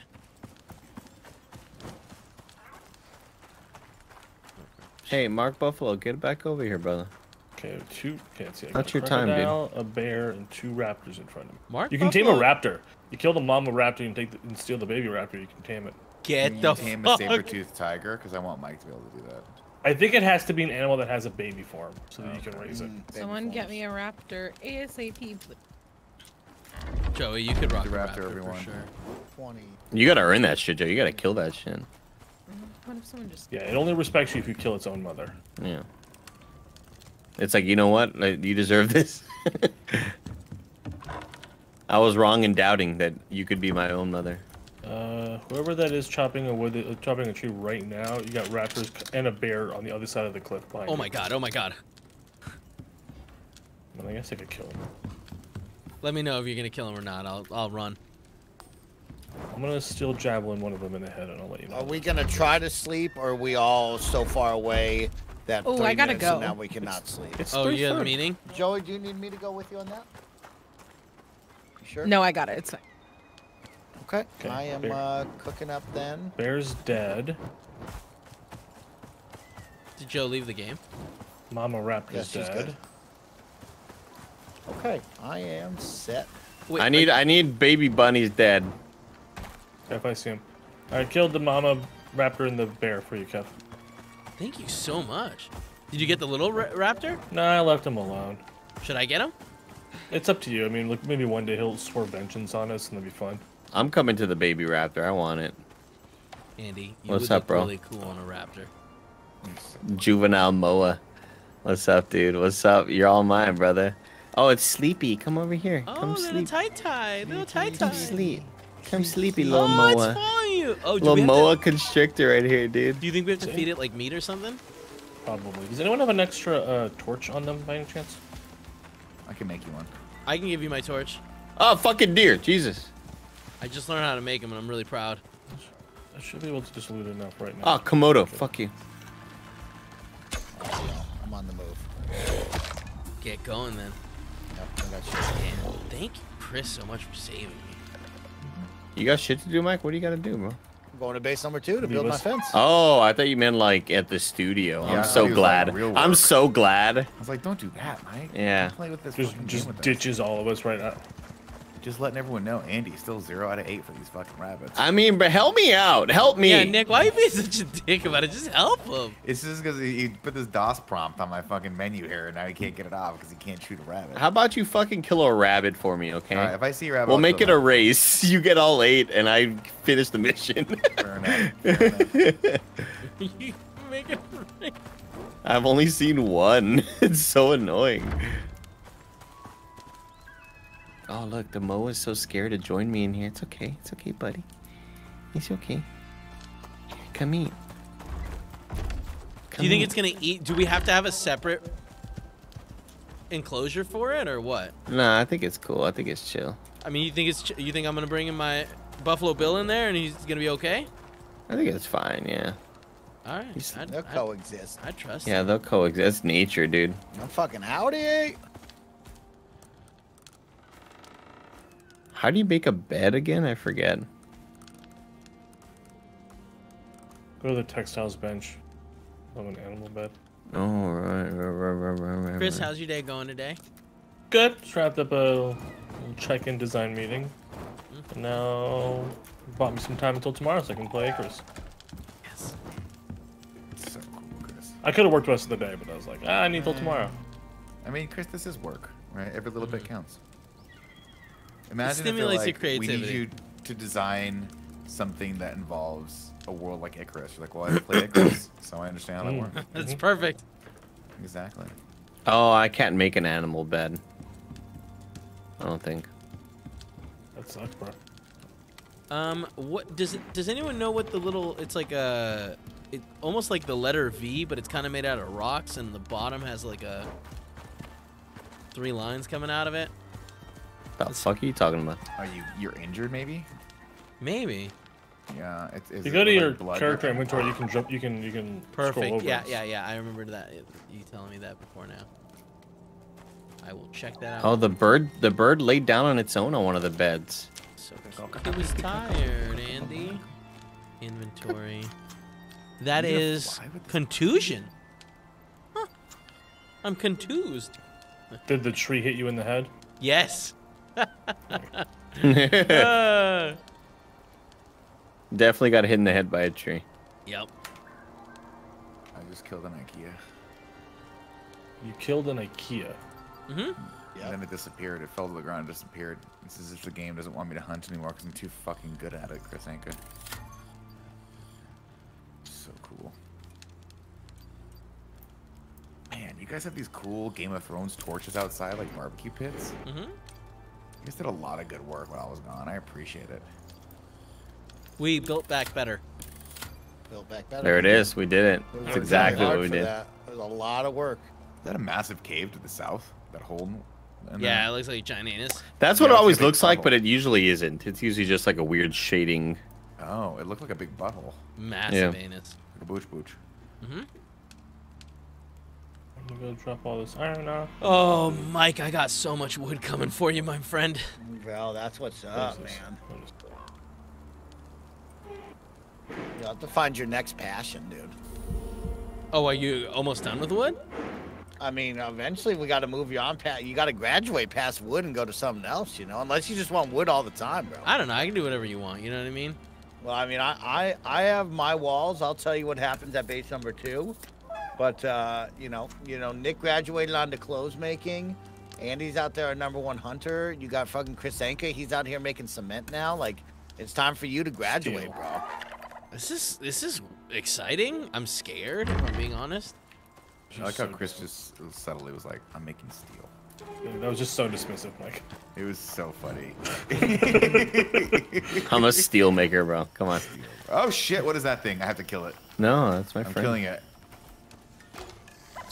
Hey, Mark Buffalo, get back over here, brother. Okay, two. Can't see. I That's got your time, dude. A bear and two raptors in front of me. Mark You can tame a raptor. You kill the mama raptor and take the, and steal the baby raptor. You can tame it. Get Can the you tame a fuck. saber-toothed tiger? Because I want Mike to be able to do that. I think it has to be an animal that has a baby form, so that you can raise it. Mm, baby Someone get me a raptor ASAP, please. Joey, you could rock The the raptor, raptor, everyone. for sure. Twenty. You gotta earn that shit, Joe. You gotta kill that shit. What if someone just Yeah, it only respects you if you kill its own mother. Yeah. It's like, you know what? Like, you deserve this. I was wrong in doubting that you could be my own mother. Uh, whoever that is chopping a wood, uh, chopping a tree right now, you got raptors and a bear on the other side of the cliff behind Oh you. my god, oh my god. Well, I guess I could kill him. Let me know if you're gonna kill him or not. I'll I'll run. I'm gonna still javelin one of them in the head, and I'll let you know. Are we gonna try to sleep, or are we all so far away that Oh, three I gotta go. now we cannot sleep? It's Oh, you have a meeting? Joey, do you need me to go with you on that? You sure? No, I got it. It's fine. Okay. Okay, I am bear. uh, cooking up then. Bear's dead. Did Joe leave the game? Mama raptor's Yes, she's dead. good. Okay, I am set. Wait, I need are- I need baby bunnies dead. If I see him. I killed the mama raptor and the bear for you, Kev. Thank you so much. Did you get the little ra- raptor? No, I left him alone. Should I get him? It's up to you. I mean, look, maybe one day he'll swear vengeance on us, and that'd be fun. I'm coming to the baby raptor. I want it. Andy, you What's would up, look bro? really cool on a raptor. Juvenile Moa. What's up, dude? What's up? You're all mine, brother. Oh, it's Sleepy. Come over here. Oh, Come little sleep. tight tie, little tight tie. Come sleep. Come sleepy, little Oh, it's Moa. following you. Oh, do little we have Moa constrictor right here, dude. Do you think we have to feed it like meat or something? Probably. Does anyone have an extra uh, torch on them by any chance? I can make you one. I can give you my torch. Oh, fucking deer. Jesus. I just learned how to make them, and I'm really proud. I should be able to just loot enough right now. Oh, Komodo. Fuck you. I'm on the move. Get going then. Yep, I got you. Man, thank you, Chris, so much for saving me. You got shit to do, Mike? What do you got to do, bro? I'm going to base number two to build my fence. Oh, I thought you meant like at the studio. Yeah, I I'm so he was, like, glad. I'm so glad. I was like, don't do that, Mike. Yeah. Play with this. Just, just game with us. ditches all of us right now. Just letting everyone know, Andy's still zero out of eight for these fucking rabbits. I mean, but help me out. Help me. Yeah, Nick, why are you being such a dick about it? Just help him. It's just because he, he put this DOS prompt on my fucking menu here, and now he can't get it off because he can't shoot a rabbit. How about you fucking kill a rabbit for me, okay? All right, if I see a rabbit, we'll I'll make it a it. race. You get all eight, and I finish the mission. Fair enough. Fair enough. you make it right. I've only seen one. it's so annoying. Oh, look, the Mo is so scared to join me in here. It's okay. It's okay, buddy. It's okay. Come eat. Do you think it's gonna eat? Do we have to have a separate enclosure for it, or what? Nah, I think it's cool. I think it's chill. I mean, you think it's? ch- You think I'm gonna bring in my Buffalo Bill in there, and he's gonna be okay? I think it's fine, yeah. All right. He's- I'd, They'll I'd- coexist. I trust. Yeah, him. they'll coexist. It's nature, dude. No fucking howdy. How do you make a bed again? I forget. Go to the textiles bench. Of an animal bed. Oh, right, right, right, right, right, right. Chris, how's your day going today? Good. Just wrapped up a check-in design meeting. Mm-hmm. And now bought me some time until tomorrow so I can play Icarus. Yes. so cool, Chris. I could have worked the rest of the day, but I was like, ah, I need till mm. tomorrow. I mean, Chris, this is work, right? Every little bit mm-hmm. counts. Imagine if they're stimulates your like, we need you to design something that involves a world like Icarus. You're like, well, I played Icarus, so I understand how that Mm. works. That's perfect. Exactly. Oh, I can't make an animal bed. I don't think. That sucks, bro. Um, what does it? Does anyone know what the little? It's like a, it almost like the letter V, but it's kind of made out of rocks, and the bottom has like a three lines coming out of it. The fuck are you talking about? Are you you're injured maybe? Maybe. Yeah. It's, is If you it go to your blood character or- inventory, you can jump. You can you can Perfect. over. Yeah, it. yeah, yeah. I remember that. You telling me that before now. I will check that out. Oh, the bird. The bird laid down on its own on one of the beds. So. It was tired, Andy. Inventory. That You gonna is fly with this? contusion. Huh. I'm contused. Did the tree hit you in the head? Yes. Uh, Definitely got hit in the head by a tree. yep. I just killed an IKEA. You killed an IKEA. Mhm. And then it disappeared. It fell to the ground and disappeared. This is if the game doesn't want me to hunt anymore because I'm too fucking good at it, Chris Anka. So cool. Man, you guys have these cool Game of Thrones torches outside, like barbecue pits. Mhm. You guys did a lot of good work while I was gone. I appreciate it. We built back better. Built back better. There it is. We did it. It That's exactly what we for did. That. It was a lot of work. Is that a massive cave to the south? That hole? in Yeah, there? it looks like a giant anus. That's what Yeah, it always big looks like, but it usually isn't. It's usually just like a weird shading. Oh, it looked like a big butthole. Massive Yeah. anus. Like a booch booch. hmm I'm gonna go drop all this iron off. Oh, Mike, I got so much wood coming for you, my friend. Well, that's what's What up, is man. What is- You have to find your next passion, dude. Oh, are you almost done with wood? I mean, eventually we got to move you on. Pat, you got to graduate past wood and go to something else, you know. Unless you just want wood all the time, bro. I don't know. I can do whatever you want. You know what I mean? Well, I mean, I, I, I have my walls. I'll tell you what happens at base number two. But uh, you know, you know, Nick graduated onto clothes making. Andy's out there, our number one hunter. You got fucking Chris Anka. He's out here making cement now. Like, it's time for you to graduate, Steel. bro. This is this is exciting. I'm scared. If I'm being honest. I like how Chris just subtly was like, "I'm making steel." That was just so dismissive, Mike. It was so funny. I'm a steel maker, bro. Come on. Oh shit! What is that thing? I have to kill it. No, that's my I'm friend. killing it.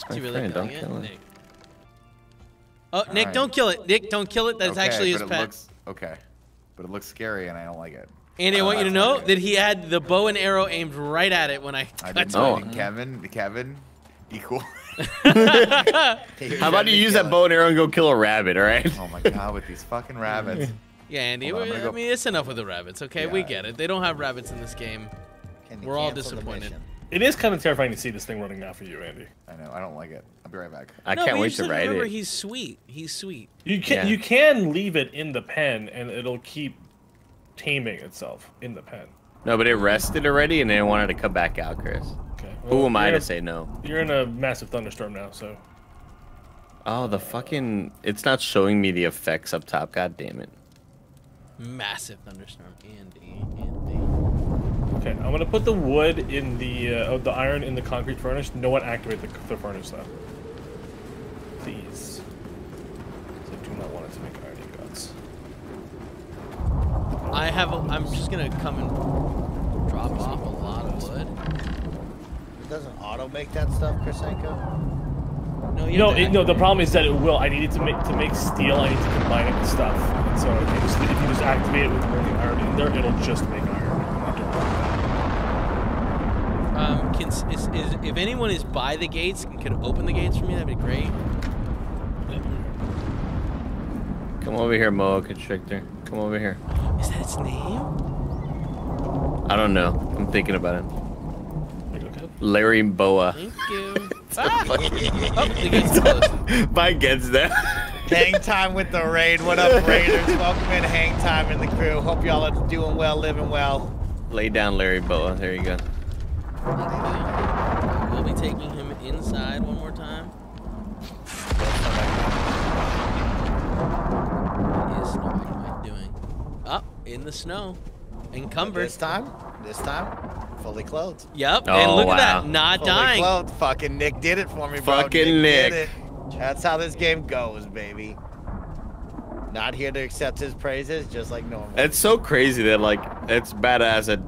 That's Is my he really friend. Don't killing it? Nick. Oh, Nick, Alright. don't kill it. Nick, don't kill it. That's Okay, actually his but it pet. Looks, okay, but it looks scary, and I don't like it. Andy, I Oh, want you to know not good. that he had the bow and arrow aimed right at it when I I cut didn't to know. it. Oh. Kevin, Kevin, equal. How about you use that bow and arrow and go kill a rabbit, all right? Oh my god, with these fucking rabbits. Yeah, Andy. On, I'm we- gonna I go- mean, it's enough with the rabbits, okay? We get it. They don't have rabbits in this game. We're all cancel the disappointed. Mission? It is kind of terrifying to see this thing running now for you, Andy. I know. I don't like it. I'll be right back. I no, can't wait to should ride remember it. he's sweet. He's sweet. You can Yeah. you can leave it in the pen and it'll keep taming itself in the pen. No, but it rested already, and then it wanted to come back out, Chris. Okay. Who am I to a- say no? You're in a massive thunderstorm now, so Oh, the fucking... It's not showing me the effects up top. God damn it. Massive thunderstorm. Andy. Andy. Okay. I'm gonna put the wood in the uh, oh, the iron in the concrete furnace. No one activate the, the furnace though. Please. 'Cause I do not want it to make iron ingots. I have. A, I'm just gonna come and drop off a lot of wood. It doesn't auto make that stuff, Chris Anka? No, you No, it, no. The problem is that it will. I needed to make to make steel. I need to combine it with stuff. And so if you, just, if you just activate it with burning iron in there, it'll just make iron. Um, can is, is if anyone is by the gates and could open the gates for me, that'd be great. Come over here, Moa Constrictor. Come over here. Is that its name? I don't know. I'm thinking about it. Are you okay? Larry Boa. Thank you. ah! Oh, the gates closed. Mike gets that. Hang time with the raid. What up, Raiders? Welcome in Hang Time in the crew. Hope y'all are doing well, living well. Lay down, Larry Boa. There you go. We'll be taking him inside one more time. What is Snow White doing? Up in the snow, encumbered. This time, this time, fully clothed. Yep, Oh, and look wow. at that, not Fully dying. clothed. Fucking Nick did it for me, bro. Fucking did Nick. it. That's how this game goes, baby. Not here to accept his praises, just like normal. It's so crazy that like it's badass. That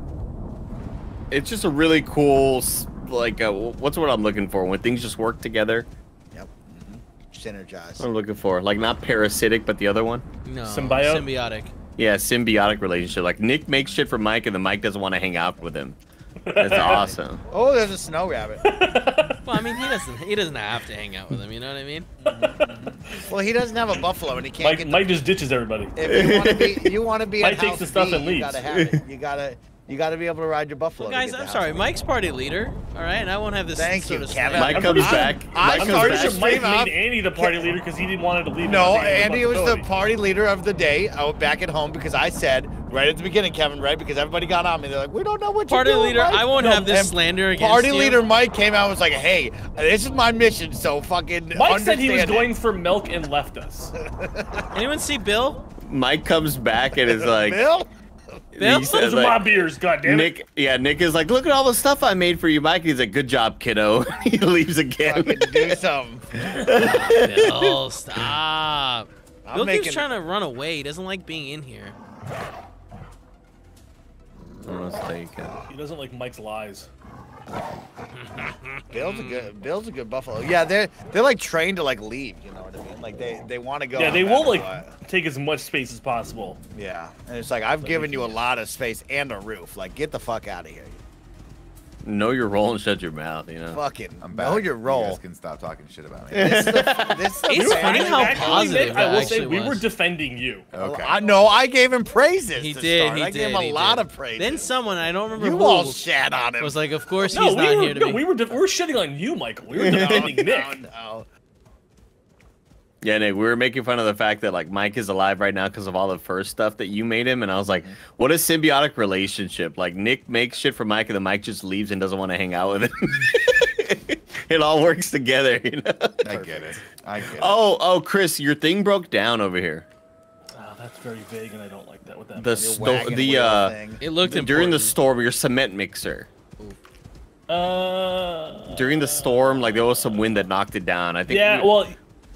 it's just a really cool like uh, what's what I'm looking for when things just work together. Yep. hmm Synergize. What I'm looking for like not parasitic, but the other one. No, Symbiote? symbiotic. Yeah, symbiotic relationship. Like Nick makes shit for Mike, and the Mike doesn't want to hang out with him. That's awesome. Oh, there's a snow rabbit. Well, I mean, he doesn't. He doesn't have to hang out with him. You know what I mean? well, he doesn't have a buffalo, and he can't Mike, get. Mike just ditches everybody. If you want to be, you want to be. Mike at takes House the stuff B, and You gotta have it. You gotta. You gotta be able to ride your buffalo. Well, guys, I'm sorry. B. Mike's party leader. All right, and I won't have this. Thank sort you, of Kevin. Mike I'm comes back. I Mike I'm comes pretty started back. Mike made Andy the party leader because he didn't want to leave. No, Andy was the party leader of the day out back at home because I said right at the beginning, Kevin, right? Because everybody got on me. They're like, we don't know what Party you're doing, leader, Mike." I won't No, have this slander against Party you. leader Mike came out and was like, hey, this is my mission, so fucking Mike said he was it." going for milk and left us. Anyone see Bill? Mike comes back and is like, Bill? Bill? he said, Those are my like, beers, goddammit. Nick, yeah, Nick is like, look at all the stuff I made for you, Mike. He's like, good job, kiddo. he leaves again. Fucking do something. Bill, stop. I'm Bill making- keeps trying to run away. He doesn't like being in here. Let's take. Uh, he doesn't like Mike's lies. Bill's a good Bill's a good buffalo. Yeah, they're they're like trained to like leave, you know what I mean? Like they they want to go. yeah, they will like what. take as much space as possible. Yeah, and it's like I've given you a lot of space and a roof. Like get the fuck out of here. Know your role and shut your mouth, you know? Fucking I'm back. know your You role. guys can stop talking shit about me. This is the, this is the It's funny how Actually, positive Nick, I will say actually we were defending you. Okay. I know I gave him praises. He to did. Start. He I did. gave him a lot did. of praises. Then someone I don't remember you who all shat on him. was like, "Of course No, he's we not were, here to no, be." we were we were shitting on you, Michael. We were defending no, Nick. no. Yeah, Nick, we were making fun of the fact that like Mike is alive right now because of all the first stuff that you made him, and I was like, what a symbiotic relationship. Like Nick makes shit for Mike, and then Mike just leaves and doesn't want to hang out with him. it all works together, you know. I get it. I get it. Oh, oh, Chris, your thing broke down over here. Oh, that's very vague, and I don't like that. What that The means. sto- the uh, thing. It looked during the important. storm, your cement mixer. Uh. During the storm, like there was some wind that knocked it down. I think. Yeah, we- well,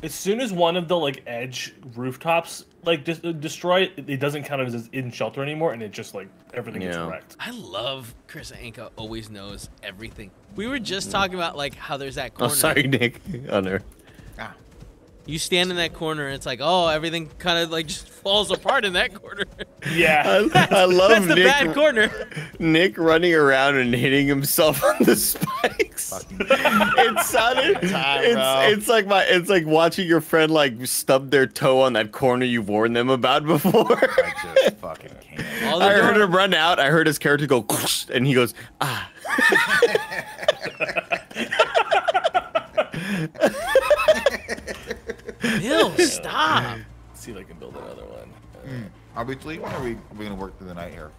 as soon as one of the like edge rooftops like dis- uh, destroy it, it doesn't count as in shelter anymore, and it just like everything gets Yeah. wrecked. I love Chris Anka always knows everything. We were just talking about like how there's that corner. Oh, sorry, Nick. Oh ah. no. You stand in that corner and it's like, oh, everything kind of like just falls apart in that corner. Yeah. I, I love That's the Nick. bad corner. Nick running around and hitting himself on the spikes. it sounded. Time, it's, bro. it's like my. It's like watching your friend like stub their toe on that corner you've warned them about before. I just fucking can't. All I heard him run out. I heard his character go, and he goes, ah. Bill, stop. Let's see if I can build another one. Are we sleeping or are we, are we gonna work through the night here?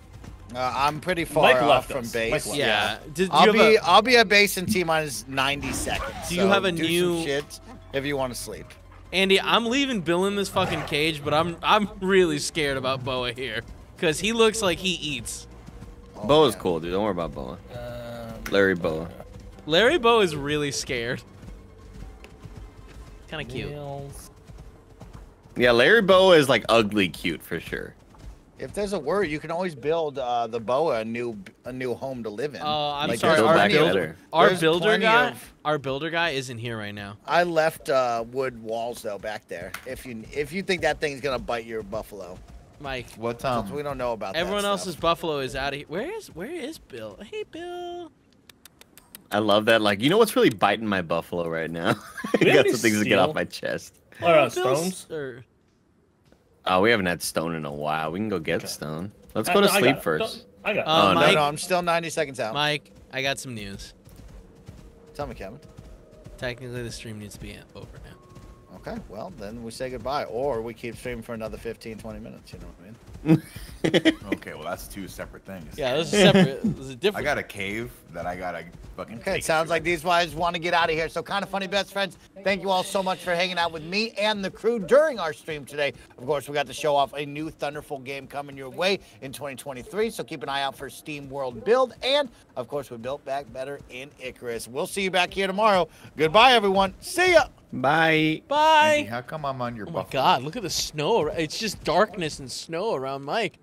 Uh, I'm pretty far Mike off from us. base. Mike Yeah. Did I'll you be a, I'll be at base in T minus 90 seconds. Do you so have a do new- some shit if you want to sleep? Andy? I'm leaving Bill in this fucking cage, but I'm I'm really scared about Boa here because he looks like he eats. Boa's cool, dude. Don't worry about Boa. Larry Boa. Larry Boa is really scared. Kind of cute. Yeah, Larry Boa is like ugly cute for sure. If there's a word, you can always build uh, the boa a new a new home to live in. Oh, I'm Like, sorry. there's Build Our back plenty builder, our builder guy, of- our builder guy isn't here right now. I left uh, wood walls though back there. If you if you think that thing's gonna bite your buffalo, Mike, What Since um? we don't know about that everyone stuff. else's buffalo is out of here. Where is where is Bill? Hey, Bill. I love that. Like, you know what's really biting my buffalo right now? We I got some things to get off my chest. What about stones? or- Oh, we haven't had stone in a while. We can go get Okay. stone. Let's I- go to no, I sleep got first. I got. Uh, Oh, No, no, I'm still 90 seconds out. Mike, I got some news. Tell me, Kevin. Technically, the stream needs to be over now. Okay, well then we say goodbye, or we keep streaming for another 15, 20 minutes. You know what I mean? Okay, well that's two separate things. Yeah, this is separate. this is I got a cave that I gotta fucking. Okay, take it sounds to. like these guys want to get out of here. So, Kinda Funny, best friends. Thank you all so much for hanging out with me and the crew during our stream today. Of course, we got to show off a new Thunderful game coming your way in 2023. So, keep an eye out for SteamWorld Build. And, of course, we built back better in Icarus. We'll see you back here tomorrow. Goodbye, everyone. See ya. Bye. Bye. Andy, how come I'm on your Oh my buffalo? God! Look at the snow. It's just darkness and snow around Mike.